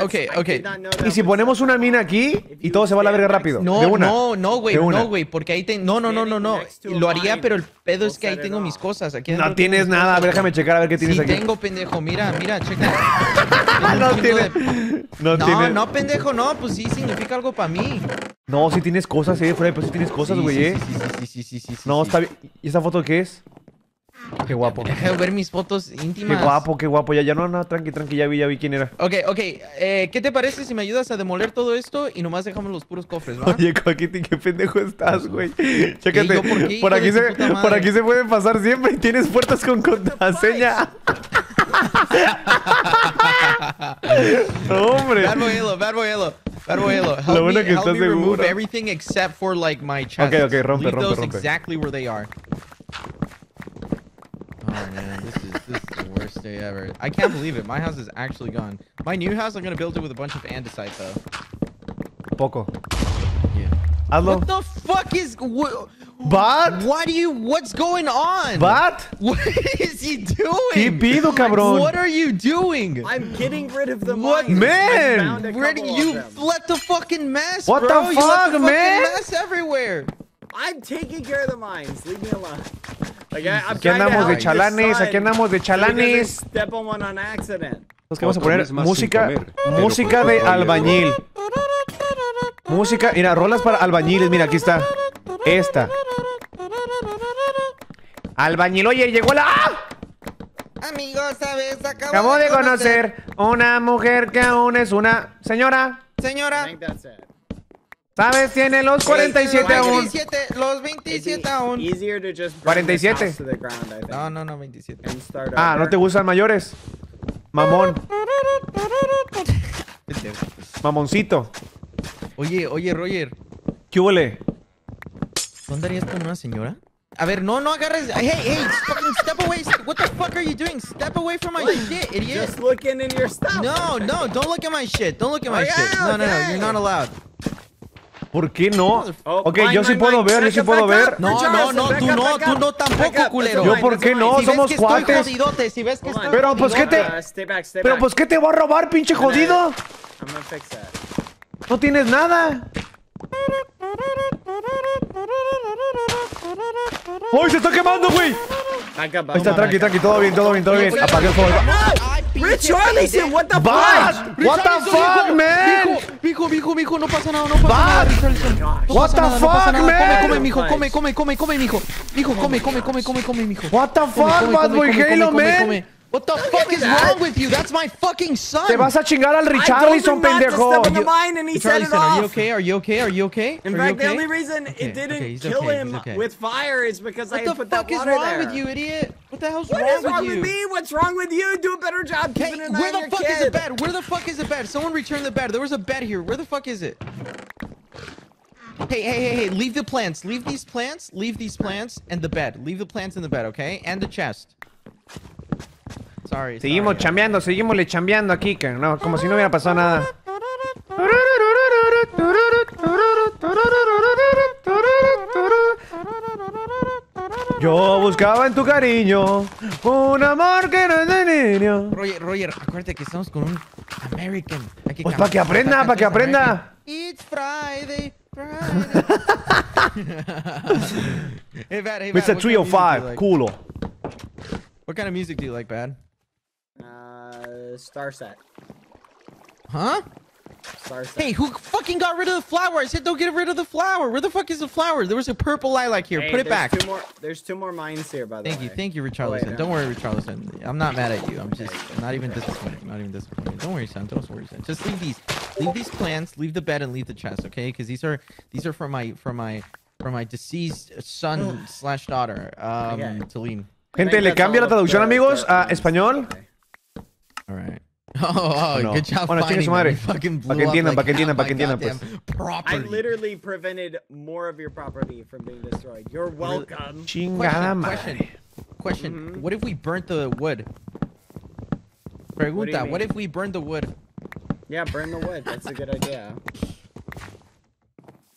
Okay, okay. Y si ponemos una mina aquí y todo se va a la verga rápido. No, de una. no, no, güey, no, güey, porque ahí tengo... No, no, no, no, no. Lo haría, pero el pedo es que ahí tengo mis cosas. Aquí No tienes nada, a ver, déjame checar a ver qué tienes Sí aquí. tengo, pendejo. Mira, mira, checa. [laughs] Tengo no tiene. de- No, No, tiene. no, pendejo, no. Pues sí significa algo para mí. No, sí tienes cosas, eh, Freddy, pues sí tienes cosas, Sí, güey, sí, eh. Sí, sí, sí, sí, sí, sí, sí, No, sí. está bien. ¿Y esa foto qué es? Qué guapo. [laughs] Deja de ver mis fotos Qué íntimas. guapo, qué guapo. Ya, ya no, no, tranqui, tranqui, ya vi, ya vi quién era. Ok, ok. eh, ¿Qué te parece si me ayudas a demoler todo esto y nomás dejamos los puros cofres, va? Oye, Coquiti, qué pendejo estás, güey. [laughs] [laughs] Chécate, ¿yo por qué, por aquí se, por aquí se puede pasar siempre y tienes puertas con contraseña. no, hombre. Bad boy Halo, bad boy. Bad boy. Help Lo bueno me, que help estás me remove seguro. everything except for like my chest. Ok, ok, rompe, Leave rompe, those rompe. exactly where they are. Oh man, this is this is the worst day ever. I can't believe it. My house is actually gone. My new house, I'm gonna build it with a bunch of andesite though. poco. Yeah. Hazlo. What the fuck is what? Bat. Why do you? What's going on? Bat. What [laughs] is he doing? ¿Qué pido, cabrón? What are you doing? I'm getting rid of the What? mines. Man! I Where do you let the fucking mess, What the bro? you let fuck, the fucking man? mess everywhere. I'm taking care of the mines. Leave me alone. Like, I, I'm Aquí trying to andamos de chalanes, aquí andamos de chalanes. Step on one on accident. Entonces, ¿qué vamos a poner? Música, música de Roger. albañil. Música, mira, rolas para albañiles, mira, aquí está. Esta. Albañil, oye, llegó la... ¡Ah! Amigos, ¿sabes? Acabo, Acabo de conocer una mujer que aún es una señora. I Señora. ¿Sabes? Tiene los 47 los aún. 27, los It'd 27 be aún. easier to just burn this 47. house to the ground, I think, No, no, no, 27. and start Ah, ¿no te gustan mayores? Mamón, mamoncito. Oye, oye, Roger. ¿Qué huele? ¿No andarías con una señora? A ver, no, no agarres. Hey, hey, fucking step away. What the fuck are you doing? Step away from my shit, idiot. Just looking in your stuff. No, no, don't look at my shit. Don't look at my Okay, shit. No, no, no, you're not allowed. ¿Por qué no? Oh, Ok, yo sí puedo ver, yo sí puedo ver. No, no, no, tú no, tú no tampoco, culero. Yo, ¿por qué no? Somos cuates. jodidote, si ves que Hold on. estoy Pero, pues, ¿qué te- Uh, stay back, stay Pero pues, ¿qué te va a robar, pinche jodido? I'm gonna fix that. No tienes nada. ¡Uy, se está quemando, güey! Ahí está, tranqui, tranqui, todo bien, todo bien, todo bien. Apagué el fuego. Rich Charlison, what the fuck? What the Richarlison, fuck, man? Mijo, mijo, mijo, no pasa nada, no pasa Bad. nada, Richarlison. No What the nada, fuck, man? Come, come, mijo, come, come, come, come, mijo. Mijo, come, come, come, come, come, mijo. What the fuck, Bad Boy Halo, man? Come. What the fuck is wrong with you? That's my fucking son. Te vas a chingar al I told Richarlison, him not to pendejo. step in the mine and he set it Richarlison, are you okay? Are you okay? Are you okay? In Are fact, you the only reason Okay, it didn't okay, kill okay, him okay. with fire is because I What the put that fuck is water wrong with you, idiot? What the hell's What wrong, is wrong with with me? What's wrong with you? Do a better job Hey, keeping an eye where the your fuck kid. is the bed? Where the fuck is the bed? Someone return the bed. There was a bed here. Where the fuck is it? Hey, hey, hey, hey, leave the plants. Leave these plants. Leave these plants and the bed. Leave the plants in the bed, okay? And the chest. Sorry. Seguimos sorry. chambeando, seguimos le chambeando aquí, que no, como si no hubiera pasado nada. Yo buscaba en tu cariño un amor que no es de niño. Roger, Roger, acuérdate que estamos con un American. Pues para que aprenda, para que aprenda. It's Friday, Friday. [laughs] hey, Bad, hey, Bad, do you 305, like? culo. What kind of music do you like, Bad? Uh, star set. Huh? Star set. Hey, who fucking got rid of the flower? I said don't get rid of the flower. Where the fuck is the flower? There was a purple lilac here. Hey, Put it back. Two more, there's two more mines here, by the Thank way. you, thank you, wait, Richarlison. no. Don't worry, Richarlison. I'm not mad at you. I'm just not even disappointed. Not even disappointed. Don't worry, son. Don't worry, son. Just leave these, leave these plants, leave the bed, and leave the chest, okay? Because these are these are for my for my for my deceased son [sighs] slash daughter, um, Okay. Talene. Gente, le that's cambio la traducción, amigos, a español. Okay. All right. [laughs] Oh, oh no? good job Bueno, chingue finding su them. madre. Fucking Pa' que blew up entiendan, like pa' que entiendan, half pa' my [laughs] entiendan, pues. goddamn I literally prevented more of your property from being destroyed. You're welcome. Chingada Question, madre. question, question. Mhm. What if we burnt the wood? Pregunta, what, mean? if we burned the wood? Yeah, burn the wood. That's a good idea. [laughs]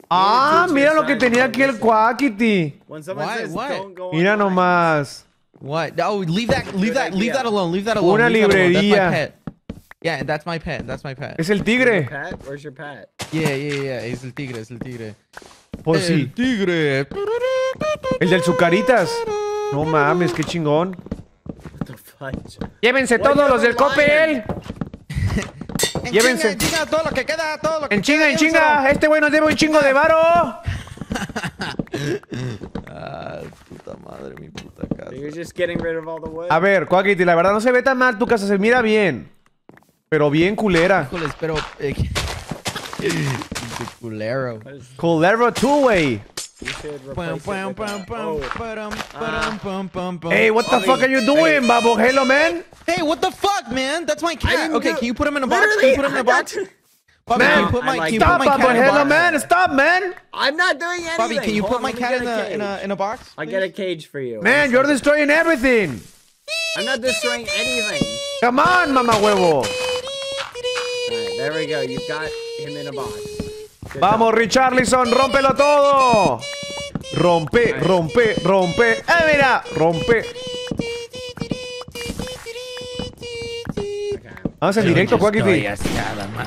Ah, mira lo que tenía how aquí el listen. Quackity. Why? What? Mira online- nomás. What? Oh, leave that, leave Good that, leave that alone. Leave that alone. Una leave that alone. That's librería. my pet. Yeah, that's my pet. That's my pet. Es el tigre. pet? Where's your pet? Yeah, yeah, yeah. Es el tigre, es el tigre. Pues sí. tigre. El del Zucaritas. No mames, qué chingón. What the? Llévense Why todos los del lion? Coppel. En Llévense. chinga, en chinga, todo lo que queda, todo lo que En chinga, en chinga. Este güey nos debe un chingo de varo. Ah, puta madre, mi puta casa. Just getting rid of all the wood? A ver, Quackity, la verdad no se ve tan mal tu casa, se mira bien. Pero bien culera. Híjoles, pero... Eh, culero. Culero oh, padum, Ah. Hey, what the fuck are you doing, Babo? Hello, man. Hey, what the fuck, man? That's my cat. Okay, can you put him in a box? Can you put him in a [laughs] box? Not- Bobby, Man, can you put my, like can you that. put Stop, my Babo. cat in Hello, box? man. Stop, man. I'm not doing anything. Bobby, can you Hold put on, my cat in a in a in a box? I'll get a cage for you. Man, One you're destroying everything. I'm not destroying anything. Come on, mama huevo. Alright, there we go. You've got him in a box. Vamos, Richarlison, rómpelo todo. Rompe, rompe, rompe. ¡Eh, mira! Rompe. Vamos en directo, Quackity.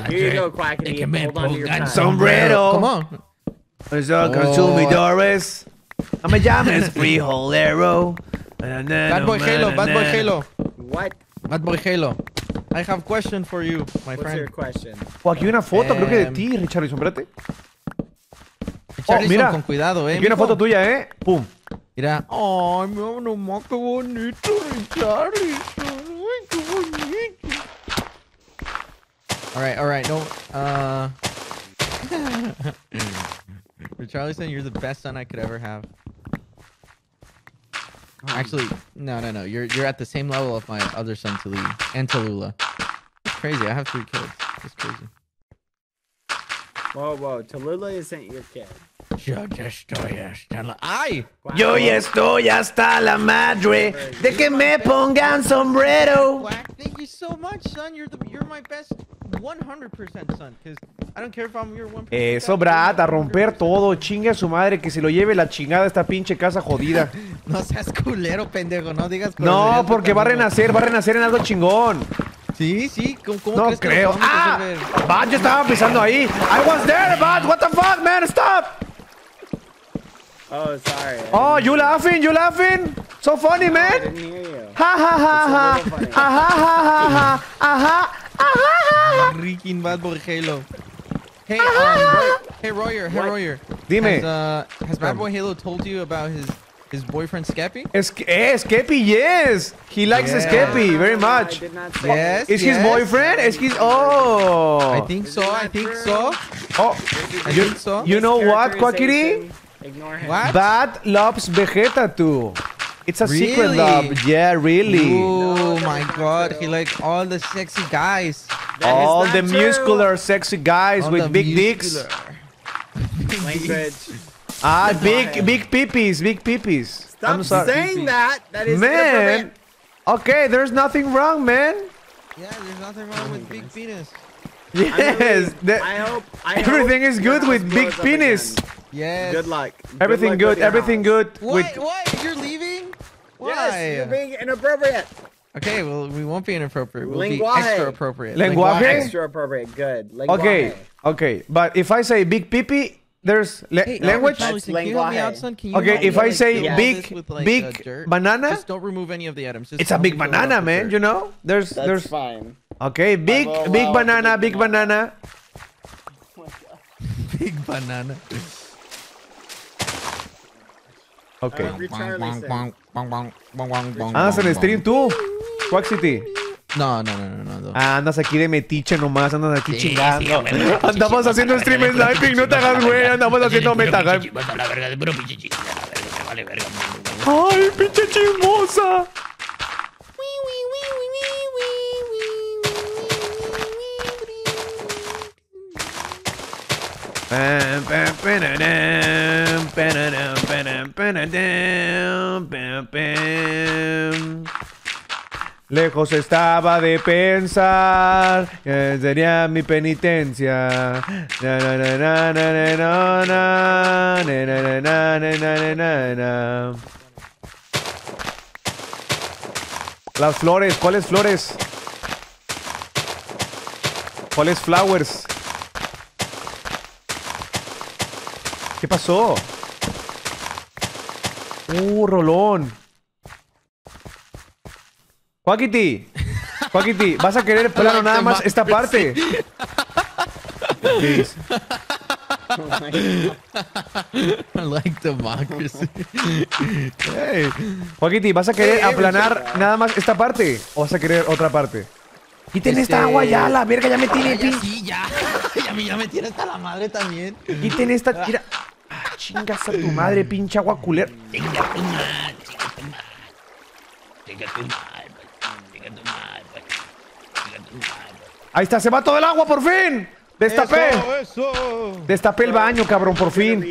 Here you go, Quackity. Hold on to your tongue. Sombrero. Come on. Eso, consumidores. No me llames [laughs] frijolero. Bad boy Halo, bad boy Halo. What? Bad boy Halo. I have question for you, my What's your friend. question? Oh, aquí hay una foto, creo que de Em, ti, Richarlison, espérate. Charlison, mira. con cuidado, eh. Aquí hay una foto tuya, ¿eh? Pum. Mira. Ay, mira nomás qué bonito, Richarlison. Alright, alright, no. Uh. [laughs] Richarlison, you're the best son I could ever have. Actually, no, no, no. You're you're at the same level of my other son, Talib, and Tallulah. It's crazy. I have three kids. It's crazy. Whoa, whoa. Tallulah isn't your kid. Yo ya estoy hasta la... ¡Ay! Yo ya estoy hasta la madre de que me pongan sombrero. Quack, thank you so much, son. You're the you're my best 100% son. I don't care if I'm your 1%. Eso, Brad, a romper todo. Chingue a su madre que se lo lleve la chingada esta pinche casa jodida. [laughs] No seas culero, pendejo. No digas No, groserías porque va a renacer, va a renacer en algo chingón. Sí, sí. ¿Cómo, cómo No crees que lo creo. ¡Ah! Bad, yo estaba pisando ahí. I was there, Bad. What the fuck, man? Stop. Oh, sorry. I Oh, you laughing? You laughing? So funny, I man. didn't hear you. Ha ha ha ha. It's a little funny. Ajá, ha ha ha. Ajá. Ajá. Freaking bad boy Halo. Hey, um, Roy- hey Royer, hey Royer. Dime. Has, uh, has Bad Boy Halo told you about his his boyfriend Skeppy? Es eh, Skeppy, yes. He likes Yeah. Skeppy very I much. did not Yes. Is his boyfriend? Is his oh? I think so. I think so. Oh, I you, think so. you know what, Quackity? Characterization, Ignore him. What? Bad loves Vegeta too. It's a secret Really? love. Yeah, really. Oh that my God, true. he like all the sexy guys. That is All the true. muscular, sexy guys All with the big dicks. muscular. Language. [laughs] Ah, big, big peepees, big peepees. Stop I'm sorry. saying that. That is Man. Okay, there's nothing wrong, man. Yeah, there's nothing wrong with big penis. I'm Yes, really- the- I hope. I everything hope is good with big penis. again. Yes. Good luck. Good Everything luck good, everything house. good. What? With What? You're leaving? Why? Yes, you're being inappropriate. Okay, well, we won't be inappropriate. We'll be extra appropriate. Lenguaje? Extra appropriate. Good. Lenguaje. okay, okay, but if I say big peepee, there's le- Hey, language. Charlie, That's can you help me out, lenguaje. son? Can you Okay, if I like, say fill all big, with, like, big uh, banana, Just don't remove any of the items. Just it's a big me fill it banana, man. dirt. You know, there's, That's there's. fine. Okay, big, big banana, big big banana. Big banana. [laughs] Okay. Uh, Richarlison. Andas en stream tú, Quack City. No, no, no, no, no. Ah, andas aquí de metiche nomás, andas aquí chingando. Andamos haciendo stream sniping, no te hagas güey, andamos haciendo metagram. Ay, pinche chismosa. Lejos estaba de pensar que sería mi penitencia. Las flores, ¿cuáles flores? ¿Cuáles flowers? ¿Qué pasó? Uh, Rolón. Joaquiti, Joaquiti, vas a querer plano nada más esta parte. Please. I like democracy. Hey. Joaquiti, ¿vas a querer aplanar nada más esta parte o vas a querer otra parte? Quiten esta Este- agua ya, la verga ya me tiene ya sí, ya. [laughs] Ya me tiene hasta la madre también. Quiten esta, mira. Ah, chingas a tu madre, pinche agua culera. Ahí está, se va todo el agua por fin. Destapé. Eso. Destapé el baño, cabrón, por fin.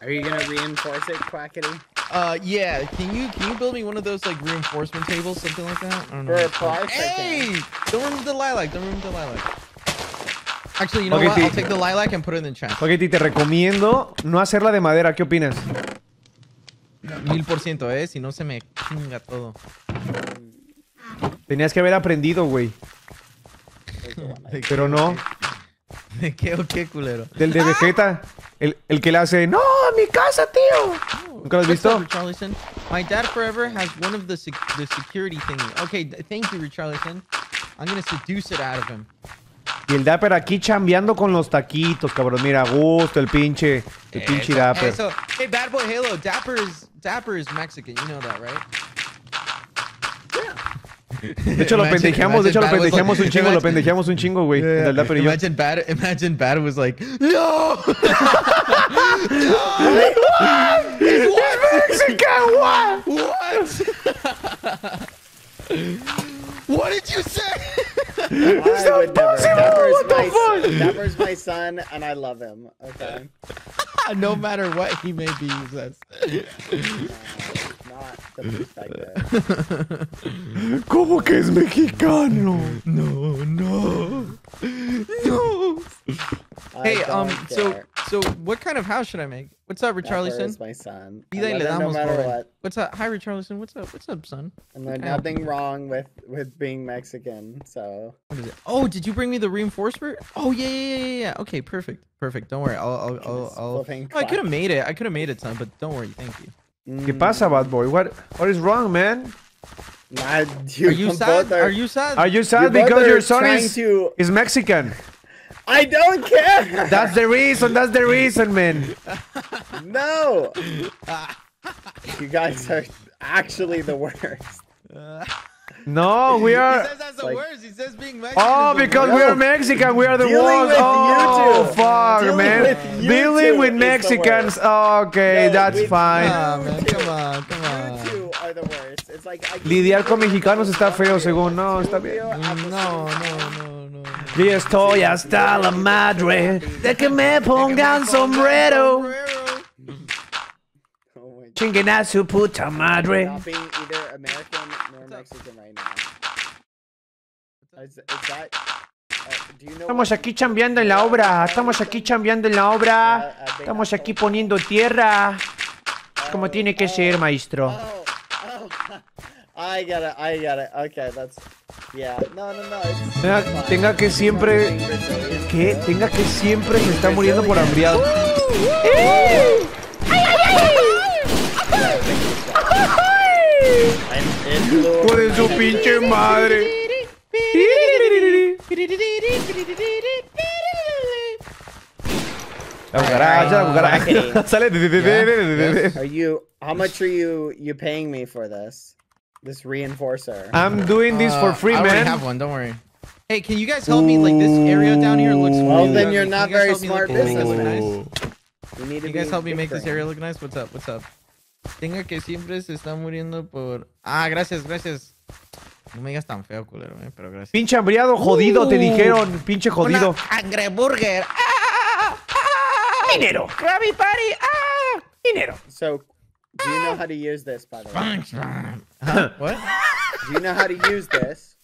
Are you gonna reinforce it, Quackity? Uh, yeah. Can you can you build me one of those like reinforcement tables, something like that? I don't know. Hey! Don't remove the lilac. Don't remove the lilac. Actually, you know Okay, what? I'll take the lilac and put it in the chest. Ok, te recomiendo no hacerla de madera. ¿Qué opinas? Mil por ciento, eh. Si no se me chinga todo. Tenías que haber aprendido, güey. [laughs] ¿De qué Pero no. ¿De qué o qué, culero? Del de Vegeta. El, el que le hace, ¡No, mi casa, tío! ¿Nunca lo has visto? Richarlison? My dad forever has one of the sec the security thingy. Okay, th- thank you, Richarlison. I'm gonna seduce it out of him. Y el Dapper aquí chambeando con los taquitos, cabrón. Mira, gusto el pinche. El pinche Dapper. eso- Hey, bad boy Halo, Dapper is Dapper is Mexican. You know that, right? De hecho, lo Imagine- pendejeamos, de hecho, lo imagine Bad was pendejeamos like- un chingo, lo imagine- pendejeamos un chingo, güey. Yeah, El Dapper y yo. bad imagine bad was like no [laughs] Mexican, what? what what did you say I would never. possible! Dapper's What the my, fuck? son- Dapper's my son, and I love him. Okay. [laughs] no matter what he may be he says [laughs] Not [laughs] ¿Cómo que es mexicano? no no no I hey um don't so so what kind of house should I make what's up Dapper Richarlison is my son. I Vida love him no matter joven. what. What's up? Hi, Richarlison. What's up? What's up, son? And there's Ow. nothing wrong with with being Mexican. So What is it? Oh, did you bring me the reinforcement? Oh yeah, yeah, yeah, yeah, yeah. Okay, perfect, perfect. Don't worry. I'll, I'll, I'll, I'll... Oh, I could have made it. I could have made it, son. But don't worry. Thank you. ¿Qué pasa, bad boy? What, what is wrong, man? Nah, you, Are you sad? Are, Are you sad? Are you you sad both because are your son is, to- is Mexican? I don't care. That's the reason, that's the reason, man. no. you guys are actually the worst. No, we He are... says that's the like- worst. He says being Mexican. Oh, because we are Mexican, we are the Dealing ones. with you Oh, two. fuck, Dealing man. with Dealing with Mexicans. worst. okay, No, that's with fine. Ah, man, come on, come You on. two are the worst. It's like I Lidiar con mexicanos está feo, según. No, está bien. Mm, No, no, no, no. Yo ya estoy hasta la madre de que me pongan sombrero. [laughs] Oh my Chinguen a su puta madre. Not being either American nor Mexican right now. Estamos what- aquí chambeando en la obra. Estamos aquí chambeando en la obra. Estamos aquí poniendo tierra. Es como tiene que ser, maestro. Oh, oh, [laughs] no. It's, Tenga, que siempre. So- tenga que siempre se está muriendo por hambriado. Por su pinche madre. De- de- de- de- Are you? How much are you? You paying me for this? This reinforcer. I'm doing this for Uh, free, I already man. have one. Don't worry. Hey, can you guys help me? Like this area down here looks. Well, really then ugly. you're not you very help smart look- make this look businessman. nice? You need to Can you guys be help me make this area look nice? What's up? What's up? Tenga que siempre se está muriendo por. Ah, gracias, gracias. No me digas tan feo, culero, eh, pero gracias. Pinche hambriado, jodido, te Uh. dijeron. Pinche jodido. Angry Burger. Dinero. Krabby Patty. Ah. Dinero. So, do you know how to use this, by the way? Huh? What? Do you know how to use this?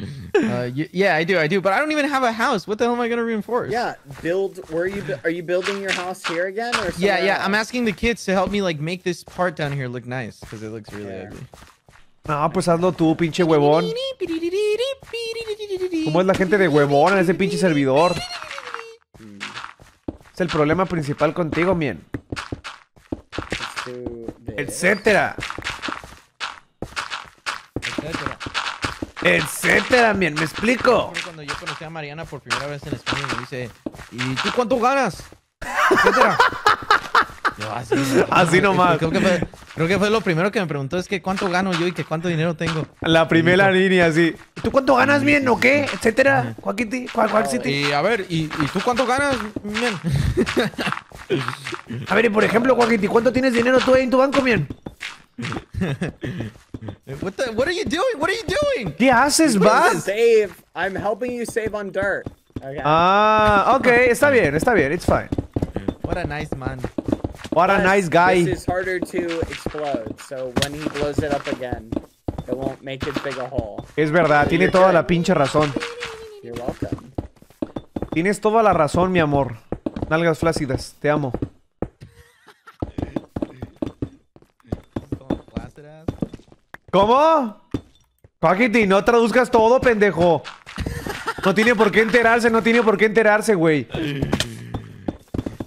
Uh, y- yeah, I do, I do, but I don't even have a house. What the hell am I gonna reinforce? Yeah, build. Where are you? Are you building your house here again, or Yeah, somewhere yeah. I'm asking the kids to help me like make this part down here look nice because it looks really There. ugly. No, pues hazlo tú, pinche huevón. ¿Cómo es la gente de huevón en ese pinche servidor? Es el problema principal contigo, mien. Do this. Etcétera. Etcétera, mien. ¿Me explico? Cuando yo conocí a Mariana por primera vez en España me dice, ¿y tú cuánto ganas? [laughs] Etcétera. [laughs] Yo, así, Así nomás. Creo que, fue, creo que fue lo primero que me preguntó es que cuánto gano yo y que cuánto dinero tengo. La primera línea, así. ¿Tú cuánto ganas, mien, o qué? Etcétera. Joaquiti. Y a ver, ¿y, y tú cuánto ganas? Bien. [laughs] A ver, y por ejemplo, Joaquiti, ¿cuánto tienes dinero tú ahí en tu banco, mien? [laughs] What, the, what are you doing? What are you doing? ¿Qué haces, Baz? Save. I'm helping you save on dirt. Okay. Ah, ok, está bien, está bien, it's fine. What a nice man. What a Plus, nice guy. This is harder to explode, so when he blows it up again, it won't make as big a hole. Es verdad, tiene toda la pinche razón. You're welcome. Tienes toda la razón, mi amor. Nalgas flácidas, te amo. ¿Cómo? Paquiti, no traduzcas todo, pendejo. No tiene por qué enterarse, no tiene por qué enterarse, güey.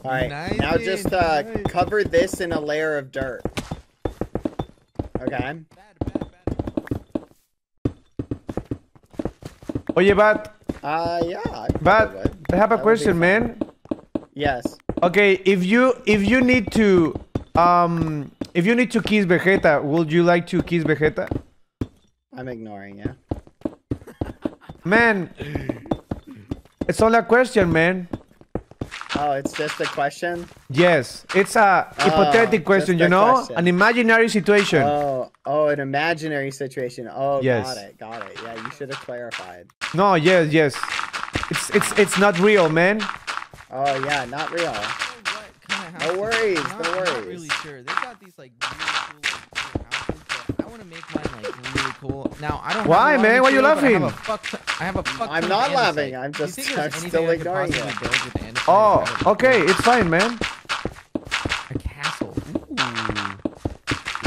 All right, Nice, now just uh, nice. cover this in a layer of dirt. Okay. Oye, Bat, Uh, yeah. I think Bat, it would. I have a That question, man. Yes. Okay, if you if you need to um if you need to kiss Vegeta, would you like to kiss Vegeta? I'm ignoring you. Man, it's only a question, man. Oh, it's just a question. Yes, it's a hypothetical oh, just question, you know, question. an imaginary situation. Oh, oh, an imaginary situation. Oh, Yes. got it, got it. Yeah, you should have clarified. No, yes, yes. It's it's it's not real, man. Oh yeah, not real. No worries, I'm not, no I'm not worries. really sure. They've got these like really cool, like, houses, but I want to make mine like really cool. Now I don't. Why, have a lot of man? Why are you material, I have laughing? a fuck I have a fuck I'm not laughing. I'm just- I'm still I could ignoring you. build with andesite Oh, okay, it's fine, man. A castle. Ooh.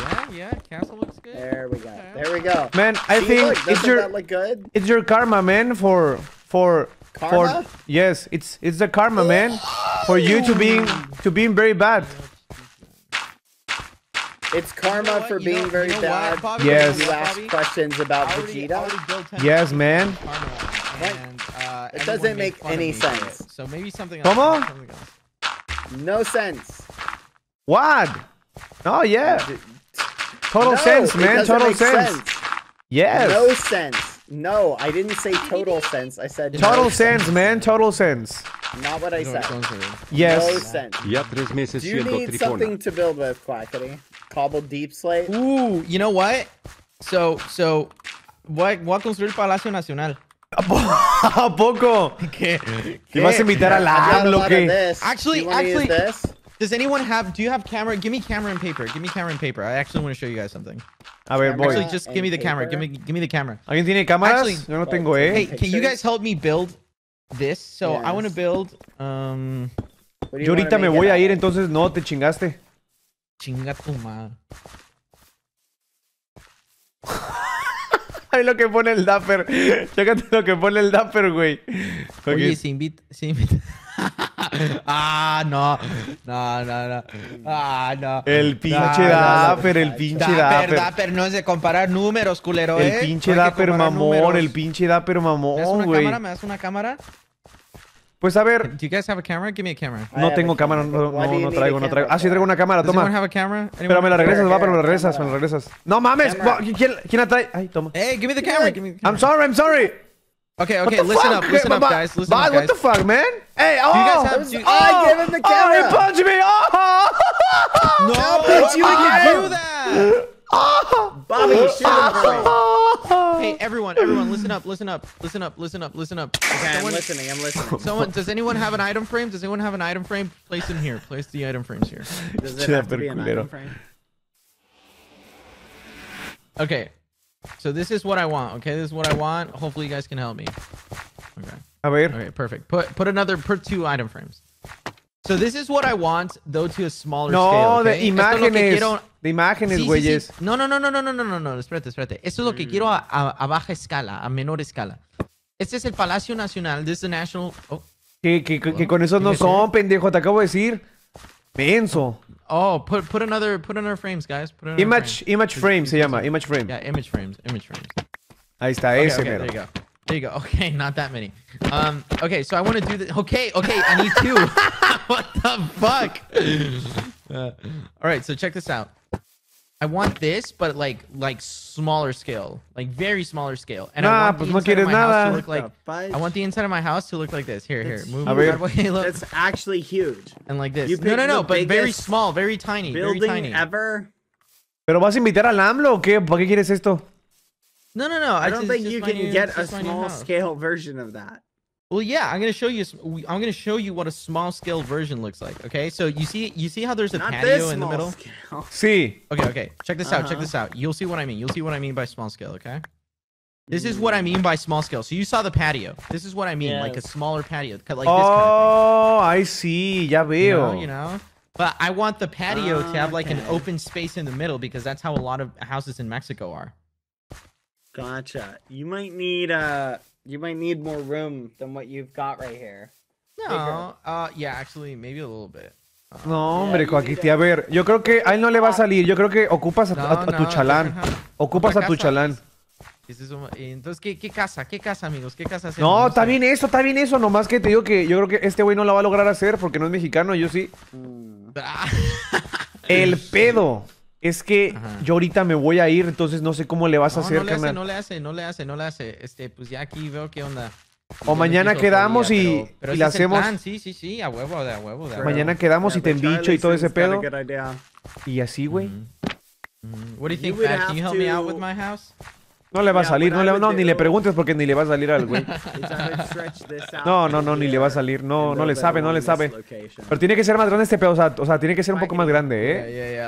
Yeah, yeah. Castle looks good. There we go. Okay. There we go. Man, I See, think look, it's your that look good? it's your karma, man, for for Karma? for yes, it's it's the karma, man, for you to being to being very bad. It's karma You know what? for You being know- very you know bad. Bobby? Yes. You know ask Bobby? questions about already- Vegeta. already Yes, man. Karma, and, uh, It doesn't make any me it. sense. So maybe something else. ¿Cómo? something else. No sense. What? Oh yeah, total No, sense, man. Total make sense. Yes. No sense. No, I didn't say total sense. I said Total no sense, man. Total sense. Not what I said. what No Yes. sense. Ya tres meses Do you need something to build with, Quackity? Cobbled deep slate? Ooh, you know what? So, so, voy, voy a construir el Palacio Nacional. [laughs] ¿A poco? ¿Qué? ¿Te vas a invitar a I la AMLO que? this. Actually- Do you wanna use actually- this? Does anyone have? Do you have camera? Give me camera and paper. Give me camera and paper. I actually want to show you guys something. A ver, Camera. voy. Actually, just give me the and camera. Give me, give me the camera. ¿Alguien tiene cámaras? Actually- Yo no tengo, eh. Hey, can you guys help me build this? So I want to build. Um, What Yo ahorita me voy a ir, of? entonces no, te chingaste. Chinga tu madre. Ay, lo que pone el Dapper. Chécate lo que pone el Dapper, güey. Oye, se invita, se invita. [laughs] ah, no. No, no, no. Ah, no. El pinche No, no, no. Dapper, el pinche Dapper, Dapper. Dapper, no es de comparar números, culero, El ¿eh? pinche Dapper mamón, números. el pinche Dapper ¿Me das mamón, una güey. cámara? ¿Me das una cámara? Pues a ver, Do you guys have a camera? Give me a camera. No have tengo cámara, camera, no, no, no traigo, no traigo. Ah, sí traigo una cámara, Does toma. have a camera? Pero me la regresas, va, pero me la regresas, me la regresas. No mames, ¿quién, quién la trae? Ay, toma. Hey, give me the camera. Give me the I'm camera. sorry, I'm sorry. Okay, What okay, listen fuck? up, listen Hey, up, guys. Listen up, What guys. the fuck, man? Hey, oh! you guys have- do you- I gave him the Oh, camera. he punched me! Oh! No, [laughs] but you can do that. Bobby, shoot him for me. Hey, everyone, everyone, listen up, listen up, listen up, listen up, listen up. Okay, I'm listening, I'm listening. [laughs] Someone, does anyone have an item frame? Does anyone have an item frame? Place in here. Place the item frames here. Does it have to be an item frame? Okay. So this is what I want. Okay, this is what I want. Hopefully you guys can help me. Okay. A ver. Okay, perfect. Put put another put two item frames. So this is what I want, though to a smaller No, scale. de okay? Esto es lo imágenes. De imágenes, güeyes. Sí, sí. No, no, no, no, no, no, no, no, espérate, espérate. Esto es lo que mm. quiero a, a, a, baja escala, a menor escala. Este es el Palacio Nacional, this is the National... Oh. Que, que, que, que, con esos no son, pendejo, te acabo de decir. Penso. Oh, put, put another put another frames, guys. Put another image frame. image frame se llama, image frame. Yeah, image frames, image frames. Ahí está, okay, ese okay, mero. There you go. There you go. [laughs] Okay, not that many. Um, okay, so I want to do the. Okay, okay, I need two. [laughs] what the fuck? [laughs] Uh, all right, so check this out. I want this, but like like smaller scale, like very smaller scale. And Nah, I want pues the no inside of quieres my house to look like. Fudge. I want the inside of my house to look like this. Here, here, It's move. A move that way, look, It's actually huge. and like this. you No, no, no, but very small, very tiny, very tiny. ever? ¿Pero vas a invitar al AMLO o qué? ¿Para qué quieres esto? No, no, no. I it's don't think you can new- get a just my new small scale version of that. Well, yeah, I'm gonna show you. I'm gonna show you what a small scale version looks like. Okay, so you see, you see how there's a Not patio this in the middle. scale. Sí. [laughs] Okay, okay. Check this out. Check Uh-huh. this out. You'll see what I mean. You'll see what I mean by small scale. Okay. This is what I mean by small scale. So you saw the patio. This is what I mean, like a smaller patio, cut like this kind of Oh, ay sí, ya thing. You know, you know. But I want the patio to have like an open space in the middle because that's how a lot of houses in Mexico are. Gotcha. You might need uh you might need more room than what you've got right here. No, uh, yeah, actually, maybe a little bit. No, hombre, Coaquiti, a ver, yo creo que a él no le va a salir. Yo creo que ocupas a, tu- No, a- a tu no, chalán. Ocupas a tu chalán. Entonces, ¿qué, ¿qué casa? ¿Qué casa, amigos? ¿Qué casa hacemos? No, está bien eso, está bien eso. Nomás que te digo que yo creo que este güey no la va a lograr hacer porque no es mexicano, yo sí. Ah, [laughs] El pedo es que Ajá. yo ahorita me voy a ir, entonces no sé cómo le vas a hacer, no le hace, no le hace, no le hace, no le hace. Este, pues ya aquí veo qué onda. O mañana quedamos día, y- pero- pero y el hacemos- plan, Sí, sí, sí, a huevo, de a huevo, de a huevo. Mañana quedamos y te enbicho y todo ese pedo. Y así, güey. Mhm. Mhm. What do you You think, Fat? Can you help me out with my house? No le va a salir, no, le, no, ni le preguntes porque ni le va a salir al güey. [laughs] No, no, no, ni le va a salir. No, no le sabe, no le sabe. Pero tiene que ser más grande este pedo, o sea, o sea, tiene que ser un poco más grande, ¿eh?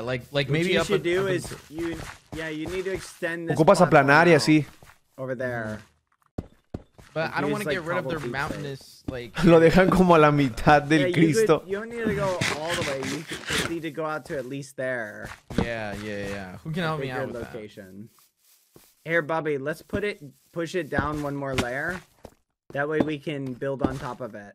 a- Ocupas platform aplanar y así. over there. But I don't use, want to like, get rid of their cobble mountainous, like. [laughs] Lo dejan como a la mitad del you, Cristo. could, you don't need to go all the way. You could- just need to go out to at least there. Yeah, yeah, yeah. Who can help me out with that? Location. Here, Bobby, let's put it push it down one more layer. That way we can build on top of it.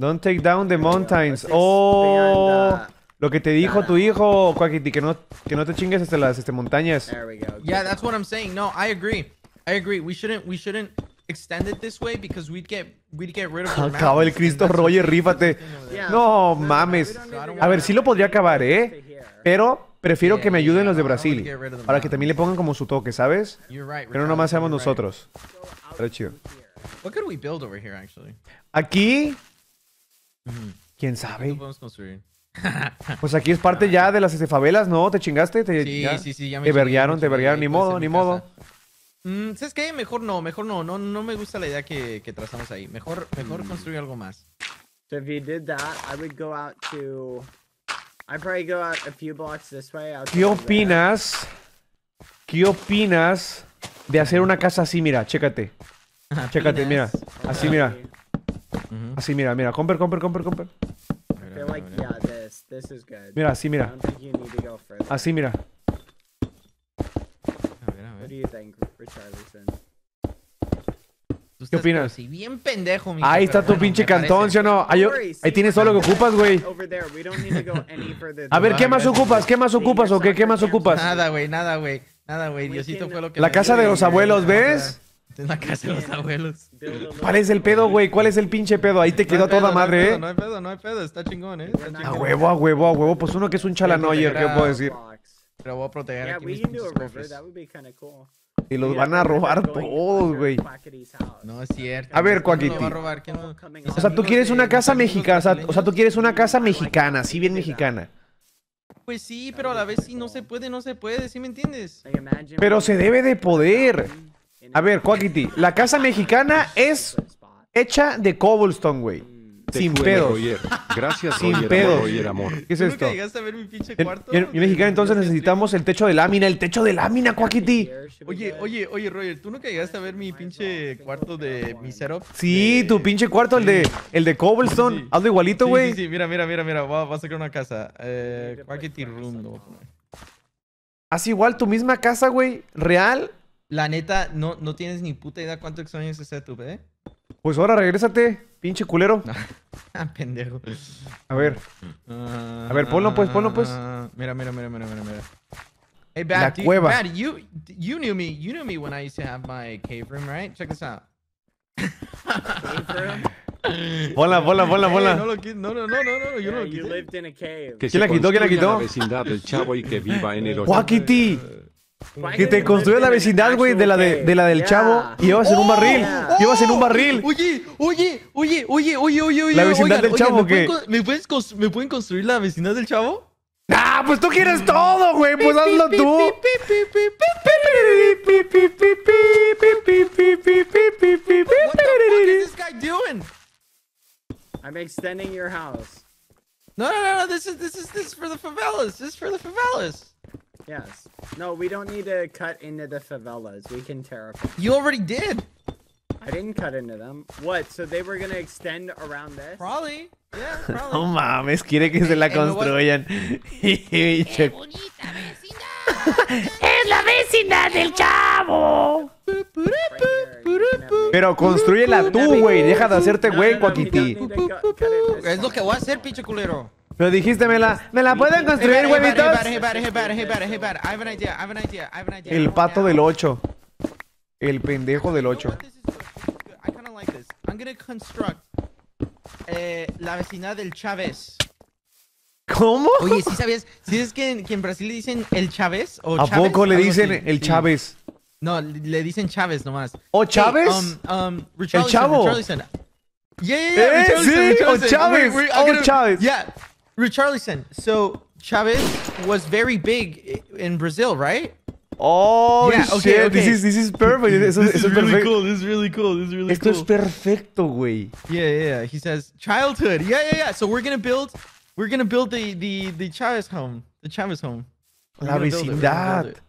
Don't take down the mountains. Oh, lo que te dijo tu hijo, Cuaquiti, que no, que no te chingues hasta las este, montañas. There we go. Yeah, that's what I'm saying. No, I agree. I agree. We shouldn't. We shouldn't extend it this way because we'd get we'd get rid of. Acaba el Cristo Roger, the rífate. No mames. A ver, sí lo podría acabar, ¿eh? Pero prefiero que me ayuden yeah, los de Brasil. Para que también le pongan como su toque, ¿sabes? Ricardo, nomás seamos nosotros. Está chido. here. What could we build over here, actually? Aquí, quién ¿Qué sabe. [laughs] Pues aquí es parte ya de las este, favelas, ¿no? ¿Te chingaste? ¿Te, Sí, ya? sí, sí, ya me Te verguearon, te verguearon. Ni modo, ni modo. Mm, ¿Sabes qué? Mejor no, mejor no. No, no me gusta la idea que, que trazamos ahí. Mejor, mejor construir algo más. So if you did that, I would go out to. I'd probably go out a few blocks this way. ¿Qué there. opinas? ¿Qué opinas de hacer una casa así? Mira, chécate. Chécate, mira. Así, mira. Así, mira, mira. Comper, comper, comper, comper. Mira, así, mira. don't think you need to go further. Así, mira. A ver, a ver. Richarlison? Tú ¿Qué opinas? sí, bien pendejo, mi Ahí está tu pinche cantón, ¿sí o no? Ahí, ahí tienes todo lo que ocupas, güey. A ver, ¿qué that. más ocupas? ¿Qué más ocupas o qué? ¿Qué más ocupas? Nada, güey, nada, güey. Nada, güey. Diosito fue lo que La casa de los abuelos, ¿ves? Es la casa de los abuelos. A ¿Cuál es el pedo, güey? ¿Cuál es el pinche pedo? Ahí te quedó toda pedo, madre, ¿eh? No hay pedo, no hay pedo. Está chingón, ¿eh? Está A huevo, a huevo, a huevo. Pues uno que es un chalanoyer, ¿qué puedo decir? Pero voy a proteger Yeah, aquí mis Y los van a robar todos, güey. No es cierto. A ver, up. O sea, tú quieres una casa mexicana. O sea, tú quieres una casa mexicana, así bien mexicana. Pues sí, pero a la vez si no se puede, no se puede, ¿sí me entiendes? Pero se debe de poder. A ver, Quackity, la casa mexicana es hecha de cobblestone, güey. Sin pedos. Roger. Gracias, Sin Roger, pedos. Roger, amor. ¿Qué es ¿Tú esto? nunca llegaste a ver mi pinche En, cuarto? en- en mexicana entonces necesitamos el techo de lámina, el techo de lámina, be Oye, oye, oye, Roger, ¿tú nunca llegaste a ver mi pinche cuarto de mi setup? Sí, De- tu pinche cuarto, el de, el de cobblestone. Sí. Hazlo igualito, Sí, güey. Sí, sí, mira, mira, mira, mira, voy a, voy a sacar una casa. Eh, Quackity Room, lo voy a poner. Haz igual tu misma casa, güey. Real. La neta, no, no tienes ni puta idea cuánto extrañas ese setup, ¿eh? Pues ahora regrésate, pinche culero. [laughs] Ah, pendejo. A ver. A ver, ponlo, pues, ponlo, pues. Mira, mira, mira, mira, mira, mira. Hey, La Bad, cueva. Bad, you, you knew me, you knew me when I used to have my cave room, right? Check this out. Cave [laughs] room? Ponla, ponla, Eh, ponla. no, no, no, no, no, no, yo Yeah, no lo you quité. lived in a cave. Que ¿Quién la quitó? ¿Quién la quitó? la vecindad del chavo y que viva en el. Que te live la vecindad, güey, de la, de, de la del cave? chavo. Yeah. Y llevas en un barril. yeah. Llevas en un barril. Oye, oye, oye, oye, oye, oye, oye. La vecindad oigan, del oigan, chavo, ¿me ¿qué? pueden ¿me, puedes ¿Me pueden construir la vecindad del chavo? Ah, pues tú quieres todo, güey. Pues hazlo tú. What the fuck is this guy doing? I'm extending your house. No, no, no, no. This is this is this is for the favelas. This is for the favelas. Yes. No, we don't need to cut into the favelas. We can terraform. You already did. I didn't cut into them. What? So they were gonna extend around this? Probably. Yeah, [laughs] No probably. mames, quiere que se la Eh, eh, no, what- construyan. [laughs] Pinche- [laughs] ¡Es la vecindad del chavo! Pero construyela tú, güey. Deja de hacerte No, güey, no, no, this Es lo que voy a hacer, pinche culero. Pero dijiste, me la, ¿me la pueden construir, huevitos? El pato del 8. El pendejo del You know 8. what? This is good. This is good. I kind of like this. I'm gonna construct eh, la vecindad del Chávez. ¿Cómo? Oye, ¿sí sabías? ¿Sí es que, que en Brasil le dicen el Chávez o ¿A Chávez? poco le dicen así. el. Chávez? No, le dicen Chávez nomás. ¿O Chávez? Hey, um, um, El Chavo. Richarlison. Yeah, yeah, yeah. Eh, Richarlison, sí, o. Chávez, o Chávez. Yeah, Richarlison. So Chávez was very big in Brazil, right? Oh, Yeah, okay, shit. This is, this is perfect. Eso, eso es perfecto. This is really cool. This is really Esto es perfecto, güey. Yeah, yeah, yeah. He says childhood. Yeah, yeah, yeah. So we're gonna build, we're gonna build the the the Chavez home, the Chavez home. We're La gonna build it, we're gonna build vecindad.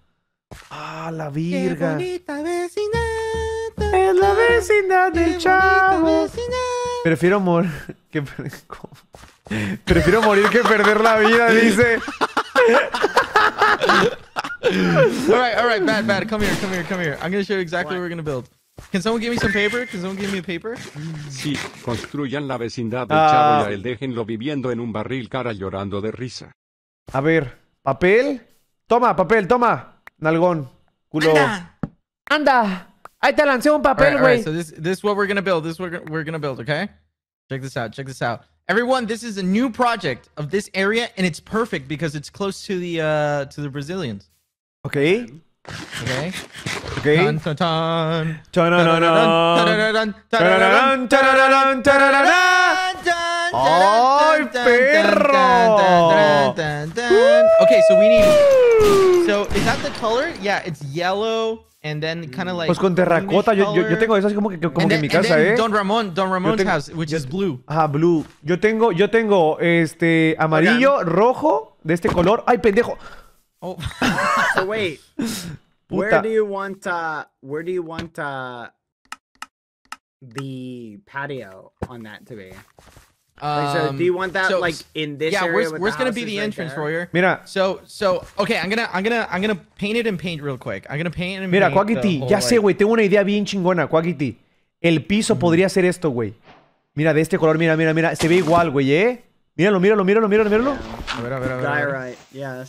Ah, la Qué virga. bonita vecindad. Es la vecindad del chavo. vecindad. Prefiero morir [laughs] que per- ¿cómo? Prefiero morir que perder la vida, dice. all right, all right, bad, bad. Come here, come here, come here. I'm gonna show you exactly what we're gonna build. Can someone give me some paper? Can someone give me a paper? Sí, construyan la vecindad del Ah. chavo y a él déjenlo viviendo en un barril cara llorando de risa. A ver, papel. Toma, papel, toma. Nalgón. Culo. Anda. Anda. Ahí te lancé un All right, papel, all right. güey. So this this is what we're gonna build. This is what we're- we're gonna build. Okay. Check this out. Check this out. Everyone, this is a new project of this area, and it's perfect because it's close to the uh to the Brazilians. Ok, Okay. ok. Dun, dun, dun. Tananana. Tarararán, tarararán, Tarararán, tarararán, tarararán. dun, ¡Ay, dun, dun, perro! dun, dun, dun, dun. Okay, so we need. So is that the color? Yeah, it's yellow and then kind of like. Pues con terracota. Yo, yo, yo tengo eso así como que, como And que en then- mi casa, ¿eh? Don Ramon, Don Ramon's tengo- house, which yo- is blue. Ajá, blue. Yo tengo, yo tengo este amarillo, rojo, de este color. ¡Ay, pendejo! Oh. [laughs] So wait, where do you want uh where do you want uh the patio on that to be? Like, so Um, do you want that so- like in this yeah, area? where's, with where's the gonna be houses the right entrance, there? Royer? Mira, So, so, okay, I'm gonna, I'm gonna, I'm gonna paint it and paint real quick. I'm gonna paint and mira, Quackity. Ya sé, güey. Tengo una idea bien chingona, Quackity. El piso podría ser esto, güey. Mira, de este color, mira, mira, mira. Se ve igual, güey, ¿eh? Míralo, míralo, míralo, míralo, míralo. A ver, a ver, a ver, a ver.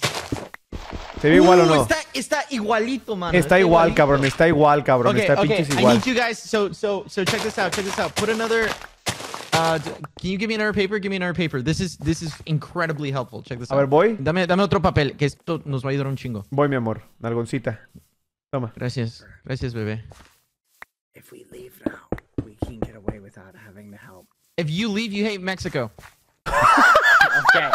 ¿Se ve igual o no? Está, está igualito, mano. Está igual, igualito. cabrón. Está igual, cabrón. Okay, Está okay. pinches I igual. need you guys. So, so, so check this out. Check this out. Put another. Uh, can you give me another paper? Give me another paper. This is this is incredibly helpful. Check this A out. ver, voy. Dame, dame otro papel, que esto nos va a ayudar un chingo. Voy, mi amor. Nalgoncita. Toma. Gracias, gracias, bebé. If we leave now, we can get away without having to help. If you leave, you hate Mexico. [laughs] Okay.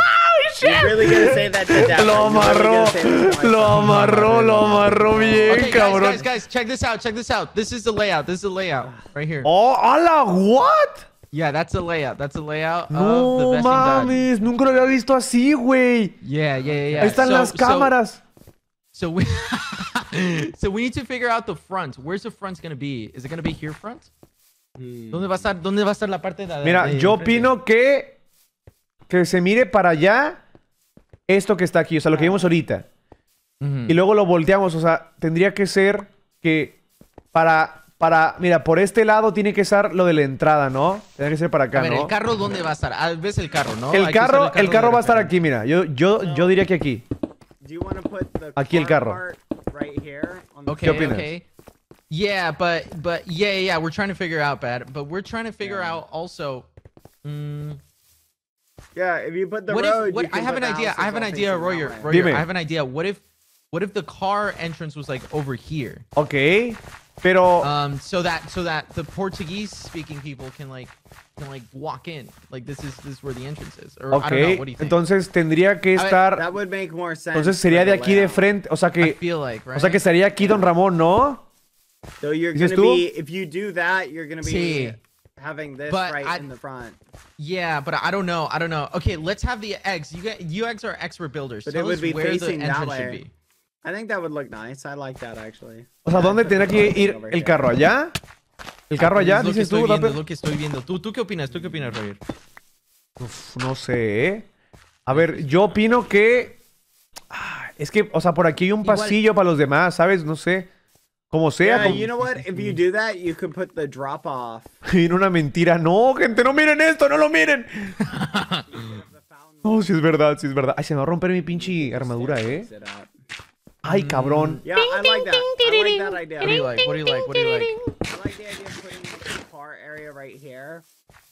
You're really gonna say that to Dapper. Lo really amarró. Lo amarró, lo amarró bien, Okay, guys, cabrón. guys, guys, check this out. Check this out. This is the layout. This is the layout right here. Oh, ala, what? Yeah, that's the layout. That's the layout of the No mames, nunca lo había visto así, güey. Yeah, yeah, yeah, yeah. Ahí están So- las so- cámaras. So we, [laughs] so we need to figure out the front. Where's the front gonna be? Is it gonna be here front? ¿Dónde va a estar? ¿Dónde va a estar la parte de Mira, de yo opino que que se mire para allá esto que está aquí, o sea, lo que vimos ahorita. Y luego lo volteamos, o sea, tendría que ser que para para mira, por este lado tiene que ser lo de la entrada, ¿no? Tendría que ser para acá, A ver, ¿no? el carro dónde va a estar? Ah, ves el carro, ¿no? El carro, el carro va a estar aquí, mira. Yo yo yo diría que aquí. Do you want to put the Aquí el car carro. Okay, opinas? okay. Yeah, but but yeah, yeah, we're trying to figure out, bad, but we're trying to figure out also. mm, Yeah, if you put the what road, if? What, you I have put an idea. I have an idea, facing Royer. Royer, Dime. I have an idea. What if? What if the car entrance was like over here? Ok. Pero, Um, so that so that the Portuguese speaking people can like can like walk in. Like this is this is where the entrance is. Or I don't know. What do you think? entonces tendría que ver, estar... That would make more sense. Entonces sería de the aquí de frente, o sea que. I feel like right. O sea que estaría aquí Don Ramón, ¿no? So you're gonna tú? be if you do that, you're gonna be Sí. Having this But right I- in the front. Yeah, but I don't know. I don't know. Okay, let's have the eggs. You get you eggs are expert builders. But it Tell would us be where the facing that entrance should way. be. I think that would look nice. I like that actually. O sea, ¿dónde tendrá que ir el carro? ¿Allá? ¿El carro allá? Es lo que Dices tú, viendo, Dapper? es lo que estoy viendo. ¿Tú, ¿Tú qué opinas? ¿Tú qué opinas, Roger? Uf, no sé, ¿eh? A ver, yo opino que... Ah, Es que, o sea, por aquí hay un Igual- pasillo para los demás, ¿sabes? No sé. Como sea. Yeah, como- you know what? If you [laughs] do that, you could put the drop off. Viene una mentira. No, gente, no miren esto, no lo miren. [laughs] No, sí es verdad, sí es verdad. Ay, se me va a romper mi pinche armadura, ¿eh? Ay, cabrón. Yeah, I like that. I like that idea. What do you like? What do you like? What do you like? I like the idea of putting the car area right here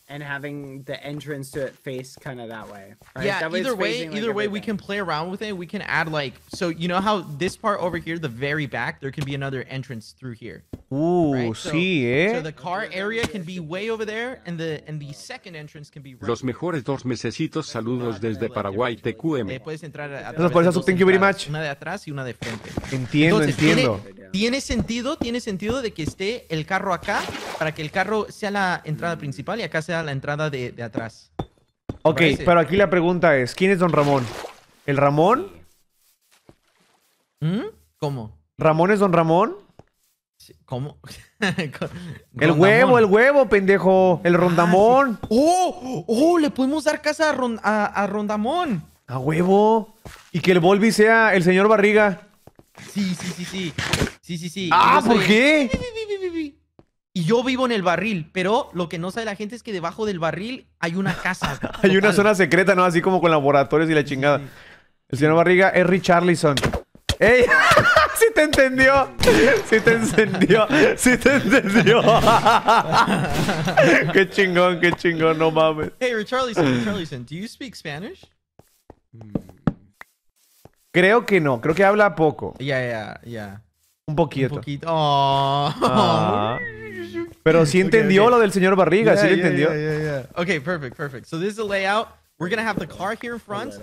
and having the entrance to it face kind of that way. Right? Yeah, That way either way, like, either way, we everything. can play around with it. We can add like, so you know how this part over here, the very back, there can be another entrance through here. Uh, Right? So- sí, So ¿eh? the car area can be way over there, and the and the second entrance can be right. Los mejores dos mesecitos saludos desde Paraguay TQM. puedes entrar a, través por eso, thank you very much. Una de atrás y una de frente. Entiendo, Entonces, tiene- entiendo. Tiene, sentido, tiene sentido de que esté el carro acá para que el carro sea la entrada principal y acá sea la entrada de, de atrás. Ok, parece. pero aquí la pregunta es, ¿quién es Don Ramón? ¿El Ramón? ¿Mm? ¿Cómo? ¿Ramón es Don Ramón? ¿Cómo? [laughs] El huevo, el huevo, pendejo. El rondamón. ¡Oh! ¡Oh! Le podemos dar casa a, Ron- a, a Rondamón. A huevo. Y que el Volvi sea el señor Barriga. Sí, sí, sí, sí. Sí, sí, sí. Ah, ¿por soy- qué? Y yo vivo en el barril, pero lo que no sabe la gente es que debajo del barril hay una casa. [laughs] Hay una zona secreta, ¿no? Así como con laboratorios y la chingada. El señor Barriga es Richarlison. ¡Ey! [laughs] ¡Sí te entendió! ¡Sí te encendió! ¡Sí te entendió! [laughs] ¡Qué chingón, qué chingón! No mames. Hey, Richarlison, Richarlison, do you speak Spanish? Creo que no. Creo que habla poco. Yeah, yeah, yeah. Un Un poquito. poquito. Oh. Ah. Pero sí [laughs] entendió okay. lo del señor Barriga. sí lo yeah, entendió. yeah, yeah, yeah. Okay, perfect, perfect. So this is the layout. We're gonna have the car here in front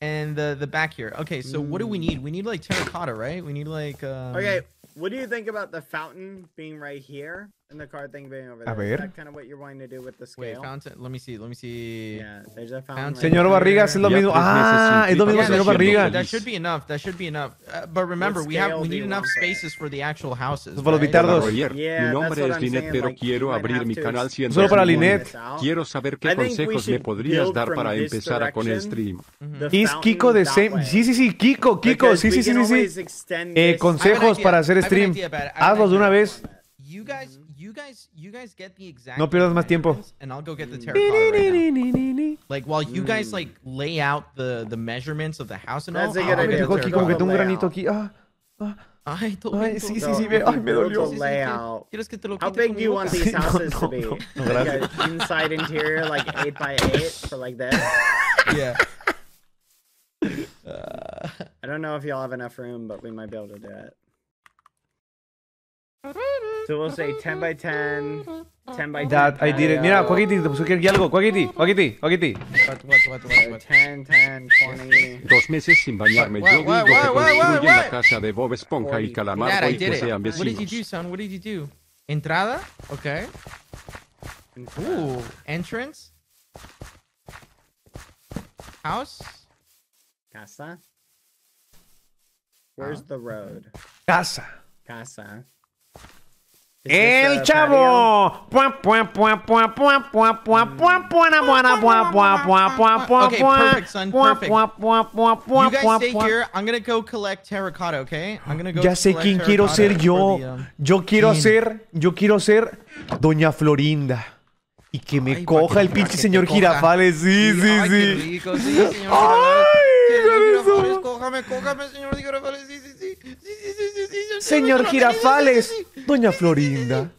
and the the back here. Okay, so what do we need? We need like terracotta, right? We need like. Um... Okay, what do you think about the fountain being right here in the card thing being over there. A ver. Is that kind of what you're wanting to do with the scale? Wait, fountain. Let me see. Let me see. Yeah, there's a fountain. Señor Barriga es lo mismo. Ah, es lo mismo, señor Barriga. That should be enough. That should be enough. Uh, but remember, we have we need enough spaces for the actual houses. Para los bitardos. Mi nombre es Linet, pero quiero abrir mi canal siendo Solo para Linet. Quiero saber qué consejos me podrías dar para empezar a con el stream. Mm-hmm. Es Kiko de same. Sí, sí, sí, Kiko, Kiko, sí, sí, sí, sí, sí. Eh, consejos para hacer stream. Hazlos de una vez. You guys, you guys, you guys get the exact. No pierdas más tiempo. measurements, And I'll go get the terracotta right. Like while you guys like lay out the the measurements of the house and all. That's a I'll good Ah, go me get idea, tocó the aquí sir. como que terracotta. tengo un Layout. granito aquí. Ah, ah. Ay, todo Ay, bien, sí, todo sí, sí, bien. ve- ay, me Build dolió. a layout. ¿Quieres que te lo How quite big con do mi you boca? want these [laughs] No, houses no, to be? no, no, like gracias. an inside interior, like [laughs] eight by eight, for like this. Yeah. [laughs] I don't know if y'all have enough room, but we might be able to do it. So we'll say 10 by 10, 10 by 10. That I did it. Mira, patio, Quackity, te puse aquí algo. Quackity, Quackity, Quackity. What, what, what, what, what? 10, 10, 20. Dos meses sin bañarme. Yo digo que construyen la casa de Bob Esponja y Calamar Dad, I y did que it. sean What did you do, son? What did you do? Entrada? Okay. Ooh, entrance? House? Casa. Where's ah. the road? Casa. Casa. El chavo. I'm gonna go collect terracotta, okay? I'm gonna go Ya sé quién quiero ser yo. Yo quiero ser, yo quiero ser Doña Florinda. Y que me coja el pinche señor Girafales. Sí, sí, sí. Ay, señor Girafales. Señor Girafales, Doña Florinda.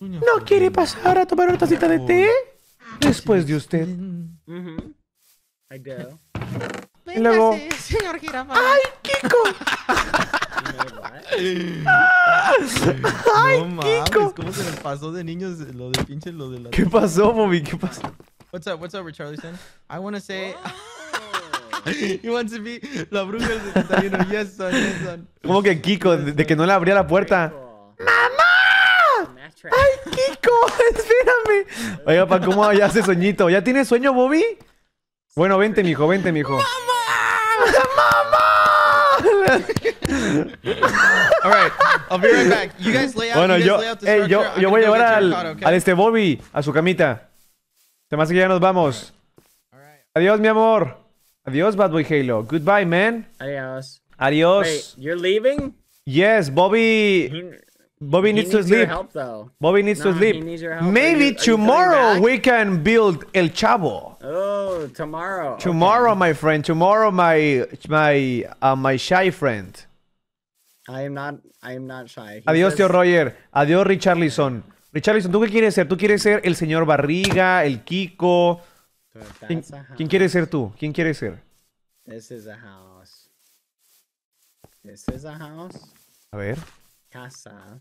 ¿No quiere pasar a tomar una tacita de té? Después de usted. Mm-hmm. I. Y luego, señor Girafales. ¡ay, Kiko! no mames, ¿cómo se les pasó de niños lo de pinche lo de la... ¿Qué pasó, Bobby? ¿Qué pasó? What's up, what's up, Richarlison? I want to say... He wants to be la bruja del 71. Yes, son, yes, son. ¿Cómo que Kiko? De, de que no le abría la puerta. Trap. ¡Ay, Kiko! [laughs] Espérame. Oiga, pa, ¿cómo ya hace sueñito? ¿Ya tienes sueño, Bobby? Bueno, vente, mijo, vente, mijo. All right, I'll be right back. You guys lay out. Bueno, you guys yo, lay out the ey, structure. yo, yo voy a llevar al, Jericho, okay? al este Bobby a su camita. Se me hace que ya nos vamos. All right. Adiós, mi amor. Adiós, Bad Boy Halo. Goodbye, man. Adios. Adiós. Wait, you're leaving? Yes, Bobby. He, Bobby he needs to needs sleep. help. Bobby needs to sleep. needs Maybe you- tomorrow we can build El Chavo. Oh, tomorrow. okay. Tomorrow, my friend. Tomorrow, my my uh, my shy friend. I am not. I am not shy. He Adiós, tío Roger. Adiós, Richarlison. Richarlison, ¿tú qué quieres ser? ¿Tú quieres ser el señor Barriga, el Kiko? ¿Quién, quién house. quieres ser tú? ¿Quién quieres ser? This is a house. This is a house. A ver. Casa.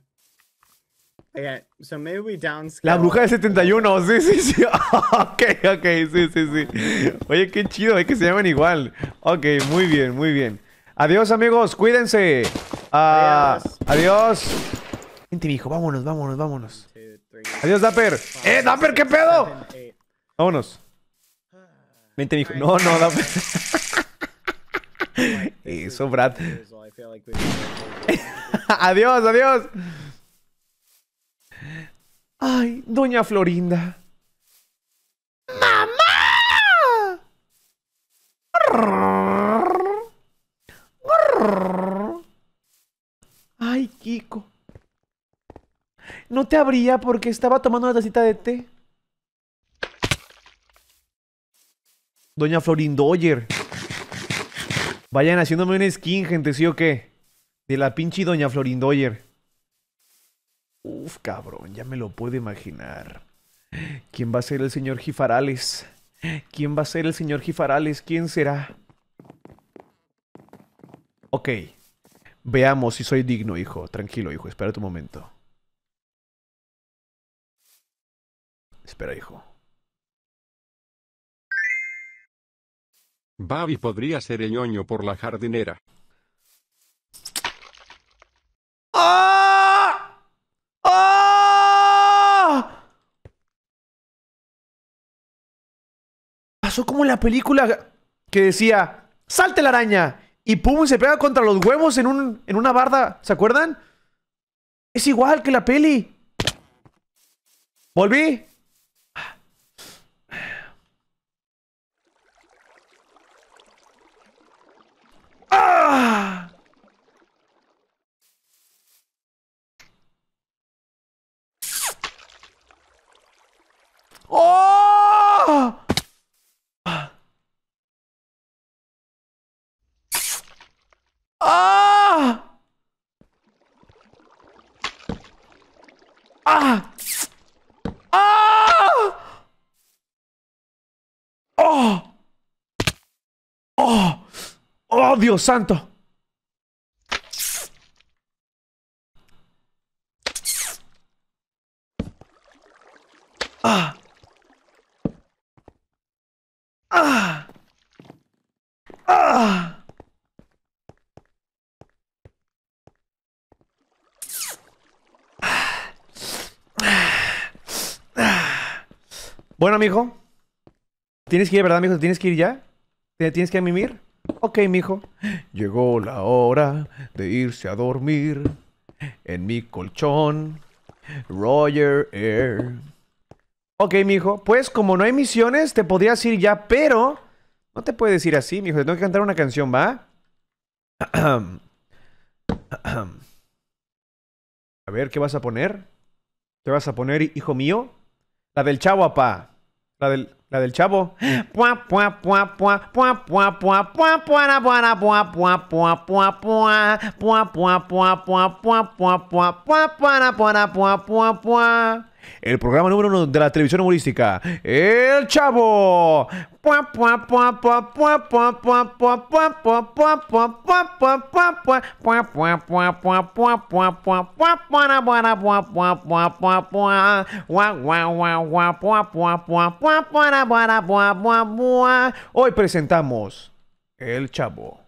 Okay, so maybe we downscale. La bruja del 71, sí, sí, sí. [laughs] ok, ok, sí, sí, sí. Oye, qué chido, es que se llaman igual. Ok, muy bien, muy bien. Adiós, amigos, cuídense. Ah, adiós. Vente, mijo, vámonos, vámonos, vámonos. Two, three, Adiós, Dapper. ¡Eh, Dapper, qué pedo! seven. Vámonos. Vente, mijo. No, no, [laughs] [laughs] is Eso, Brad. [laughs] adiós, adiós. Ay, doña Florinda. ¡Mamá! Ay, Kiko. No te abría porque estaba tomando una tacita de té. Doña Florindoyer. Vayan haciéndome un skin, gente, ¿sí o qué? De la pinche Doña Florindoyer. Uf, cabrón, ya me lo puedo imaginar. ¿Quién va a ser el señor Gifarales? ¿Quién va a ser el señor Gifarales? ¿Quién será? Ok. Veamos si soy digno, hijo. Tranquilo, hijo. Espera tu momento. Espera, hijo. Babi podría ser el ñoño por la jardinera. ¡Ah! ¡Ah! Pasó como en la película que decía, salte la araña. Y pum, se pega contra los huevos en, un, en una barda. ¿Se acuerdan? Es igual que la peli. ¿Volví? 아! 어! 아! 아! 아! 어! 어! ¡Oh, Dios santo! ¡Ah! ¡Ah! ¡Ah! Bueno, mijo. ¿Tienes que ir, verdad, mijo? ¿Tienes que ir ya? ¿Te ¿Tienes que mimir? Ok, mijo. Llegó la hora de irse a dormir en mi colchón. Roger Air. Ok, mijo. Pues como no hay misiones, te podrías ir ya, pero no te puedes ir así, mijo. Te tengo que cantar una canción, ¿va? [clears throat] A ver, ¿qué vas a poner? ¿Qué vas a poner, hijo mío? La del chavo, apá. La del, la del chavo. El programa número uno de la televisión humorística, El Chavo. Hoy presentamos El Chavo.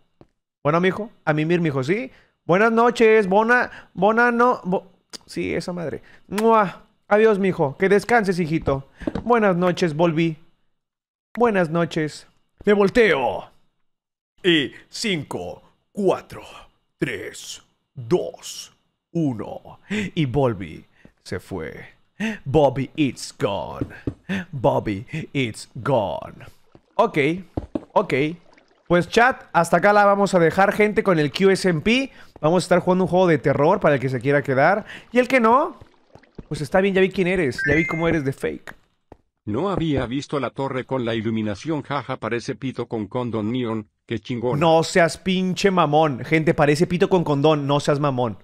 Bueno, mijo, a mimir, mijo, ¿sí? Buenas noches, bona, bona no, sí, esa madre. Adiós, mijo, que descanses, hijito. Buenas noches, volví. Buenas noches. Me volteo. Y 5, 4, 3, 2, 1. Y Volvi se fue. Bobby, it's gone. Bobby, it's gone. Ok, ok. Pues chat, hasta acá la vamos a dejar, gente, con el QSMP. Vamos a estar jugando un juego de terror para el que se quiera quedar. Y el que no, pues está bien, ya vi quién eres. Ya vi cómo eres de fake. No había visto la torre con la iluminación, jaja, parece pito con condón neon, qué chingón. No seas pinche mamón. Gente, parece pito con condón. No seas mamón.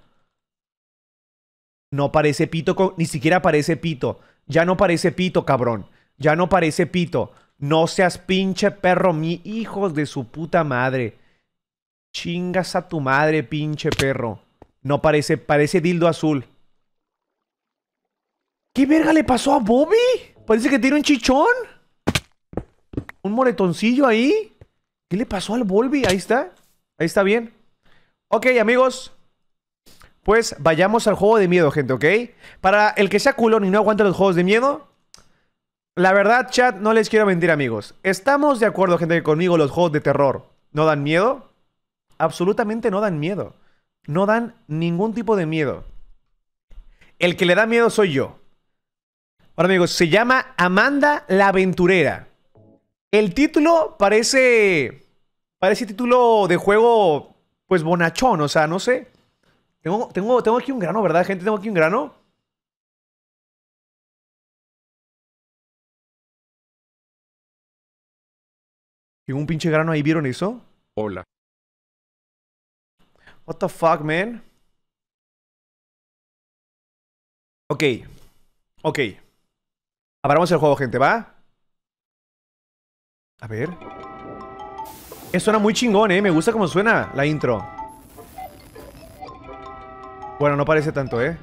No parece pito con... Ni siquiera parece pito. Ya no parece pito, cabrón. Ya no parece pito. No seas pinche perro. Mi hijos de su puta madre. Chingas a tu madre, pinche perro. No parece... Parece dildo azul. ¿Qué verga le pasó a Bobby? Parece que tiene un chichón. Un moretoncillo ahí. ¿Qué le pasó al Volvi? Ahí está. Ahí está bien. Ok, amigos. Pues vayamos al juego de miedo, gente, ¿ok? Para el que sea culón y no aguante los juegos de miedo. La verdad, chat, no les quiero mentir, amigos. ¿Estamos de acuerdo, gente, que conmigo los juegos de terror no dan miedo? Absolutamente no dan miedo. No dan ningún tipo de miedo. El que le da miedo soy yo. Ahora, amigos, se llama Amanda la Aventurera. El título parece. Parece título de juego. Pues bonachón, o sea, no sé. Tengo, tengo, tengo aquí un grano, ¿verdad, gente? Tengo aquí un grano. Tengo un pinche grano ahí, ¿vieron eso? Hola. What the fuck, man? Ok. Ok. Abramos el juego, gente, ¿va? A ver. Eh, suena muy chingón, ¿eh? Me gusta cómo suena la intro. Bueno, no parece tanto, ¿eh?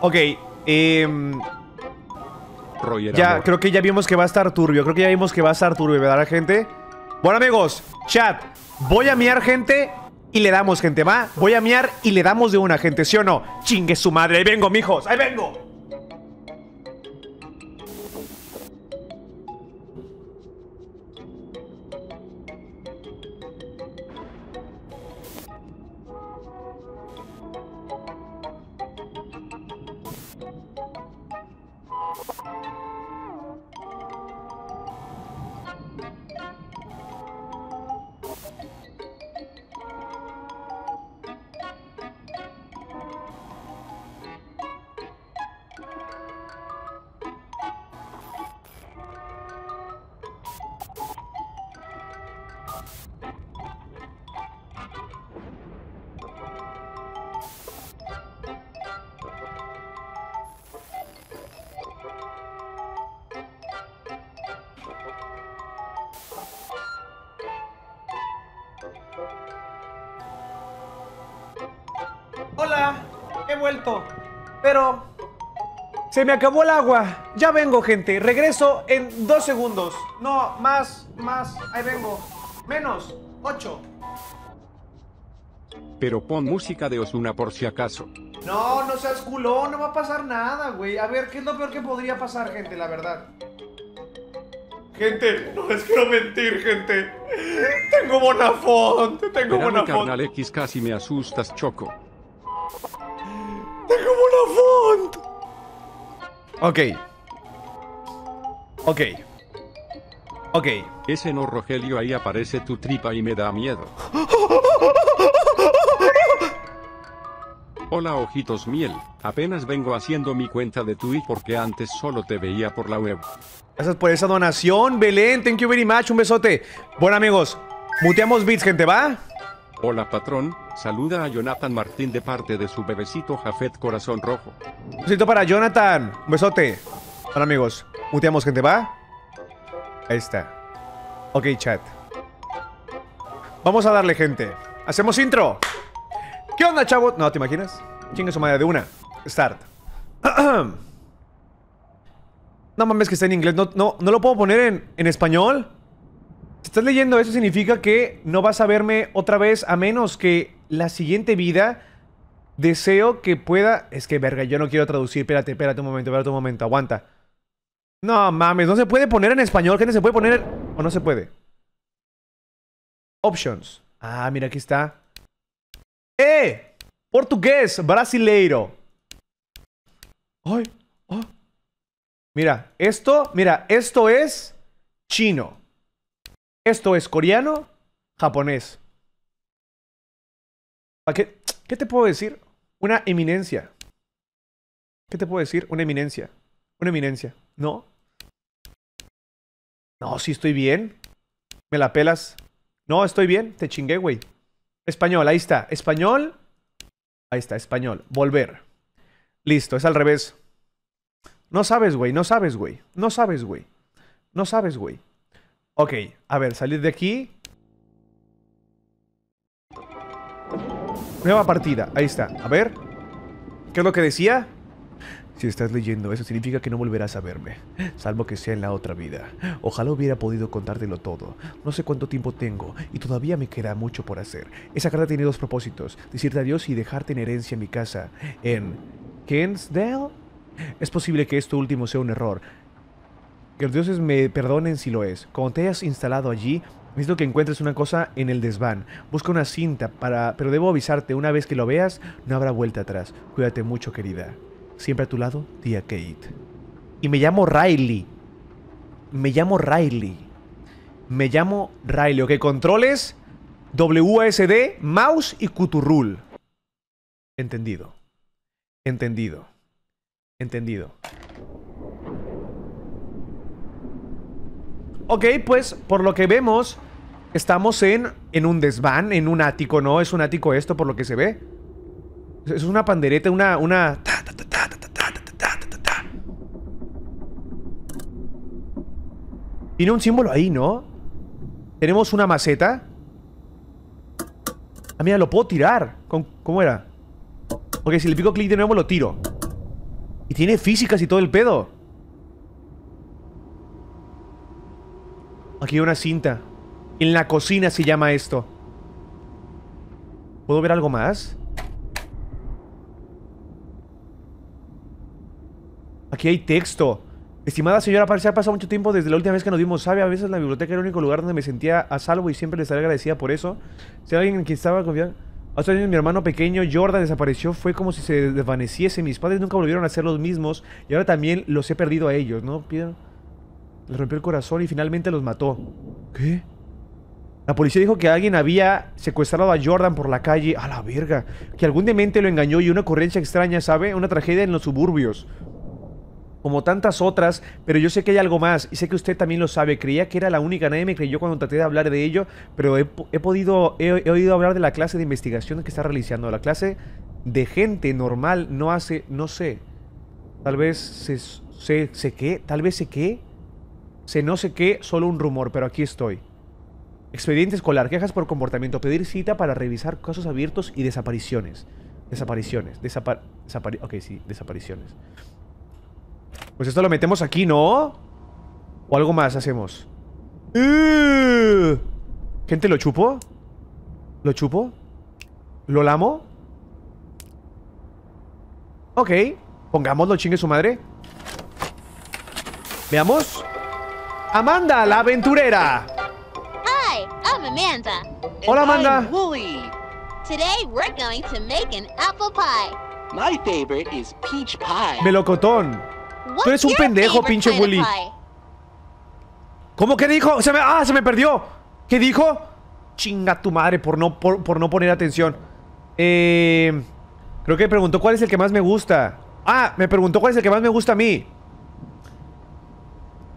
Ok. em, Roger ya, amor. creo que ya vimos que va a estar turbio. Creo que ya vimos que va a estar turbio, ¿verdad, gente? Bueno, amigos, chat. Voy a miar, gente. Y le damos, gente, ¿va? Voy a miar y le damos de una, gente, ¿sí o no? Chingue su madre. Ahí vengo, mijos. Ahí vengo. Se me acabó el agua. Ya vengo, gente. Regreso en dos segundos. No, más, más. Ahí vengo. Menos. Ocho. Pero pon música de Osuna por si acaso. No, no seas culón. No va a pasar nada, güey. A ver, ¿qué es lo peor que podría pasar, gente? La verdad. Gente, no les quiero mentir, gente. Tengo Bonafont. Tengo Espérame, Bonafont. carnal X, casi me asustas, Choco. Tengo Bonafont. Ok. Ok. Ok. Ese no Rogelio ahí aparece tu tripa y me da miedo. Hola ojitos miel, apenas vengo haciendo mi cuenta de Twitch porque antes solo te veía por la web. Gracias por esa donación, Belén. Thank you very much. Un besote. Bueno, amigos, muteamos bits, gente, ¿va? Hola patrón, saluda a Jonathan Martín de parte de su bebecito Jafet Corazón Rojo. Un besito para Jonathan. Un besote. Hola amigos. Muteamos gente, ¿va? Ahí está. Ok, chat. Vamos a darle gente. Hacemos intro. ¿Qué onda, chavos? No, ¿te imaginas? Chingue su madre de una. Start. [clears throat] no mames que está en inglés. No, no, no lo puedo poner en, en español. Si estás leyendo eso significa que no vas a verme otra vez a menos que la siguiente vida deseo que pueda... Es que verga, yo no quiero traducir. Espérate, espérate un momento, espérate un momento. Aguanta. No mames, no se puede poner en español. ¿Qué no se puede poner? ¿O no se puede? Options. Ah, mira, aquí está. ¡Eh! Portugués, brasileiro. Ay, ah. Mira, esto, mira, esto es chino. Esto es coreano, japonés. ¿A qué, ¿Qué te puedo decir? Una eminencia. ¿Qué te puedo decir? Una eminencia. Una eminencia. ¿No? No, sí estoy bien. ¿Me la pelas? No, estoy bien. Te chingué, güey. Español, ahí está. Español. Ahí está, español. Volver. Listo, es al revés. No sabes, güey. No sabes, güey. No sabes, güey. No sabes, güey. Ok, a ver, salir de aquí. Nueva partida, ahí está. A ver. ¿Qué es lo que decía? Si estás leyendo eso significa que no volverás a verme, salvo que sea en la otra vida. Ojalá hubiera podido contártelo todo. No sé cuánto tiempo tengo y todavía me queda mucho por hacer. Esa carta tiene dos propósitos, decirte adiós y dejarte en herencia en mi casa, en Kensdale. Es posible que esto último sea un error. Que los dioses me perdonen si lo es. Cuando te hayas instalado allí, necesito que encuentres una cosa en el desván. Busca una cinta para... Pero debo avisarte, una vez que lo veas, no habrá vuelta atrás. Cuídate mucho, querida. Siempre a tu lado, tía Kate. Y me llamo Riley. Me llamo Riley. Me llamo Riley. Ok, controles WSD, mouse y cuturrul. Entendido. Entendido. Entendido. Ok, pues por lo que vemos, estamos en, en un desván, en un ático, ¿no? Es un ático esto por lo que se ve. Es una pandereta, una... una... Tiene un símbolo ahí, ¿no? Tenemos una maceta. Ah, mira, lo puedo tirar. ¿Cómo, era? Ok, si le pico clic de nuevo lo tiro. Y tiene físicas y todo el pedo. Aquí hay una cinta. En la cocina se llama esto. ¿Puedo ver algo más? Aquí hay texto. Estimada señora, parece que ha pasado mucho tiempo desde la última vez que nos vimos. Sabe, a veces la biblioteca era el único lugar donde me sentía a salvo y siempre le estaré agradecida por eso. Si alguien en quien estaba confiando... Hace años mi hermano pequeño Jordan desapareció, fue como si se desvaneciese. Mis padres nunca volvieron a ser los mismos y ahora también los he perdido a ellos, ¿no? Les rompió el corazón y finalmente los mató. ¿Qué? La policía dijo que alguien había secuestrado a Jordan por la calle. A la verga. Que algún demente lo engañó y una ocurrencia extraña, ¿sabe? Una tragedia en los suburbios. Como tantas otras, pero yo sé que hay algo más y sé que usted también lo sabe. Creía que era la única, nadie me creyó cuando traté de hablar de ello, pero he, he podido, he, he oído hablar de la clase de investigación que está realizando. La clase de gente normal no hace, no sé. Tal vez se, se, se qué, tal vez se qué. Se no sé qué, solo un rumor, pero aquí estoy. Expediente escolar, quejas por comportamiento, pedir cita para revisar casos abiertos y desapariciones. Desapariciones, desapar... ok, sí, desapariciones. Pues esto lo metemos aquí, ¿no? ¿O algo más hacemos? ¡Uh! ¿Gente lo chupo? ¿Lo chupo? ¿Lo lamo? Ok, pongámoslo, chingue su madre. Veamos. Amanda, la aventurera. Hi, I'm Amanda. Hola, Amanda. Wooly. Today we're going to make an apple pie. My favorite is peach pie. Melocotón. Tú eres un pendejo, pinche Willy. pie? ¿Cómo que dijo? Se me, ah, se me perdió. ¿Qué dijo? Chinga tu madre por no, por, por no poner atención. Eh, creo que preguntó cuál es el que más me gusta. Ah, me preguntó cuál es el que más me gusta a mí.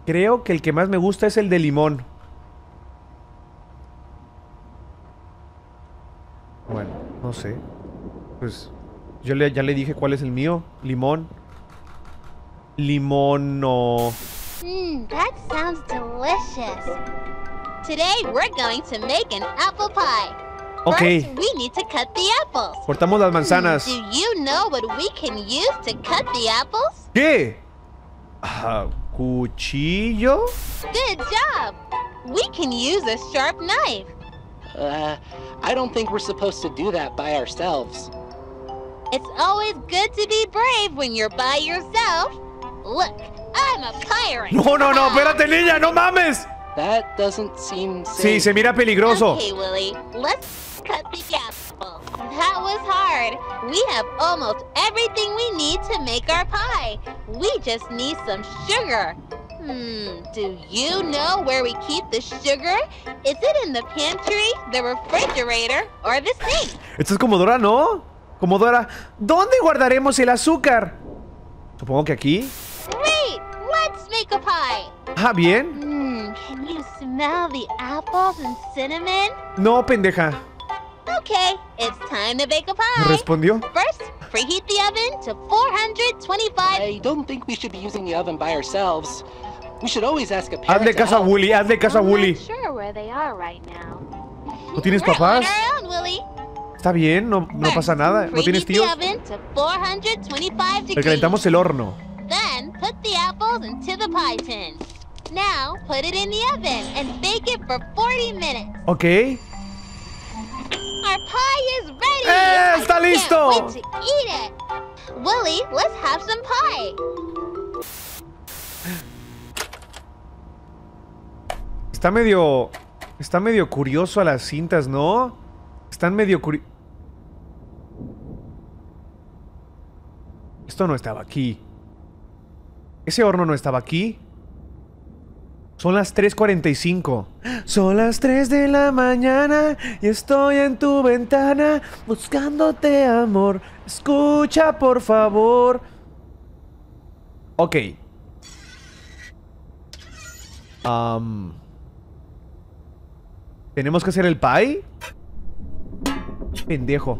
Creo que el que más me gusta es el de limón. No sé. Pues yo le- ya le dije cuál es el mío. Limón. Limón no. Mmm, that sounds delicious. Today we're going to make an apple pie. Ok. First, we need to cut the apples. Cortamos las manzanas. Do you know what we can use to cut the apples? ¿Qué? Ah, ¿Cuchillo? Good job. We can use a sharp knife. Uh, I don't think we're supposed to do that by ourselves. It's always good to be brave when you're by yourself. Look, I'm a pirate. No, no, no, espérate, niña, no mames. That doesn't seem Sí, se mira peligroso. Okay, Willie, let's cut the apple. That was hard. We have almost everything we need to make our pie. We just need some sugar. Hmm, do you know where we keep the sugar? Is it in the pantry, the refrigerator, or the sink? Esto es como Dora, ¿no? Como Dora. ¿Dónde guardaremos el azúcar? Supongo que aquí. Great! Let's make a pie. Ah, bien. Hmm, can you smell the apples and cinnamon? No, pendeja. Okay, it's time to bake a pie. respondió. First, preheat the oven to 425. I don't think we should be using the oven by ourselves. We should always ask a parent Hazle to caso a. Wooly, hazle caso a Wooly. not sure where they are right now. ¿No tienes papás? Está bien, no, no pasa nada. ¿No tienes Preheat the tíos? oven to 425 degrees. Recalentamos el horno. Then put the apples into the pie tin. Now put it in the oven and bake it for 40 minutes. Ok. Our pie is ready. ¡Eh, está can't listo! wait to eat it. Willie, let's have some pie. Está medio. Está medio curioso a las cintas, ¿no? Están medio curi... Esto no estaba aquí. Ese horno no estaba aquí. Son las 3.45. Son las 3 de la mañana y estoy en tu ventana buscándote amor. Escucha, por favor. Ok. Am, ¿Tenemos que hacer el pie? Pendejo.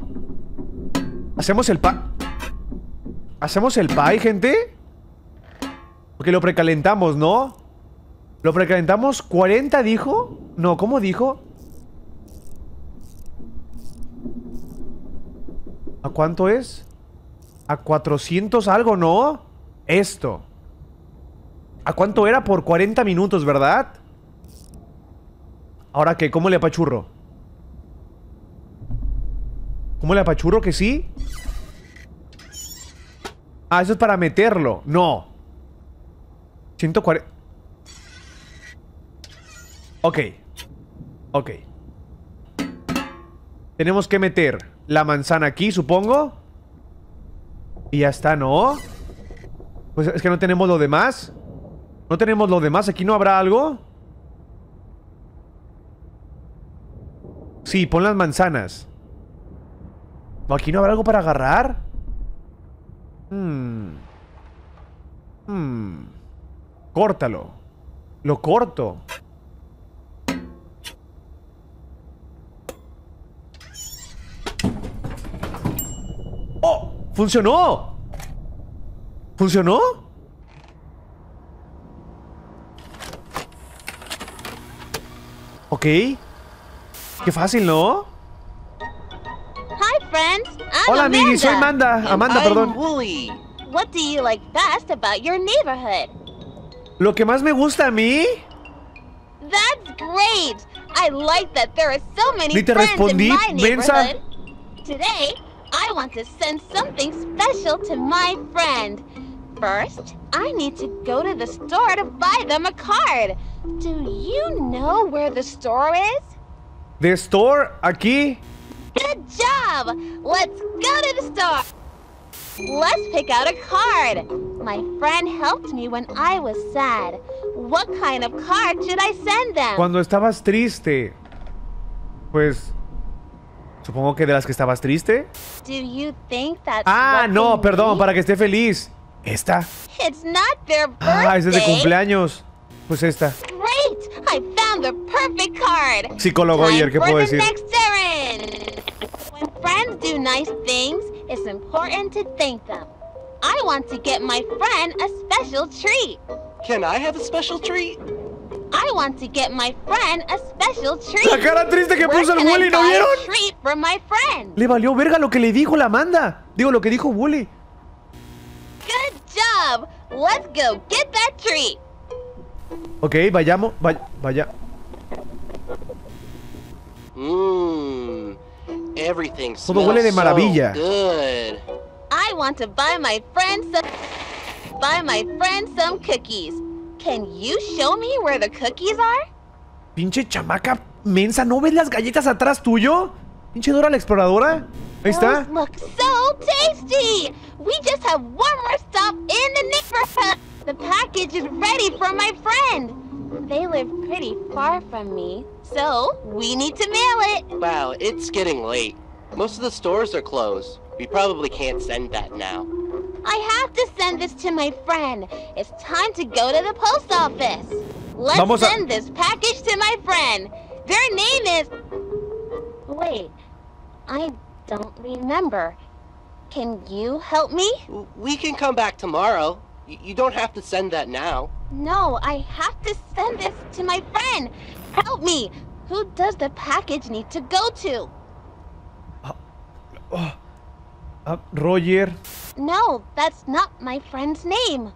¿Hacemos el pie? ¿Hacemos el pie, gente? Porque lo precalentamos, ¿no? Lo precalentamos 40, dijo. No, ¿cómo dijo? ¿A cuánto es? A 400 algo, ¿no? Esto. ¿A cuánto era por 40 minutos, verdad? Ahora qué, ¿cómo le apachurro? ¿Cómo le apachurro que sí? Ah, eso es para meterlo. No. 140. Ok. Ok. Tenemos que meter la manzana aquí, supongo. Y ya está, ¿no? Pues es que no tenemos lo demás. No tenemos lo demás. ¿Aquí no habrá algo? Sí, pon las manzanas. ¿Aquí no habrá algo para agarrar? Hmm. Hmm. Córtalo. Lo corto. ¡Funcionó! ¿Funcionó? Ok. Qué fácil, ¿no? Hi, friends. I'm Hola, Amanda. Miggy. Soy Amanda. Amanda, perdón. Wooly. What do you like best about your neighborhood? Lo que más me gusta a mí... That's great. I like that there are so many Ni te friends respondí, in my. Today, I want to send something special to my friend. First, I need to go to the store to buy them a card. Do you know where the store is? The store, aquí. Good job! Let's go to the store! Let's pick out a card. My friend helped me when I was sad. What kind of card should I send them? Cuando estabas triste. Pues... Supongo que de las que estabas triste. Do you think that's Ah, what no, they perdón, need? para que esté feliz. Esta. It's not their birthday. Ah, es de cumpleaños. Pues esta. Great! I found the perfect card. Psicólogo Time ayer, ¿qué puedo decir? When friends do nice things, it's important to thank them. I want to get my friend a special treat. Can I have a special treat? I want to get my friend a special treat. La cara triste que Where puso el Wooly, ¿no vieron? treat for my friend. Le valió verga lo que le dijo la Amanda. Digo, lo que dijo Wooly. Good job. Let's go get that treat. Ok, vayamos. Vaya. vaya. Mmm. Everything Todo smells huele de so maravilla. good. I want to buy my friend some buy my friend some cookies. Can you show me where the cookies are? Pinche chamaca mensa, ¿no ves las galletas atrás tuyo? Pinche Dora la exploradora. Ahí está. Those look so tasty. We just have one more stop in the neighborhood. The package is ready for my friend. They live pretty far from me, so we need to mail it. Wow, it's getting late. Most of the stores are closed. We probably can't send that now. I have to send this to my friend. It's time to go to the post office. Let's Vamos a- send this package to my friend. Their name is. Wait, I don't remember. Can you help me? We can come back tomorrow. Y- You don't have to send that now. No, I have to send this to my friend. Help me. Who does the package need to go to? Uh, oh. Ah, Roger. No, that's not my friend's name.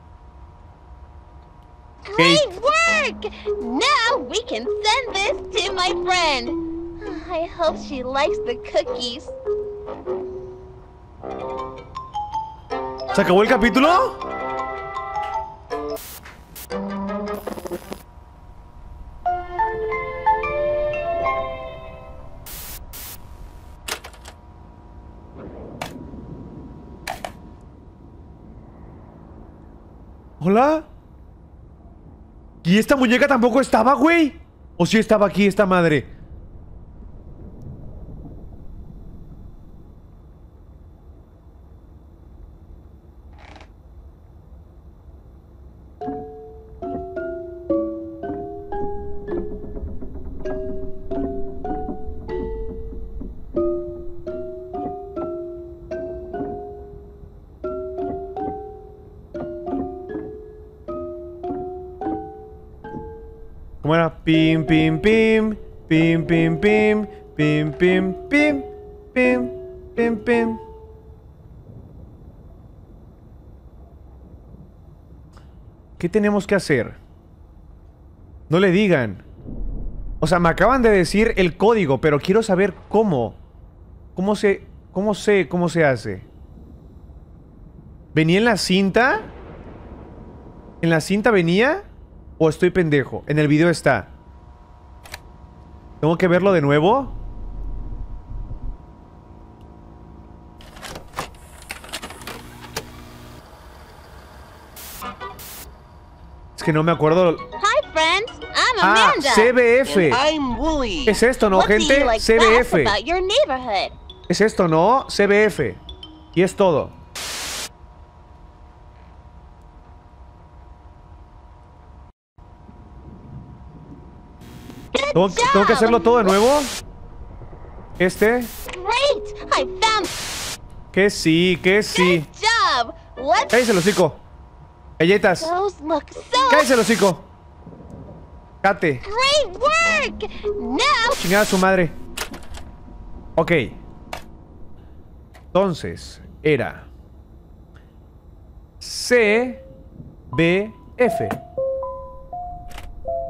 Great work! Now we can send this to my friend. [sighs] I hope she likes the cookies. ¿Se acabó el capítulo? ¿Hola? ¿Y esta muñeca tampoco estaba, güey? ¿O sí estaba aquí esta madre? Pim, pim, pim. Pim, pim, pim. Pim, pim, pim. Pim, pim, pim. ¿Qué tenemos que hacer? No le digan. O sea, me acaban de decir el código, pero quiero saber cómo. ¿Cómo se... ¿Cómo sé cómo se hace? ¿Venía en la cinta? ¿En la cinta venía? ¿O estoy pendejo? En el video está. ¿Tengo que verlo de nuevo? Es que no me acuerdo. Hi, friends. I'm Ah. CBF. And I'm Wooly. ¿Qué es esto, no, gente? CBF. best about your neighborhood? Es esto, ¿no? CBF. Y es todo. ¿Tengo, tengo que hacerlo todo de nuevo? Este. Great! I found Que sí, que sí. Cállese el hocico. Galletas. Cállese el hocico. Cate. great work. Now Chingada su madre. Ok. Entonces, era C B F.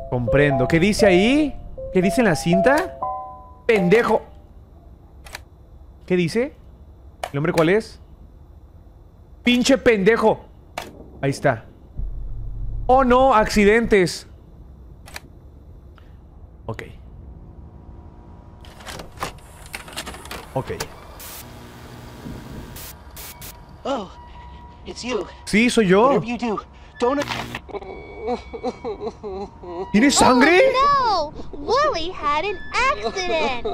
Comprendo. ¿Qué dice ahí? ¿Qué dice en la cinta? Pendejo. ¿Qué dice? ¿El nombre cuál es? Pinche pendejo. Ahí está. Oh no, accidentes. Ok. Ok. Oh, it's you. Sí, soy yo. Whatever you do, don't. ¿Tienes sangre? Oh no! Wooly had an accident.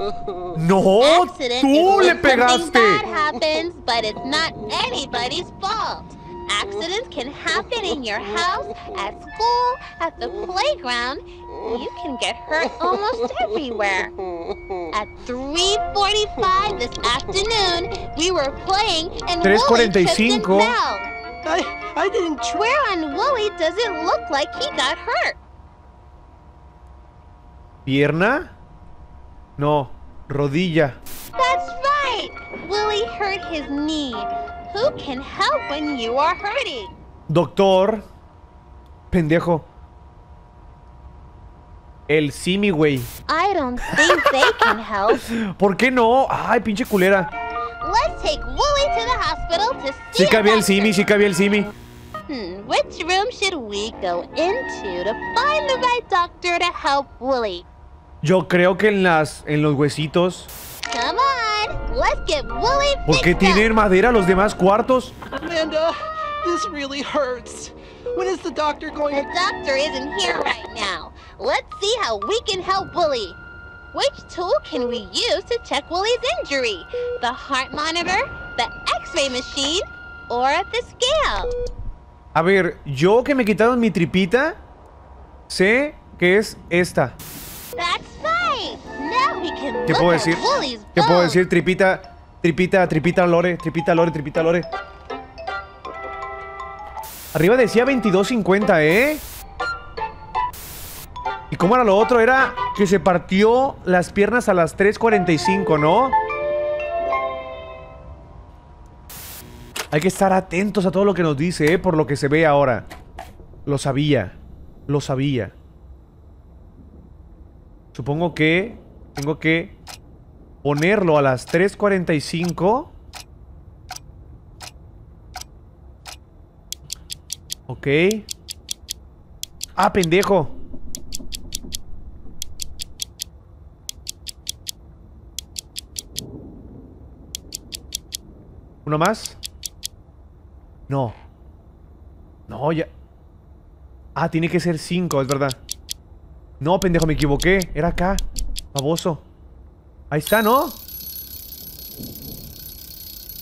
No, accident tú le pegaste. bad happens, but it's not anybody's fault. Accidents can happen in your house, at school, at the playground. You can get hurt almost everywhere. At 3:45 this afternoon, we were playing and Wooly tripped and 3:45. fell. I, I didn't. Where on Wooly does it look like he got hurt? ¿Pierna? No, rodilla. That's right. Willie hurt his knee. Who can help when you are hurting? Doctor. Pendejo. El Simi, güey. I don't think they can help. [laughs] ¿Por qué no? Ay, pinche culera. Let's take Wooly to the hospital to see. Sí a cabía el doctor. Simi, sí cabía el Simi. Hmm, which room should we go into to find the right doctor to help Wooly? Yo creo que en las en los huesitos. Come on, let's get Wooly ¿Por qué fixed tienen madera los demás cuartos? Amanda, this really hurts. When is the doctor going The doctor isn't here right now. Let's see how we can help Wooly. Which tool can we use to check Wooly's injury? The heart monitor, the x-ray machine, or the scale? A ver, yo que me quitaron mi tripita, sé que es esta. That's right. Now we can ¿Qué puedo decir? ¿Qué puedo decir? Tripita, tripita, tripita lore, tripita lore, tripita lore. Arriba decía 22.50, ¿eh? ¿Y cómo era lo otro? Era que se partió las piernas a las 3.45, ¿no? Hay que estar atentos a todo lo que nos dice, ¿eh? Por lo que se ve ahora. Lo sabía. Lo sabía. Supongo que tengo que ponerlo a las 3.45. Ok. Ah, pendejo. ¿Uno más? No. No, ya. Ah, tiene que ser 5, es verdad. No, pendejo, me equivoqué. Era acá. Baboso. Ahí está, ¿no?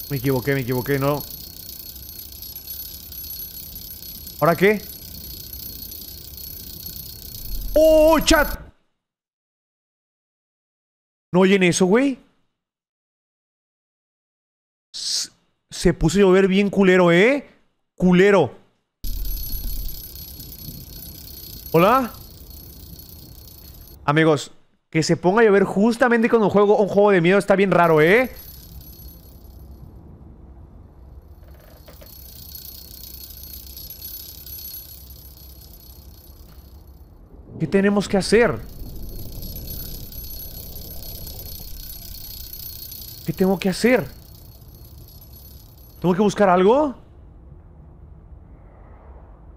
Me equivoqué, me equivoqué, no. ¿Ahora qué? ¡Oh, chat! ¿No oyen eso, güey? Se puso a llover bien culero, ¿eh? Culero. ¿Hola? Amigos, que se ponga a llover justamente cuando juego un juego de miedo está bien raro, ¿eh? ¿Qué tenemos que hacer? ¿Qué tengo que hacer? ¿Tengo que buscar algo?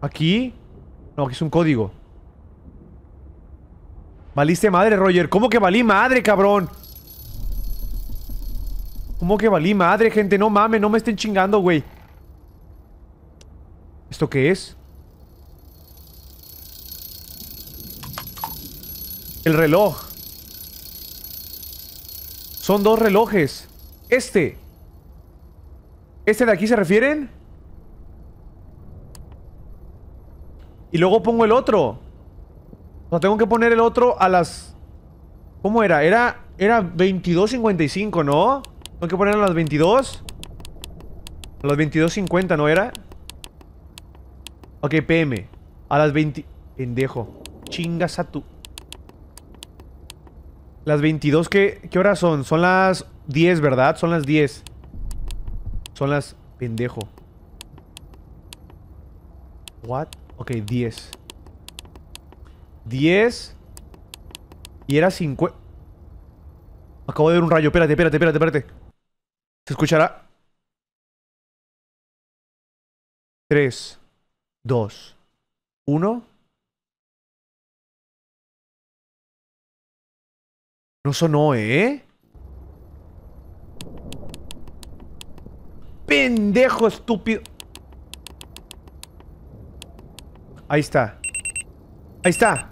¿Aquí? No, aquí es un código. Valiste madre, Roger. ¿Cómo que valí madre, cabrón? ¿Cómo que valí madre, gente? No mames, no me estén chingando, güey. ¿Esto qué es? El reloj. Son dos relojes. Este. ¿Este de aquí se refieren? Y luego pongo el otro. O sea, tengo que poner el otro a las... ¿Cómo era? Era, era 22.55, ¿no? Tengo que poner a las 22. A las 22.50, ¿no era? Ok, PM. A las 20... Pendejo. Chingas a tu... Las 22, ¿qué, ¿qué horas son? Son las 10, ¿verdad? Son las 10. Son las... Pendejo. What? Ok, 10. 10. Y era 50. Acabo de ver un rayo. Espérate, espérate, espérate, espérate. ¿Se escuchará? 3, 2, 1. No sonó, ¿eh? Pendejo estúpido. Ahí está. Ahí está.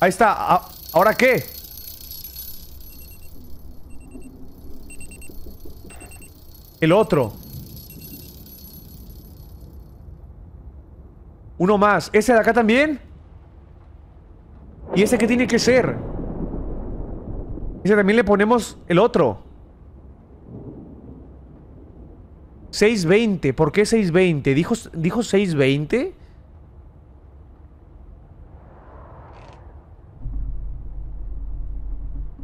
Ahí está. ¿Ahora qué? El otro. Uno más. ¿Ese de acá también? ¿Y ese qué tiene que ser? Ese también le ponemos el otro. 620. ¿Por qué 620? ¿Dijo, dijo 620?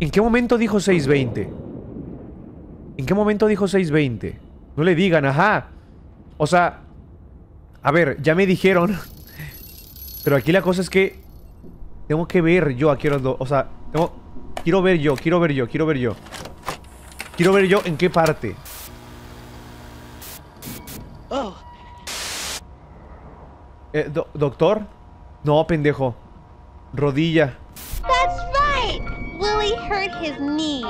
¿En qué momento dijo 620? ¿En qué momento dijo 620? No le digan, ajá. O sea, a ver, ya me dijeron. [laughs] Pero aquí la cosa es que tengo que ver yo aquí los dos. O sea, tengo, quiero ver yo, quiero ver yo, quiero ver yo. Quiero ver yo en qué parte. Oh, Eh, do- ¿Doctor? No, pendejo. Rodilla. That's right! Willie hurt his knee.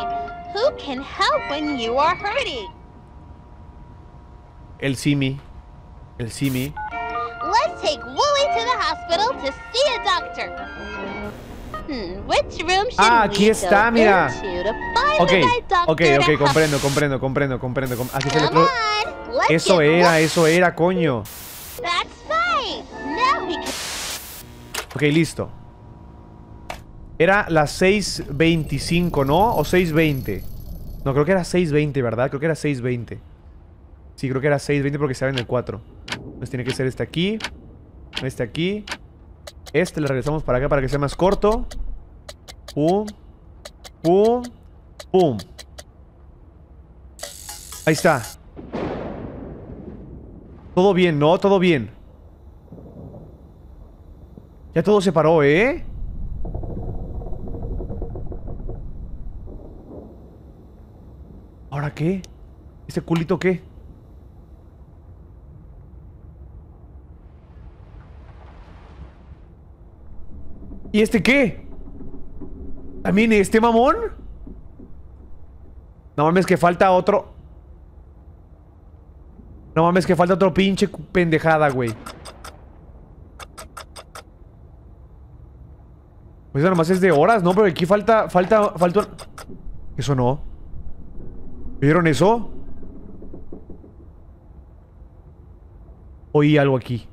Who can help when you are hurting? El Simi. El Simi. Let's take Willie to the hospital to see a doctor. Ah, we aquí está, go mira. Ok, ok, ok, comprendo, comprendo, comprendo, comprendo. com- Aquí on, let's Eso era, eso era, coño. Ok, listo. Era las 6.25, ¿no? O 6.20. No, creo que era 6.20, ¿verdad? Creo que era 6.20. Sí, creo que era 6.20 porque estaba en el 4. Entonces tiene que ser este aquí. Este aquí. Este le regresamos para acá para que sea más corto. Pum. Pum. Pum. Ahí está. Todo bien, ¿no? Todo bien. Ya todo se paró, ¿eh? ¿Ahora qué? ¿Ese culito qué? ¿Y este qué? ¿También este mamón? No mames que falta otro No mames que falta otro pinche pendejada, güey Pues eso nomás es de horas, ¿no? Pero aquí falta, falta, falta... Eso no. ¿Vieron eso? Oí algo aquí.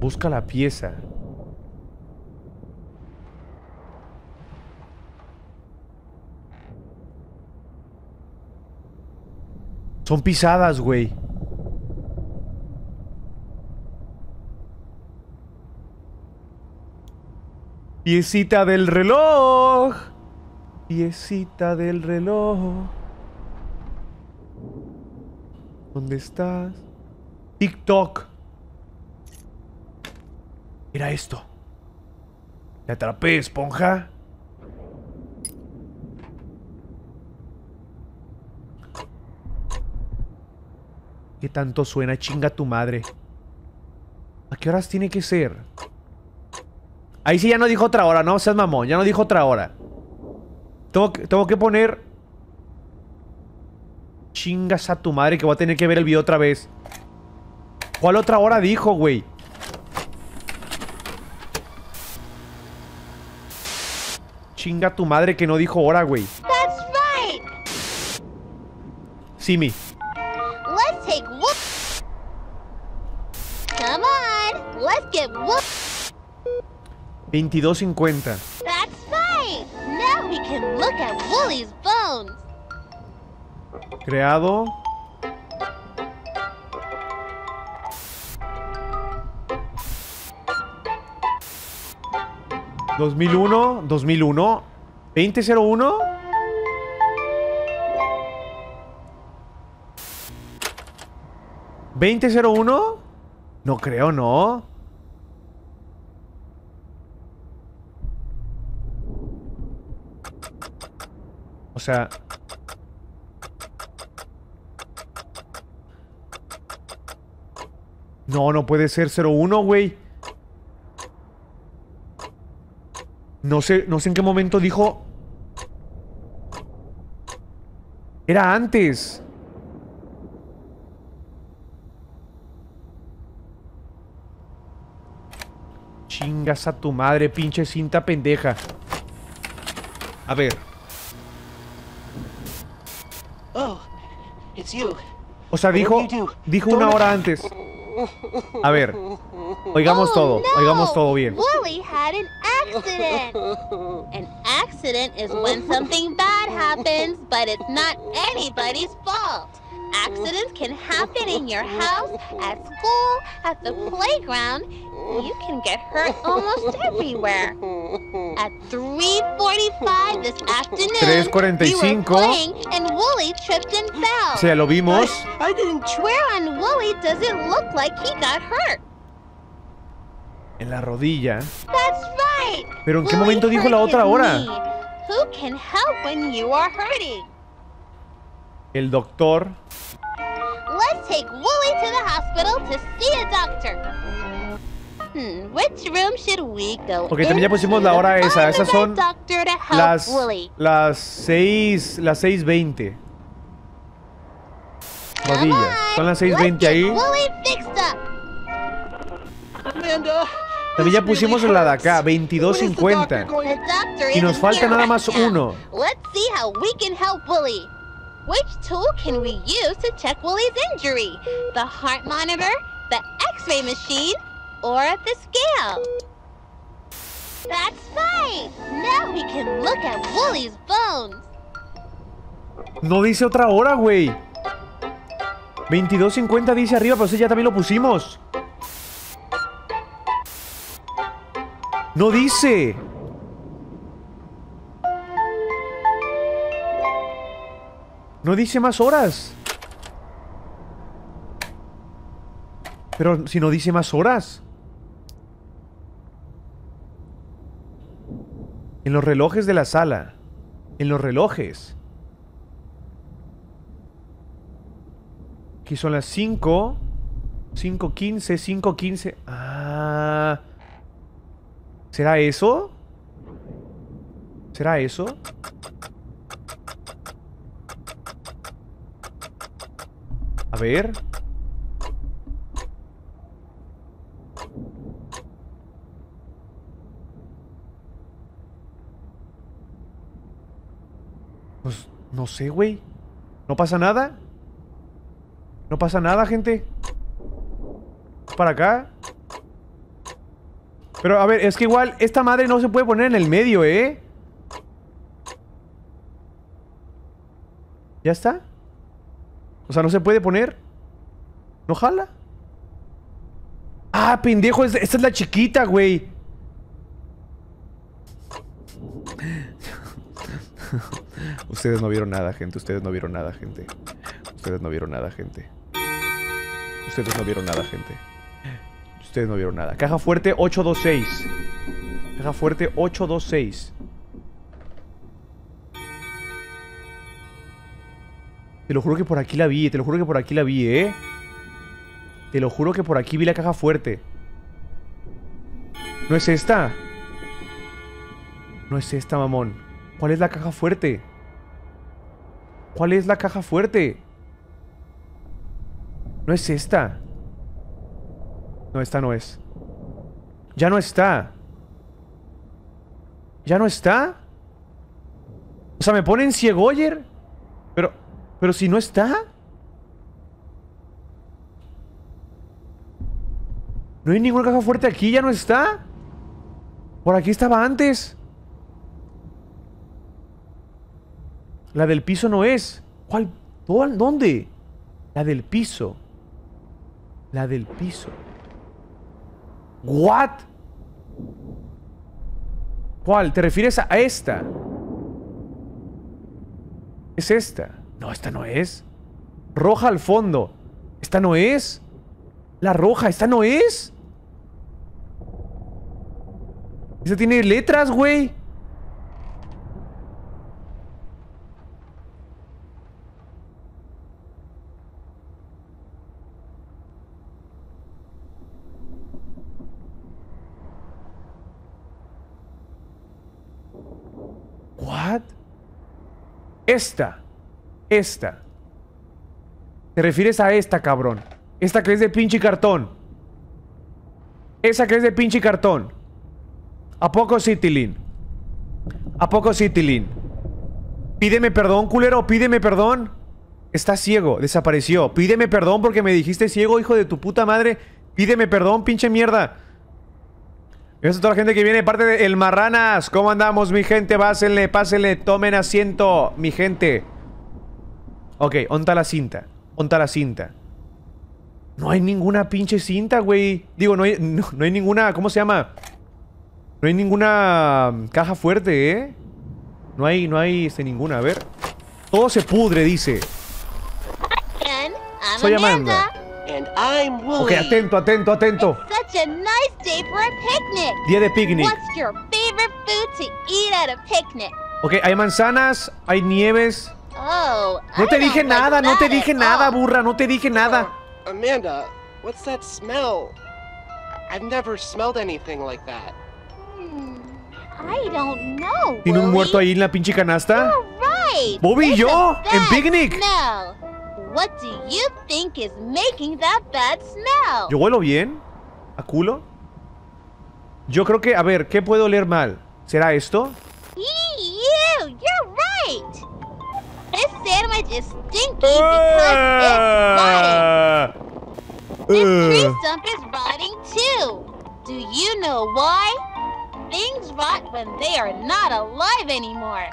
Busca la pieza. Son pisadas, güey. Piecita del reloj. Piecita del reloj. ¿Dónde estás? TikTok. Era esto. Te atrapé, esponja. ¿Qué tanto suena? Chinga tu madre. ¿A qué horas tiene que ser? Ahí sí ya no dijo otra hora, ¿no? Seas mamón, ya no dijo otra hora. Tengo que, que poner... Chingas a tu madre que voy a tener que ver el video otra vez. ¿Cuál otra hora dijo, güey? Chinga tu madre que no dijo hora, güey. That's right. Simi. Let's take Whoop. Come on, let's get Whoop. 22.50. That's right. Now we can look at Woolie's bones. Creado. ¿2001? ¿2001? ¿2001? ¿2001? No creo, no. O sea... No, no puede ser 01, güey. No sé, no sé en qué momento dijo... Era antes. Chingas a tu madre, pinche cinta pendeja. A ver. Oh, it's you. O sea, dijo, dijo una hora antes. A ver. Oigamos Oh, todo, no! oigamos todo bien. Wooly had an accident. [laughs] An accident is when something bad happens, but it's not anybody's fault. Accidents can happen in your house, at school, at the playground. You can get hurt almost everywhere. At 3:45 this afternoon, we were playing and Wooly tripped and fell. O sea, lo vimos. I didn't. Where on Wooly does it look like he got hurt? En la rodilla. That's right. Pero ¿en qué momento dijo la otra hora? knee. Who can help when you are hurting? El doctor. Let's take Wooly to the hospital to see a doctor. Hmm, which room should we go Ok, también ya pusimos la hora esa. Esas son las las 6 las 6:20. Rodillas. Son las 6:20 ahí. Amanda. También ya pusimos la de acá, 22.50. The doctor Y nos falta nada más uno. Let's see how we can help Wooly. Which tool can we use to check Wooly's injury? The heart monitor, the x-ray machine, or the scale? That's right! Now we can look at Wooly's bones. No dice otra hora, güey. 22.50 dice arriba, pero ese ya también lo pusimos. No dice. No dice más horas. Pero si no dice más horas. En los relojes de la sala. En los relojes. Aquí son las 5. 5.15, 5.15. Ah. ¿Será eso? ¿Será eso? A ver. Pues no sé, güey. ¿No pasa nada? ¿No pasa nada, gente? ¿Para acá? Pero a ver, es que igual esta madre no se puede poner en el medio, ¿eh? ¿Ya está? O sea, no se puede poner. ¿No jala? Ah, pendejo, es- esta es la chiquita, güey. [laughs] Ustedes no vieron nada, gente. Ustedes no vieron nada, gente. Ustedes no vieron nada, gente. Ustedes no vieron nada, gente. No vieron nada. Caja fuerte 826. Caja fuerte 826. Te lo juro que por aquí la vi, te lo juro que por aquí la vi, ¿eh? Te lo juro que por aquí vi la caja fuerte. ¿No es esta? No es esta, mamón. ¿Cuál es la caja fuerte? ¿Cuál es la caja fuerte? No es esta. No, esta no es. Ya no está. ¿Ya no está? O sea, me ponen ciegoyer. Pero, pero si no está. No hay ninguna caja fuerte aquí, ya no está. Por aquí estaba antes. La del piso no es. ¿Cuál? ¿Dó- ¿Dónde? La del piso. La del piso. ¿What? ¿Cuál? ¿Te refieres a esta? ¿Es esta? No, esta no es. Roja al fondo. ¿Esta no es? La roja, ¿esta no es? Esta tiene letras, güey. What? Esta. Esta. Te refieres a esta, cabrón. Esta que es de pinche cartón. Esa que es de pinche cartón. ¿A poco sí? ¿A poco sí? Pídeme perdón, culero, pídeme perdón. Estás ciego, desapareció. Pídeme perdón porque me dijiste ciego, hijo de tu puta madre. Pídeme perdón, pinche mierda. Gracias a toda la gente que viene parte de El Marranas. ¿Cómo andamos, mi gente? Pásenle, pásenle, tomen asiento, mi gente. Ok, onta la cinta. Onta la cinta. No hay ninguna pinche cinta, güey. Digo, no hay, no, no hay ninguna. ¿Cómo se llama? No hay ninguna mm, caja fuerte, ¿eh? No hay, no hay este, ninguna. A ver. Todo se pudre, dice. Soy Amanda. And I'm Willie. Ok, atento, atento, atento. Such a nice day for a picnic. Día de picnic. What's your favorite food to eat at a picnic? Ok, hay manzanas, hay nieves. Oh, No I te dije nada, no te dije nada, all. burra, no te dije nada. Amanda, what's that smell? I've never smelled anything like that. Hmm, I don't know. ¿Tiene un muerto ahí en la pinche canasta? Right. Bobby y It's yo, en picnic. Smell. What do you think is making that bad smell? ¿Yo huelo bien? ¿A culo? Yo creo que, a ver, ¿qué puedo oler mal? ¿Será esto? You, you're right. This sandwich is stinky because it's rotting. Ah. This tree stump is rotting too. Do you know why? Things rot when they are not alive anymore.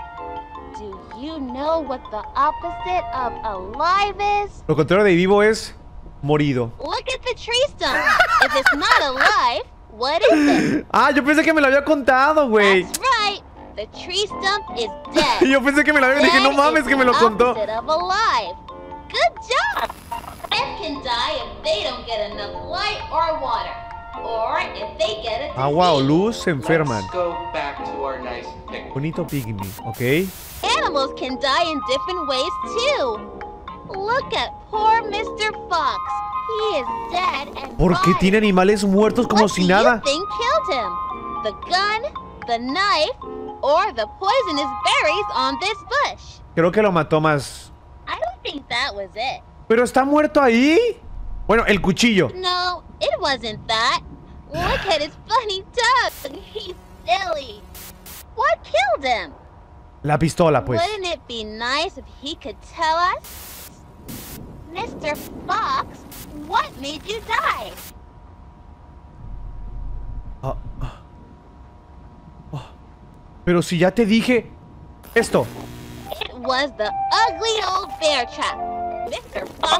You know what the opposite of alive is? Lo contrario de vivo es morido. Look at the tree stump. if it's not alive, what is it? [gasps] Ah, yo pensé que me lo había contado, güey. That's right. The tree stump is dead. [laughs] Yo pensé que me lo había... Dije, no mames que me lo contó. of alive. Good job. Plants can die if they don't get enough light or water, or if they get a disease. Agua o luz se enferman. Let's go back to our nice. Bonito picnic, ¿ok? Animals can die in different ways too. Look at poor Mr. Fox. He is dead and ¿Por qué tiene animales muertos como what si do nada? you think killed him? The gun, the knife, or the poisonous berries on this bush? Creo que lo mató más. I don't think that was it. ¿Pero está muerto ahí? Bueno, el cuchillo. No, it wasn't that. Look at his funny tongue. He's silly. What killed him? La pistola, pues. Wouldn't it be nice if he could tell us? Mr. Fox, what made you die? Ah. Ah. Pero si ya te dije... Esto. It was the ugly old bear trap.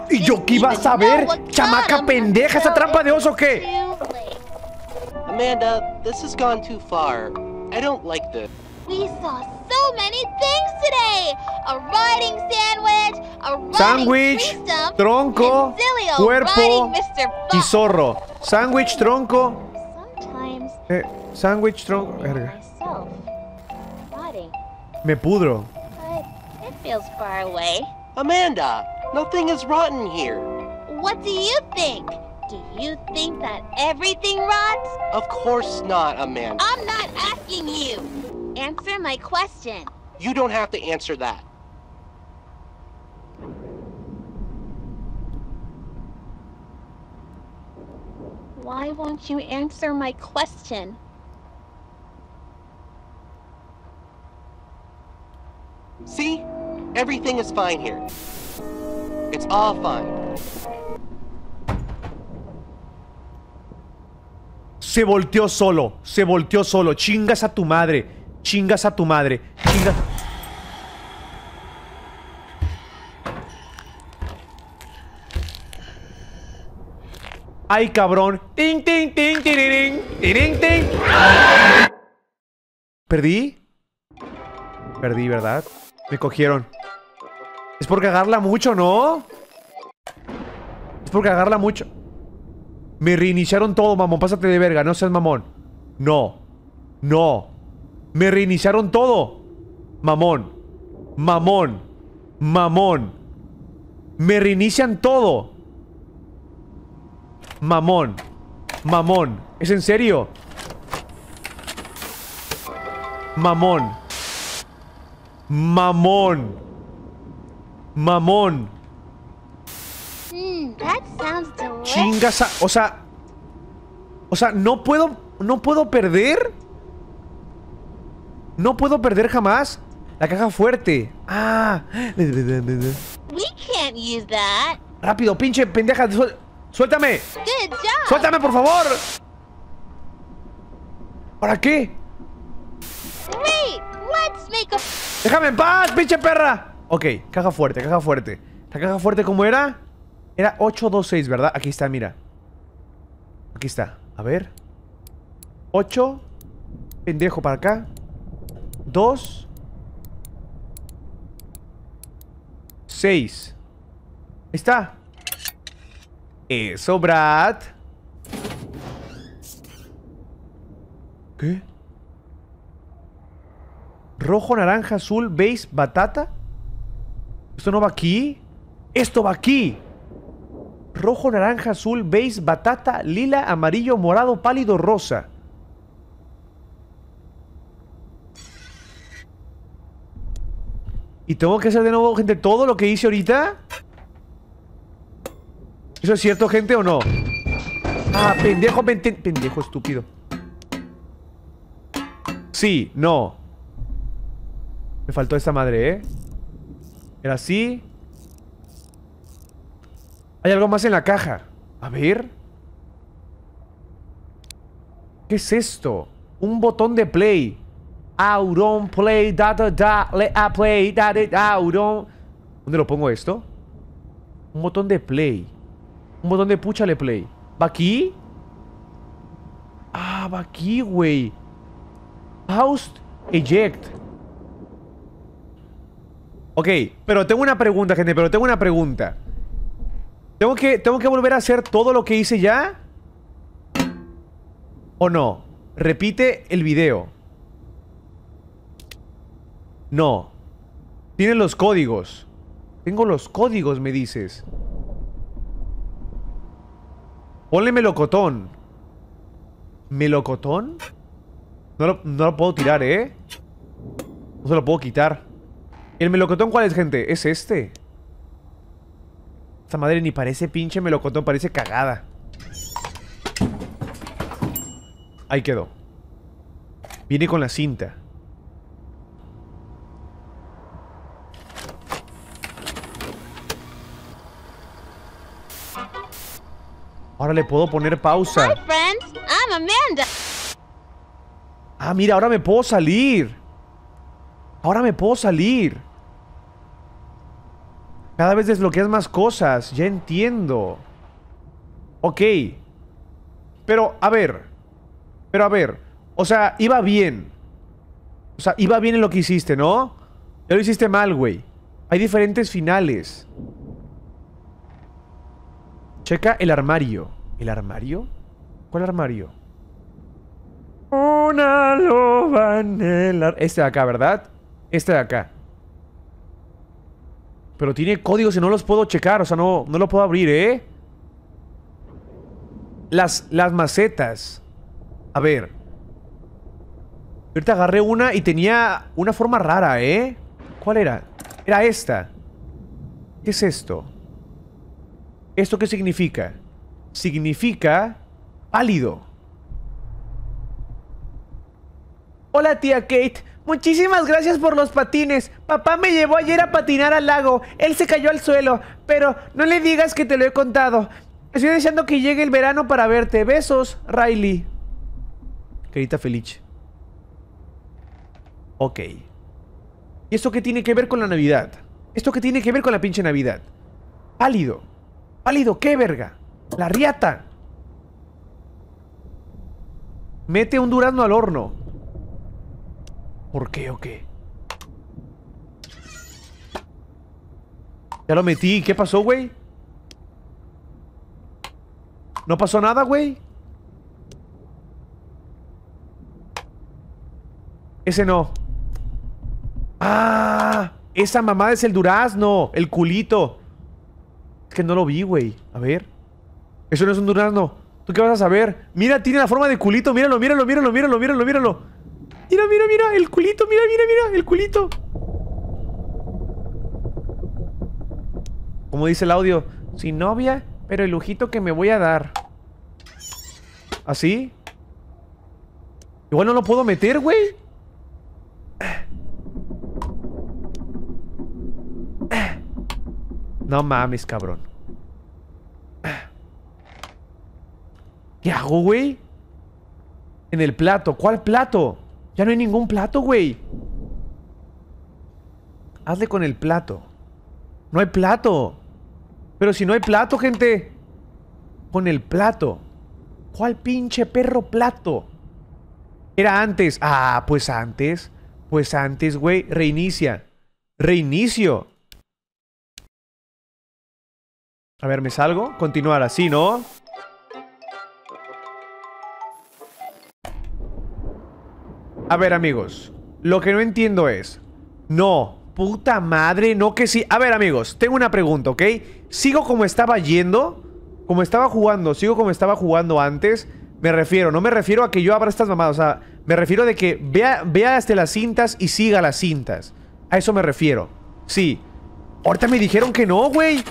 ¿Y yo qué iba a saber? Chamaca pendeja, ¿esa trampa de oso qué? Amanda, this has gone too far. I don't like this. We saw so many things today. A riding sandwich, a riding stump, tronco, old cuerpo y zorro. Sándwich, tronco. Sometimes Eh, sándwich, tronco. Verga. Me pudro. but it feels far away. Amanda, nothing is rotten here. What do you think? Do you think that everything rots? Of course not, Amanda. I'm not asking you. Answer my question. You don't have to answer that. Why won't you answer my question? See? Everything is fine here. Se volteó solo. Se volteó solo. Chingas a tu madre. Chingas a tu madre. Chingas. Ay, cabrón. Ting, ting, ting, tirirín. Tirín, ting. ¿Perdí? Perdí, ¿verdad? Me cogieron. Es por cagarla mucho, ¿no? Es por cagarla mucho. Me reiniciaron todo, mamón. Pásate de verga, no seas mamón. No. No. Me reiniciaron todo. Mamón. Mamón. Mamón. Me reinician todo. Mamón. Mamón. ¿Es en serio? Mamón. Mamón. Mamón. That sounds delicious. Chingas a- O sea. O sea, no puedo. No puedo perder. No puedo perder jamás la caja fuerte. Ah. We can't use that. Rápido, pinche pendeja. suel- Suéltame. Good job. Suéltame, por favor. ¿Para qué? Great. Let's make a. Déjame en paz, pinche perra. Ok, caja fuerte, caja fuerte. La caja fuerte, ¿cómo era? Era 826, ¿verdad? Aquí está, mira. Aquí está. A ver. 8. Pendejo para acá. 2. 6. Ahí está. Eso, Brad. ¿Qué? Rojo, naranja, azul, beige, batata. ¿Esto no va aquí? ¡Esto va aquí! Rojo, naranja, azul, beige, batata, lila, amarillo, morado, pálido, rosa. ¿Y tengo que hacer de nuevo, gente, todo lo que hice ahorita? ¿Eso es cierto, gente, o no? Ah, pendejo, pendejo estúpido. Sí, no. Me faltó esta madre, ¿eh? Era así. Hay algo más en la caja. A ver. ¿Qué es esto? Un botón de play. Auron play, da da le a play, da da da, auron. ¿Dónde lo pongo esto? Un botón de play. Un botón de púchale play. ¿Va aquí? Ah, va aquí, güey. House eject. Ok, pero tengo una pregunta, gente, pero tengo una pregunta. ¿Tengo que, ¿Tengo que volver a hacer todo lo que hice ya? ¿O no? Repite el video. No. Tienen los códigos. Tengo los códigos, me dices. Ponle melocotón. ¿Melocotón? No lo, no lo puedo tirar, ¿eh? No se lo puedo quitar. ¿El melocotón cuál es, gente? Es este. Esta madre ni parece pinche melocotón, parece cagada. Ahí quedó. Viene con la cinta. Ahora le puedo poner pausa. Hi, friends. I'm Amanda. Ah, mira, ahora me puedo salir. Ahora me puedo salir. Cada vez desbloqueas más cosas. Ya entiendo. Ok. Pero, a ver. Pero, a ver. O sea, iba bien. O sea, iba bien en lo que hiciste, ¿no? Ya lo hiciste mal, güey. Hay diferentes finales. Checa el armario. ¿El armario? ¿Cuál armario? Una loba en el ar- Este de acá, ¿verdad? Este de acá. Pero tiene códigos y no los puedo checar. O sea, no, no lo puedo abrir, ¿eh? Las, las macetas. A ver. Ahorita agarré una y tenía una forma rara, ¿eh? ¿Cuál era? Era esta. ¿Qué es esto? ¿Esto qué significa? Significa pálido. Hola tía Kate, muchísimas gracias por los patines. Papá me llevó ayer a patinar al lago. Él se cayó al suelo, pero no le digas que te lo he contado. Estoy deseando que llegue el verano para verte. Besos, Riley. Carita feliz. Ok. ¿Y esto qué tiene que ver con la Navidad? ¿Esto qué tiene que ver con la pinche Navidad? Pálido. Pálido, ¿qué verga? La riata. Mete un durazno al horno. ¿Por qué o qué? Ya lo metí. ¿Qué pasó, güey? ¿No pasó nada, güey? Ese no. Ah, esa mamada es el durazno, el culito. Es que no lo vi, güey. A ver. Eso no es un durazno. ¿Tú qué vas a saber? Mira, tiene la forma de culito. Míralo, míralo, míralo, míralo, míralo, míralo. Mira, mira, mira, el culito, mira, mira, mira, el culito. Como dice el audio, sin novia, pero el lujito que me voy a dar. ¿Ah, ¿Así? Igual no lo puedo meter, güey. No mames, cabrón. ¿Qué hago, güey? En el plato. ¿Cuál plato? Ya no hay ningún plato, güey. Hazle con el plato. No hay plato. Pero si no hay plato, gente. Con el plato. ¿Cuál pinche perro plato? Era antes. Ah, pues antes. Pues antes, güey. Reinicia. Reinicio. A ver, ¿me salgo? Continuar así, ¿no? A ver, amigos. Lo que no entiendo es... No, puta madre, no que sí. A ver, amigos, tengo una pregunta, ¿ok? ¿Sigo como estaba yendo? Como estaba jugando, ¿sigo como estaba jugando antes? Me refiero, no me refiero a que yo abra estas mamadas, o sea, me refiero de que vea, vea hasta las cintas y siga las cintas. A eso me refiero. Sí. Ahorita me dijeron que no, güey.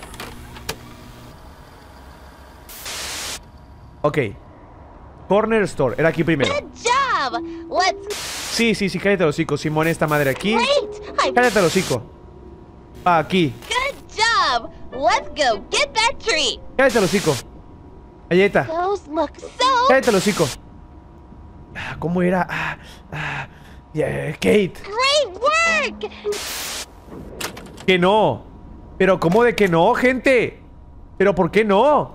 Ok. Corner Store, era aquí primero. Good job! Let's Sí, sí, sí, cállate los hocico. Simón, esta madre aquí. I Cállate los hocico. Aquí. good job! Let's go get that tree! Cállate los hocico. Those look so Cállate los hocico. Ah, ¿Cómo era? Ah, ah, yeah, Kate. great work! Que no. Pero ¿cómo de que no, gente? ¿Pero por qué no?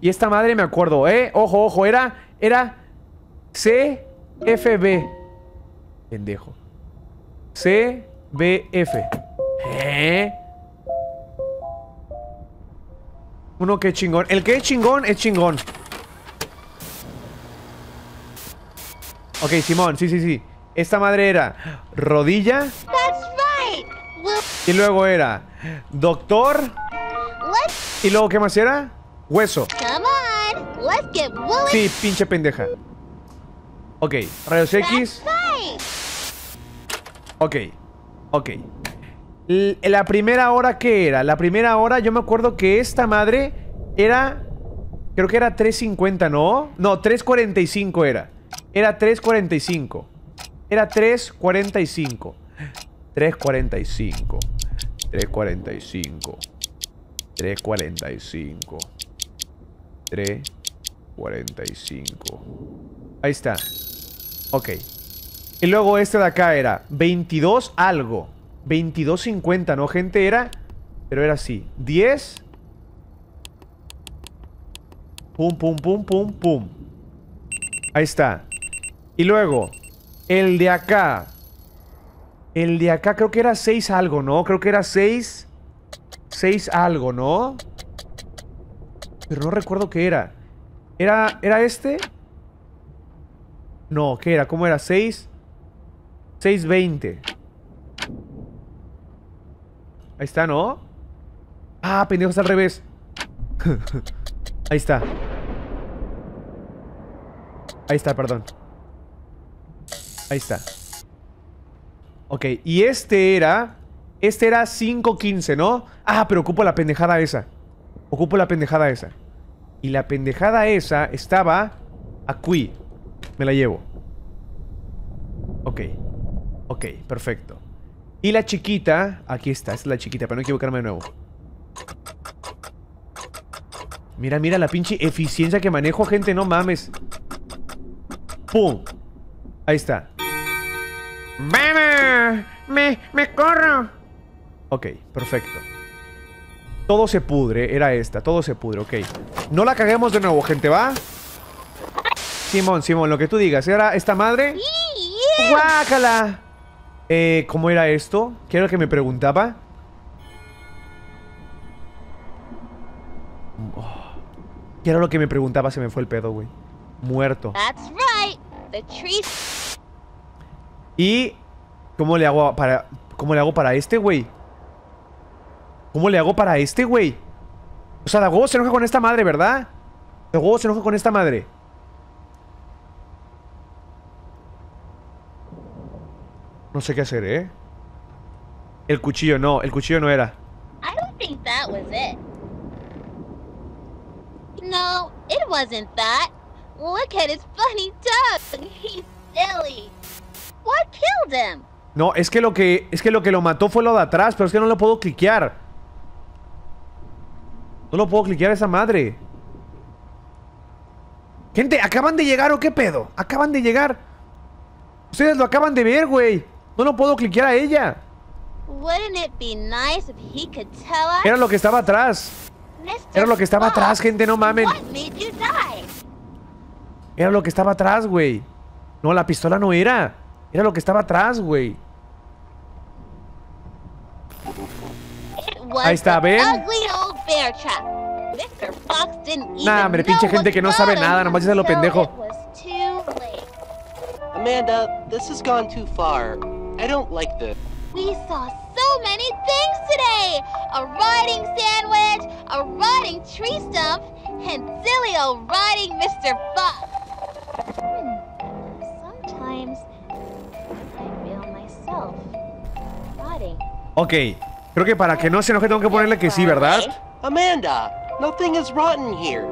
Y esta madre me acuerdo, ¿eh? Ojo, ojo, era... Era... CFB. Pendejo. CBF. ¿Eh? Uno que es chingón. El que es chingón es chingón. Ok, Simón, sí, sí, sí. Esta madre era rodilla y luego era doctor y luego ¿qué más era? Hueso. Sí, pinche pendeja. Ok, rayos X. Ok, ok. L- la primera hora, ¿qué era? La primera hora, yo me acuerdo que esta madre era. Creo que era 3.50, ¿no? No, 3.45 era. Era 3.45. Era 3.45. 3.45. 3.45. 3.45. 3.45. Ahí está. Ok. Y luego este de acá era 22 algo. 22.50, ¿no, gente? Era... Pero era así. 10. Pum, pum, pum, pum, pum. Ahí está. Y luego, el de acá. El de acá creo que era 6 algo, ¿no? Creo que era 6. 6 algo, ¿no? Pero no recuerdo qué era. ¿Era, ¿era este? No, ¿qué era? ¿Cómo era? 6. 6.20. Ahí está, ¿no? Ah, pendejo, está al revés. [laughs] Ahí está. Ahí está, perdón. Ahí está. Ok, y este era... Este era 5.15, ¿no? Ah, pero ocupo la pendejada esa. Ocupo la pendejada esa. Y la pendejada esa estaba... Aquí. Me la llevo. Ok. Ok, perfecto. Y la chiquita... Aquí está, esta es la chiquita, para no equivocarme de nuevo. Mira, mira la pinche eficiencia que manejo, gente, no mames. ¡Pum! Ahí está. ¡Veme! ¡Me, me corro! Ok, perfecto. Todo se pudre, era esta, todo se pudre, ok. No la caguemos de nuevo, gente, ¿va? Simón, Simón, lo que tú digas. ¿Era esta madre? ¡Guácala! Eh, ¿cómo era esto? ¿Qué era lo que me preguntaba? Oh, ¿Qué era lo que me preguntaba? Se me fue el pedo, güey. Muerto. That's right! The tree's ¿Y cómo le hago para cómo le hago para este, güey? ¿Cómo le hago para este, güey? O sea, huevo se enoja con esta madre, ¿verdad? Huevo se enoja con esta madre. No sé qué hacer, ¿eh? El cuchillo no, el cuchillo no era. I don't think that was it. No, it wasn't that. Look at his funny tongue. He's silly. What killed him? No, es que lo que. Es que lo que lo mató fue lo de atrás, pero es que no lo puedo cliquear. No lo puedo cliquear a esa madre. Gente, ¿acaban de llegar o qué pedo? Acaban de llegar. Ustedes lo acaban de ver, güey. No lo puedo cliquear a ella. Era lo que estaba atrás. Era lo que estaba atrás, gente, no mamen. Era lo que estaba atrás, güey. No, la pistola no era. Era lo que estaba atrás, güey. Was Ahí está, ¿ven? ugly old bear trap. Mr. Fox didn't even Nah, hombre, know pinche gente what que no sabe nada, nomás dice lo pendejo. was too. Amanda, this has gone too far. I don't like this. We saw so many things today! A rotting sandwich, a rotting tree stump, and silly old rotting Mr. Fox. Hmm. Sometimes I feel myself rotting. Ok. Creo que para que no se enoje tengo que ponerle que sí, ¿verdad? Amanda, nothing is rotten here.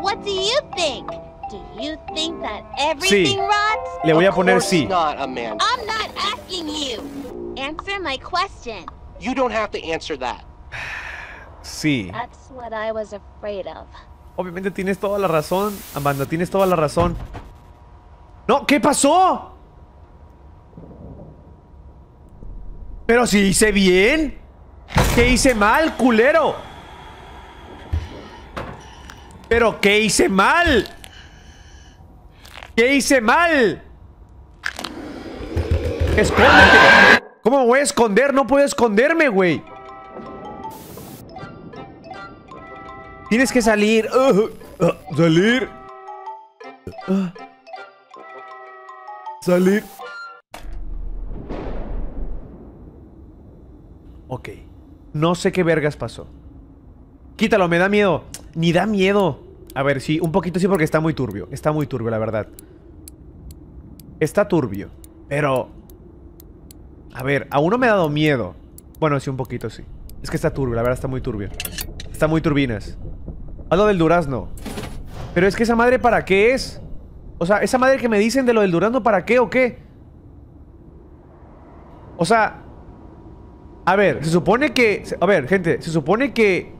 What do you think? Do you think that everything rots? Le voy a Of poner course sí. not, Amanda. I'm not asking you. Answer my question. You don't have to answer that. [sighs] Sí. That's what I was afraid of. Obviamente tienes toda la razón, Amanda, tienes toda la razón. No, ¿qué pasó? Pero si hice bien. ¿Qué hice mal, culero? Pero ¿qué hice mal? ¿Qué hice mal? Escóndete. ¿Cómo me voy a esconder? No puedo esconderme, güey. Tienes que salir. Salir. Salir. Ok. No sé qué vergas pasó. Quítalo, me da miedo. Ni da miedo. A ver, sí, un poquito sí porque está muy turbio. Está muy turbio, la verdad. Está turbio. Pero... A ver, a uno me ha dado miedo. Bueno, sí, un poquito sí. Es que está turbio, la verdad está muy turbio. Está muy turbinas. Haz lo del durazno. Pero es que esa madre para qué es? O sea, esa madre que me dicen de lo del durazno para qué o qué? O sea... A ver, se supone que... A ver, gente, se supone que...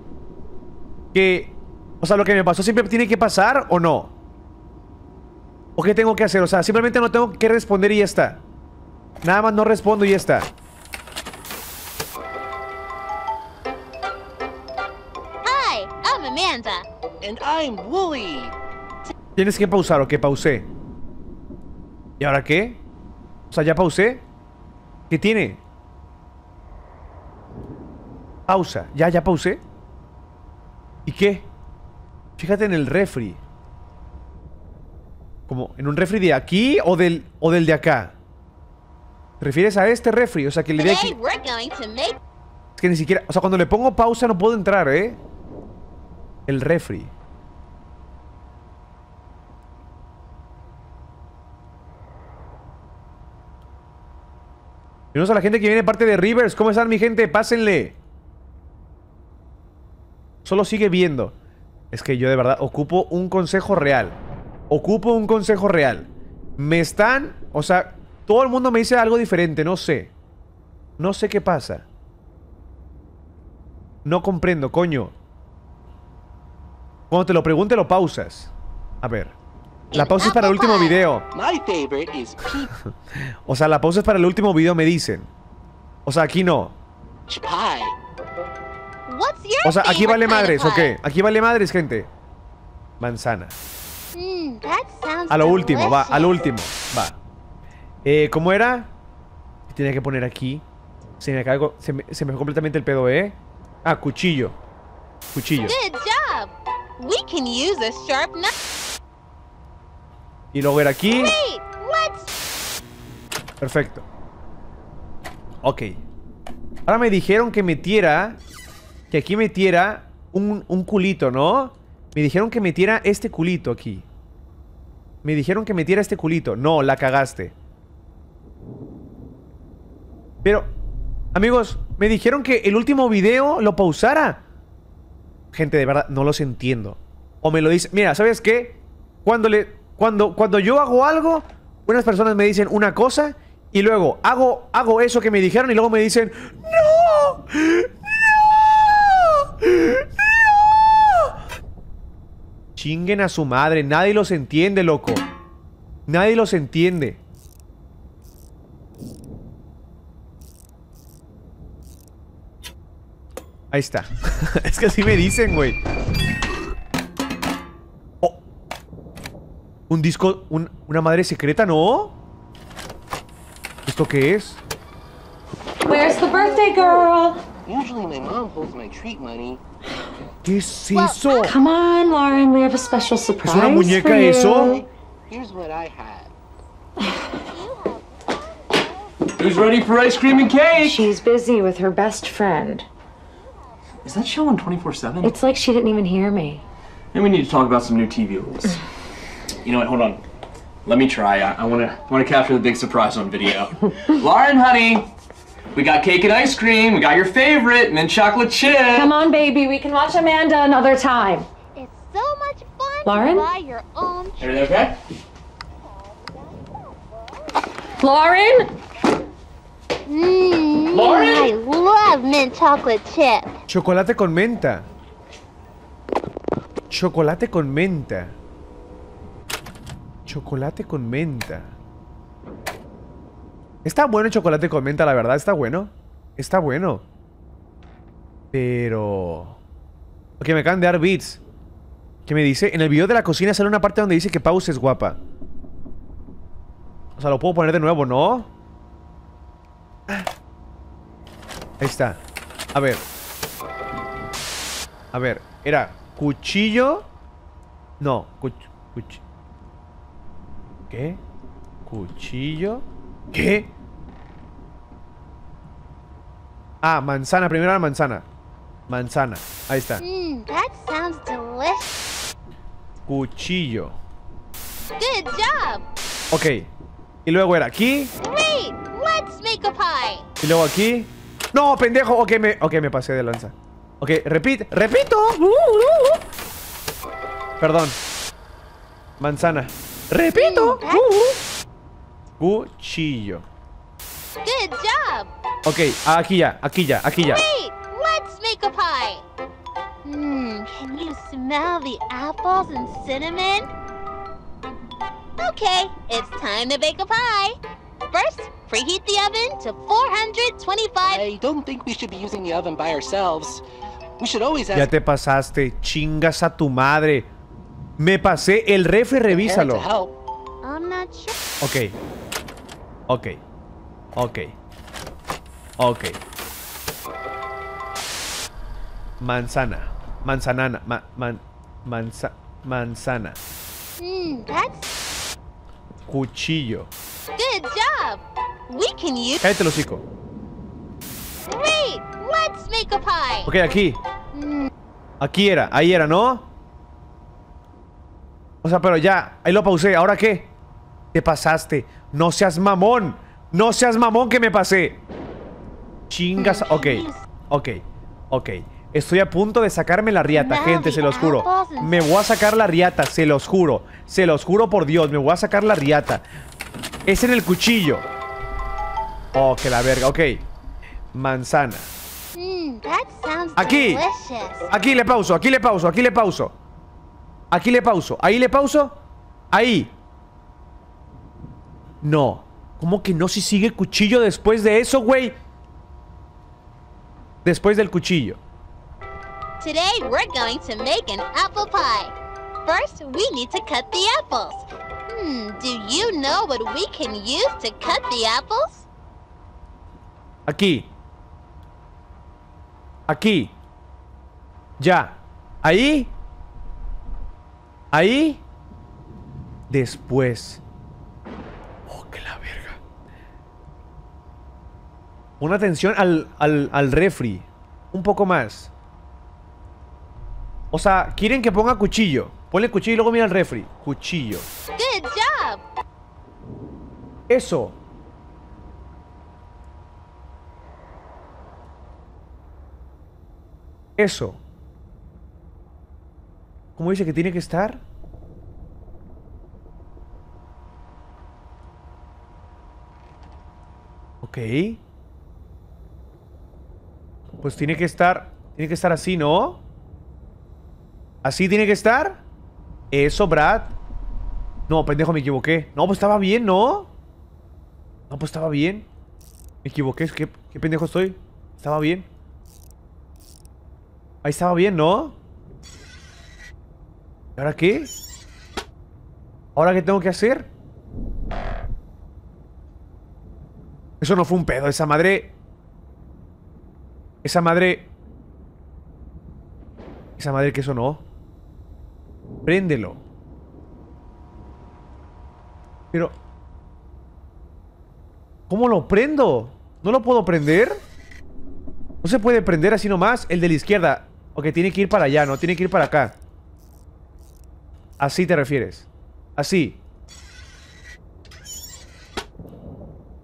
Que... O sea, lo que me pasó siempre tiene que pasar o no. ¿O qué tengo que hacer? O sea, simplemente no tengo que responder y ya está. Nada más no respondo y ya está. Hi, I'm Amanda. And I'm Wooly. Tienes que pausar, ¿o qué? Pausé. ¿Y ahora qué? O sea, ya pausé. ¿Qué tiene? Pausa. ¿Ya, ya pausé? ¿Y qué? Fíjate en el refri. Como, ¿en un refri de aquí o del, o del de acá? ¿Te refieres a este refri? O sea, que le Today aquí... Es que ni siquiera... O sea, cuando le pongo pausa no puedo entrar, ¿eh? El refri. Bienvenidos a la gente que viene parte de Rivers. ¿Cómo están, mi gente? Pásenle. Solo sigue viendo. Es que yo de verdad ocupo un consejo real. Ocupo un consejo real. Me están... O sea, todo el mundo me dice algo diferente. No sé. No sé qué pasa. No comprendo, coño. Cuando te lo pregunte, lo pausas. A ver. La pausa es para el último video. [laughs] O sea, la pausa es para el último video, me dicen. O sea, aquí no. O sea, aquí vale madres, ¿o pie? qué? Aquí vale madres, gente. Manzana. Mm, A lo último, va, a lo último. Va. Eh, ¿cómo era? Tenía que poner aquí. Se me caigo. Se me, se me fue completamente el pedo, ¿eh? Ah, cuchillo. Cuchillo. Good job. We can use a sharp knife. Y luego era aquí. Perfecto. Ok. Ahora me dijeron que metiera. Que aquí metiera un, un culito, ¿no? Me dijeron que metiera este culito aquí. Me dijeron que metiera este culito. No, la cagaste. Pero, amigos, me dijeron que el último video lo pausara. Gente, de verdad, no los entiendo. O me lo dicen. Mira, ¿sabes qué? Cuando le. Cuando, cuando yo hago algo, unas personas me dicen una cosa Y luego hago, hago eso que me dijeron y luego me dicen, ¡No! Chinguen a su madre, nadie los entiende, loco. Nadie los entiende. Ahí está. [laughs] es que así me dicen, güey. Oh. Un disco, un- una madre secreta, ¿no? ¿Esto qué es? Where's the birthday girl? Usually my mom holds my treat money. ¿Qué es eso? Come on, Lauren. We have a special surprise. una muñeca for you. eso? Here's what I had. Who's ready for ice cream and cake? She's busy with her best friend. Is that show on 24 7? It's like she didn't even hear me. Maybe we need to talk about some new TV rules. you know what? Hold on. Let me try. I, I wanna wanna capture the big surprise on video. [laughs] Lauren, honey, we got cake and ice cream. We got your favorite, mint chocolate chip. Come on, baby. We can watch Amanda another time. It's so much fun Lauren? to buy your own Everything okay? Lauren? Mmm, Lauren? I love mint chocolate chip. Chocolate con menta. Chocolate con menta. Chocolate con menta. Está bueno el chocolate con menta, la verdad. Está bueno. Está bueno. Pero... Ok, me acaban de dar beats. ¿Qué me dice? En el video de la cocina sale una parte donde dice que Pause es guapa. O sea, lo puedo poner de nuevo, ¿no? Ahí está. A ver. A ver, era cuchillo. No, cuch cuch- ¿Qué? Cuchillo. ¿Qué? Ah, manzana. Primero la manzana. Manzana. Ahí está. Mmm, that sounds delicious. Cuchillo. Good job. Ok. Y luego era aquí. Great. Let's make a pie. Y luego aquí. No, pendejo. Ok, me, ok, me pasé de lanza. Ok, repite. ¡Repito! Perdón. Manzana. ¡Repito! Cuchillo. Good job. Ok, aquí ya, aquí ya, aquí ya. Great. Let's make a pie. Mmm, can you smell the apples and cinnamon? Okay, it's time to bake a pie. First, preheat the oven to 425. I don't think we should be using the oven by ourselves. We should always ask Ya te pasaste. Chingas a tu madre. Me pasé el parent revísalo. I'm not sure. Ok. Ok. Ok. Ok. Manzana. Manzanana. Ma, man, manza, manzana. Mmm, that's Cuchillo. good job. We can use. Cállate el hocico. Great. Let's make a pie. Ok, aquí. Mm, Aquí era. Ahí era, ¿no? O sea, pero ya. Ahí lo pausé. ¿Ahora qué? Te pasaste. No seas mamón. No seas mamón que me pasé. Chingas. Ok. Ok. Ok. Estoy a punto de sacarme la riata, gente, se los juro. Me voy a sacar la riata, se los juro. Se los juro por Dios, me voy a sacar la riata. Es en el cuchillo. Oh, que la verga. Ok. Manzana. sounds Aquí. Aquí le pauso, aquí le pauso, aquí le pauso. Aquí le pauso. Ahí le pauso. Ahí. No. ¿Cómo que no si sigue cuchillo después de eso, güey? Después del cuchillo. Today we're going to make an apple pie. First, we need to cut the apples. Hmm, do you know what we can use to cut the apples? Aquí. Aquí. Ya. Ahí. Ahí. Después. Oh, que la verga. Pon atención al, al, al refri. Un poco más. O sea, quieren que ponga cuchillo. Ponle cuchillo y luego mira el refri. Cuchillo. Good job. Eso. Eso. ¿Cómo dice que tiene que estar? Ok. Pues tiene que estar... Tiene que estar así, ¿no? ¿Así tiene que estar? Eso, Brad. No, pendejo, me equivoqué. No, pues estaba bien, ¿no? No, pues estaba bien. Me equivoqué. ¿Qué, pendejo estoy? Estaba bien. Ahí estaba bien, ¿no? ¿Y ahora qué? ¿Ahora qué tengo que hacer? Eso no fue un pedo. Esa madre... Esa madre... Esa madre que eso no. Préndelo. Pero... ¿Cómo lo prendo? ¿No lo puedo prender? No se puede prender así nomás. El de la izquierda. Ok, tiene que ir para allá, ¿no? Tiene que ir para acá. Así te refieres. Así.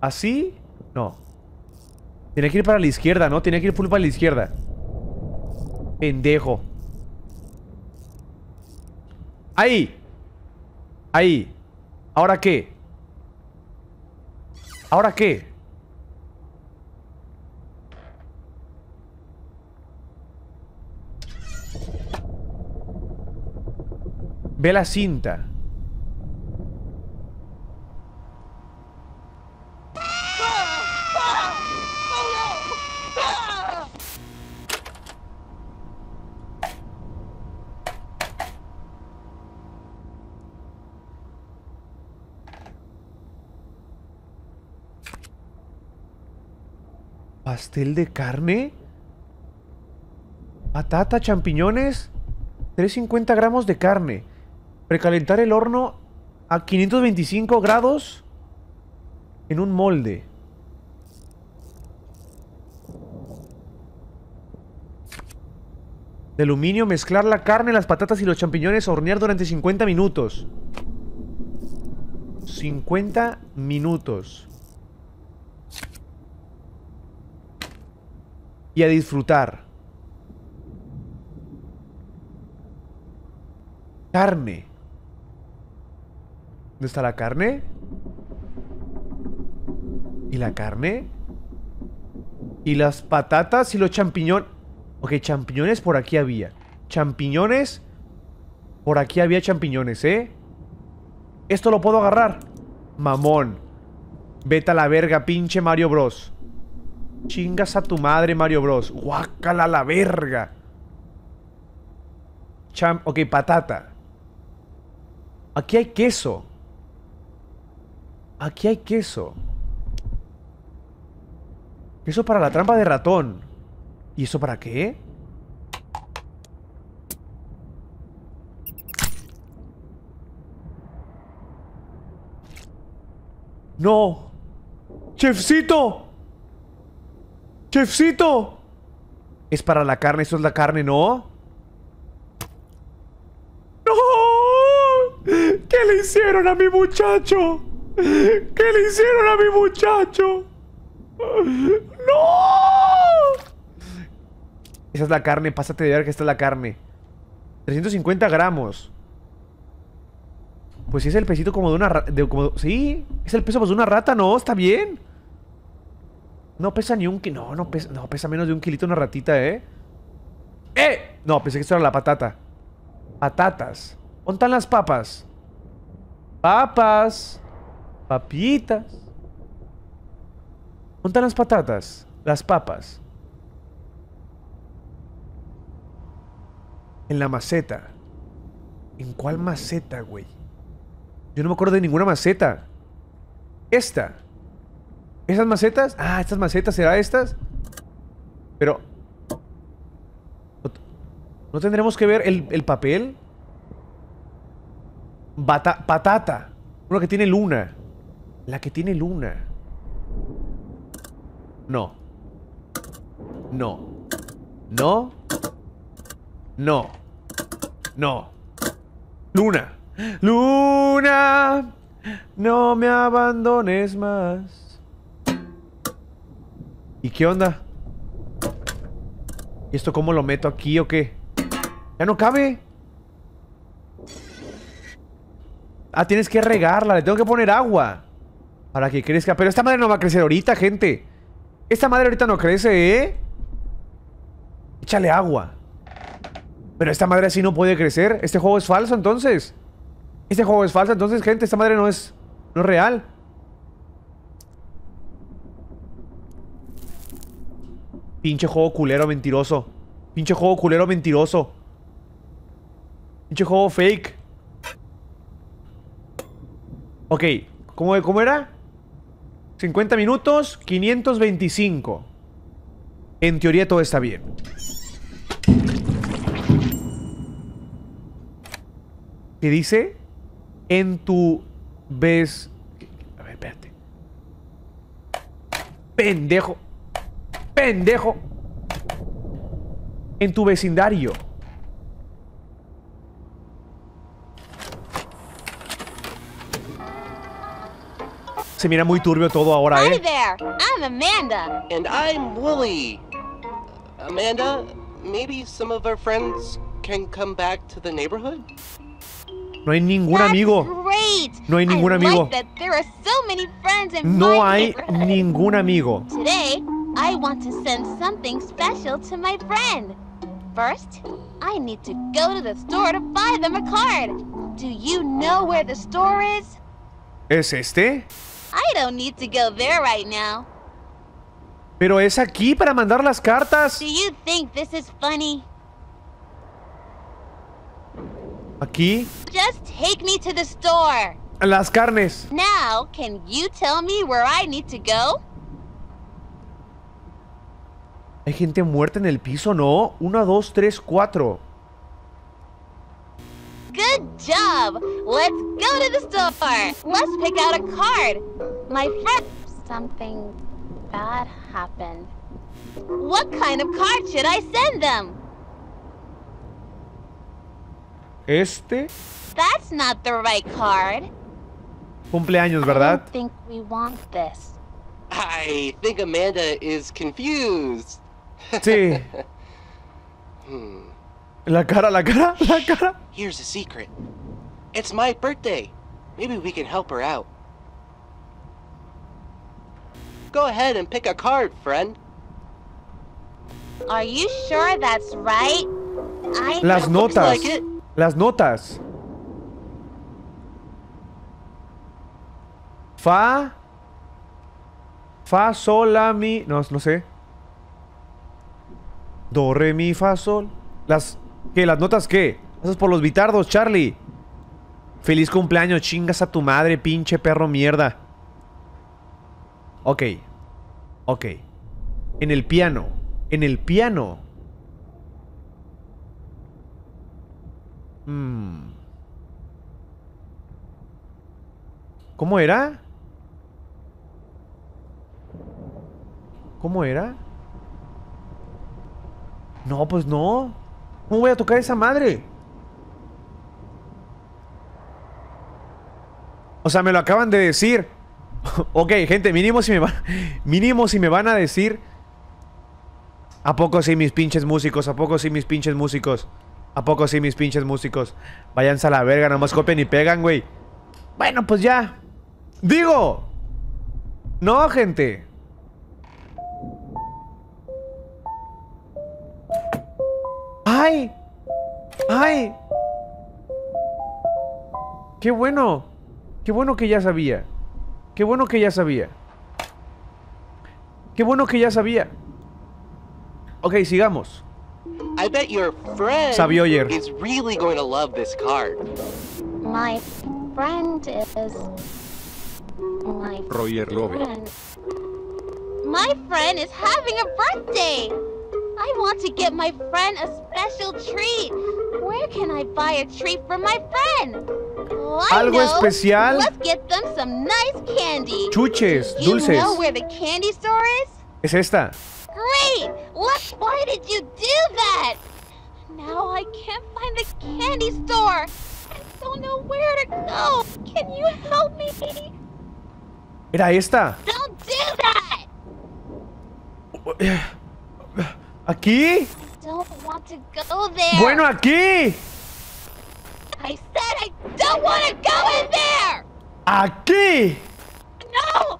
¿Así? No. Tiene que ir para la izquierda, ¿no? Tiene que ir full para la izquierda. Pendejo. Ahí. Ahí. ¿Ahora qué? ¿Ahora qué? Ve la cinta. ¿Pastel de carne? Patata, champiñones 350 gramos de carne Precalentar el horno a 525 grados en un molde. De aluminio, mezclar la carne, las patatas y los champiñones, hornear durante 50 minutos. 50 minutos. A disfrutar. Carne. ¿Dónde está la carne? ¿Y la carne? ¿Y las patatas y los champiñones? Ok, champiñones por aquí había. Champiñones. Por aquí había champiñones, ¿eh? Esto lo puedo agarrar. Mamón. Vete a la verga, pinche Mario Bros. Chingas a tu madre, Mario Bros. Guácala la verga. Cham ok, patata. Aquí hay queso. Aquí hay queso. Queso para la trampa de ratón. ¿Y eso para qué? ¡No! ¡Chefcito! ¡Chefcito! Es para la carne, eso es la carne, ¿no? ¡No! ¿Qué le hicieron a mi muchacho? ¿Qué le hicieron a mi muchacho? ¡No! Esa es la carne, pásate de ver que esta es la carne 350 gramos Pues sí es el pesito como de una rata Sí, es el peso pues, de una rata, no, está bien No pesa ni un kilo No, no pesa, no, pesa menos de un kilito una ratita, ¿eh? ¡Eh! No, pensé que esto era la patata Patatas ¿Dónde las papas? Papas Papitas. ¿Dónde las patatas? Las papas. En la maceta. ¿En cuál maceta, güey? Yo no me acuerdo de ninguna maceta. Esta. ¿Esas macetas? Ah, estas macetas, ¿será estas? Pero... ¿No tendremos que ver el, el papel? Bata, patata. Uno que tiene luna. La que tiene luna. No. No. No. No. No. Luna. Luna. No me abandones más. ¿Y qué onda? ¿Y esto cómo lo meto aquí o qué? ¿Ya no cabe? Ah, tienes que regarla. Le tengo que poner agua. Para que crezca. Pero esta madre no va a crecer ahorita, gente. Esta madre ahorita no crece, ¿eh? Échale agua. Pero esta madre así no puede crecer. Este juego es falso, entonces. Este juego es falso, entonces, gente. Esta madre no es... No es real. Pinche juego culero mentiroso. Pinche juego culero mentiroso. Pinche juego fake. Ok, ¿cómo, cómo era? 50 minutos, 525. En teoría todo está bien. ¿Qué dice? En tu ves... A ver, espérate. Pendejo. Pendejo. En tu vecindario. Se mira muy turbio todo ahora, Hi ¿eh? there, I'm Amanda. And I'm Wooly. Amanda, maybe some of our friends can come back to the neighborhood? No hay ningún amigo. Great. No hay ningún I amigo. Like that there are so many friends in No my hay ningún amigo. Today, I want to send something special to my friend. First, I need to go to the store to buy them a card. Do you know where the store is? ¿Es este? I don't need to go there right now. Pero es aquí para mandar las cartas. Do you think this is funny? Aquí. Just take me to the store. Las carnes. Now, can you tell me where I need to go? Hay gente muerta en el piso, ¿no? Una, dos, tres, cuatro. Good job! Let's go to the store! Let's pick out a card! My friend... Something bad happened. What kind of card should I send them? Este. That's not the right card. Cumpleaños, I ¿verdad? don't think we want this. I think Amanda is confused. Sí. Hmm. La cara, la cara, la cara. Here's a secret. It's my birthday. Maybe we can help her out. Go ahead and pick a card, friend. Are you sure that's right? I Las notas. like it. Las notas. Fa. Fa, sol, la, mi. No, no sé. Do, re, mi, fa, sol. Las. ¿Qué? ¿Las notas qué? Eso es por los bitardos, Charlie. Feliz cumpleaños, chingas a tu madre, pinche perro mierda. Ok. Ok. En el piano. En el piano. Mm. ¿Cómo era? ¿Cómo era? No, pues no. ¿Cómo voy a tocar esa madre? O sea, me lo acaban de decir. [laughs] ok, gente, mínimo si me van. [laughs] Mínimo si me van a decir. ¿A poco sí mis pinches músicos? ¿A poco sí mis pinches músicos? ¿A poco sí mis pinches músicos? Váyanse a la verga, nomás copian y pegan, güey. Bueno, pues ya. Digo. No, gente. ¡Ay! ¡Ay! ¡Qué bueno! ¡Qué bueno que ya sabía! ¡Qué bueno que ya sabía! ¡Qué bueno que ya sabía! Ok, sigamos. I bet your friend Sabio ayer. is really going to love this card. My friend is... My Roger Love. friend... My friend is having a birthday! I want to get my friend a special treat. Where can I buy a treat for my friend? Oh, Algo know. especial. Let's get them some nice candy. Chuches, You dulces. know where the candy store is? Es esta. Great! What? Why did you do that? Now I can't find the candy store. I don't know where to go. Can you help me? Era esta. Don't do that! [sighs] ¿Aquí? Don't want to go there. Bueno, aquí. I said I don't want to go in there. Aquí. No,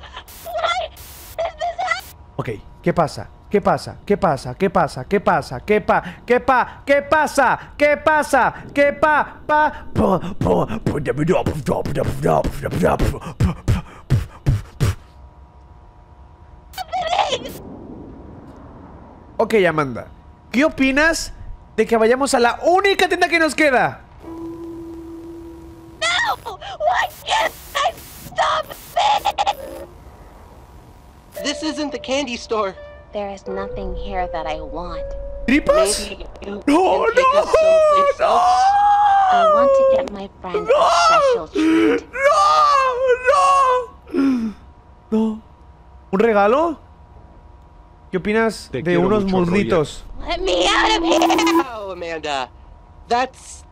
Ok, ¿qué pasa? ¿Qué pasa? ¿Qué pasa? ¿Qué pasa? ¿Qué pasa? ¿Qué pa? ¿Qué pa? ¿Qué pasa? ¿Qué pasa? ¿Qué pa? Pa? Ok, Amanda. ¿Qué opinas de que vayamos a la única tienda que nos queda? No! Why can't I stop this? This isn't the candy store. There is nothing here that I want. ¿Tripas? No, someplace else. I want to get my friend a special treat. No. ¿Un regalo? ¿Qué opinas Te de unos mucho, muslitos? Let me out of here! Oh, Amanda. That's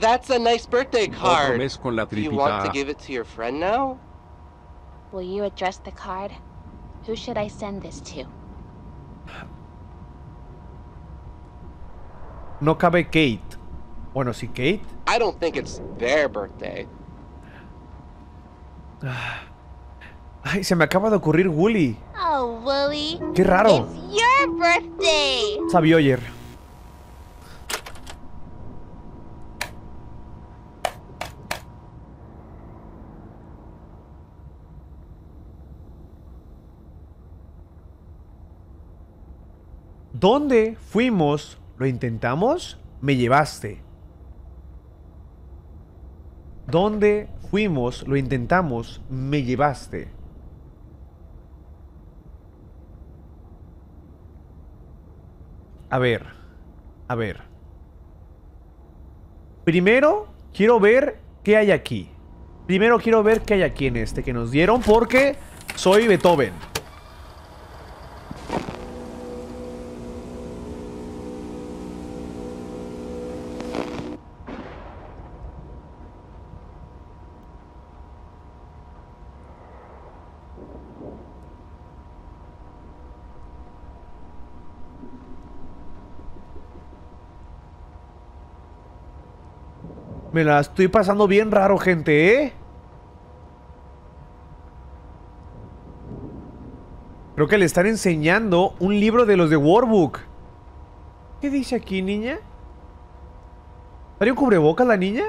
that's a nice birthday card. mes con la Do you want to give it to your friend now? Will you address the card? Who should I send this to? No cabe Kate. Bueno, sí, Kate. I don't think it's their birthday. Ay, se me acaba de ocurrir Wooly. Oh, Wooly. Qué raro. It's your birthday! Savioyer. ¿Dónde fuimos? ¿Lo intentamos? Me llevaste. ¿Dónde fuimos? Lo intentamos. Me llevaste. A ver. A ver. Primero quiero ver qué hay aquí. Primero quiero ver qué hay aquí en este que nos dieron porque soy Beethoven. Me la estoy pasando bien raro, gente, ¿eh? Creo que le están enseñando un libro de los de Warbook. ¿Qué dice aquí, niña? ¿Trae un cubrebocas la niña?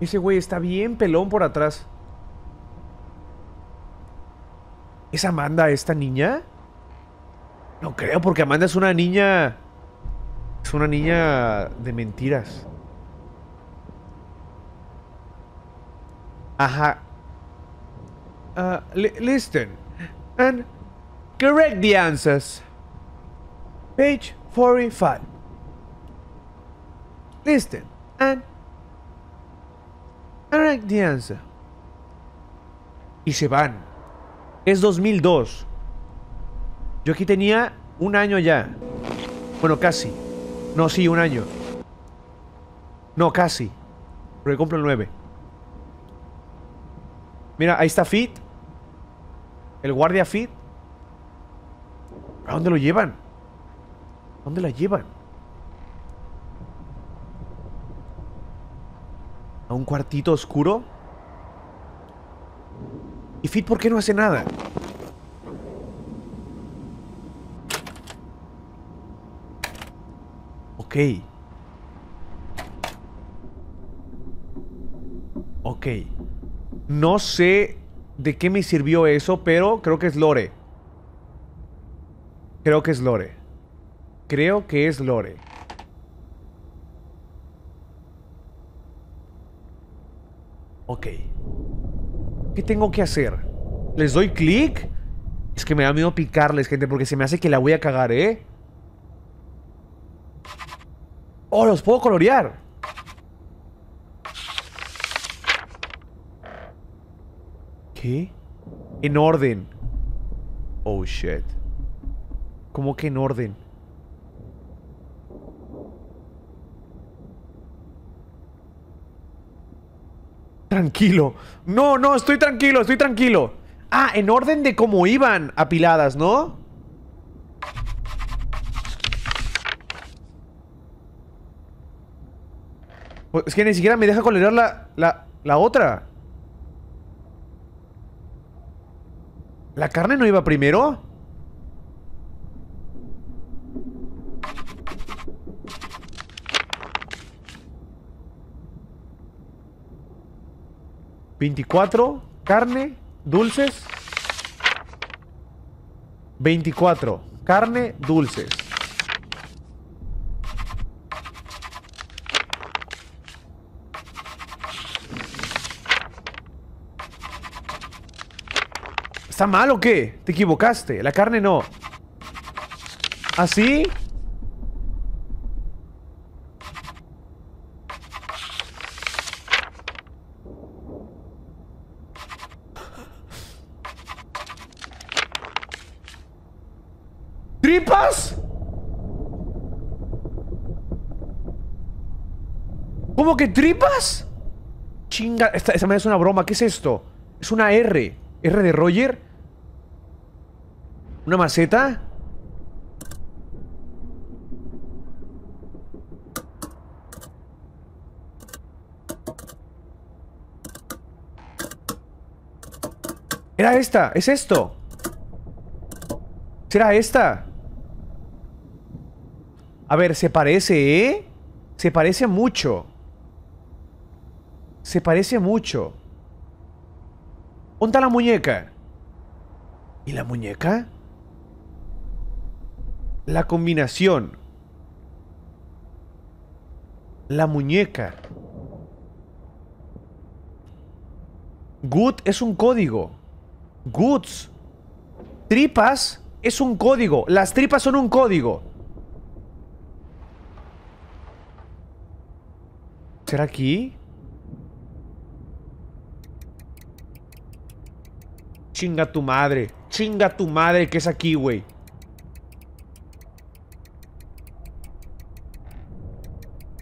Ese güey está bien pelón por atrás. ¿Es Amanda esta niña? No creo, porque Amanda es una niña. Es una niña de mentiras. Ajá. Li- listen. And correct the answers. Page 45. Listen. And correct the answer. Y se van. Es 2002. Yo aquí tenía un año ya. Bueno, casi. No, sí, un año. No, casi. Porque compro el 9. Mira, ahí está Fit. El guardia Fit. ¿A dónde lo llevan? ¿A dónde la llevan? ¿A un cuartito oscuro? ¿Y Fit por qué no hace nada? Ok. No sé de qué me sirvió eso, pero creo que es Lore. Creo que es Lore. Creo que es Lore. Ok. ¿Qué tengo que hacer? ¿Les doy clic? Es que me da miedo picarles, gente, porque se me hace que la voy a cagar, ¿eh? Oh, los puedo colorear. ¿Qué? En orden. Oh, shit. ¿Cómo que en orden? Tranquilo. No, no, estoy tranquilo, estoy tranquilo. Ah, en orden de cómo iban apiladas, ¿no? Es que ni siquiera me deja colorear la, la, la otra. ¿La carne no iba primero? ¿24? ¿Carne? ¿Dulces? 24. Carne, dulces. ¿Está mal o qué? Te equivocaste. La carne no. ¿Así? ¿Tripas? ¿Cómo que tripas? Chinga, esta, madre es una broma. ¿Qué es esto? Es una R. ¿R de Roger? ¿Una maceta? Era esta, es esto. ¿Será esta? A ver, se parece, ¿eh? Se parece mucho. Se parece mucho. Ponta la muñeca. ¿Y la muñeca? La combinación. La muñeca. Good es un código. Goods. Tripas es un código. Las tripas son un código. ¿Será aquí? Chinga tu madre. Chinga tu madre que es aquí, güey.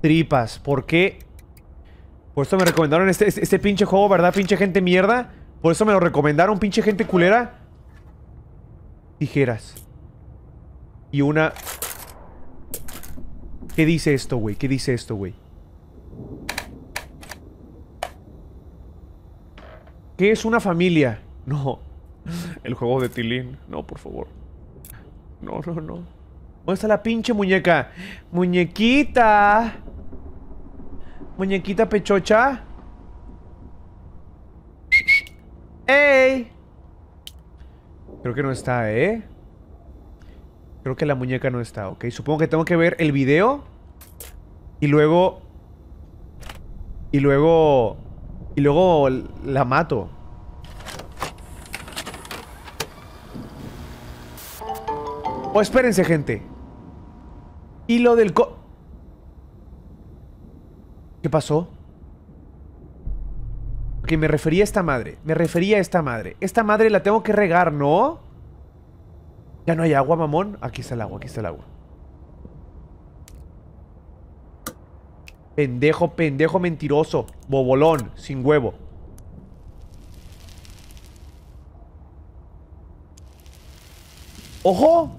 Tripas. ¿Por qué? Por eso me recomendaron este, este, este pinche juego, ¿verdad? Pinche gente mierda. Por eso me lo recomendaron, pinche gente culera. Tijeras. Y una... ¿Qué dice esto, güey? ¿Qué dice esto, güey? ¿Qué es una familia? No. El juego de Tilín. No, por favor. No, no, no. ¿Dónde está la pinche muñeca? Muñequita. Muñequita pechocha. ¡Ey! Creo que no está, ¿eh? Creo que la muñeca no está, ¿ok? Supongo que tengo que ver el video. Y luego... Y luego... Y luego la mato. O espérense, gente. Y lo del co... ¿Qué pasó? Que me refería a esta madre. Me refería a esta madre. Esta madre la tengo que regar, ¿no? Ya no hay agua, mamón. Aquí está el agua, aquí está el agua. Pendejo, pendejo mentiroso. Bobolón, sin huevo. ¡Ojo!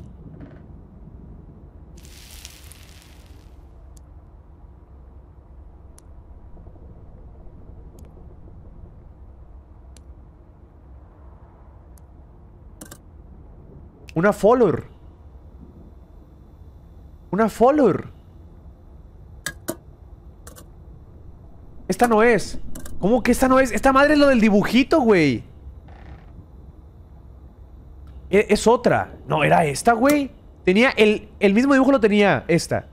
Una follower. Una follower. Esta no es. ¿Cómo que esta no es? Esta madre es lo del dibujito, güey. E- Es otra. No, era esta, güey. Tenía el, el mismo dibujo lo tenía esta.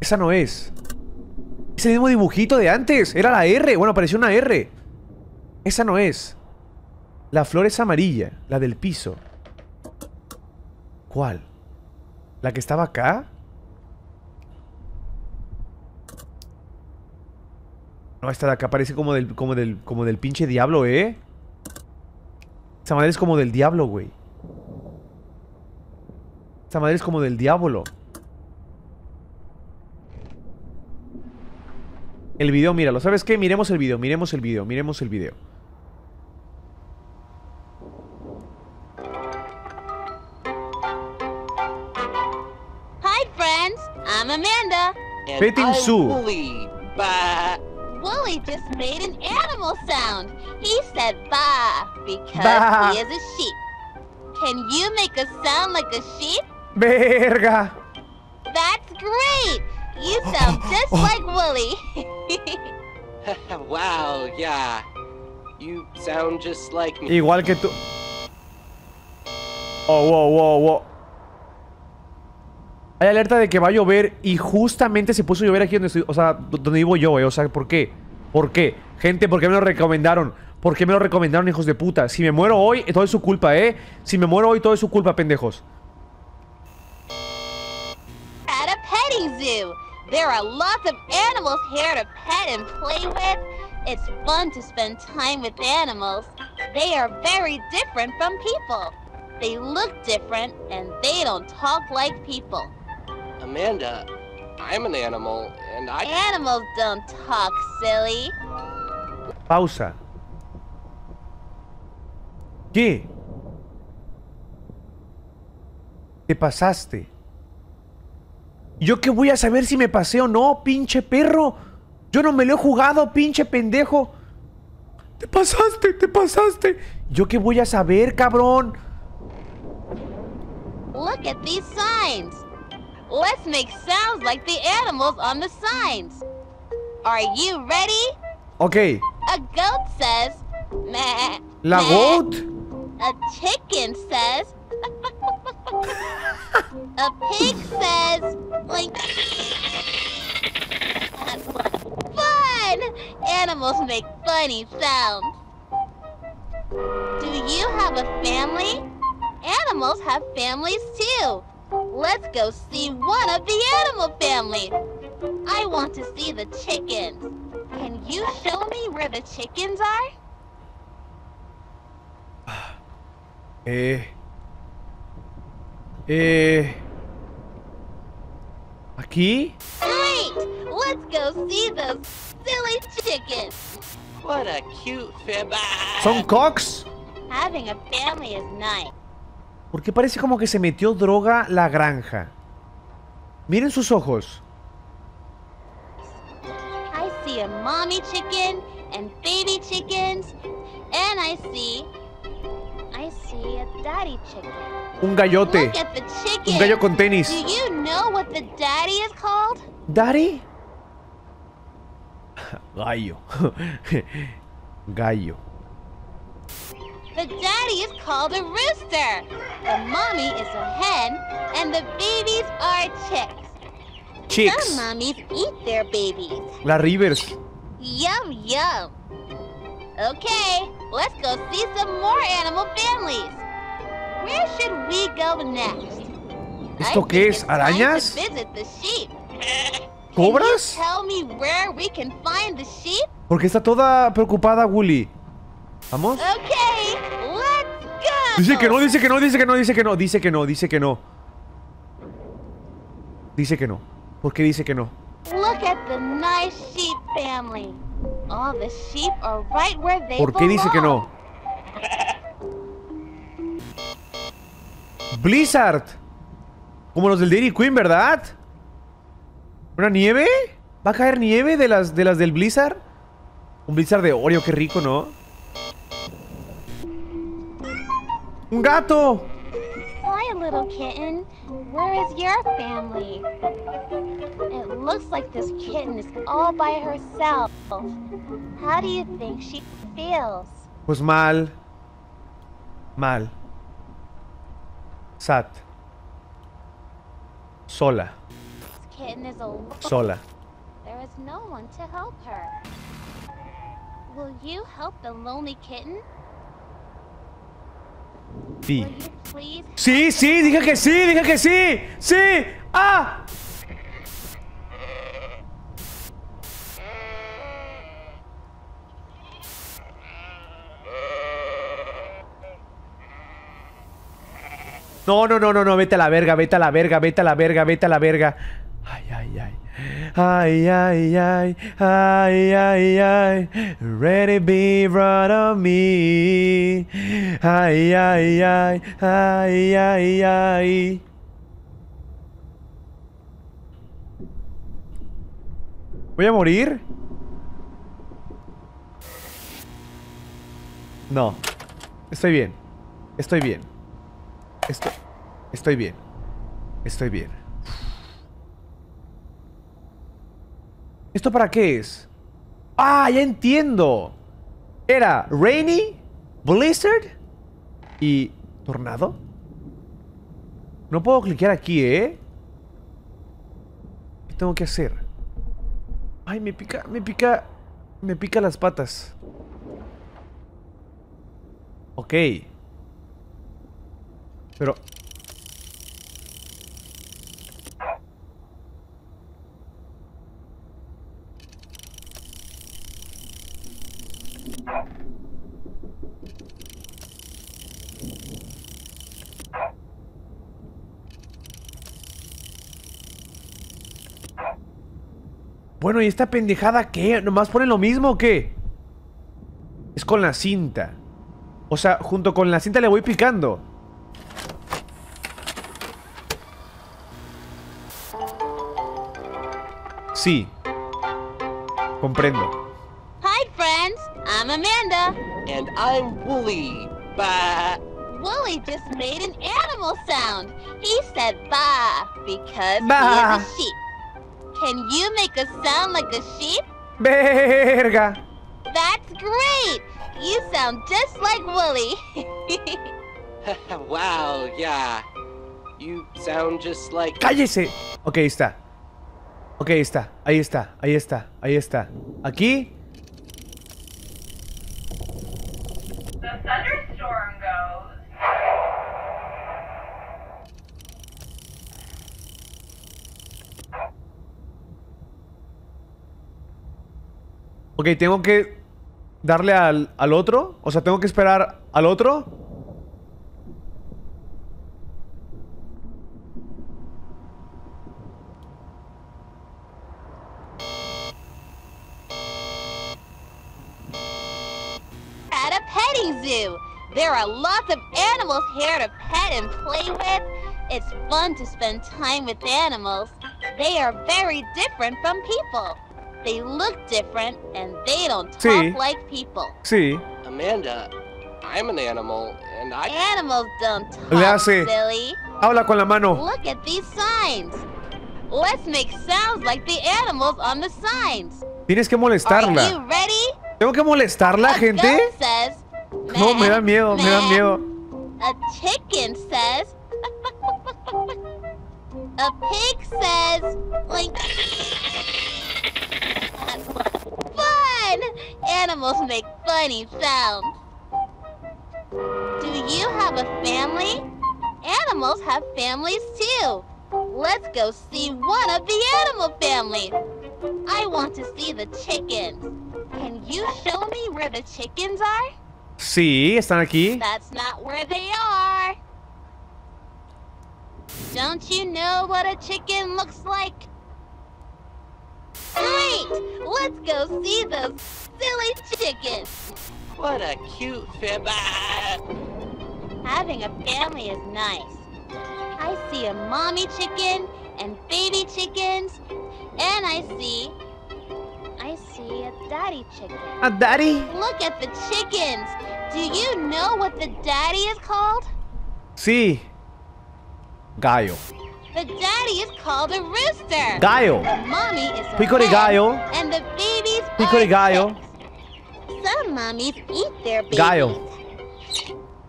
Esa no es. Es el mismo dibujito de antes. Era la R. Bueno, pareció una R. Esa no es. La flor es amarilla. La del piso. ¿Cuál? ¿La que estaba acá? No, esta de acá parece como del, como del, como del pinche diablo, ¿eh? Esta madre es como del diablo, güey. Esta madre es como del diablo. El video, míralo. ¿Sabes qué? Miremos el video, miremos el video, miremos el video. I'm Amanda. And Petting I'm Sue. Wooly. Bah. Wooly just made an animal sound. He said ba because he is a sheep. Can you make a sound like a sheep? Verga. That's great. You sound just [gasps] like Wooly. [laughs] wow, yeah. You sound just like me. Igual que tú. Oh, wow, wow, wow. Hay alerta de que va a llover y justamente se puso a llover aquí donde estoy, o sea, do- donde vivo yo, eh. O sea, ¿por qué? ¿Por qué? Gente, ¿por qué me lo recomendaron? ¿Por qué me lo recomendaron, hijos de puta? Si me muero hoy, todo es su culpa, ¿eh? Si me muero hoy, todo es su culpa, pendejos. At a petting zoo. There are lots of animals here to pet and play with. It's fun to spend time with animals. They are very different from people. They look different and they don't talk like people. Amanda, I'm an animal, and I. Animals don't talk, silly. Pausa. ¿Qué? Te pasaste. ¿Yo qué voy a saber si me pasé o no, pinche perro? Yo no me lo he jugado, pinche pendejo. Te pasaste, te pasaste. ¿Yo qué voy a saber, cabrón? Look at these signs. Let's make sounds like the animals on the signs. Are you ready? Ok, A goat says, meh. la meh. goat. A chicken says, [laughs] a pig says, like, fun! Animals make funny sounds. Do you have a family? Animals have families too. Let's go see one of the animal families. I want to see the chickens. Can you show me where the chickens are? [sighs] Eh. Eh. ¿Aquí? Great! Let's go see those silly chickens. What a cute fib. ¿Son cocks? Having a family is nice. ¿Por qué parece como que se metió droga la granja? Miren sus ojos. I see a mommy chicken and baby chickens, and I see, I see a daddy chicken. Un gallote. Look at the chicken. Un gallo con tenis. Do you know what the daddy is called? ¿Daddy? Gallo. [laughs] Gallo. The daddy is called a rooster. The mommy is a hen, and the babies are chicks. Chicks. Some mommies eat their babies. La Rivers. Yum, yum. Okay, let's go see some more animal families. Where should we go next? ¿Esto qué es? ¿Arañas? ¿Cobras? Tell me where we can find the sheep? Porque está toda preocupada Wooly. ¿Vamos? Okay, let's go. Dice que no, dice que no, dice que no, dice que no, dice que no, dice que no. Dice que no. ¿Por qué dice que no? Look at the nice sheep family. All the sheep are right where they ¿Por qué dice que no? Blizzard. Como los del Dairy Queen, ¿verdad? ¿Una nieve? ¿Va a caer nieve de las, de las del Blizzard? Un Blizzard de Oreo, qué rico, ¿no? ¡Un gato! Little kitten. Where is your family? It looks like this kitten is all by herself. How do you think she feels? Pues mal. Mal. Sat. Sola. This kitten is alone. Sola. There is no one to help her. Will you help the lonely kitten? Please? Sí, sí, dije que sí, dije que sí. Sí. Ah. No, no, no, no, no, vete a la verga, vete a la verga, vete a la verga, vete a la verga. Ay, ay, ay. Ay, ay, ay, ay, ay, ay. Ready be front of me. Ay, ay, ay, ay, ay, ay. ¿Voy a morir? No. Estoy bien. Estoy bien. Estoy... Estoy bien. Estoy bien. ¿Esto para qué es? ¡Ah, ya entiendo! Era Rainy, Blizzard y Tornado. No puedo cliquear aquí, ¿eh? ¿Qué tengo que hacer? Ay, me pica, me pica, me pica las patas. Ok. Pero... Bueno, ¿y esta pendejada qué? ¿Nomás ponen lo mismo o qué? Es con la cinta. O sea, junto con la cinta le voy picando. Sí. Comprendo. Hi, friends. I'm Amanda. And I'm Wooly. Bah. Wooly just made an animal sound. He said ba because Ba. he is a sheep. Can you make a sound like a sheep? Verga. That's great. You sound just like Wooly. [laughs] wow, yeah. You sound just like. ¡Cállese! Ok, ahí está. Ok, ahí está. Ahí está. Ahí está. Ahí está. Aquí. Ok, tengo que darle al, al otro. O sea, tengo que esperar al otro. At a petting zoo. There are lots of animals here to pet and play with. It's fun to spend time with animals. They are very different from people. They look different and they don't talk Sí. like people. Sí. Amanda, I'm an animal, and I. Animals don't Le talk, hace. silly. Habla con la mano. Look at these signs. Let's make sounds like the animals on the signs. Tienes que Are you molestarla. ready? ¿Tengo que molestarla, gente? Goat says, No, me da miedo, me da miedo. A chicken says. [laughs] A pig says. Like. Fun! Animals make funny sounds. Do you have a family? Animals have families too. Let's go see one of the animal families. I want to see the chickens. Can you show me where the chickens are? See, sí, están aquí. That's not where they are. Don't you know what a chicken looks like? Great! Let's go see those silly chickens. What a cute fib. Having a family is nice. I see a mommy chicken and baby chickens, and I see. I see a daddy chicken. A daddy? Look at the chickens. Do you know what the daddy is called? Sí. Gallo. The daddy is called a rooster. Gallo. The mommy is a de hen, gallo. And the babies Pico are de gallo. chicks. Some mommies eat their babies. Gallo.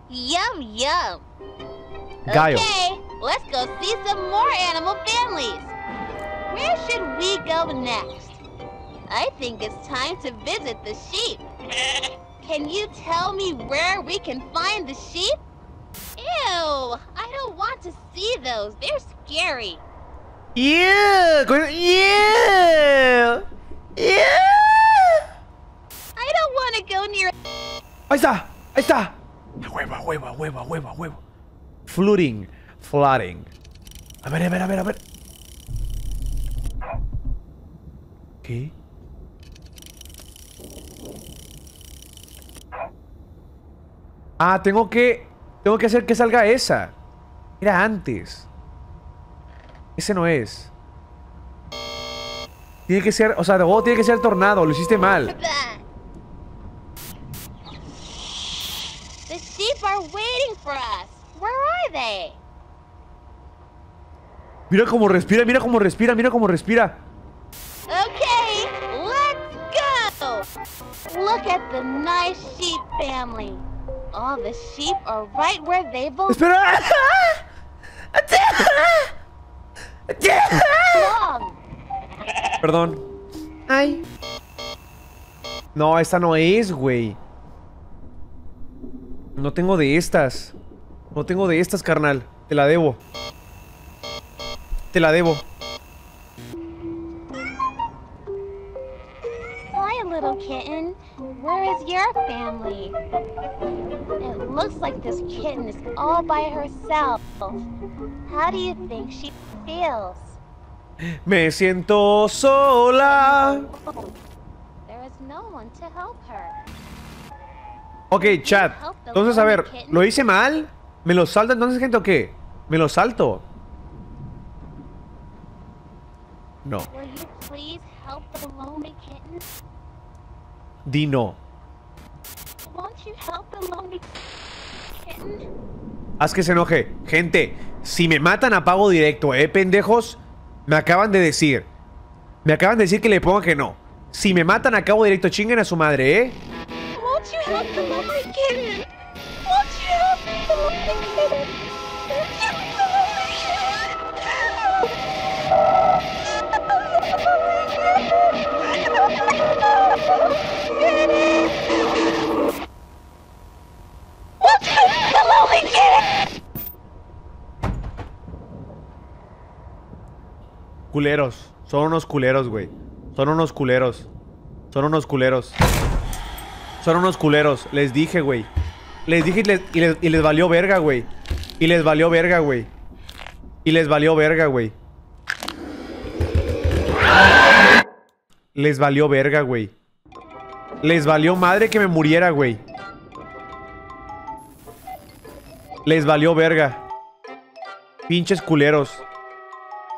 Yum yum. Gallo. Okay, let's go see some more animal families. Where should we go next? I think it's time to visit the sheep. Can you tell me where we can find the sheep? Ew, I don't want to see those. They're scary. Yeah. con- Yeah. Yeah. I don't want to go near. Ahí está. Ahí está. A huevo, a huevo, a huevo, a huevo, a huevo. Flooding. Flooding. A ver, a ver, a ver, a ver. ¿Qué? Ah, tengo que... Tengo que hacer que salga esa. Era antes. Ese no es. Tiene que ser, o sea, de huevo tiene que ser tornado, lo hiciste mal. The sheep are waiting for us. Where are they? Mira cómo respira, mira cómo respira, mira cómo respira. Okay, let's go. Look at the nice sheep family. All the sheep are right where they belong. Espera. Perdón. Ay. No, esta no es, güey. No tengo de estas. No tengo de estas, carnal. Te la debo. Te la debo. Hi, little kitten. Where is your family? It looks like this kitten is all by herself. How do you think she feels? Me siento sola. There is no one to help her. Ok, chat. Entonces, a ver, ¿lo hice mal? ¿Me lo salto entonces, gente, o qué? ¿Me lo salto? No. Will you please help the lonely kitten? Di no. Haz que se enoje. Gente, si me matan apago directo, ¿eh, pendejos? Me acaban de decir. Me acaban de decir que le ponga que no. Si me matan acabo directo, chinguen a su madre, ¿eh? Son unos culeros, güey. Son unos culeros. Son unos culeros. Son unos culeros. Les dije, güey. Les dije y les, y les- y les valió verga, güey. Y les valió verga, güey. Y les valió verga, güey. Les valió verga, güey. Les valió madre que me muriera, güey. Les valió verga. Pinches culeros.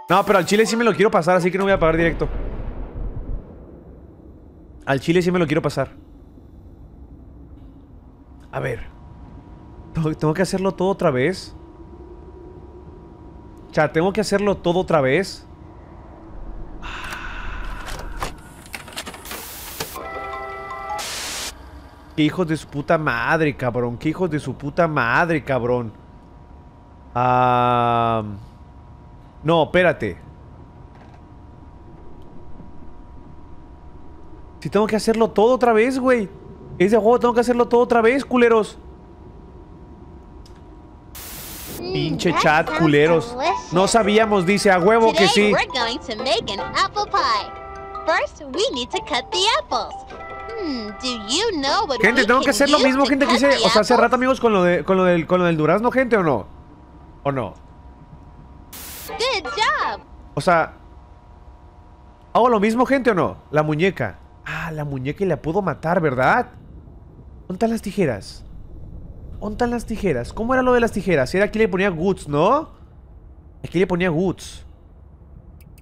No, pero al chile sí me lo quiero pasar, así que no voy a pagar directo. Al chile sí me lo quiero pasar. A ver. Tengo- que hacerlo todo otra vez. Sea, tengo que hacerlo todo otra vez. Qué hijos de su puta madre, cabrón. Qué hijos de su puta madre, cabrón. Ah... No, espérate. Si tengo que hacerlo todo otra vez, güey. Ese juego tengo que hacerlo todo otra vez, culeros. Pinche that chat, culeros. delicious. No sabíamos, dice a huevo que sí. Gente, tengo que hacer lo mismo, gente, que hice, o sea, hace rato, amigos, con lo, de, con lo, del, con lo del durazno, gente, ¿o no? ¿O no? O sea, ¿hago lo mismo, gente, o no? La muñeca. Ah, la muñeca y la puedo matar, ¿verdad? ¿Dónde las tijeras? ¿Dónde las tijeras? ¿Cómo era lo de las tijeras? Era aquí le ponía goods, ¿no? Aquí le ponía goods.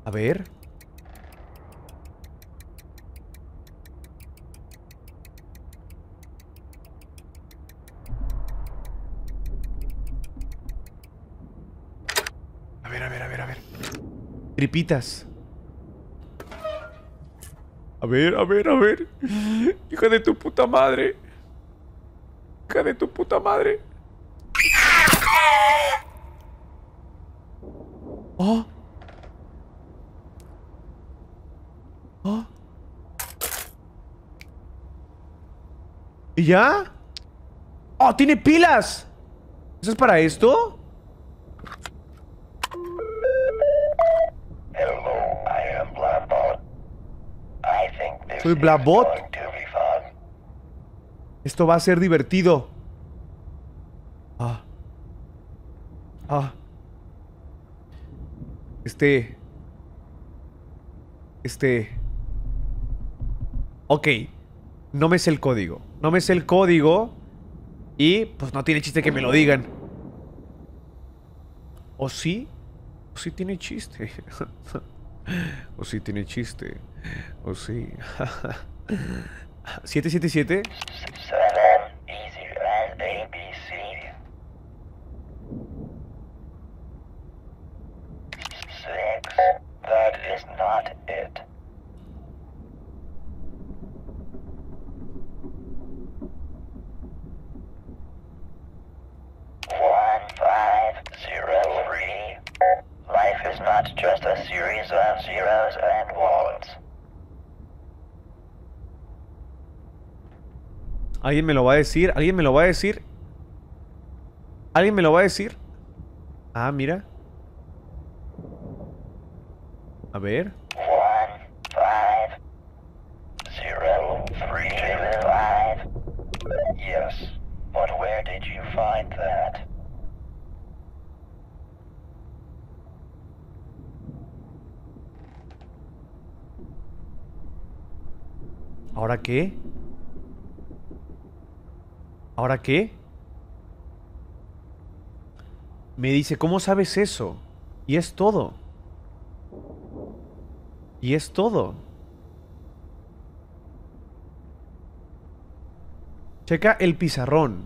A ver. A ver, a ver, a ver, a ver. Tripitas. A ver, a ver, a ver. Hija de tu puta madre. Hija de tu puta madre. Oh. Oh. ¿Y ya? ¡Oh, tiene pilas! ¿Eso es para esto? Soy Blabot. Esto va a ser divertido. Ah. Ah. Este. Este. Ok. No me sé el código. No me sé el código. Y pues no tiene chiste que me lo digan. ¿O sí? ¿O sí [laughs] tiene chiste? ¿O sí tiene chiste? Oh, sí. 777. Seven, easy as ABC. Six, that is not it. Not just a series of zeros and ones. ¿Alguien me lo va a decir? ¿Alguien me lo va a decir? ¿Alguien me lo va a decir? Ah, mira. A ver. One, five, zero, three, two, five. Yes, but where did you find that? ¿Ahora qué? ¿Ahora qué? Me dice, ¿cómo sabes eso? Y es todo. Y es todo. Checa el pizarrón.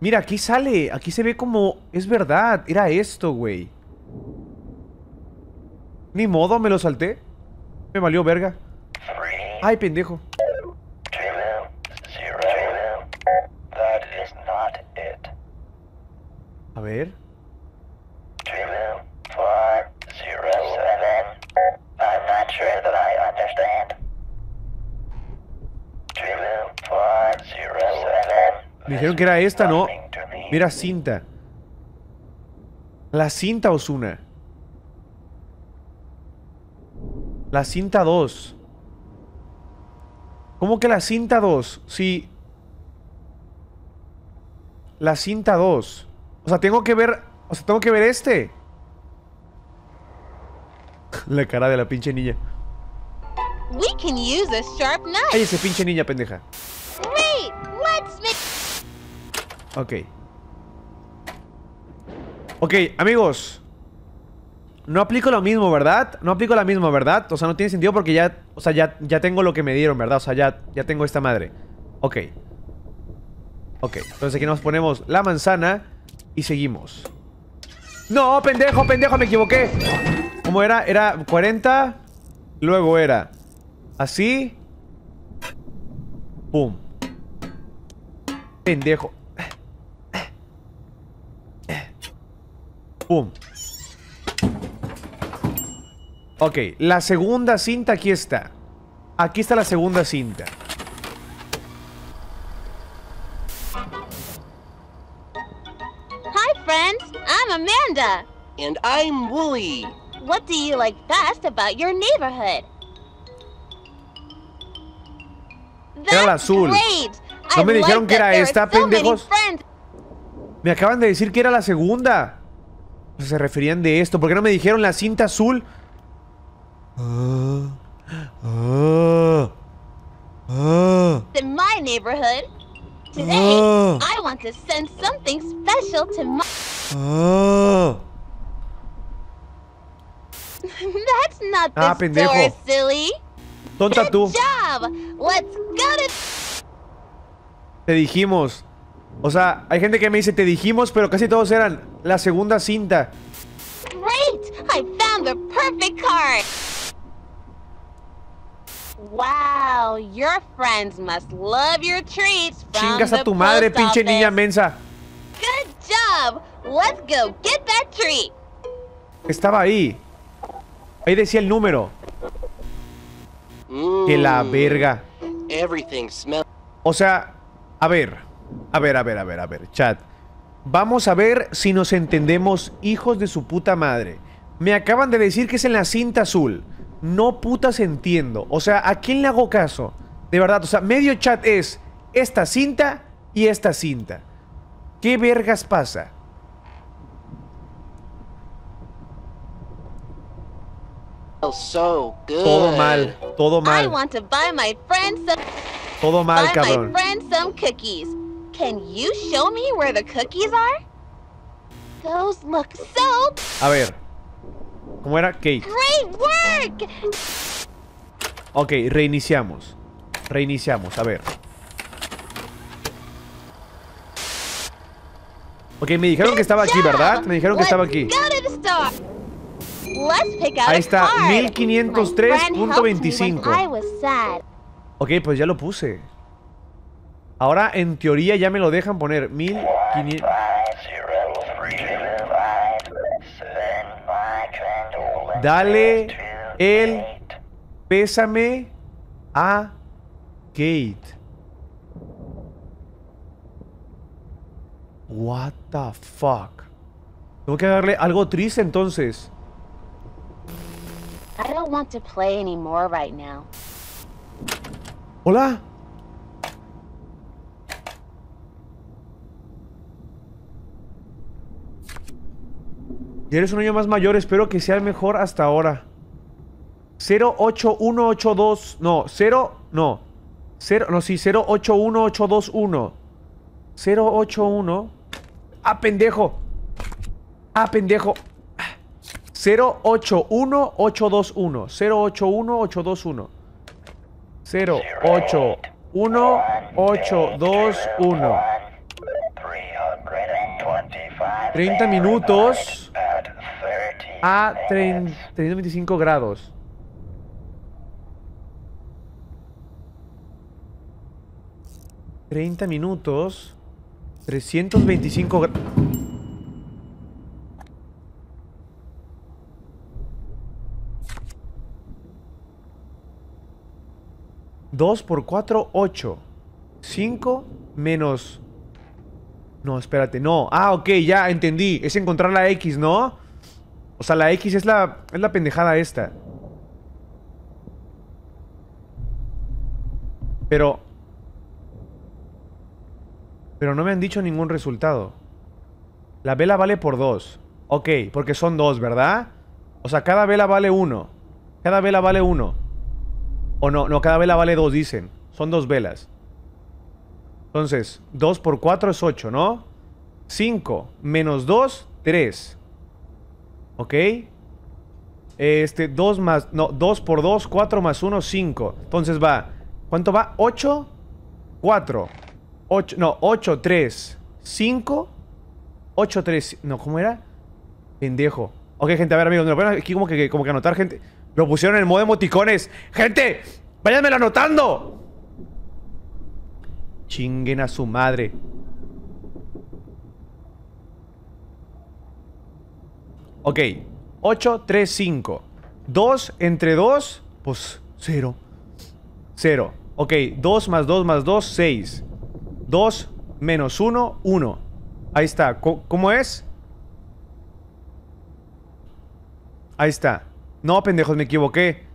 Mira, aquí sale. Aquí se ve como... Es verdad. Era esto, güey. Ni modo, me lo salté. Me valió verga. Ay, pendejo. A ver. Me dijeron que era esta, ¿no? Mira, cinta. La cinta Osuna. La cinta 2. ¿Cómo que la cinta 2? Sí. La cinta 2. O sea, tengo que ver... O sea, tengo que ver este. [laughs] la cara de la pinche niña. We can use a sharp knife. Ay, ese pinche niña pendeja. Great! Let's make. Ok. Ok, amigos. No aplico lo mismo, ¿verdad? No aplico la misma, ¿verdad? O sea, no tiene sentido porque ya... O sea, ya, ya tengo lo que me dieron, ¿verdad? O sea, ya, ya tengo esta madre. Ok. Ok, entonces aquí nos ponemos la manzana y seguimos. ¡No, pendejo, pendejo! Me equivoqué. ¿Cómo era? Era 40. Luego era así. Pum. Pendejo. Pum. Ok, la segunda cinta aquí está. Aquí está la segunda cinta. Hi, friends. I'm Amanda. And I'm Wooly. What do you like best about your neighborhood? Era la azul. No me dijeron que era esta, pendejos. Me acaban de decir que era la segunda. Sea, se referían de esto. ¿Por qué no me dijeron la cinta azul? Ah, ah, ah. in my neighborhood. Today, Oh. I want to send something special to my. ah. [laughs] That's not the Ah, store, silly. Tonta Good tú. job. Let's go to. Te dijimos. O sea, hay gente que me dice te dijimos, pero casi todos eran la segunda cinta. Great! I found the perfect card. Wow, your friends must love your treats from Chingas a the tu madre, post pinche office. niña mensa. Good job. Let's go get that treat. Estaba ahí. Ahí decía el número. Que la Mm, verga. Everything smells. O sea, a ver, a ver, a ver, a ver, a ver, chat. Vamos a ver si nos entendemos, hijos de su puta madre. Me acaban de decir que es en la cinta azul. No putas entiendo. O sea, ¿a quién le hago caso? De verdad, o sea, medio chat es esta cinta y esta cinta. ¿Qué vergas pasa? so good. Todo mal, todo I mal, want to buy my friends some todo mal, buy cabrón. my friends some cookies. Can you show me where the cookies are? Those look so A ver, ¿Cómo era? Kate. Great work! Ok, reiniciamos. Reiniciamos, a ver. Ok, me dijeron que estaba aquí, ¿verdad? Me dijeron que estaba aquí. Ahí está, card. My friend helped me when 1503.25. I was sad. Ok, pues ya lo puse. Ahora, en teoría, ya me lo dejan poner. 1500. Dale el pésame a Kate. What the fuck? Tengo que darle algo triste entonces. I don't want to play anymore right now. Hola. Ya eres un año más mayor, espero que sea el mejor hasta ahora. 08182. No, 0. No. 0. No, sí, 081821. 081. Ah, pendejo. Ah, pendejo. 081821. 081821. 081821. 30 minutos a 30, 325 grados. Treinta minutos. 325 grados. Dos por cuatro, ocho. Cinco menos... No, espérate, no. Ah, ok, ya entendí. Es encontrar la X, ¿no? O sea, la X es la, es la pendejada esta. Pero... Pero no me han dicho ningún resultado. La vela vale por dos. Ok, porque son dos, ¿verdad? O sea, cada vela vale uno. Cada vela vale uno. O no, no, cada vela vale dos, dicen. Son dos velas. Entonces, 2 por 4 es 8, ¿no? 5 menos 2, 3. ¿Ok? Este, 2 más... No, 2 por 2, 4 más 1, 5. Entonces va... ¿Cuánto va? 8, 4. 8, no, 8, 3, 5. 8, 3... No, ¿cómo era? Pendejo. Ok, gente, a ver, amigos. Me aquí como que, como que anotar, gente. Lo pusieron en el modo emoticones. ¡Gente! ¡Váyanmelo anotando! Chinguen a su madre. Ok. 8, 3, 5. 2 entre 2, pues 0. 0. Ok. 2 más 2 más 2, 6. 2 menos 1, 1. Ahí está. ¿Cómo es? Ahí está. No, pendejos, me equivoqué.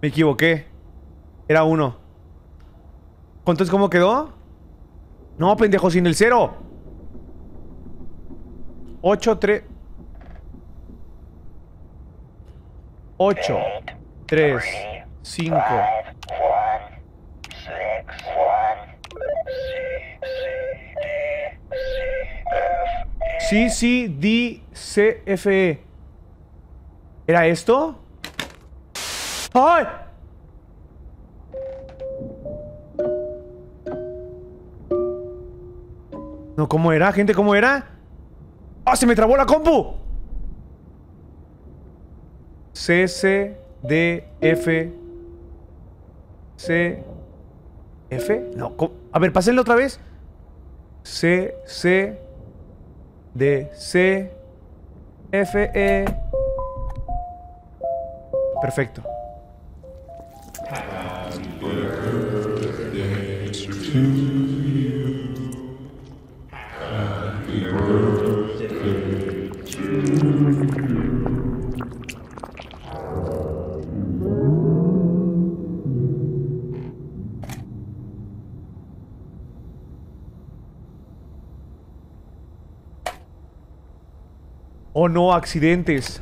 Me equivoqué. Era 1. ¿Entonces cómo quedó? No, pendejo, sin el 0. 8, 3. 8, 3, 5. C, C, D, C, F, E. ¿Era esto? ¡Ay! No, ¿cómo era, gente? ¿Cómo era? ¡Ah, se me trabó la compu! C, C, D, F. C. ¿F? No. A ver, pásenlo otra vez. C, C, D, C, F, E. Perfecto. Oh no, accidentes.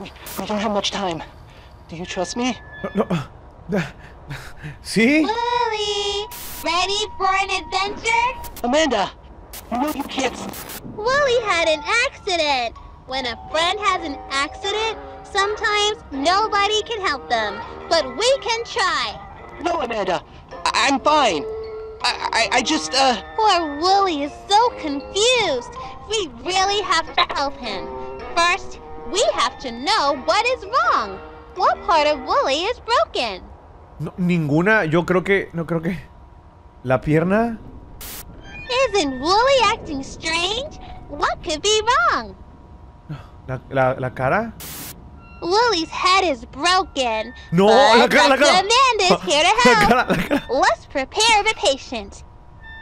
We, we don't have much time. Do you trust me? No. See? Lily! Ready for an adventure? Amanda, you know you can't. s- Willie had an accident. When a friend has an accident, sometimes nobody can help them. But we can try. No, Amanda, I- I'm fine. I, I, I just, uh. Poor Willie is so confused. We really have to help him. First, we have to know what is wrong. What part of Willie is broken? No, ninguna, yo creo que. No creo que. La pierna. Isn't Willie acting strange? What could be wrong? La, la, la cara. Willie's head is broken. No, but la cara, la Dr. Amanda's here to [laughs] help. cara, la cara. Let's prepare the patient.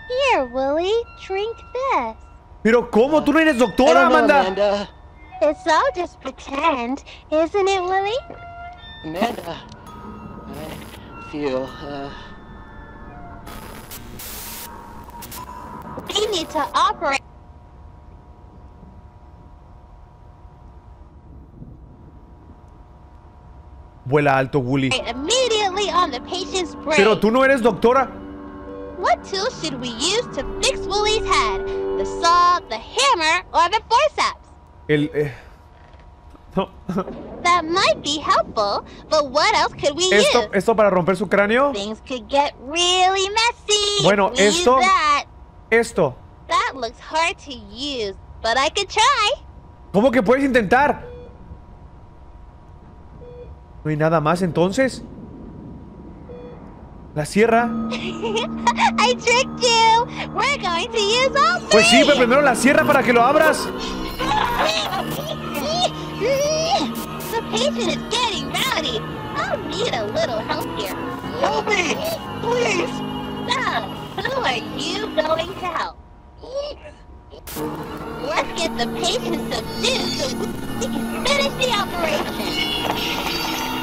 Here, Willie, drink this. Pero, ¿cómo? Tú no eres doctora, Amanda. Amanda. It's all just pretend, isn't it, Willie? Amanda. I feel, uh. We need to operate. Vuela alto, Wooly. Pero tú no eres doctora. What tool should we use to fix Willie's head? The saw, the hammer, or the forceps? El. eh, No. That might be helpful, but what else could we Esto, use? esto para romper su cráneo. Things could get really messy. Bueno, we esto- that. Esto. That looks hard to use, but I could try. ¿Cómo que puedes intentar? No hay nada más entonces. La sierra. [laughs] I tricked you. We're going to use all three. Pues sí, pero primero la sierra para que lo abras. [laughs] The patient is getting rowdy. I'll need a little help here. Help me, please. So, who are you going to help? Let's get the patient subdued so we can finish the operation.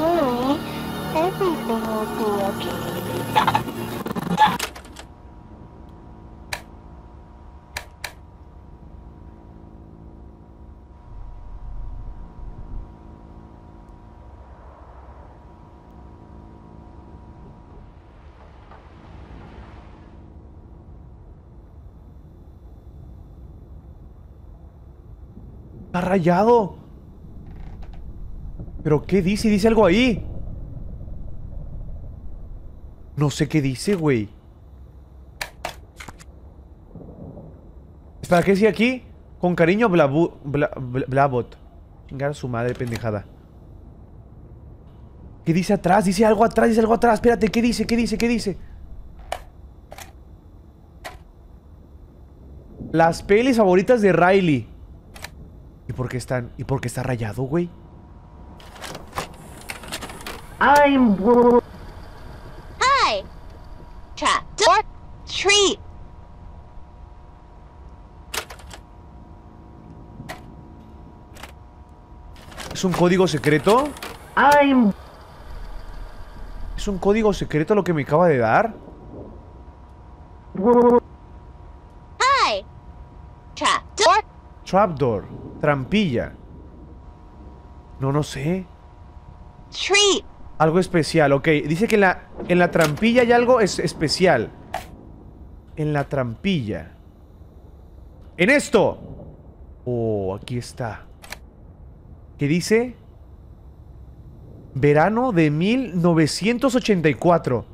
Willie, everything will be okay. Está rayado. ¿Pero qué dice? Dice algo ahí. No sé qué dice, güey. ¿Para qué decía aquí? Con cariño, Blabu, Bla- Bla- Blabot. Chingar a su madre, pendejada. ¿Qué dice atrás? Dice algo atrás, dice algo atrás. Espérate, ¿qué dice? ¿Qué dice? ¿Qué dice? Las pelis favoritas de Riley. ¿Y por qué están? ¿Y por qué está rayado, güey? I'm Hi. Trap door treat. ¿Es un código secreto? I'm ¿Es un código secreto lo que me acaba de dar? Hi. Trap door Trapdoor. Trampilla. No, no sé. treat. Algo especial, ok. Dice que en la, en la trampilla hay algo es especial. En la trampilla. ¡En esto! Oh, aquí está. ¿Qué dice? Verano de 1984.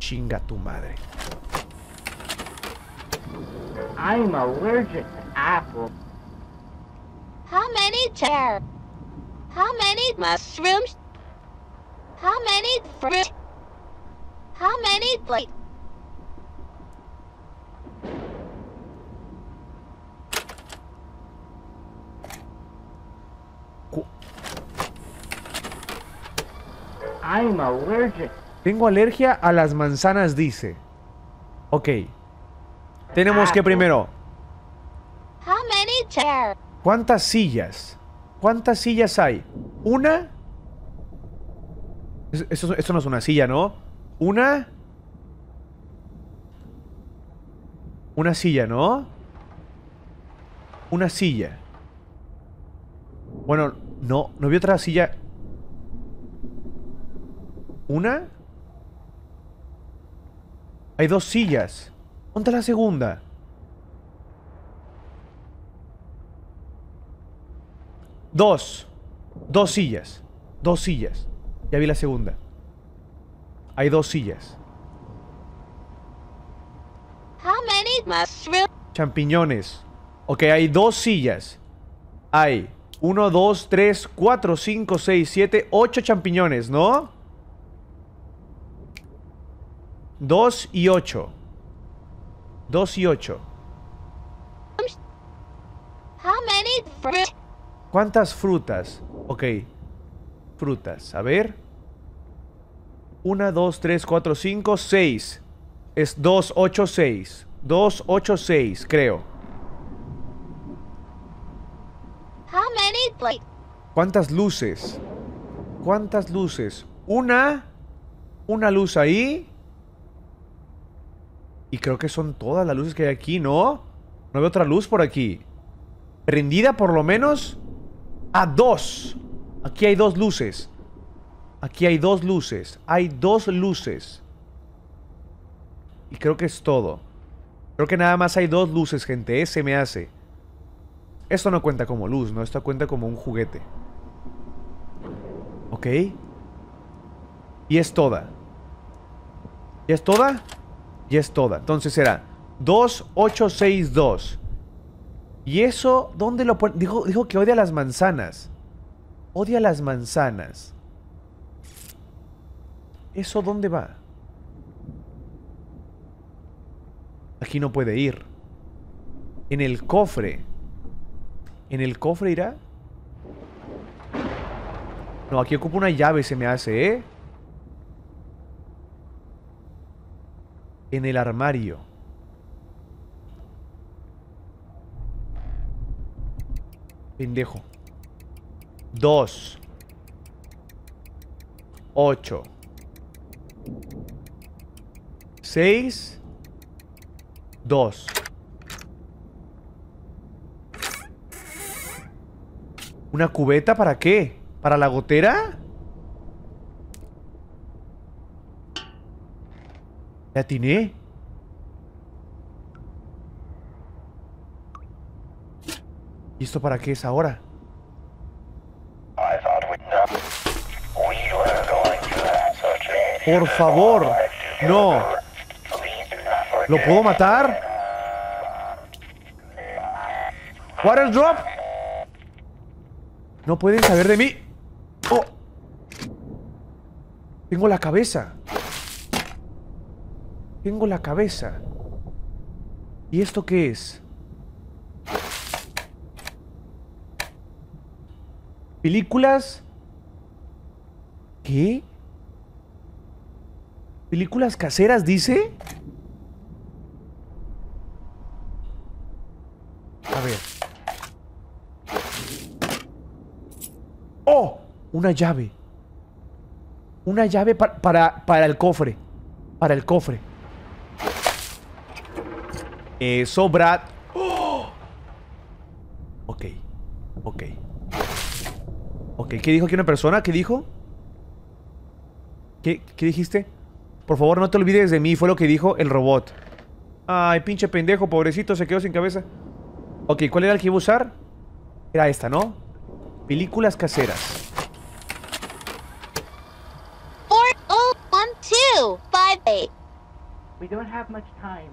Chinga tu madre. I'm allergic to apple. How many chair? How many mushrooms? How many fruit? How many plate? I'm allergic. Tengo alergia a las manzanas, dice. Ok. Tenemos que primero. How many chair? ¿Cuántas sillas? ¿Cuántas sillas hay? ¿Una? Es- Eso, eso no es una silla, ¿no? ¿Una? Una silla, ¿no? Una silla. Bueno, no, no vi otra silla. ¿Una? Hay dos sillas. ¿Dónde está la segunda? Dos. Dos sillas. Dos sillas. Ya vi la segunda. Hay dos sillas. How many mushrooms? Champiñones. Ok, hay dos sillas. Hay uno, dos, tres, cuatro, cinco, seis, siete, ocho champiñones, ¿no? Dos y ocho. Dos y ocho. How many fruit? ¿Cuántas frutas? Ok. Frutas. A ver. Una, dos, tres, cuatro, cinco, seis. Es dos, ocho, seis. Dos, ocho, seis, creo. ¿Cuántas luces? ¿Cuántas luces? Una. Una luz ahí. Y creo que son todas las luces que hay aquí, ¿no? No veo otra luz por aquí. Prendida por lo menos a dos. Aquí hay dos luces. Aquí hay dos luces. Hay dos luces. Y creo que es todo. Creo que nada más hay dos luces, gente. Ese me hace. Esto no cuenta como luz, ¿no? Esto cuenta como un juguete. ¿Ok? Y es toda. ¿Y es toda? Y es toda. Entonces será 2862. ¿Y eso dónde lo pone? Dijo, dijo que odia las manzanas. Odia las manzanas. ¿Eso dónde va? Aquí no puede ir. En el cofre. ¿En el cofre irá? No, aquí ocupa una llave, se me hace, ¿eh? En el armario. Pendejo. Dos. Ocho. Seis. Dos. ¿Una cubeta para qué? ¿Para la gotera? ¿Le atiné? ¿Y esto para qué es ahora? I thought we'd know. We were going to have such a Por favor, no. ¿Lo puedo matar? Water drop. No pueden saber de mí. Oh. Tengo la cabeza. Tengo la cabeza. ¿Y esto qué es? Películas. ¿Qué? ¿Películas caseras dice? A ver. ¡Oh! Una llave. Una llave pa- para, para el cofre. Para el cofre. Eso, Brad. ¡Oh! [gasps] Ok. Ok. Ok, ¿qué dijo aquí una persona? ¿Qué dijo? ¿Qué, ¿Qué dijiste? Por favor, no te olvides de mí, fue lo que dijo el robot. Ay, pinche pendejo, pobrecito, se quedó sin cabeza. Ok, ¿cuál era el que iba a usar? Era esta, ¿no? Películas caseras. four oh one two five eight? We don't have much time.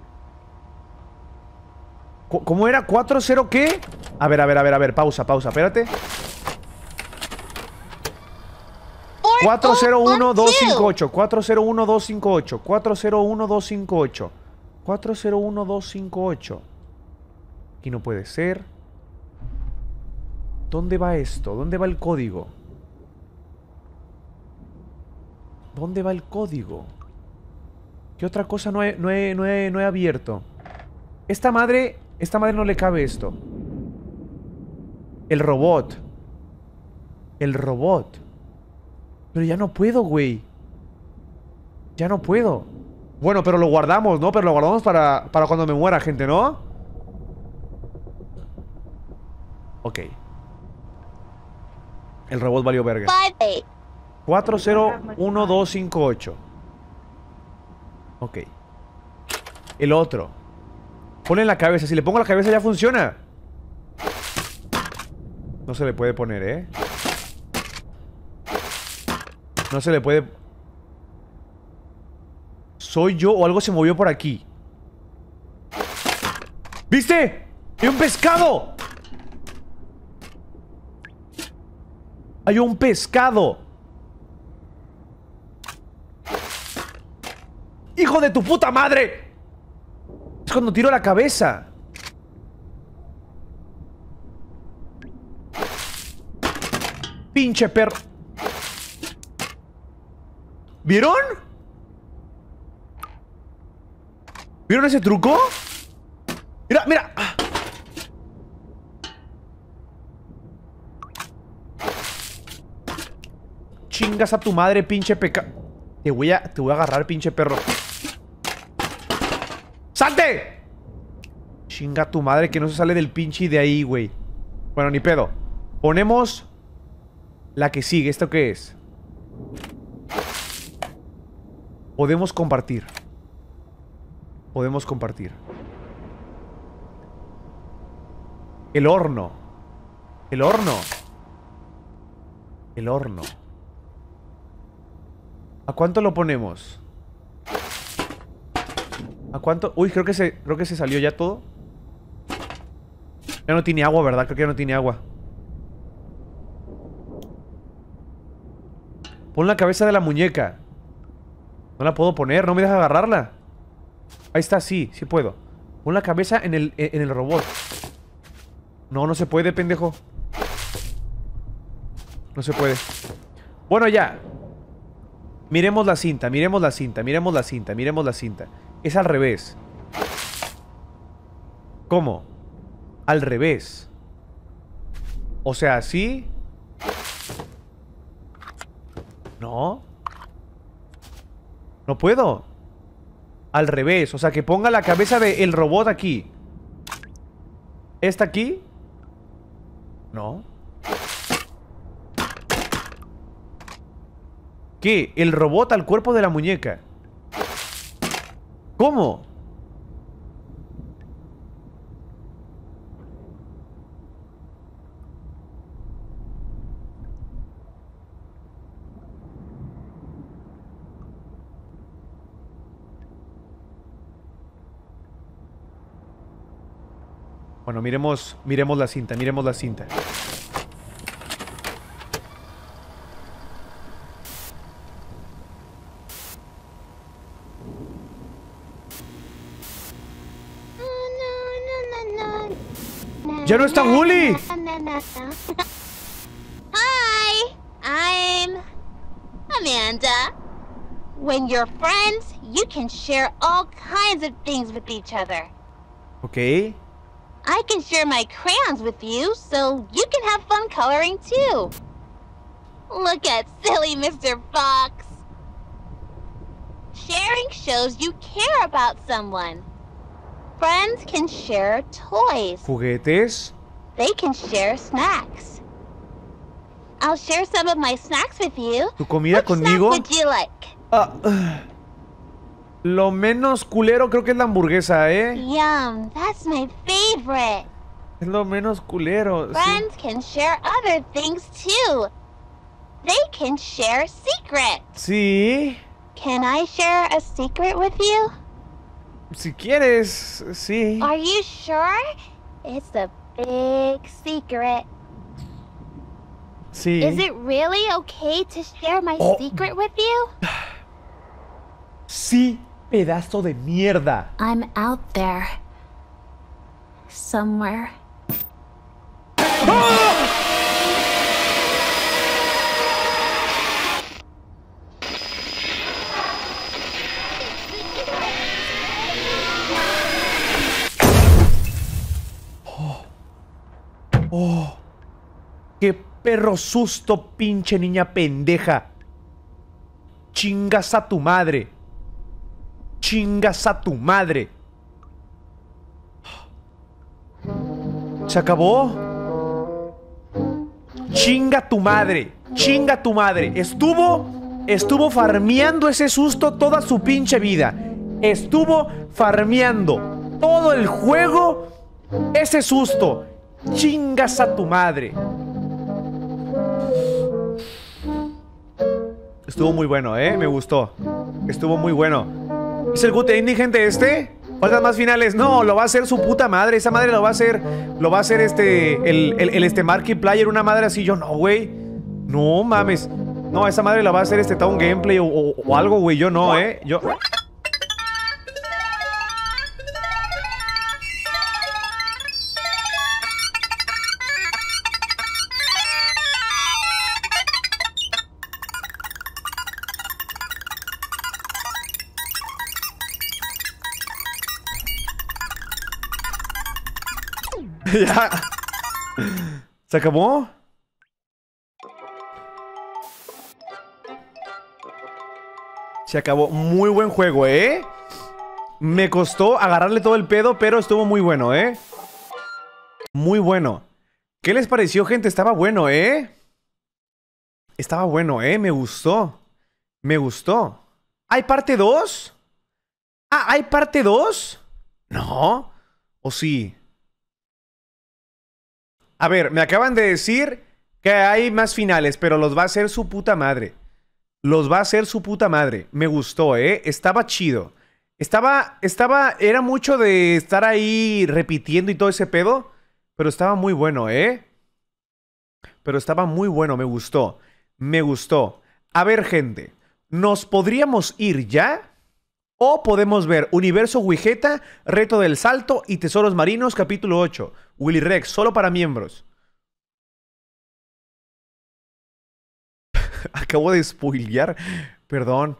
¿Cómo era? ¿4-0 qué? A ver, a ver, a ver, a ver, pausa, pausa, espérate. 401-258, 401-258, 401-258, 401-258. Aquí no puede ser. ¿Dónde va esto? ¿Dónde va el código? ¿Dónde va el código? ¿Qué otra cosa no he, no he- no he- no he abierto? Esta madre, esta madre no le cabe esto. El robot. El robot. Pero ya no puedo, güey. Ya no puedo. Bueno, pero lo guardamos, ¿no? Pero lo guardamos para, para cuando me muera, gente, ¿no? Ok. El robot valió verga. Five eight. 401258. Ok. El otro. Ponle en la cabeza. Si le pongo la cabeza ya funciona. No se le puede poner, ¿eh? No se le puede... ¿Soy yo o algo se movió por aquí? ¿Viste? ¡Hay un pescado! ¡Hay un pescado! ¡Hijo de tu puta madre! Es cuando tiro la cabeza. Pinche perro. ¿Vieron? ¿Vieron ese truco? Mira, mira. Chingas a tu madre, pinche peca... Te voy a... Te voy a agarrar, pinche perro. ¡Salte! Chinga a tu madre que no se sale del pinche de ahí, güey. Bueno, ni pedo. Ponemos... La que sigue. ¿Esto qué es? Podemos compartir. Podemos compartir. El horno. El horno. El horno. ¿A cuánto lo ponemos? ¿A cuánto? Uy, creo que se, creo que se salió ya todo. Ya no tiene agua, ¿verdad? Creo que ya no tiene agua. Pon la cabeza de la muñeca. No la puedo poner, no me deja agarrarla. Ahí está, sí, sí puedo. Pon la cabeza en el, en el robot. No, no se puede, pendejo. No se puede. Bueno, ya. Miremos la cinta, miremos la cinta, miremos la cinta, miremos la cinta. Es al revés. ¿Cómo? Al revés. O sea, así. No. No puedo. Al revés. O sea, que ponga la cabeza del robot aquí. ¿Esta aquí? No. ¿Qué? El robot al cuerpo de la muñeca. ¿Cómo? Bueno, miremos, miremos la cinta, miremos la cinta. ¡Ya no está Wooly! Hi, I'm Amanda. When you're friends, you can share all kinds of things with each other. Ok. I can share my crayons with you, so you can have fun coloring too. Look at silly Mr. Fox. Sharing shows you care about someone. Friends can share toys. Juguetes. They can share snacks. I'll share some of my snacks with you. ¿Tu comida Which conmigo? snack would you like? Ah, [sighs] [sighs] [sighs] ah. [laughs] lo menos culero creo que es la hamburguesa, ¿eh? Yum, that's my favorite. Es lo menos culero. sí. Friends can share other things too. They can share secrets. Sí. Can I share a secret with you? Si quieres, sí. Are you sure? It's a big secret. Sí. Is it really okay to share my Oh. secret with you? [sighs] Sí, pedazo de mierda. I'm out there. Somewhere. Oh. Qué perro susto, pinche niña pendeja. Chingas a tu madre. Chingas a tu madre. ¿Se acabó? Chinga tu madre. Chinga tu madre. Estuvo. Estuvo farmeando ese susto toda su pinche vida. estuvo farmeando todo el juego ese susto. Chingas a tu madre. Estuvo muy bueno, ¿eh? Me gustó. Estuvo muy bueno. ¿Es el good ending, gente, este? Faltan más finales. No, lo va a hacer su puta madre. Esa madre lo va a hacer. Lo va a hacer este. El, el, el este Markiplier. Una madre así. Yo no, güey. No mames. No, esa madre la va a hacer este Town Gameplay o, o- o algo, güey. Yo no, ¿eh? Yo. [laughs] ¿Se acabó? Se acabó. Muy buen juego, ¿eh? Me costó agarrarle todo el pedo, pero estuvo muy bueno, ¿eh? Muy bueno. ¿Qué les pareció, gente? Estaba bueno, ¿eh? Estaba bueno, ¿eh? Me gustó. Me gustó. ¿Hay parte 2? Ah, ¿hay parte 2? No. ¿O sí? A ver, me acaban de decir que hay más finales, pero los va a hacer su puta madre. Los va a hacer su puta madre. Me gustó, ¿eh? Estaba chido. Estaba, estaba, era mucho de estar ahí repitiendo y todo ese pedo, pero estaba muy bueno, ¿eh? Pero estaba muy bueno, me gustó. Me gustó. A ver, gente, ¿nos podríamos ir ya? O podemos ver Universo Wigeta, Reto del Salto y Tesoros Marinos, capítulo 8. Willy Rex, solo para miembros. [laughs] Acabo de spoilear. Perdón.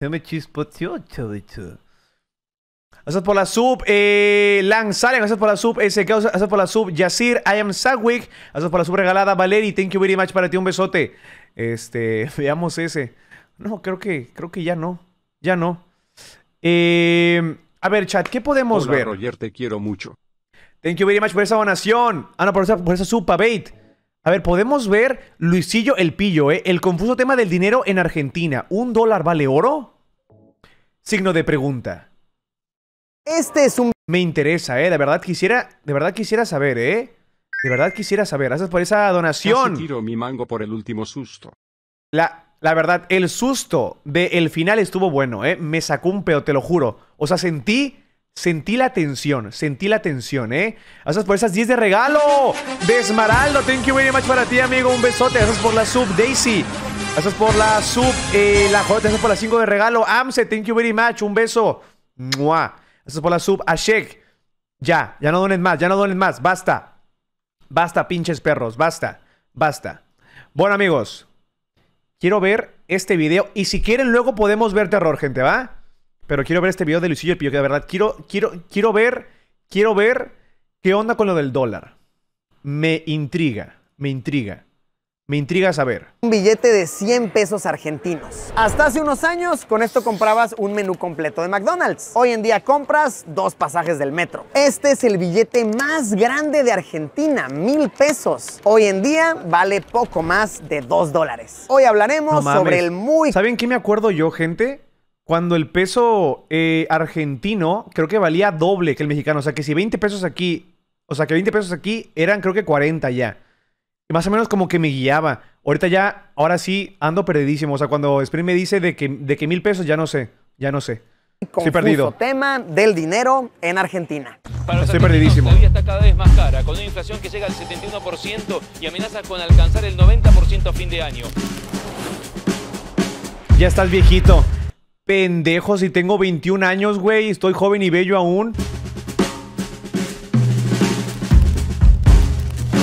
Se me chavito. Gracias por la sub, eh, Lanzaren, gracias por la sub, SK, gracias por la sub, Yasir, I am Sagwick, gracias por la sub regalada, Valeri, thank you very much para ti, un besote. Este, [laughs] veamos ese. No, creo que, creo que ya no, ya no. Eh, a ver, chat, ¿qué podemos Hola, ver? Roger, te quiero mucho. Thank you very much por esa donación. Ah, no, por esa, por esa sub, Pavate. A ver, podemos ver Luisillo el Pillo, ¿eh? El confuso tema del dinero en Argentina. ¿Un dólar vale oro? Signo de pregunta. Este es un... Me interesa, ¿eh? De verdad quisiera, de verdad quisiera saber, ¿eh? De verdad quisiera saber. Gracias por esa Casi donación. tiro mi mango por el último susto. La, la verdad, el susto del final estuvo bueno, ¿eh? Me sacó un pedo, te lo juro. O sea, sentí, sentí la tensión, sentí la tensión, ¿eh? Gracias por esas 10 de regalo. De Esmeraldo, thank you very much para ti, amigo. Un besote. Gracias por la sub, Daisy. Gracias por la sub, eh, la J. Gracias por las 5 de regalo. Amse, thank you very much. Un beso. Mua. Gracias por la sub, Ashek. Ya, ya no donen más, ya no donen más. Basta. Basta, pinches perros. Basta. Basta. Bueno, amigos. Quiero ver este video. Y si quieren, luego podemos ver terror, gente, ¿va? Pero quiero ver este video de Luisillo el que de verdad quiero, quiero, quiero ver, quiero ver qué onda con lo del dólar. Me intriga, me intriga. Me intriga saber. un billete de 100 pesos argentinos. Hasta hace unos años, con esto comprabas un menú completo de McDonald's. Hoy en día compras dos pasajes del metro. Este es el billete más grande de Argentina, mil pesos. Hoy en día vale poco más de dos dólares. Hoy hablaremos No sobre el muy ¿Saben qué me acuerdo yo, gente? Cuando el peso eh, argentino creo que valía doble que el mexicano. O sea, que si 20 pesos aquí, o sea, que 20 pesos aquí eran creo que 40 ya. Y más o menos como que me guiaba. Ahorita ya, ahora sí, ando perdidísimo. O sea, cuando Spring me dice de que, de que mil pesos, ya no sé. Ya no sé. Estoy confuso perdido. tema del dinero en Argentina. Para Estoy perdidísimo. La vida está cada vez más cara, con una inflación que llega al 71% y amenaza con alcanzar el 90% a fin de año. Ya estás viejito. Pendejo, si tengo 21 años, güey. Estoy joven y bello aún.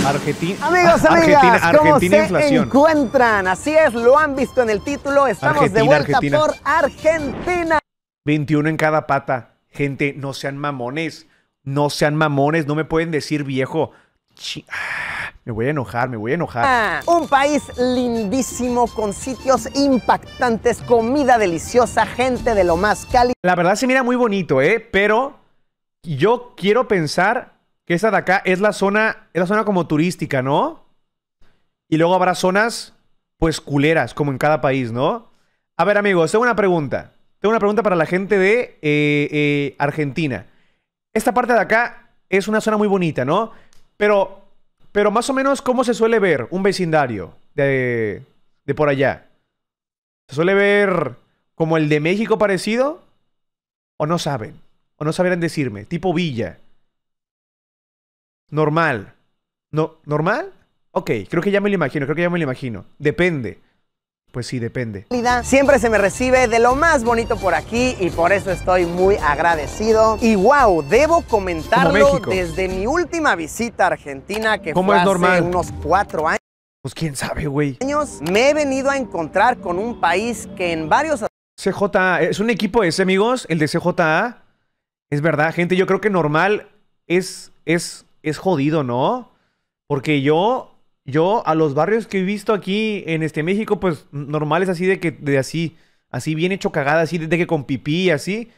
Argentina. Amigos, amigas, Argentina, ¿cómo Argentina se inflación. encuentran? Así es, lo han visto en el título. Estamos de vuelta Argentina. por Argentina. 21 en cada pata. Gente, no sean mamones. No sean mamones. No me pueden decir viejo. Ah, Me voy a enojar, me voy a enojar. Ah, Un país lindísimo con sitios impactantes, comida deliciosa, gente de lo más cálida. La verdad se mira muy bonito, ¿eh? Pero yo quiero pensar que esa de acá es la zona, es la zona como turística, ¿no? Y luego habrá zonas, pues, culeras, como en cada país, ¿no? A ver, amigos, tengo una pregunta. Tengo una pregunta para la gente de eh, eh, Argentina. Esta parte de acá es una zona muy bonita, ¿no? Pero, pero más o menos, ¿cómo se suele ver un vecindario de, de por allá? ¿Se suele ver como el de México parecido? ¿O no saben? ¿O no sabrían decirme? Tipo villa. Normal. ¿No, ¿Normal? Ok, creo que ya me lo imagino, creo que ya me lo imagino. Depende. Pues sí, depende. Siempre se me recibe de lo más bonito por aquí y por eso estoy muy agradecido. Y wow, debo comentarlo desde mi última visita a Argentina que ¿Cómo fue es hace normal? unos cuatro años. Pues quién sabe, güey. Me he venido a encontrar con un país que en varios CJ, es un equipo ese, amigos, el de CJA. Es verdad, gente, yo creo que normal es, es, es jodido, ¿no? Porque yo, yo a los barrios que he visto aquí en este México, pues normal es así de que, de así, así bien hecho cagada, así de que con pipí, así.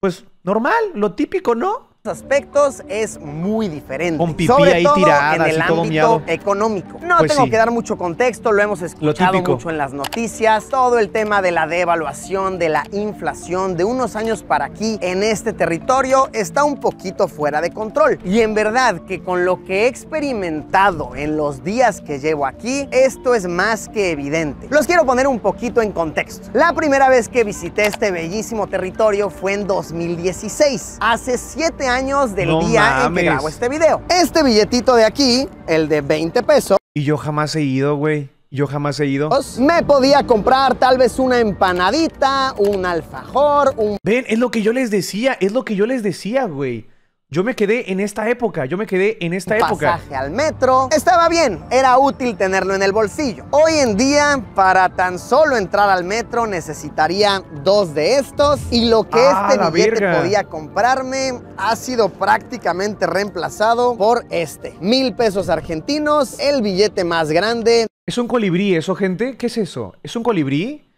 Pues normal, lo típico, ¿no? Aspectos es muy diferente. Con pipí sobre ahí todo en el todo ámbito miado. económico. No Pues tengo sí. que dar mucho contexto, lo hemos escuchado mucho en las noticias. Todo el tema de la devaluación, de la inflación, de unos años para aquí en este territorio está un poquito fuera de control. Y en verdad que con lo que he experimentado en los días que llevo aquí, esto es más que evidente. Los quiero poner un poquito en contexto. La primera vez que visité este bellísimo territorio fue en 2016, hace 7 años del No día en mames. que grabo este video. Este billetito de aquí, el de 20 pesos, Y yo jamás he ido, güey. Yo jamás he ido. me podía comprar tal vez una empanadita, un alfajor, un Ven, es lo que yo les decía, es lo que yo les decía, güey. Yo me quedé en esta época, yo me quedé en esta época. pasaje al metro. Estaba bien, era útil tenerlo en el bolsillo. Hoy en día, para tan solo entrar al metro, necesitaría dos de estos. Y lo que Ah, este billete verga. podía comprarme ha sido prácticamente reemplazado por este. Mil pesos argentinos, el billete más grande. ¿Es un colibrí eso, gente? ¿Qué es eso? ¿Es un colibrí?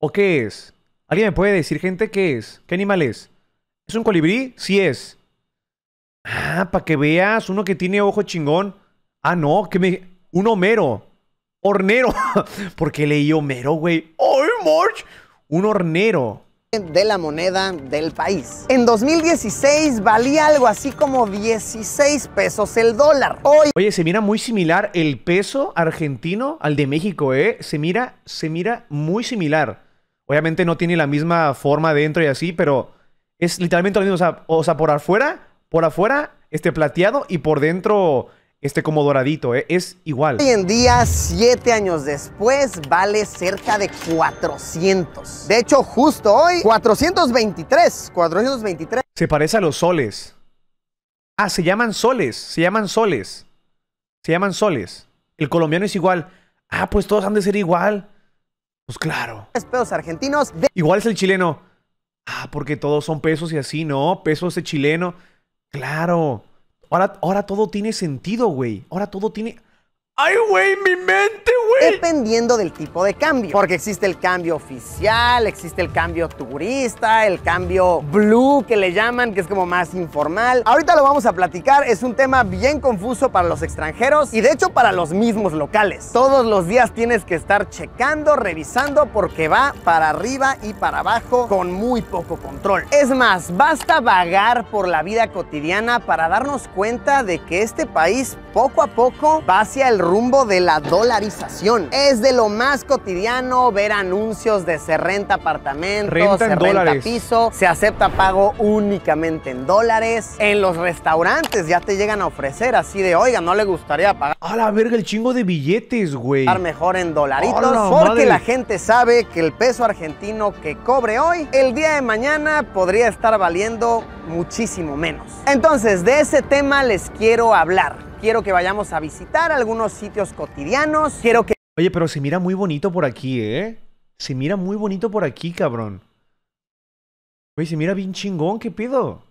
¿O qué es? ¿Alguien me puede decir, gente, qué es? ¿Qué animal es? ¿Es un colibrí? Sí es. Ah, para que veas, uno que tiene ojo chingón. Ah, no, que me... Un homero. Hornero. [laughs] Porque leí homero, güey. ¡Ay, March! Un hornero. de la moneda del país. En 2016 valía algo así como 16 pesos el dólar. Hoy Oye, se mira muy similar el peso argentino al de México, ¿eh? Se mira, se mira muy similar. Obviamente no tiene la misma forma dentro y así, pero es literalmente lo mismo. O sea, o sea, por afuera, por afuera, este plateado y por dentro, este como doradito, ¿eh? Es igual. Hoy en día, siete años después, vale cerca de 400. De hecho, justo hoy, 423. 423 Se parece a los soles. Ah, se llaman soles, se llaman soles. Se llaman soles. El colombiano es igual. Ah, pues todos han de ser igual. Pues claro. pesos argentinos. De Igual es el chileno. Ah, porque todos son pesos y así, ¿no? Pesos de chileno. Claro. Ahora, ahora todo tiene sentido, güey. Ahora todo tiene. ¡Ay, güey! ¡Mi mente, güey! Dependiendo del tipo de cambio. Porque existe el cambio oficial, existe el cambio turista, el cambio blue que le llaman, que es como más informal. Ahorita lo vamos a platicar, es un tema bien confuso para los extranjeros y de hecho para los mismos locales. Todos los días tienes que estar checando, revisando porque va para arriba y para abajo con muy poco control. Es más, basta vagar por la vida cotidiana para darnos cuenta de que este país poco a poco va hacia el rumbo de la dolarización. Es de lo más cotidiano ver anuncios de se renta apartamentos, Renta se en renta dólares. piso, se acepta pago únicamente en dólares. En los restaurantes ya te llegan a ofrecer así de, oiga, no le gustaría pagar A la verga, el chingo de billetes, güey. mejor en dolaritos ¡A la porque madre! la gente sabe que el peso argentino que cobre hoy, el día de mañana podría estar valiendo muchísimo menos. Entonces, de ese tema les quiero hablar. Quiero que vayamos a visitar algunos sitios cotidianos. Quiero que Oye, pero se mira muy bonito por aquí, ¿eh? Se mira muy bonito por aquí, cabrón. Güey, se mira bien chingón, ¿qué pedo?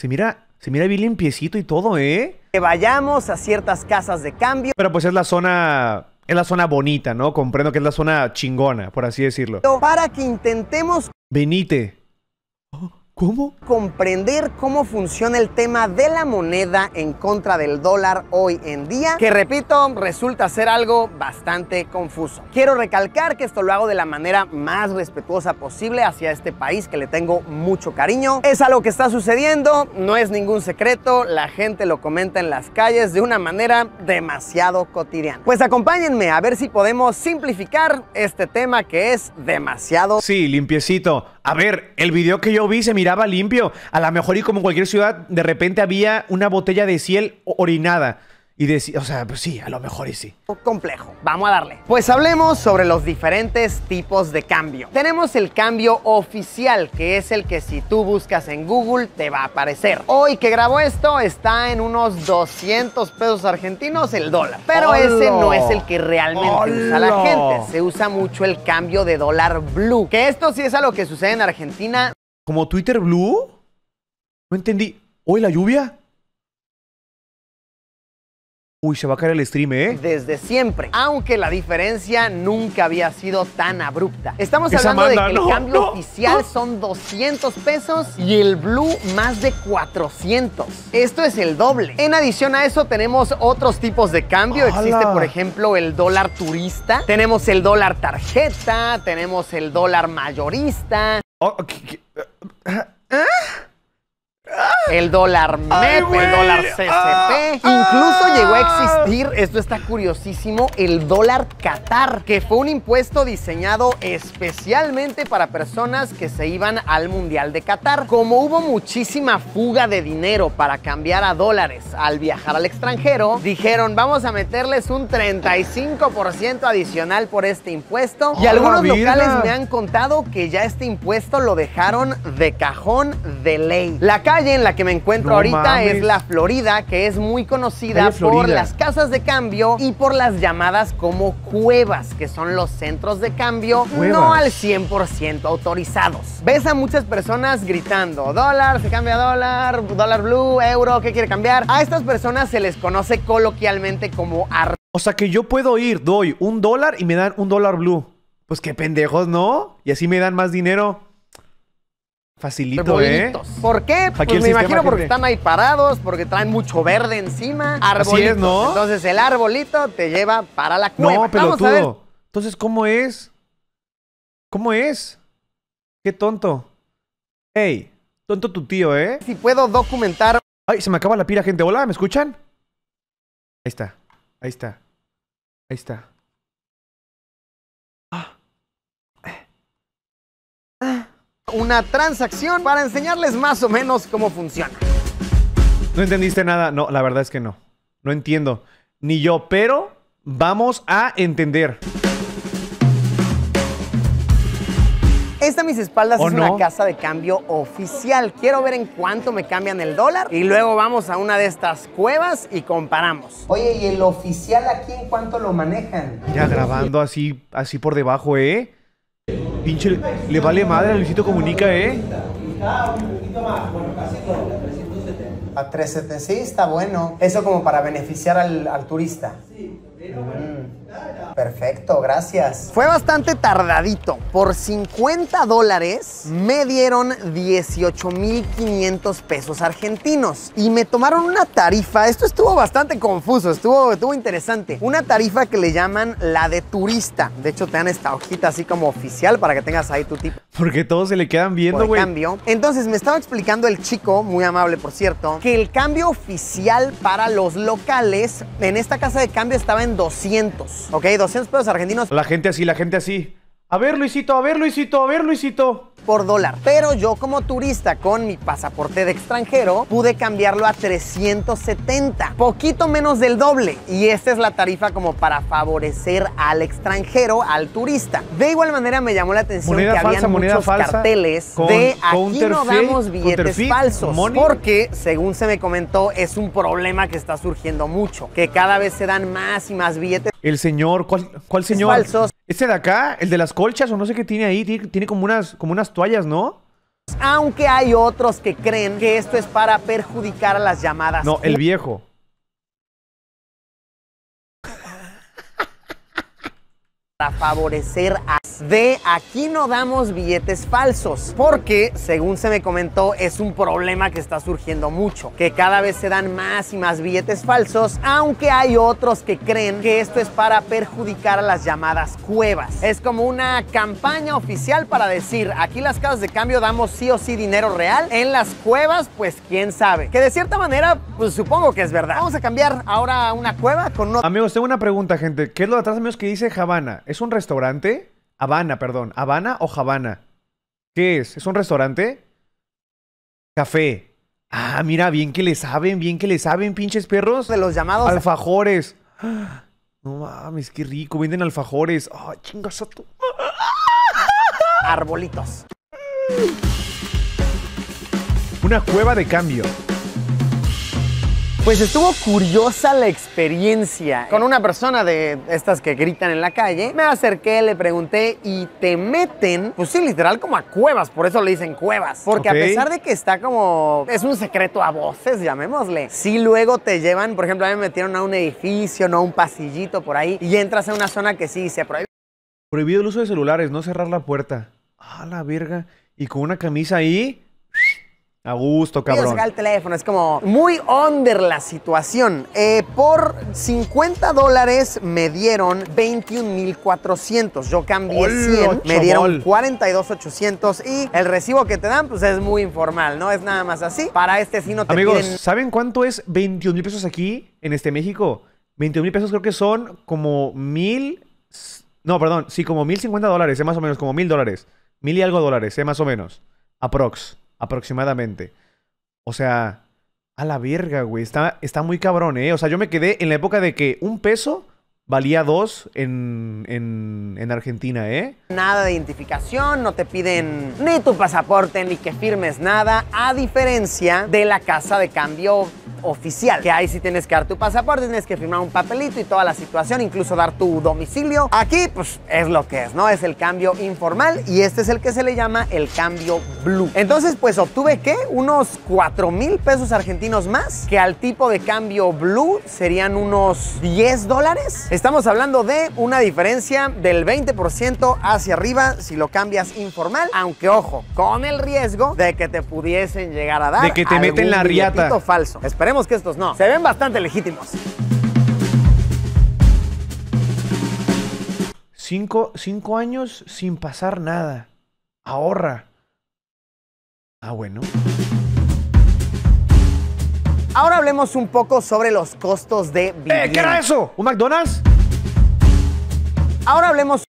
Se mira, se mira bien limpiecito y todo, ¿eh? que vayamos a ciertas casas de cambio. Pero pues es la zona, es la zona bonita, ¿no? Comprendo que es la zona chingona, por así decirlo. Para que intentemos Benite. ¿Cómo? Comprender cómo funciona el tema de la moneda en contra del dólar hoy en día, que repito, resulta ser algo bastante confuso. Quiero recalcar que esto lo hago de la manera más respetuosa posible hacia este país que le tengo mucho cariño. Es algo que está sucediendo, no es ningún secreto, la gente lo comenta en las calles de una manera demasiado cotidiana. Pues acompáñenme a ver si podemos simplificar este tema que es demasiado Sí, limpiecito. A ver, el video que yo vi se miraba limpio. A lo mejor y como en cualquier ciudad, de repente había una botella de ciel orinada. Y decía, o sea, pues sí, a lo mejor y sí. complejo. Vamos a darle. Pues hablemos sobre los diferentes tipos de cambio. Tenemos el cambio oficial, que es el que si tú buscas en Google te va a aparecer. Hoy que grabo esto está en unos 200 pesos argentinos el dólar. Pero ese no es el que realmente usa la gente. Se usa mucho el cambio de dólar blue. Que esto sí es algo que sucede en Argentina ¿Como Twitter Blue? No entendí. ¿Hoy la lluvia? Uy, se va a caer el stream, ¿eh? desde siempre, aunque la diferencia nunca había sido tan abrupta. Estamos Esa hablando de que el cambio no, oficial [laughs] son 200 pesos y el blue más de 400. Esto es el doble. En adición a eso tenemos otros tipos de cambio. Existe, por ejemplo, el dólar turista, tenemos el dólar tarjeta, tenemos el dólar mayorista. Oh, ¿qué- qué? El dólar MEP, el dólar CCP. Ah, Incluso llegó a existir, esto está curiosísimo, el dólar Qatar, que fue un impuesto diseñado especialmente para personas que se iban al Mundial de Qatar. Como hubo muchísima fuga de dinero para cambiar a dólares al viajar al extranjero, dijeron vamos a meterles un 35% adicional por este impuesto. Y ¡A la algunos vida! locales me han contado que ya este impuesto lo dejaron de cajón de ley. La calle en la que me encuentro No ahorita mames. es la Florida, que es muy conocida por las casas de cambio y por las llamadas como cuevas, que son los centros de cambio Cuevas. no al 100% autorizados. Ves a muchas personas gritando, dólar, se cambia dólar, dólar blue, euro, ¿qué quiere cambiar? A estas personas se les conoce coloquialmente como ar O sea que yo puedo ir, doy un dólar y me dan un dólar blue. Pues qué pendejos, ¿no? Y así me dan más dinero. Facilito, ¿eh? arbolitos. ¿Por qué? Aquí Pues el me sistema, imagino porque gente. están ahí parados, porque traen mucho verde encima. Arbolitos. ¿no? Entonces el arbolito te lleva para la cueva. No, Vamos a ver. pelotudo. Entonces, ¿cómo es? ¿Cómo es? Qué tonto. Ey, tonto tu tío, ¿eh? Si puedo documentar. Ay, se me acaba la pila, gente. Hola, ¿me escuchan? Ahí está. Ahí está. Ahí está. Una transacción para enseñarles más o menos cómo funciona. ¿No entendiste nada? No, la verdad es que no. No entiendo. Ni yo, pero vamos a entender. Esta a mis espaldas ¿O es no? una casa de cambio oficial. Quiero ver en cuánto me cambian el dólar y luego vamos a una de estas cuevas y comparamos. Oye, ¿y el oficial aquí en cuánto lo manejan? Ya grabando así, así por debajo, ¿eh? Pinche, le vale madre a Luisito Comunica, ¿eh? A 370, sí, está bueno. Eso como para beneficiar al, al turista. Mm, Perfecto, gracias. Fue bastante tardadito. Por 50 dólares me dieron 18.500 pesos argentinos. Y me tomaron una tarifa. Esto estuvo bastante confuso, estuvo, estuvo interesante. Una tarifa que le llaman la de turista. De hecho, te dan esta hojita así como oficial para que tengas ahí tu tipo Porque todos se le quedan viendo, güey. cambio. Entonces me estaba explicando el chico, muy amable por cierto, que el cambio oficial para los locales en esta casa de cambio estaba en 200, ¿ok? 200 pesos argentinos La gente así, la gente así. A ver, Luisito, a ver, Luisito, a ver, Luisito. por dólar. Pero yo como turista con mi pasaporte de extranjero pude cambiarlo a 370, poquito menos del doble. Y esta es la tarifa como para favorecer al extranjero, al turista. De igual manera me llamó la atención Moneda que falsa, habían muchos falsa, carteles con de aquí no damos billetes falsos. money. Porque, según se me comentó, es un problema que está surgiendo mucho. Que cada vez se dan más y más billetes El señor, ¿cuál, cuál señor? falsos. ¿Este de acá? ¿El de las colchas o no sé qué tiene ahí? Tiene, tiene como, unas, como unas toallas, ¿no? Aunque hay otros que creen que esto es para perjudicar a las llamadas. No, el viejo. Para favorecer a... De aquí no damos billetes falsos, porque según se me comentó es un problema que está surgiendo mucho, que cada vez se dan más y más billetes falsos, aunque hay otros que creen que esto es para perjudicar a las llamadas cuevas. Es como una campaña oficial para decir, aquí las casas de cambio damos sí o sí dinero real, en las cuevas pues quién sabe. Que de cierta manera pues supongo que es verdad. Vamos a cambiar ahora una cueva con Amigos, tengo una pregunta, gente. ¿Qué es lo de atrás, amigos, que dice Habana? ¿Es un restaurante? Habana, perdón. ¿Habana o Habana? ¿Qué es? ¿Es un restaurante? Café. Ah, mira, bien que le saben, bien que le saben, pinches perros. De los llamados... Alfajores. No mames, qué rico. Venden alfajores. Ay, chingas a tu... arbolitos. Una cueva de cambio. Pues estuvo curiosa la experiencia. Con una persona de estas que gritan en la calle, me acerqué, le pregunté y te meten, pues sí, literal como a cuevas, por eso le dicen cuevas. Porque a pesar de que está como, es un secreto a voces, llamémosle, sí luego te llevan, por ejemplo, a mí me metieron a un edificio, no a un pasillito por ahí, y entras a una zona que sí se prohíbe. Prohibido el uso de celulares, no cerrar la puerta. Ah, la verga. Y con una camisa ahí. A gusto, cabrón. sacar el teléfono, es como muy under la situación. Eh, por 50 dólares me dieron 21,400. Yo cambié ¡Hola, 100, me dieron chaval! 42,800 y el recibo que te dan pues es muy informal, ¿no? Es nada más así. Para este sí no te Amigos, piden ¿saben cuánto es 21 mil pesos aquí en este México? 21 mil pesos creo que son como mil... No, perdón, sí, como mil cincuenta dólares, eh, más o menos, como mil dólares. Mil y algo dólares, eh, más o menos. Aprox, aproximadamente. O sea, a la verga, güey. Está, está muy cabrón, ¿eh? O sea, yo me quedé en la época de que un peso valía dos en, en, en Argentina, ¿eh? nada de identificación, no te piden ni tu pasaporte ni que firmes nada, a diferencia de la casa de cambio oficial, que ahí sí tienes que dar tu pasaporte, tienes que firmar un papelito y toda la situación, incluso dar tu domicilio. Aquí, pues, es lo que es, ¿no? Es el cambio informal y este es el que se le llama el cambio blue. Entonces, pues, obtuve, ¿qué? Unos 4 mil pesos argentinos más, que al tipo de cambio blue serían unos 10 dólares. Estamos hablando de una diferencia del 20% hacia arriba si lo cambias informal, aunque ojo, con el riesgo de que te pudiesen llegar a dar De que te meten la riata. falso. Esperemos que estos no. Se ven bastante legítimos. Cinco, cinco años sin pasar nada. Ahorra. Ah, bueno. Ahora hablemos un poco sobre los costos de vivienda. ¡Eh, qué era eso! ¿Un McDonald's? Ahora hablemos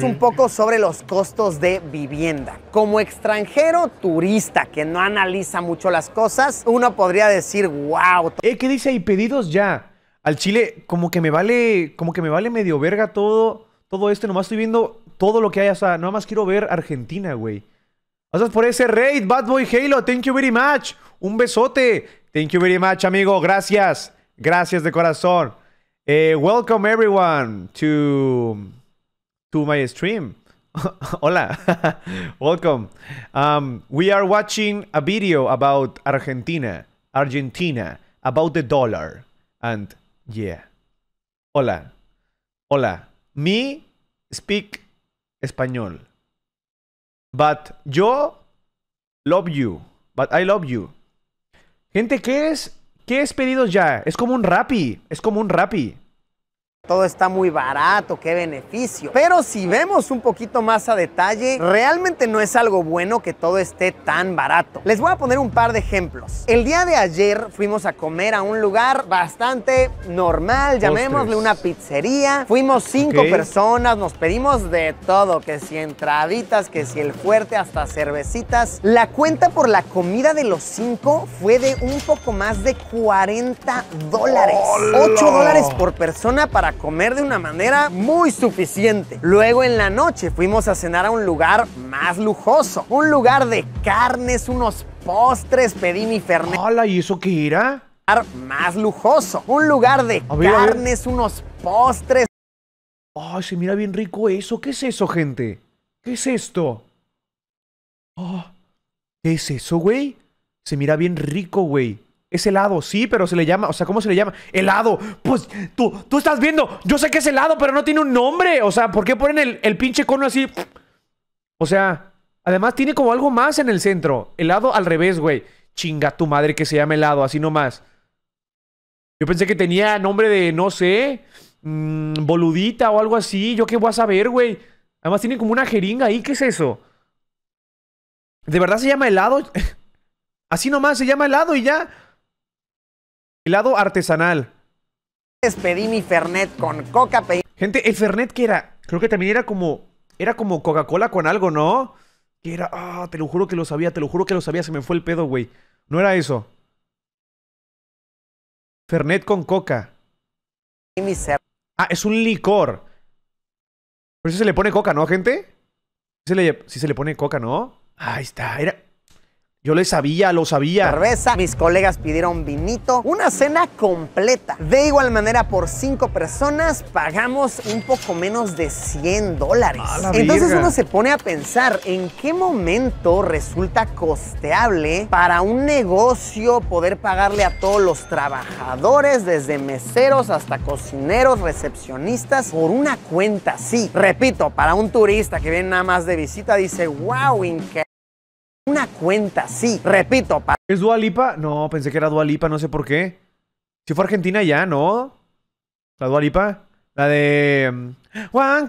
un poco sobre los costos de vivienda. Como extranjero turista que no analiza mucho las cosas, uno podría decir, wow, Eh, ¿qué dice ahí? Pedidos ya. Al Chile, como que me vale, como que me vale medio verga todo, todo esto. Nomás estoy viendo todo lo que hay. O sea, nada más quiero ver Argentina, güey. Gracias por ese raid, Bad Boy Halo. Thank you very much. Un besote. Thank you very much, amigo. Gracias. Gracias de corazón. Eh, welcome everyone to to my stream. [laughs] Hola. [laughs] welcome. Um, we are watching a video about Argentina, Argentina, about the dollar, and yeah. Hola. Hola. Me speak español. But yo love you. But I love you. Gente, ¿qué es? ¿Qué es pedidos ya? Es como un Rappi. Es como un Rappi. Todo está muy barato, qué beneficio. Pero si vemos un poquito más a detalle, realmente no es algo bueno que todo esté tan barato. Les voy a poner un par de ejemplos. El día de ayer fuimos a comer a un lugar bastante normal, llamémosle una pizzería. Fuimos cinco personas, nos pedimos de todo, que si entraditas, que si el fuerte, hasta cervecitas. La cuenta por la comida de los cinco fue de un poco más de 40 dólares. 8 dólares por persona para comer de una manera muy suficiente. Luego en la noche fuimos a cenar a un lugar más lujoso. Un lugar de carnes, unos postres, pedí mi fernet. Hola, ¿y eso qué era? Más lujoso. Un lugar de A ver, a ver. carnes, unos postres. Ay, se mira bien rico eso. ¿Qué es eso, gente? ¿Qué es esto? Oh, ¿Qué es eso, güey? Se mira bien rico, güey. Es helado, sí, pero se le llama, o sea, ¿cómo se le llama? Helado. Pues tú, tú estás viendo, yo sé que es helado, pero no tiene un nombre. O sea, ¿por qué ponen el, el pinche cono así? O sea, además tiene como algo más en el centro. Helado al revés, güey. Chinga tu madre que se llama helado, así nomás. Yo pensé que tenía nombre de, no sé, mm, boludita o algo así. ¿Yo qué voy a saber, güey? Además tiene como una jeringa ahí, ¿qué es eso? ¿De verdad se llama helado? [laughs] así nomás se llama helado y ya. Helado artesanal. Pedí mi Fernet con coca, pedí Gente, el Fernet que era, creo que también era como, era como Coca-Cola con algo, ¿no? Que era, ah, te lo juro que lo sabía, te lo juro que lo sabía, se me fue el pedo, güey. No era eso. Fernet con coca. mi cer- Ah, es un licor. Por eso se le pone coca, ¿no, gente? Se le, sí se le pone coca, ¿no? Ahí está, era... Yo le sabía, lo sabía. cerveza. Mis colegas pidieron vinito. Una cena completa. De igual manera, por cinco personas pagamos un poco menos de 100 dólares. Entonces uno se pone a pensar en qué momento resulta costeable para un negocio poder pagarle a todos los trabajadores, desde meseros hasta cocineros, recepcionistas, por una cuenta así. Repito, para un turista que viene nada más de visita, dice, wow, increíble. Una cuenta así. Repito, para ¿Es Dualipa? No, pensé que era Dualipa, no sé por qué. Si fue Argentina ya, ¿no? ¿La Dualipa? La de...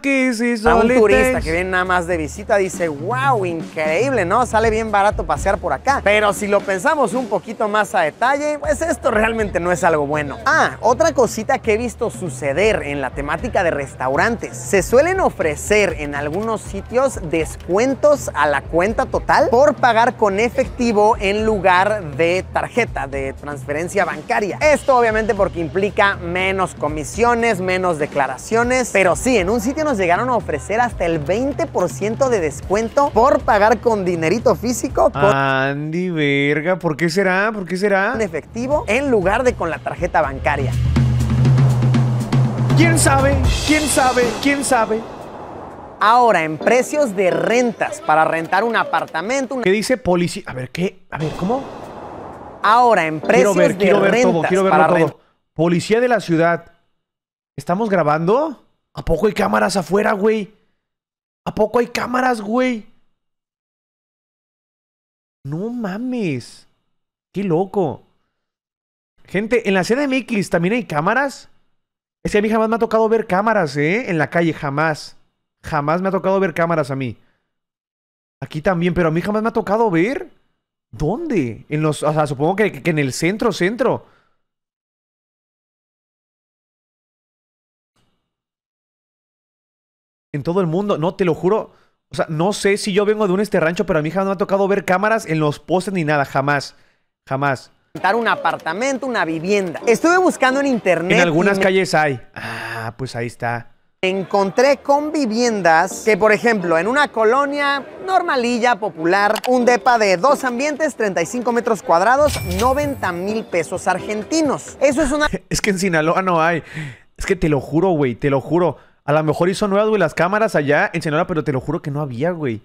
is A un turista que viene nada más de visita dice, wow, increíble, ¿no? Sale bien barato pasear por acá. Pero si lo pensamos un poquito más a detalle, pues esto realmente no es algo bueno. Ah, otra cosita que he visto suceder en la temática de restaurantes. Se suelen ofrecer en algunos sitios descuentos a la cuenta total por pagar con efectivo en lugar de tarjeta de transferencia bancaria. Esto obviamente porque implica menos comisiones, menos declaraciones, pero sí, en un sitio nos llegaron a ofrecer hasta el 20% de descuento por pagar con dinerito físico, con Andy, verga, ¿por qué será? ¿Por qué será? efectivo, en lugar de con la tarjeta bancaria. ¿Quién sabe? ¿Quién sabe? ¿Quién sabe? Ahora, en precios de rentas, para rentar un apartamento, una- ¿Qué dice policía? A ver, ¿qué? A ver, ¿cómo? ahora en Quiero precios ver, de quiero ver rentas todo, quiero verlo para todo. Policía de la ciudad. ¿Estamos grabando? ¿A poco hay cámaras afuera, güey? ¿A poco hay cámaras, güey? No mames. Qué loco. Gente, en la CDMX también hay cámaras. Es que a mí jamás me ha tocado ver cámaras, ¿eh? En la calle, jamás. Jamás me ha tocado ver cámaras a mí. Aquí también, pero a mí jamás me ha tocado ver. ¿Dónde? En los, o sea, supongo que, que en el centro, centro. En todo el mundo, no, te lo juro. O sea, no sé si yo vengo de un este rancho, pero a mí jamás me ha tocado ver cámaras en los postes ni nada, jamás. Jamás. un apartamento, una vivienda. Estuve buscando en internet. En algunas me calles hay. Ah, pues ahí está. Encontré con viviendas que, por ejemplo, en una colonia normalilla, popular, un depa de dos ambientes, 35 metros cuadrados, 90 mil pesos argentinos. Eso es una [laughs] Es que en Sinaloa no hay. Es que te lo juro, güey, te lo juro. A lo mejor hizo nuevas, güey, las cámaras allá en Sinaloa, pero te lo juro que no había, güey.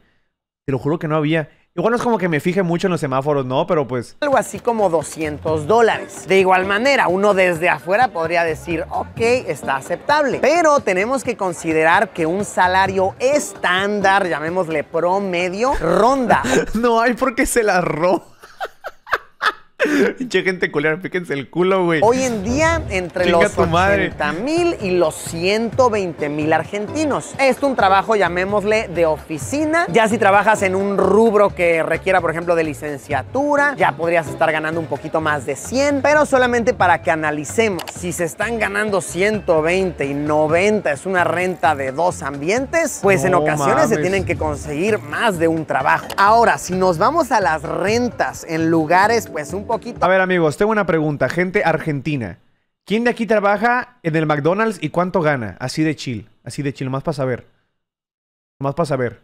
Te lo juro que no había. Igual no es como que me fije mucho en los semáforos, ¿no? Pero pues... algo así como 200 dólares. De igual manera, uno desde afuera podría decir, ok, está aceptable. Pero tenemos que considerar que un salario estándar, llamémosle promedio, ronda [laughs] No hay por qué se la roba. [laughs] Pinche gente culera, píquense el culo, güey. Hoy en día, entre Chinga los tu madre. 80 mil y los 120 mil argentinos. Esto un trabajo, llamémosle, de oficina. Ya si trabajas en un rubro que requiera, por ejemplo, de licenciatura, ya podrías estar ganando un poquito más de 100, pero solamente para que analicemos. Si se están ganando 120 y 90 es una renta de dos ambientes, pues en ocasiones se tienen que conseguir más de un trabajo. Ahora, si nos vamos a las rentas en lugares, pues un A ver, amigos, tengo una pregunta. Gente argentina. ¿Quién de aquí trabaja en el McDonald's y cuánto gana? Así de chill. Así de chill, más para saber. Más para saber.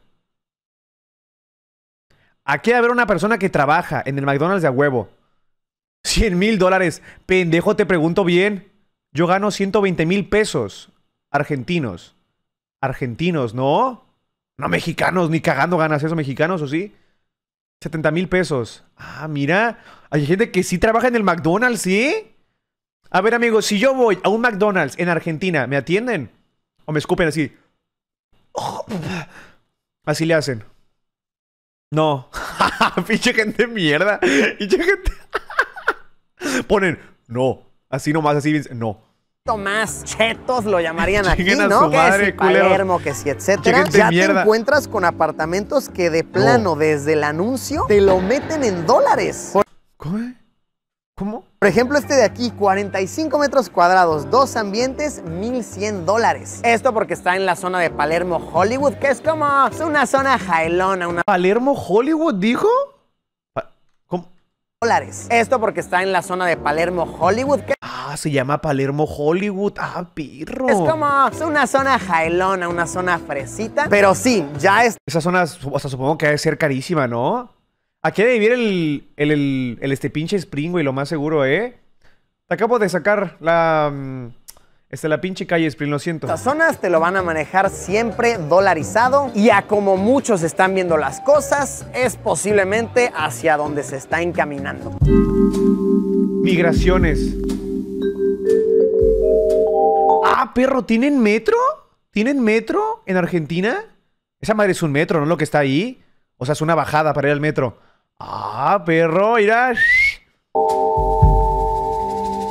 Aquí haber una persona que trabaja en el McDonald's de a huevo. 100 mil dólares. Pendejo, te pregunto bien. Yo gano 120 mil pesos. Argentinos. Argentinos, ¿no? No mexicanos, ni cagando ganas eso, mexicanos, ¿o sí? 70 mil pesos. Ah, mira. Hay gente que sí trabaja en el McDonald's, ¿sí? A ver, amigos, si yo voy a un McDonald's en Argentina, ¿me atienden? ¿O me escupen así? [gasps] Así le hacen. No. [laughs] Pinche gente mierda. Pinche gente. [laughs] Ponen, no. Así nomás, así. No. Más chetos lo llamarían [laughs] aquí, a ¿no? su que madre, si. Palermo, que si etcétera. Ya mierda. te encuentras con apartamentos que de plano, desde el anuncio, te lo meten en dólares. Por, ¿Cómo? Por ejemplo, este de aquí, 45 metros cuadrados, dos ambientes, 1100 dólares. Esto porque está en la zona de Palermo, Hollywood, que es como es una zona jaelona, una... ¿Palermo, Hollywood, dijo? Dólares. Esto porque está en la zona de Palermo, Hollywood, que Ah, se llama Palermo, Hollywood. Ah, pirro. es como es una zona jaelona, una zona fresita. Pero sí, ya es Esa zona, o sea, supongo que debe ser carísima, ¿no? Aquí debe vivir el, el, el, el este pinche Spring, güey, lo más seguro, ¿eh? Te acabo de sacar la... mm, Este, la pinche calle Spring, lo siento. Estas zonas te lo van a manejar siempre dolarizado y a como muchos están viendo las cosas, es posiblemente hacia donde se está encaminando. Migraciones. Ah, perro, ¿tienen metro? ¿Tienen metro en Argentina? Esa madre es un metro, ¿no? Lo que está ahí. O sea, es una bajada para ir al metro. Ah, perro, mira.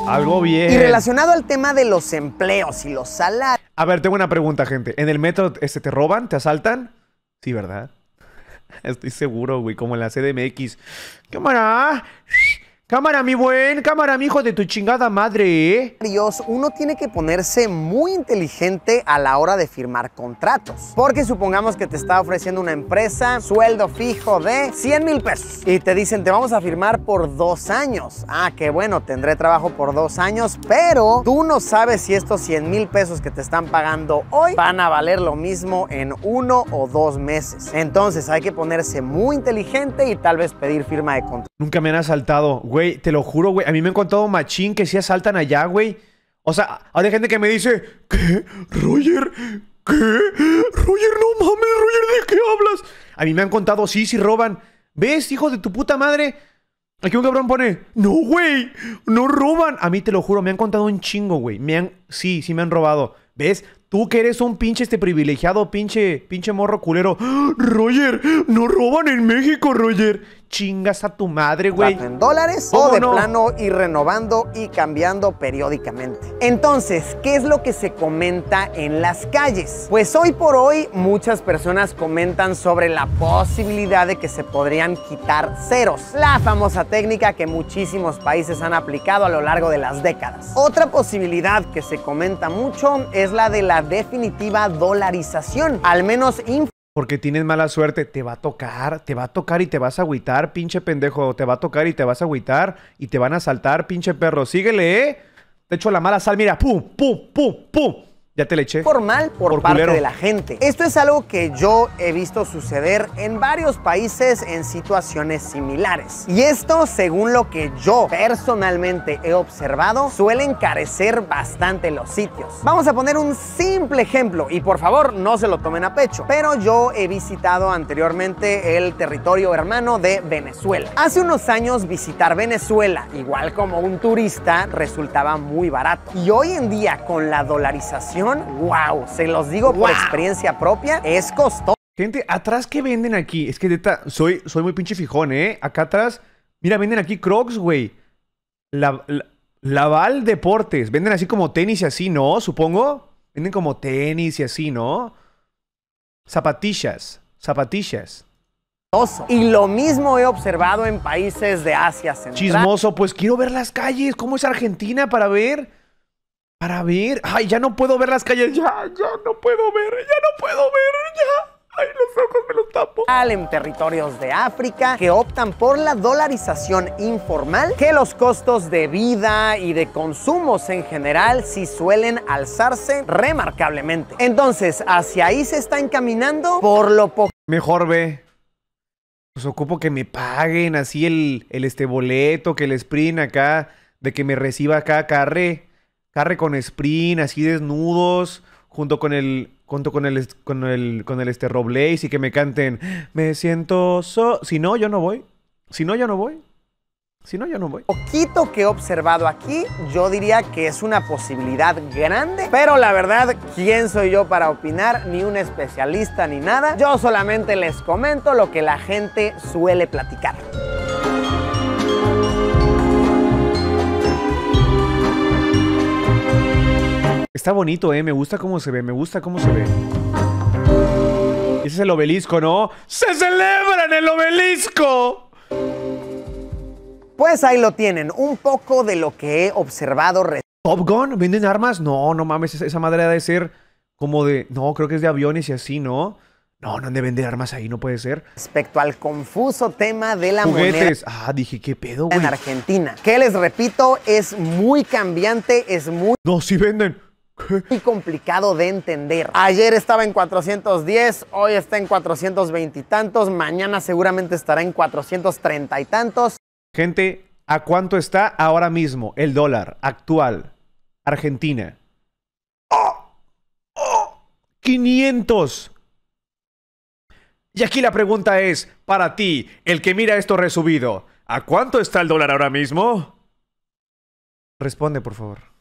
Algo bien. Y relacionado al tema de los empleos y los salarios, A ver, tengo una pregunta, gente. ¿En el metro este, te roban? ¿Te asaltan? Sí, ¿verdad? [laughs] Estoy seguro, güey, como en la CDMX. Cámara. Cámara, mi buen. Cámara, mi hijo de tu chingada madre, ¿eh? uno tiene que ponerse muy inteligente a la hora de firmar contratos. Porque supongamos que te está ofreciendo una empresa sueldo fijo de 100 mil pesos y te dicen te vamos a firmar por dos años. Ah, qué bueno, tendré trabajo por dos años, pero tú no sabes si estos 100 mil pesos que te están pagando hoy van a valer lo mismo en uno o dos meses. Entonces hay que ponerse muy inteligente y tal vez pedir firma de contrato. Nunca me han asaltado. Güey, te lo juro, güey. A mí me han contado machín que sí asaltan allá, güey. O sea, hay gente que me dice, ¿qué? ¿Roger? ¿Qué? Roger, no mames, Roger, ¿de qué hablas? A mí me han contado, sí, sí roban. ¿Ves, hijo de tu puta madre? Aquí un cabrón pone, no, güey, no roban. A mí te lo juro, me han contado un chingo, güey. Me han, sí, sí me han robado. ¿Ves? Tú que eres un pinche este privilegiado, pinche, pinche morro culero. [gasps] Roger, no roban en México, Roger. Chingas a tu madre, güey. en dólares o ¿Cómo de no? plano ir renovando y cambiando periódicamente. Entonces, ¿qué es lo que se comenta en las calles? Pues hoy por hoy muchas personas comentan sobre la posibilidad de que se podrían quitar ceros, la famosa técnica que muchísimos países han aplicado a lo largo de las décadas. Otra posibilidad que se comenta mucho es la de la definitiva dolarización, al menos Porque tienes mala suerte, te va a tocar, te va a tocar y te vas a agüitar, pinche pendejo. Te va a tocar y te vas a agüitar y te van a saltar, pinche perro. Síguele, ¿eh? Te echo la mala sal, mira, pum, pum, pum, pum. Ya te le eché. formal por, Por parte culero. de la gente. Esto es algo que yo he visto suceder en varios países en situaciones similares. Y esto, según lo que yo personalmente he observado, suele encarecer bastante los sitios. Vamos a poner un simple ejemplo y por favor no se lo tomen a pecho, pero yo he visitado anteriormente el territorio hermano de Venezuela. Hace unos años visitar Venezuela, igual como un turista, resultaba muy barato. Y hoy en día con la dolarización, wow, se los digo por experiencia propia, es costoso. Gente, atrás, ¿qué venden aquí? Es que neta, soy, soy muy pinche fijón, ¿eh? Acá atrás, mira, venden aquí Crocs, güey. La, la- Laval Deportes. Venden así como tenis y así, ¿no? Supongo. Venden como tenis y así, ¿no? Zapatillas. Zapatillas. Y lo mismo he observado en países de Asia Central. Chismoso, pues quiero ver las calles. ¿Cómo es Argentina para ver? Para ver. Ay, ya no puedo ver las calles. Ya, ya no puedo ver. Ya no puedo ver. Ya. Ay, los ojos me los tapo. en territorios de África que optan por la dolarización informal, que los costos de vida y de consumos en general sí suelen alzarse remarcablemente. Entonces, hacia ahí se está encaminando por lo poco. Mejor ve. Pues ocupo que me paguen así el, el este boleto, que el sprint acá, de que me reciba acá carre, carre con sprint, así desnudos, junto con el, junto con el, con el, con el este Roblaze y que me canten Me siento so... Si no, yo no voy. Si no, yo no voy. Si no, yo no voy. Poquito que he observado aquí, yo diría que es una posibilidad grande, pero la verdad, ¿quién soy yo para opinar? Ni un especialista ni nada. Yo solamente les comento lo que la gente suele platicar. Está bonito, eh. Me gusta cómo se ve, me gusta cómo se ve. Ese es el obelisco, ¿no? ¡Se celebra en el obelisco! Pues ahí lo tienen, un poco de lo que he observado ¿Top Gun? ¿Venden armas? No, no mames, esa, madre ha de ser como de. No, creo que es de aviones y así, ¿no? No, no han de vender armas ahí, no puede ser. respecto al confuso tema de la moneda Juguetes. Ah, dije, ¿qué pedo, güey? en Argentina, que les repito, es muy cambiante, es muy... No, sí venden. Muy complicado de entender. Ayer estaba en 410, hoy está en 420 y tantos, mañana seguramente estará en 430 y tantos. Gente, ¿a cuánto está ahora mismo el dólar actual? Argentina. ¡Oh! ¡Oh! 500. Y aquí la pregunta es, para ti, el que mira esto resubido, ¿a cuánto está el dólar ahora mismo? Responde, por favor.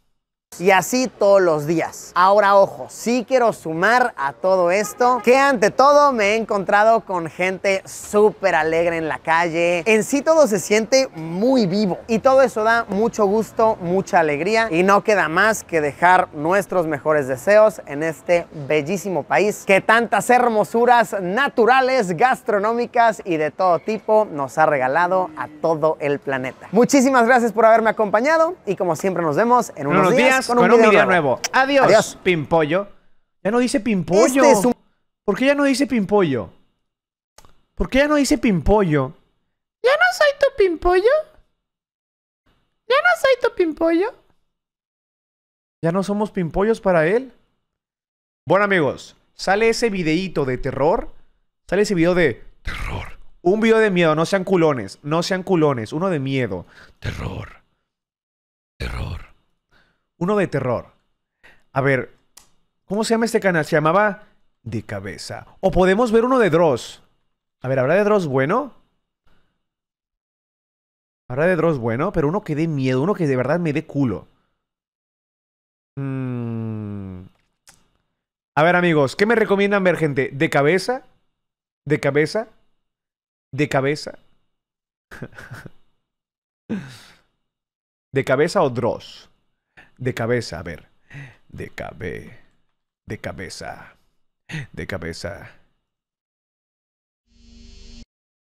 Y así todos los días. Ahora, ojo, sí quiero sumar a todo esto que ante todo me he encontrado con gente súper alegre en la calle. En sí todo se siente muy vivo y todo eso da mucho gusto, mucha alegría y no queda más que dejar nuestros mejores deseos en este bellísimo país que tantas hermosuras naturales, gastronómicas y de todo tipo nos ha regalado a todo el planeta. Muchísimas gracias por haberme acompañado y como siempre nos vemos en unos días con un video, nuevo. Adiós, Adiós. Pimpollo. Ya no dice Pimpollo. Este es un- ¿Por qué ya no dice Pimpollo? ¿Por qué ya no dice Pimpollo? ¿Ya no soy tu pimpollo? ¿Ya no soy tu pimpollo? ¿Ya no somos pimpollos para él? Bueno, amigos, sale ese videíto de terror. Sale ese video de terror. Un video de miedo, no sean culones. No sean culones. Uno de miedo. Terror. Terror. Uno de terror. A ver, ¿cómo se llama este canal? Se llamaba De Cabeza. O podemos ver uno de Dross. A ver, ¿habrá de Dross bueno? Habrá de Dross bueno, pero uno que dé miedo, uno que de verdad me dé culo. Mm. A ver, amigos, ¿qué me recomiendan ver, gente? ¿De cabeza? ¿De cabeza? ¿De cabeza? [laughs] ¿De cabeza o Dross? De cabeza, a ver. De cabe. De cabeza. De cabeza.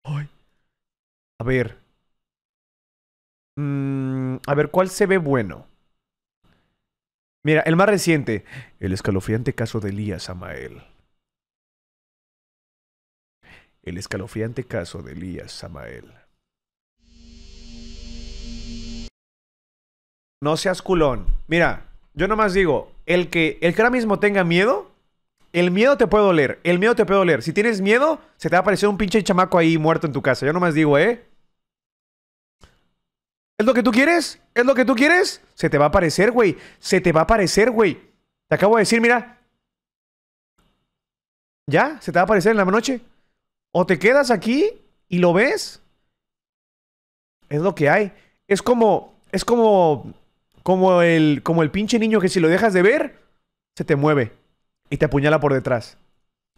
Ay. A ver. Mm, a ver, ¿cuál se ve bueno? Mira, el más reciente. El escalofriante caso de Elías Samael. El escalofriante caso de Elías Samael. No seas culón. Mira, yo nomás digo, el que, el que ahora mismo tenga miedo, el miedo te puede doler. El miedo te puede doler. Si tienes miedo, se te va a aparecer un pinche chamaco ahí muerto en tu casa. Yo nomás digo, ¿eh? ¿Es lo que tú quieres? ¿Es lo que tú quieres? Se te va a aparecer, güey. Se te va a aparecer, güey. Te acabo de decir, mira. ¿Ya? ¿Se te va a aparecer en la noche? O te quedas aquí y lo ves. Es lo que hay. Es como. Es como. Como el. Como el pinche niño que si lo dejas de ver, se te mueve. Y te apuñala por detrás.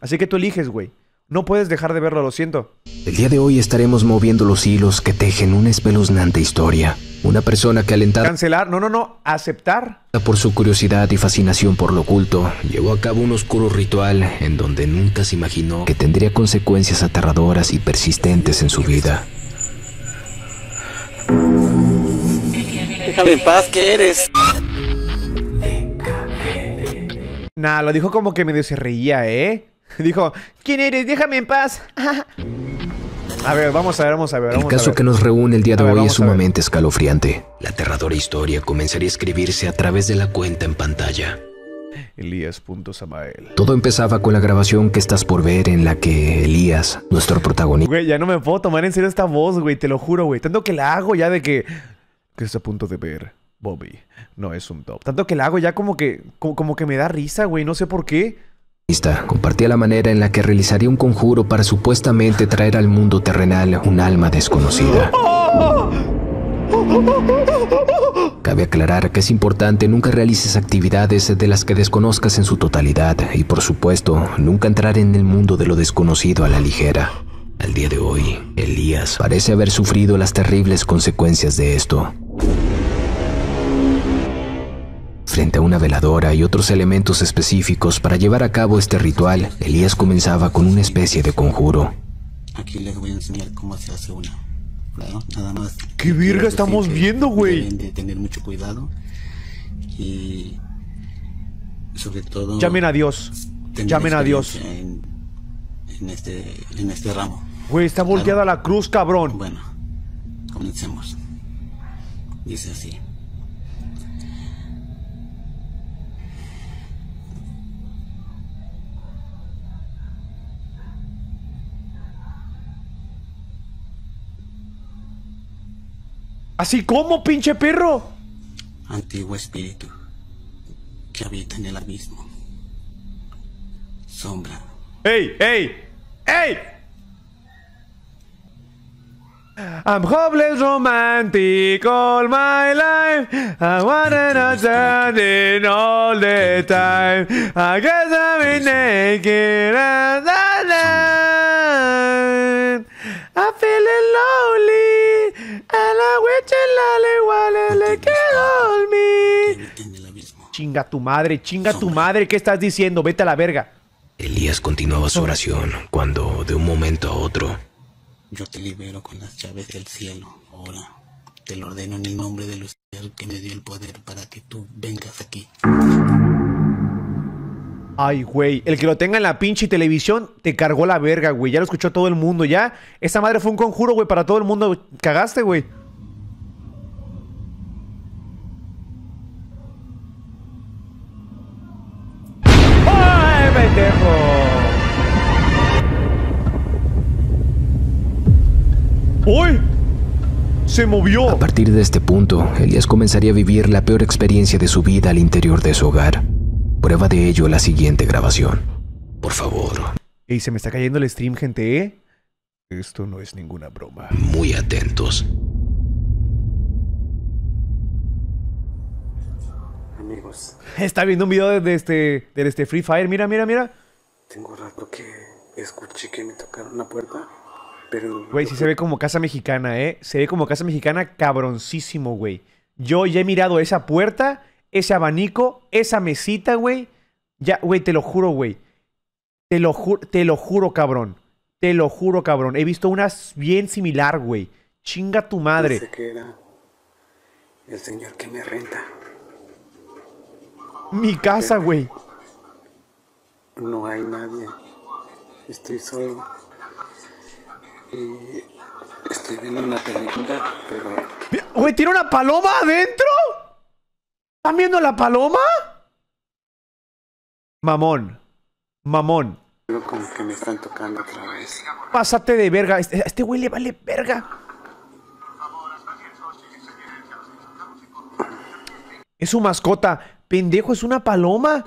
Así que tú eliges, güey. No puedes dejar de verlo, lo siento. El día de hoy estaremos moviendo los hilos que tejen una espeluznante historia. Una persona que alentada Cancelar. No, no, no. Aceptar. por su curiosidad y fascinación por lo oculto, llevó a cabo un oscuro ritual en donde nunca se imaginó que tendría consecuencias aterradoras y persistentes en su vida. Déjame en paz, ¿qué eres? Nah, lo dijo como que medio se reía, ¿eh? [laughs] Dijo, ¿quién eres? Déjame en paz. [laughs] A ver, vamos a ver, vamos a ver. El Vamos a caso ver. que nos reúne el día de ver, hoy es sumamente escalofriante. La aterradora historia comenzaría a escribirse a través de la cuenta en pantalla. Elías.samael. Todo empezaba con la grabación que estás por ver en la que Elías, nuestro protagonista, Güey, ya no me puedo tomar en serio esta voz, güey, te lo juro, güey. Tanto que la hago ya de que. Que está a punto de ver, Bobby. No es un top. Tanto que la hago ya como que. Como, como que me da risa, güey. No sé por qué. compartía la manera en la que realizaría un conjuro para supuestamente traer al mundo terrenal un alma desconocida. Cabe aclarar que es importante nunca realices actividades de las que desconozcas en su totalidad y por supuesto nunca entrar en el mundo de lo desconocido a la ligera. Al día de hoy, Elías parece haber sufrido las terribles consecuencias de esto. Frente a una veladora y otros elementos específicos para llevar a cabo este ritual, Elías comenzaba con una especie de conjuro. Aquí les voy a enseñar cómo se hace una. Claro, nada más. ¿Qué verga estamos viendo, güey? Deben de tener mucho cuidado y sobre todo. Llamen a Dios. Llamen a Dios. en este, en este ramo. Güey, está volteada la cruz, cabrón. Bueno, comencemos. Dice así. ¿Así como, pinche perro? Antiguo espíritu que habita en el abismo. Sombra. ¡Ey, ey! ¡Ey! I'm hopeless romantic all my life. I wanna know something all the time. I guess I'm in naked I am. I'm feeling lonely. And I wish la le quedó me. Chinga tu madre, chinga tu madre. ¿Qué estás diciendo? Vete a la verga. Elías continuaba su oración cuando, de un momento a otro, Yo te libero con las llaves del cielo. Ahora te lo ordeno en el nombre del Lucifer que me dio el poder para que tú vengas aquí. Ay, güey, el que lo tenga en la pinche televisión te cargó la verga, güey. Ya lo escuchó todo el mundo, ya. Esa madre fue un conjuro, güey, para todo el mundo. Cagaste, güey. ¡Ay, pendejo! ¡Uy! Se movió. A partir de este punto, Elías comenzaría a vivir la peor experiencia de su vida al interior de su hogar. Prueba de ello la siguiente grabación. Por favor, Ey, se me está cayendo el stream, gente, ¿eh? Esto no es ninguna broma. muy atentos. Amigos, Está viendo un video de, de este, de este Free Fire. Mira, mira, mira. tengo rato que escuché que me tocaron la puerta, pero Güey, sí se ve como casa mexicana, ¿eh? Se ve como casa mexicana cabroncísimo, güey. Yo ya he mirado esa puerta, ese abanico, esa mesita, güey. Ya, güey, te lo juro, güey. Te lo, ju- te lo juro, cabrón. Te lo juro, cabrón. He visto una bien similar, güey. Chinga tu madre. que era el señor que me renta. Mi casa, güey. No hay nadie. Estoy solo. Y estoy viendo una película, pero Güey, ¿tiene una paloma adentro? ¿Están viendo la paloma? Mamón. Mamón. veo como que me están tocando otra vez. Pásate de verga. Este, a este güey le vale verga. Es su mascota. Pendejo, es una paloma.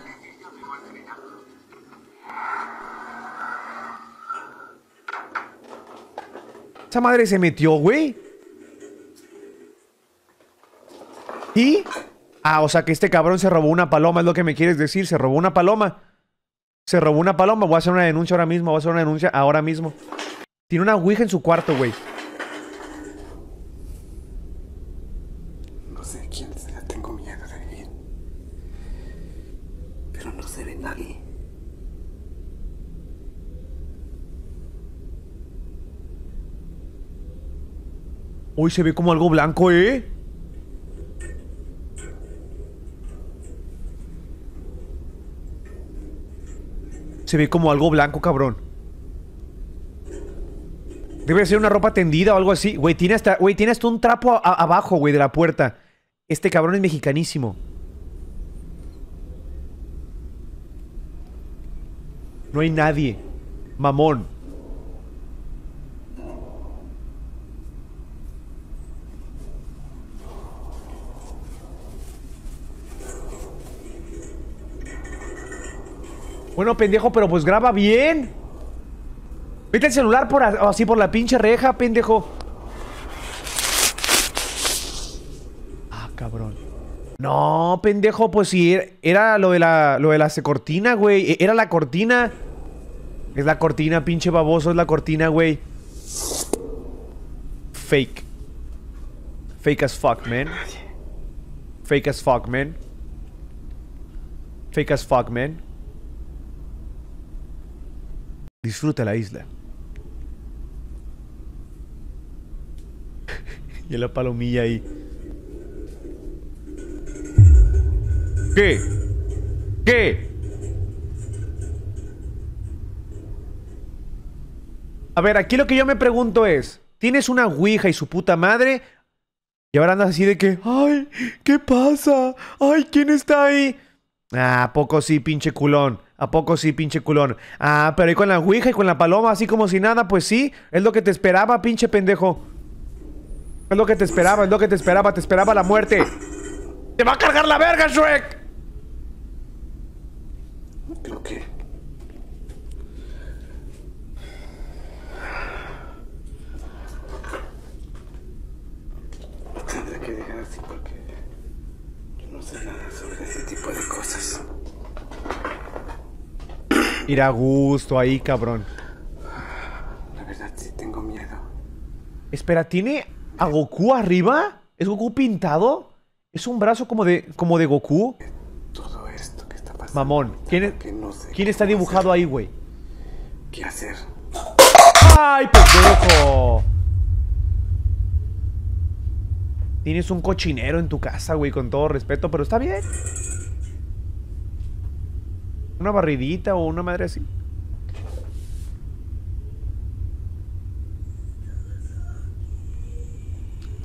Esa madre se metió, güey. ¿Y? Ah, o sea que este cabrón se robó una paloma, es lo que me quieres decir. Se robó una paloma. Se robó una paloma. Voy a hacer una denuncia ahora mismo. Voy a hacer una denuncia ahora mismo. Tiene una ouija en su cuarto, güey. No sé quién sea, tengo miedo de ir. Pero no se ve nadie. Uy, se ve como algo blanco, ¿eh? Se ve como algo blanco, cabrón. Debe ser una ropa tendida o algo así. Güey, tiene hasta, güey, tiene hasta un trapo abajo, güey, de la puerta. Este cabrón es mexicanísimo. No hay nadie. Mamón. Bueno, pendejo, pero pues graba bien. Mete el celular por así por la pinche reja, pendejo. Ah, cabrón. No, pendejo, pues sí, era- era lo de la, lo de la cortina, güey. E- Era la cortina. Es la cortina, pinche baboso, es la cortina, güey. Fake. Fake as fuck, man. Fake as fuck, man. Fake as fuck, man. Disfruta la isla. [laughs] y la palomilla ahí. ¿Qué? ¿Qué? A ver, aquí lo que yo me pregunto es, ¿tienes una ouija y su puta madre? Y ahora andas así de que, ay, ¿qué pasa? Ay, ¿quién está ahí? Ah, ¿a poco sí, pinche culón? ¿A poco sí, pinche culón? Ah, pero ahí con la ouija y con la paloma, así como si nada, pues sí, es lo que te esperaba, pinche pendejo. Es lo que te esperaba, es lo que te esperaba, te esperaba la muerte. ¡Te va a cargar la verga, Shrek! Creo que. Tendré que dejar así porque. Yo no sé nada sobre ese tipo de cosas. Ir a gusto ahí, cabrón. La verdad sí tengo miedo. Espera, ¿tiene a Goku arriba? ¿Es Goku pintado? ¿Es un brazo como de, como de Goku? Todo esto que está pasando. Mamón, ¿quién, es- que no sé ¿quién está dibujado ahí, güey? ¿Qué hacer? ¡Ay, pendejo! Tienes un cochinero en tu casa, güey, con todo respeto, pero está bien. Una barridita o una madre así.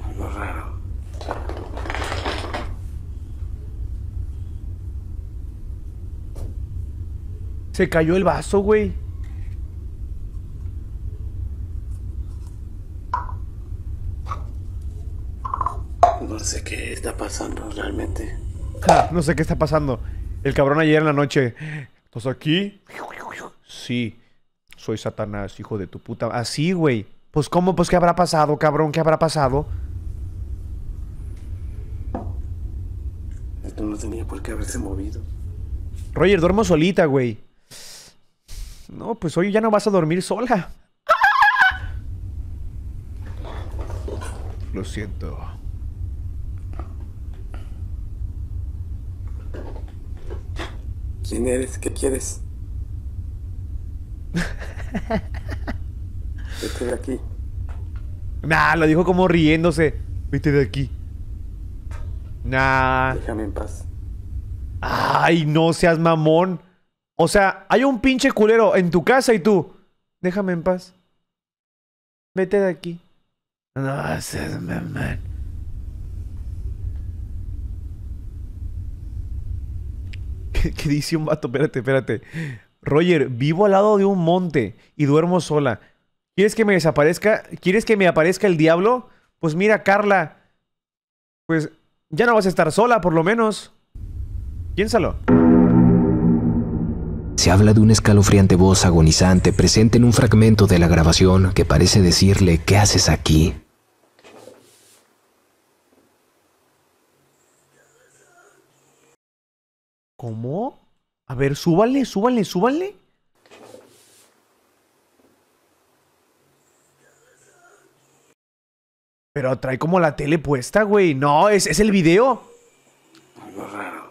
Algo raro. Se cayó el vaso, güey. No sé qué está pasando realmente. Ja, no sé qué está pasando. El cabrón ayer en la noche. ¿Estás aquí? Sí. Soy Satanás, hijo de tu puta. Así, güey. Pues, ¿cómo? Pues, ¿qué habrá pasado, cabrón? ¿Qué habrá pasado? Esto no tenía por qué haberse movido. Roger, duermo solita, güey. No, pues hoy ya no vas a dormir sola. Lo siento. ¿Quién eres? ¿Qué quieres? [laughs] Vete de aquí. Nah, lo dijo como riéndose. Vete de aquí. Nah. Déjame en paz. Ay, no seas mamón. O sea, hay un pinche culero en tu casa y tú. Déjame en paz. Vete de aquí. No seas mamón. [laughs] ¿Qué, dice un vato? Espérate, espérate. Roger, vivo al lado de un monte y duermo sola. ¿Quieres que me desaparezca? ¿Quieres que me aparezca el diablo? Pues mira, Carla. Pues ya no vas a estar sola, por lo menos. Piénsalo. Se habla de una escalofriante voz agonizante presente en un fragmento de la grabación que parece decirle ¿qué haces aquí? ¿Cómo? A ver, súbanle, súbanle, súbanle. Pero trae como la tele puesta, güey. No, es, es el video. Algo raro.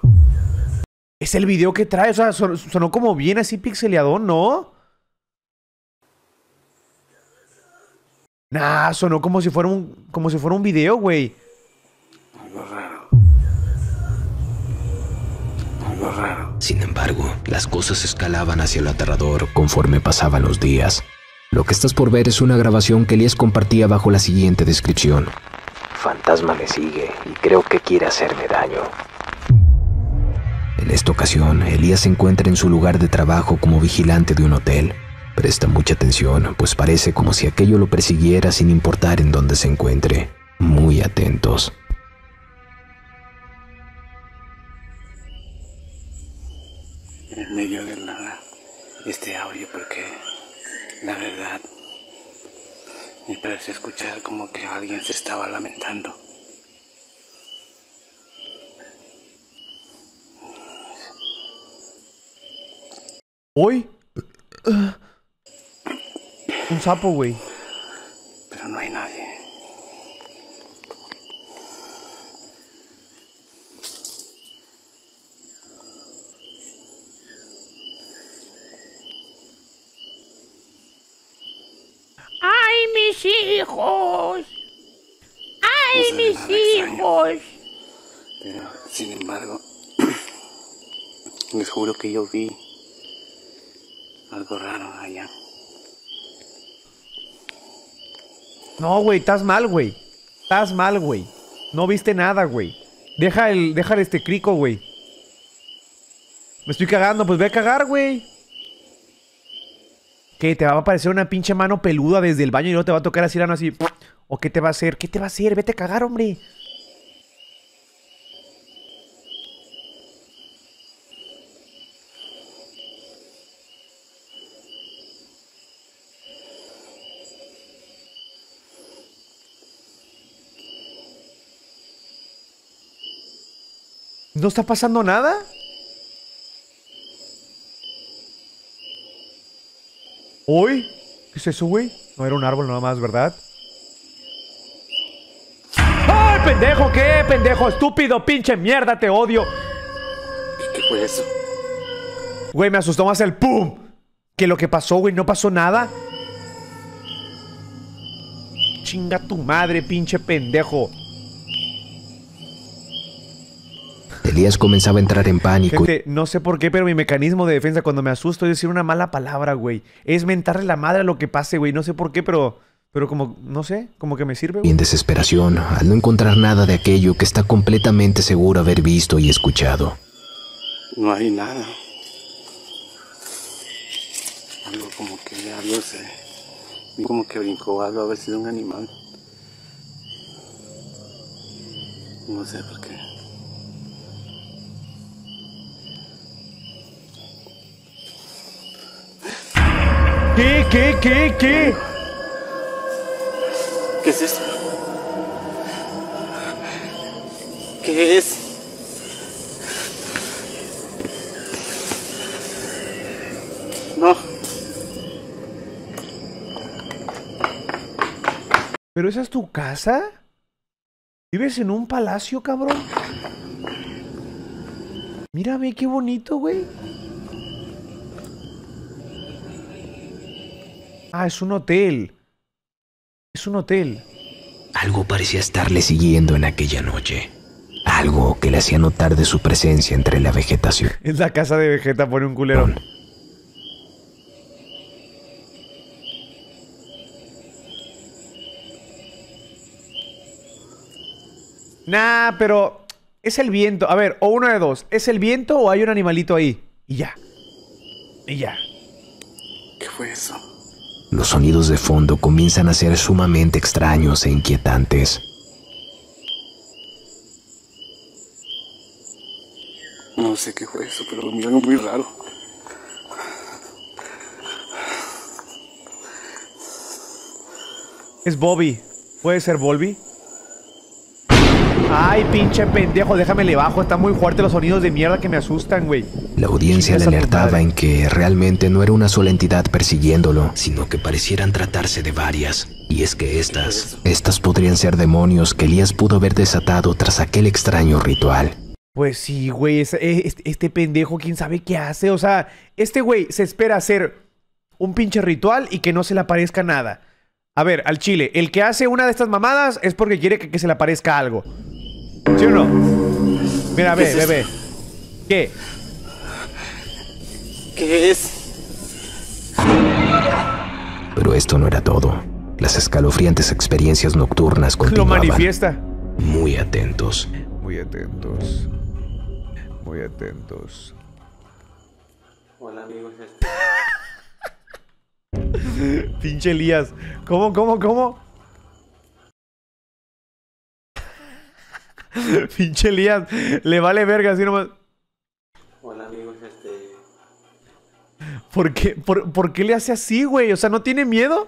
Es el video que trae. O sea, son- sonó como bien así pixeleado, ¿no? Nah, sonó como si fuera un, como si fuera un video, güey. Sin embargo, las cosas escalaban hacia lo aterrador conforme pasaban los días. Lo que estás por ver es una grabación que Elías compartía bajo la siguiente descripción. Fantasma me sigue y creo que quiere hacerme daño. En esta ocasión, Elías se encuentra en su lugar de trabajo como vigilante de un hotel. Presta mucha atención, pues parece como si aquello lo persiguiera sin importar en dónde se encuentre. Muy atentos. Medio de la, este audio porque la verdad me parece escuchar como que alguien se estaba lamentando. ¿Hoy? Un sapo, güey. Pero no hay nadie. ¡Ay, mis hijos! ¡Ay, No mis extraño. hijos! Pero, sin embargo, [clears throat] les juro que yo vi algo raro allá. No, güey, estás mal, güey. Estás mal, güey. No viste nada, güey. Deja el, deja este crico, güey. Me estoy cagando, pues ve a cagar, güey. ¿Qué? ¿Te va a aparecer una pinche mano peluda desde el baño y luego te va a tocar así mano así? ¿O qué te va a hacer? ¿Qué te va a hacer? Vete a cagar, hombre. ¿No está pasando nada? ¿Hoy? ¿Qué es eso, güey? No era un árbol nada más, ¿verdad? ¡Ay, pendejo! ¿Qué? Pendejo, estúpido, pinche mierda, te odio. ¿Qué fue eso? Güey, me asustó más el ¡pum! Que lo que pasó, güey, no pasó nada. Chinga tu madre, pinche pendejo. Elías comenzaba a entrar en pánico. Gente, no sé por qué, pero mi mecanismo de defensa cuando me asusto es decir una mala palabra, güey. Es mentarle la madre a lo que pase, güey. No sé por qué, pero. Pero como, no sé, como que me sirve, Y en desesperación, al no encontrar nada de aquello que está completamente seguro haber visto y escuchado. No hay nada. Algo como que algo se. Como que brincó algo, haber sido un animal. No sé por qué. ¿Qué, qué, qué, qué? ¿Qué es esto? ¿Qué es? No. ¿Pero esa es tu casa? ¿Vives en un palacio, cabrón? Mírame, qué bonito, güey. Ah, es un hotel. Es un hotel. Algo parecía estarle siguiendo en aquella noche. Algo que le hacía notar de su presencia entre la vegetación. Es la casa de Vegeta, pone un culero. Nah, pero es el viento. A ver, o uno de dos. ¿Es el viento o hay un animalito ahí? Y ya. Y ya. ¿Qué fue eso? Los sonidos de fondo comienzan a ser sumamente extraños e inquietantes. No sé qué fue eso, pero vi algo muy raro. Es Bobby. ¿Puede ser Bobby? Ay, pinche pendejo, déjame le bajo. Están muy fuertes los sonidos de mierda que me asustan, güey. La audiencia le alertaba en que realmente no era una sola entidad persiguiéndolo, sino que parecieran tratarse de varias. Y es que estas, estas podrían ser demonios que Elías pudo haber desatado tras aquel extraño ritual. Pues sí, güey, es- es- este, este pendejo, quién sabe qué hace. O sea, este güey se espera hacer un pinche ritual y que no se le aparezca nada. A ver, al chile, el que hace una de estas mamadas es porque quiere que, que se le aparezca algo. ¿Sí o no? Mira, ¿Qué ve, ve, ve. ¿Qué? ¿Qué es? Pero esto no era todo. Las escalofriantes experiencias nocturnas Lo continuaban. manifiesta. Muy atentos. Muy atentos. Muy atentos. Hola amigos. [laughs] Pinche Elías. ¿Cómo, cómo, cómo? [laughs] Pinche Elías. Le vale verga así nomás. Hola amigos, este. ¿Por qué, por, por qué le hace así, güey? O sea, ¿no tiene miedo?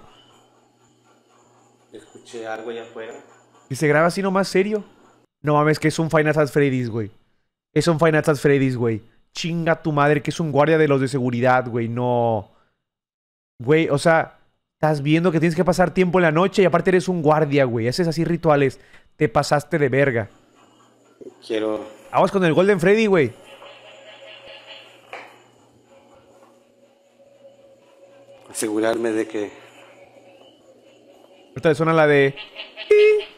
Escuché algo allá afuera. Y se graba así nomás serio. No mames, que es un Final Fantasy Freddy's, güey. Es un Final Fantasy Freddy's, güey. Chinga tu madre, que es un guardia de los de seguridad, güey. No. Güey, o sea, estás viendo que tienes que pasar tiempo en la noche y aparte eres un guardia, güey. Haces así rituales. Te pasaste de verga. Quiero. Vamos con el Golden Freddy, güey. asegurarme de que Ahorita le suena la de. Ti,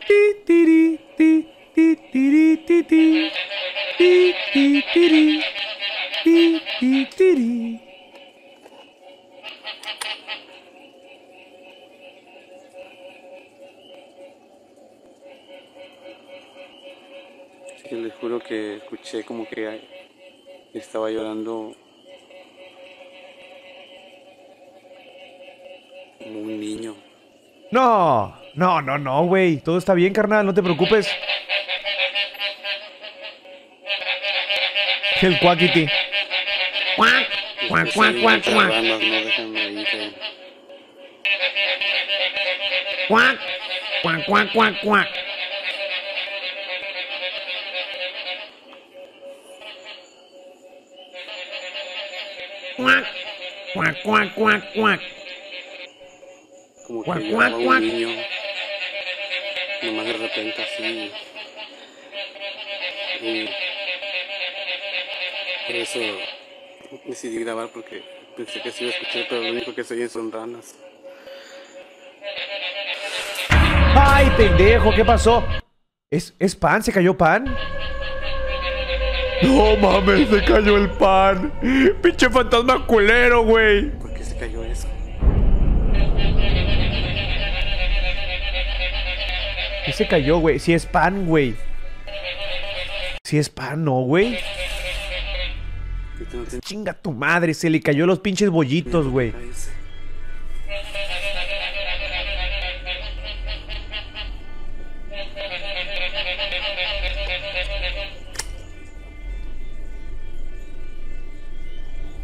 ti, tiri, ti, ti, tiri, ti, ti. Ti, ti, tiri. Ti, ti, tiri. es que les juro que escuché como que estaba llorando como un niño. No, no, no, no, güey. Todo está bien, carnal. No te preocupes. El cuaquiti. Cuac, cuac, cuac, cuac, cuac. Cuac, cuac, cuac, cuac, cuac. Cuac, cuac, cuac, cuac, cuac. como Cuac, que cuac, cuac. un niño. Nomás de repente así. Y por eso decidí grabar porque pensé que se iba a escuchar, pero lo único que se oyen son ranas. ¡Ay, pendejo! ¿Qué pasó? ¿Es, ¿Es pan? ¿Se cayó pan? No [laughs] mames, se cayó el pan. Pinche fantasma culero, güey. ¿Por qué se cayó eso? ¿Qué se cayó, güey? Si es pan, güey. Si es pan, ¿no, güey? Chinga tu madre, se le cayó los pinches bollitos, güey.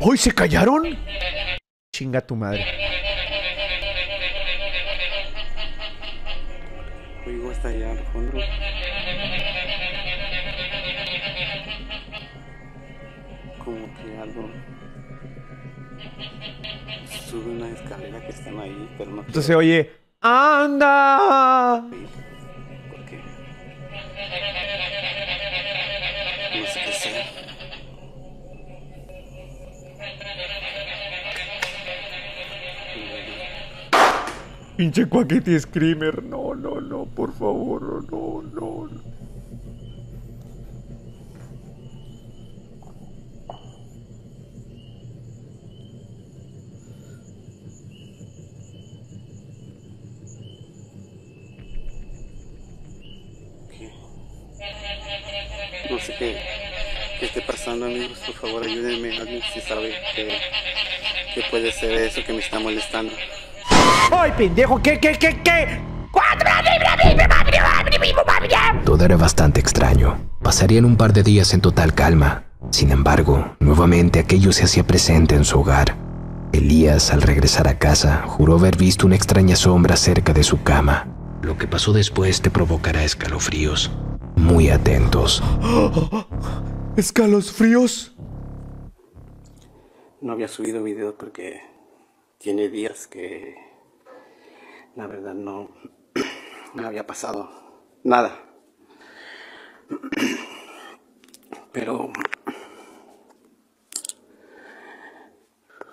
¿Hoy se callaron? Chinga tu madre. Oigo hasta allá al fondo. Como que algo. Sube una escalera que están ahí, pero no Entonces oye. ¡Anda! No Pinche cuaquete screamer. No, no, no, por favor. No, no, no. No sé qué, qué esté pasando, amigos. Por favor, ayúdenme. Alguien si sabe qué, qué puede ser eso que me está molestando. ¡Ay, pendejo! ¿Qué, qué, qué, qué? Todo era bastante extraño. Pasarían un par de días en total calma. Sin embargo, nuevamente aquello se hacía presente en su hogar. Elías, al regresar a casa, juró haber visto una extraña sombra cerca de su cama. Lo que pasó después te provocará escalofríos. Muy atentos. ¿Escalofríos? No había subido video porque tiene días que la verdad no me había pasado nada. Pero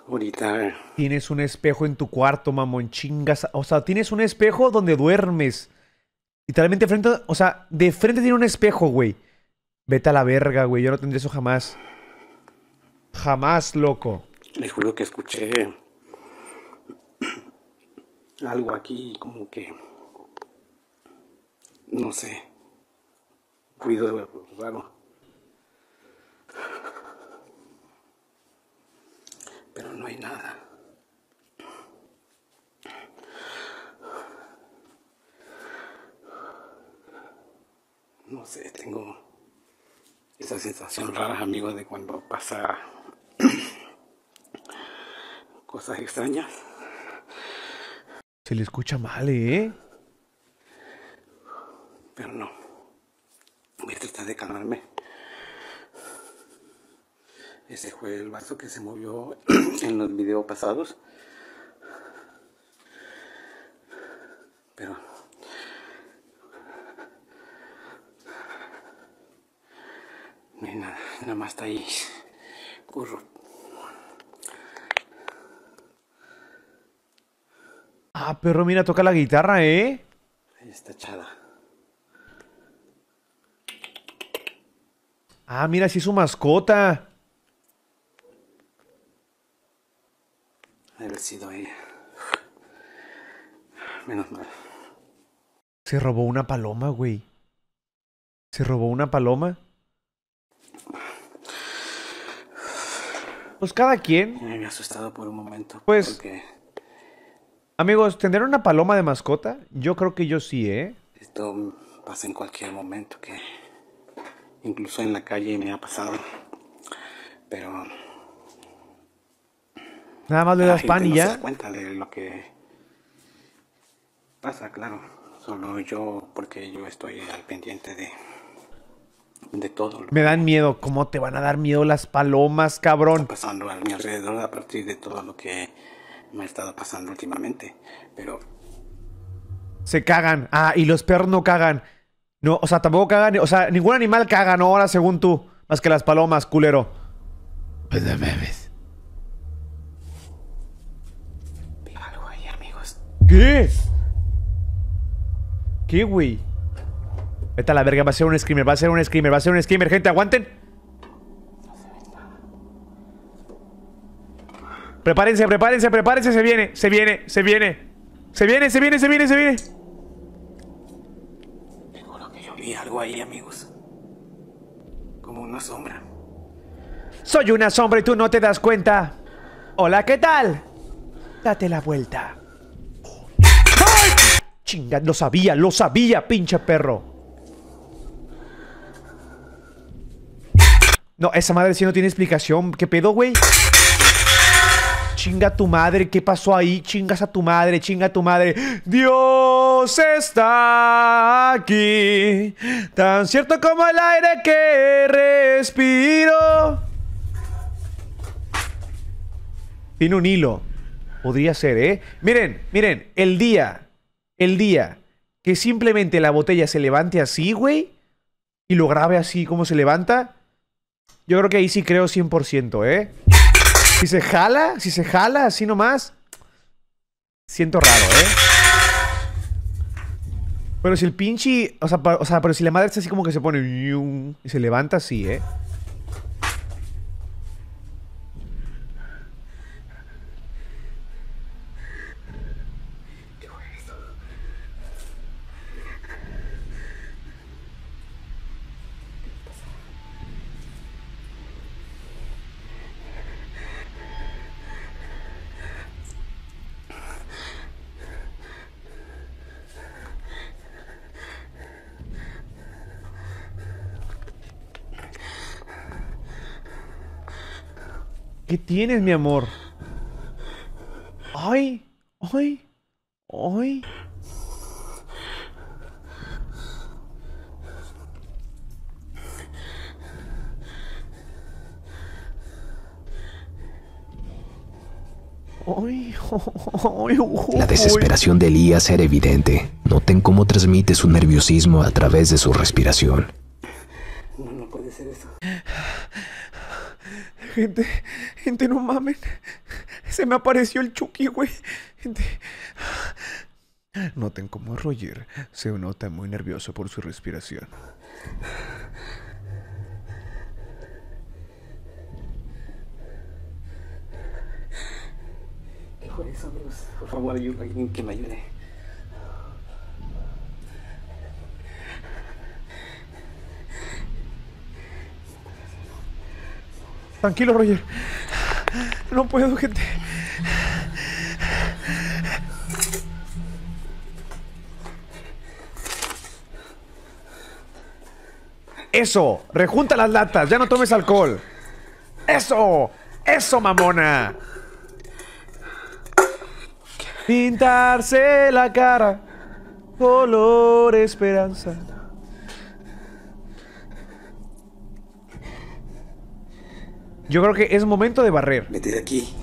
ahorita Tienes un espejo en tu cuarto, mamón. Chingas. O sea, tienes un espejo donde duermes. Literalmente frente, o sea, de frente tiene un espejo, güey. Vete a la verga, güey. Yo no tendré eso jamás. Jamás, loco. les juro que escuché algo aquí como que no sé ruido raro pero no hay nada no sé tengo esa sensación rara amigo de cuando pasa [clears throat] cosas extrañas. Se le escucha mal, ¿eh? Pero no. Voy a tratar de calmarme. Ese fue el vaso que se movió [clears throat] en los videos pasados. Pero no hay nada, nada más está ahí. Curro. Ah, perro, mira, toca la guitarra, ¿eh? Ahí está echada. Ah, mira, sí es su mascota. Haber sido ella. Menos mal. Se robó una paloma, güey. Se robó una paloma. Pues cada quien. Me había asustado por un momento. Pues- Porque Amigos, ¿tener una paloma de mascota? Yo creo que yo sí, ¿eh? esto pasa en cualquier momento. Que incluso en la calle me ha pasado. Pero Nada más le das pan y no se ya. da cuenta de lo que pasa, claro. Solo yo, porque yo estoy al pendiente de, de todo lo Me dan miedo. ¿Cómo te van a dar miedo las palomas, cabrón? pasando a mi alrededor a partir de todo lo que me ha estado pasando últimamente. Pero Se cagan. Ah, y los perros no cagan. No, o sea, tampoco cagan. O sea, ningún animal caga, ¿no? Ahora, según tú. Más que las palomas, culero. Pues no mames. algo ahí, amigos. ¿Qué? ¿Qué, güey? Vete a la verga, va a ser un screamer, va a ser un screamer, va a ser un screamer. Gente, aguanten. Prepárense, prepárense, prepárense, se viene, se viene, se viene. Se viene, se viene, se viene, se viene. yo vi algo ahí, amigos. Como una sombra. Soy una sombra y tú no te das cuenta. Hola, ¿qué tal? Date la vuelta. ¡Ay! Chinga, lo sabía, lo sabía, pinche perro. No, esa madre sí no tiene explicación. ¿Qué pedo, güey? Chinga tu madre, ¿qué pasó ahí? Chingas a tu madre, chinga a tu madre. Dios está aquí, tan cierto como el aire que respiro. Tiene un hilo. Podría ser, ¿eh? Miren, miren, el día, el día que simplemente la botella se levante así, güey, y lo grabe así como se levanta, yo creo que ahí sí creo 100%, ¿eh? Si se jala, si se jala así nomás, siento raro, ¿eh? Pero si el pinche, o sea, o sea, pero si la madre está así como que se pone y se levanta así, ¿eh? ¿Qué tienes, mi amor? Ay, ay, ay. Ay, ay, La desesperación de Elías era evidente. Noten cómo transmite su nerviosismo a través de su respiración. No, no puede ser eso. Gente, gente, no mamen. Se me apareció el Chucky, güey. Gente. Noten cómo Roger se nota muy nervioso por su respiración. ¿Qué fue eso, amigos? Por favor, alguien que me ayude. Tranquilo, Roger. No puedo, gente. Eso, rejunta las latas, ya no tomes alcohol. Eso, eso, mamona. Pintarse la cara. Color esperanza. Yo creo que es momento de barrer. Vete de aquí.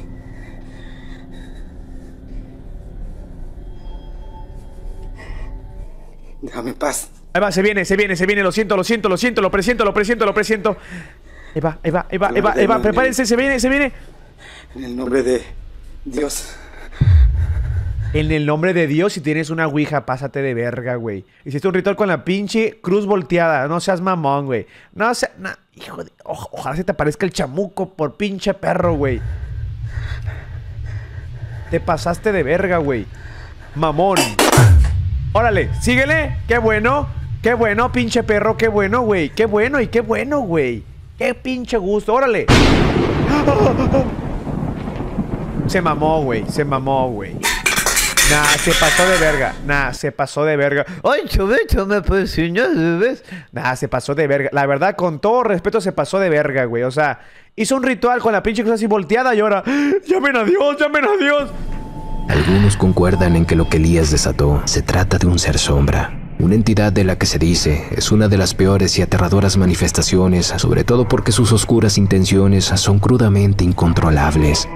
Déjame en paz. Ahí va, se viene, se viene, se viene. Lo siento, lo siento, lo siento, lo presiento, lo presiento, lo presiento. Ahí va, ahí va, ahí va, ahí va, ahí va. Prepárense, se viene, se viene. En el nombre de Dios. En el nombre de Dios, si tienes una ouija, pásate de verga, güey. Hiciste un ritual con la pinche cruz volteada. No seas mamón, güey. No seas... hijo de... ojalá se te aparezca el chamuco por pinche perro, güey. Te pasaste de verga, güey. Mamón. Órale, síguele. Qué bueno. Qué bueno, pinche perro. Qué bueno, güey. Qué bueno y qué bueno, güey. Qué pinche gusto. Órale. Se mamó, güey. Se mamó, güey. Nah, se pasó de verga. Nah, se pasó de verga. Ay, ¿ves? Nah, se pasó de verga. La verdad, con todo respeto, se pasó de verga, güey. O sea, hizo un ritual con la pinche cruz así volteada y ahora. [gasps] ¡Llamen a Dios! ¡Llamen a Dios! Algunos concuerdan en que lo que Elías desató se trata de un ser sombra, una entidad de la que se dice es una de las peores y aterradoras manifestaciones, sobre todo porque sus oscuras intenciones son crudamente incontrolables.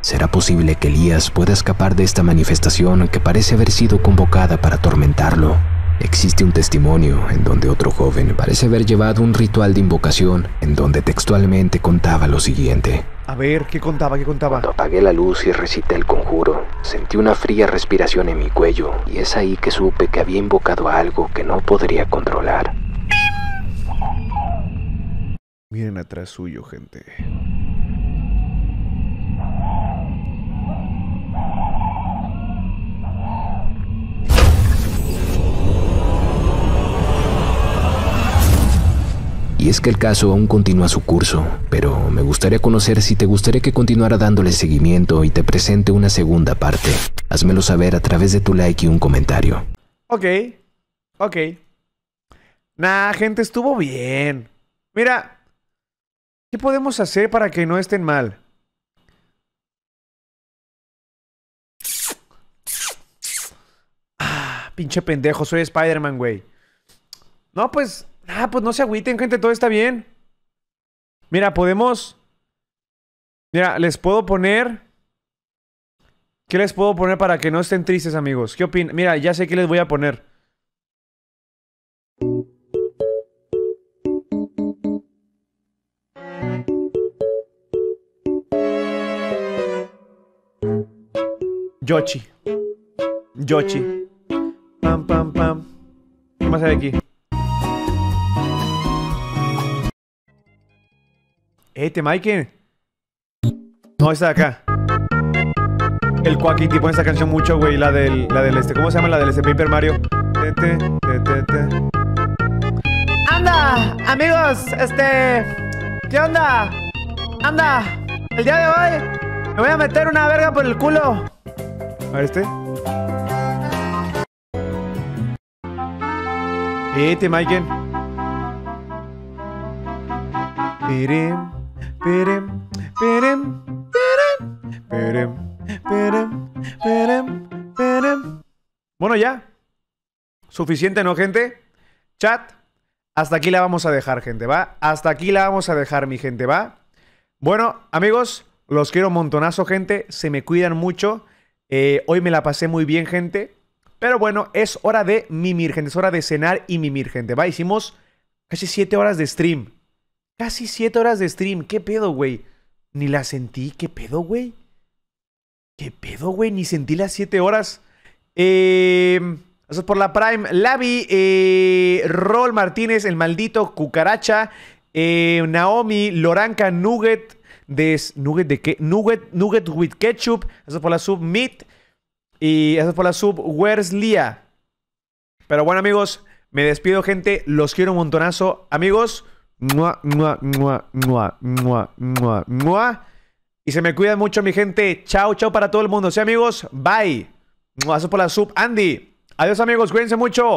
¿Será posible que Elías pueda escapar de esta manifestación que parece haber sido convocada para atormentarlo? Existe un testimonio en donde otro joven parece haber llevado un ritual de invocación en donde textualmente contaba lo siguiente. A ver, ¿qué contaba? ¿Qué contaba? Cuando apagué la luz y recité el conjuro, sentí una fría respiración en mi cuello y es ahí que supe que había invocado a algo que no podría controlar. Miren atrás suyo, gente. Y es que el caso aún continúa su curso, pero me gustaría conocer si te gustaría que continuara dándole seguimiento y te presente una segunda parte. Házmelo saber a través de tu like y un comentario. Ok. Ok. Nah, gente, estuvo bien. Mira. ¿Qué podemos hacer para que no estén mal? Ah, pinche pendejo, soy Spider-Man, güey. No, pues. Ah, pues no se agüiten, gente, todo está bien. Mira, podemos. Mira, les puedo poner. ¿Qué les puedo poner para que no estén tristes, amigos? ¿Qué opinan? Mira, ya sé qué les voy a poner. Yoshi. Yoshi. Pam, pam, pam. ¿Qué más hay aquí? Este, Mike. No, esta de acá. El Quackity pone esta canción mucho, güey. La del, la del este. ¿Cómo se llama? La del este Paper Mario. Te, te, te, te, te. ¡Anda! Amigos, este. ¿Qué onda? ¡Anda! El día de hoy me voy a meter una verga por el culo. A este. Este, Mike. Pirem, pirem, pirem, pirem, pirem, pirem, pirem, pirem. Bueno, ya. Suficiente, ¿no, gente? Chat. Hasta aquí la vamos a dejar, gente, ¿va? Hasta aquí la vamos a dejar, mi gente, ¿va? Bueno, amigos, los quiero un montonazo, gente. Se me cuidan mucho. Eh, hoy me la pasé muy bien, gente. Pero bueno, es hora de mimir, gente. Es hora de cenar y mimir, gente. Va, hicimos casi 7 horas de stream. Casi 7 horas de stream. ¿Qué pedo, güey? Ni la sentí. ¿Qué pedo, güey? ¿Qué pedo, güey? Ni sentí las 7 horas. Eh, eso es por la Prime. Lavi, eh, Rol Martínez, el maldito Cucaracha. eh, Naomi, Loranca, Nugget. De, ¿Nugget de qué? Nugget, Nugget with Ketchup. Eso es por la sub Meat. Y eso es por la sub Where's Lia. Pero bueno, amigos, me despido, gente. Los quiero un montonazo. Amigos, mua, mua, mua, mua, mua, mua, mua. Y se me cuidan mucho, mi gente. Chao, chao para todo el mundo. Sí, amigos, bye. Mua, Eso es por la sub Andy. Adiós, amigos. Cuídense mucho.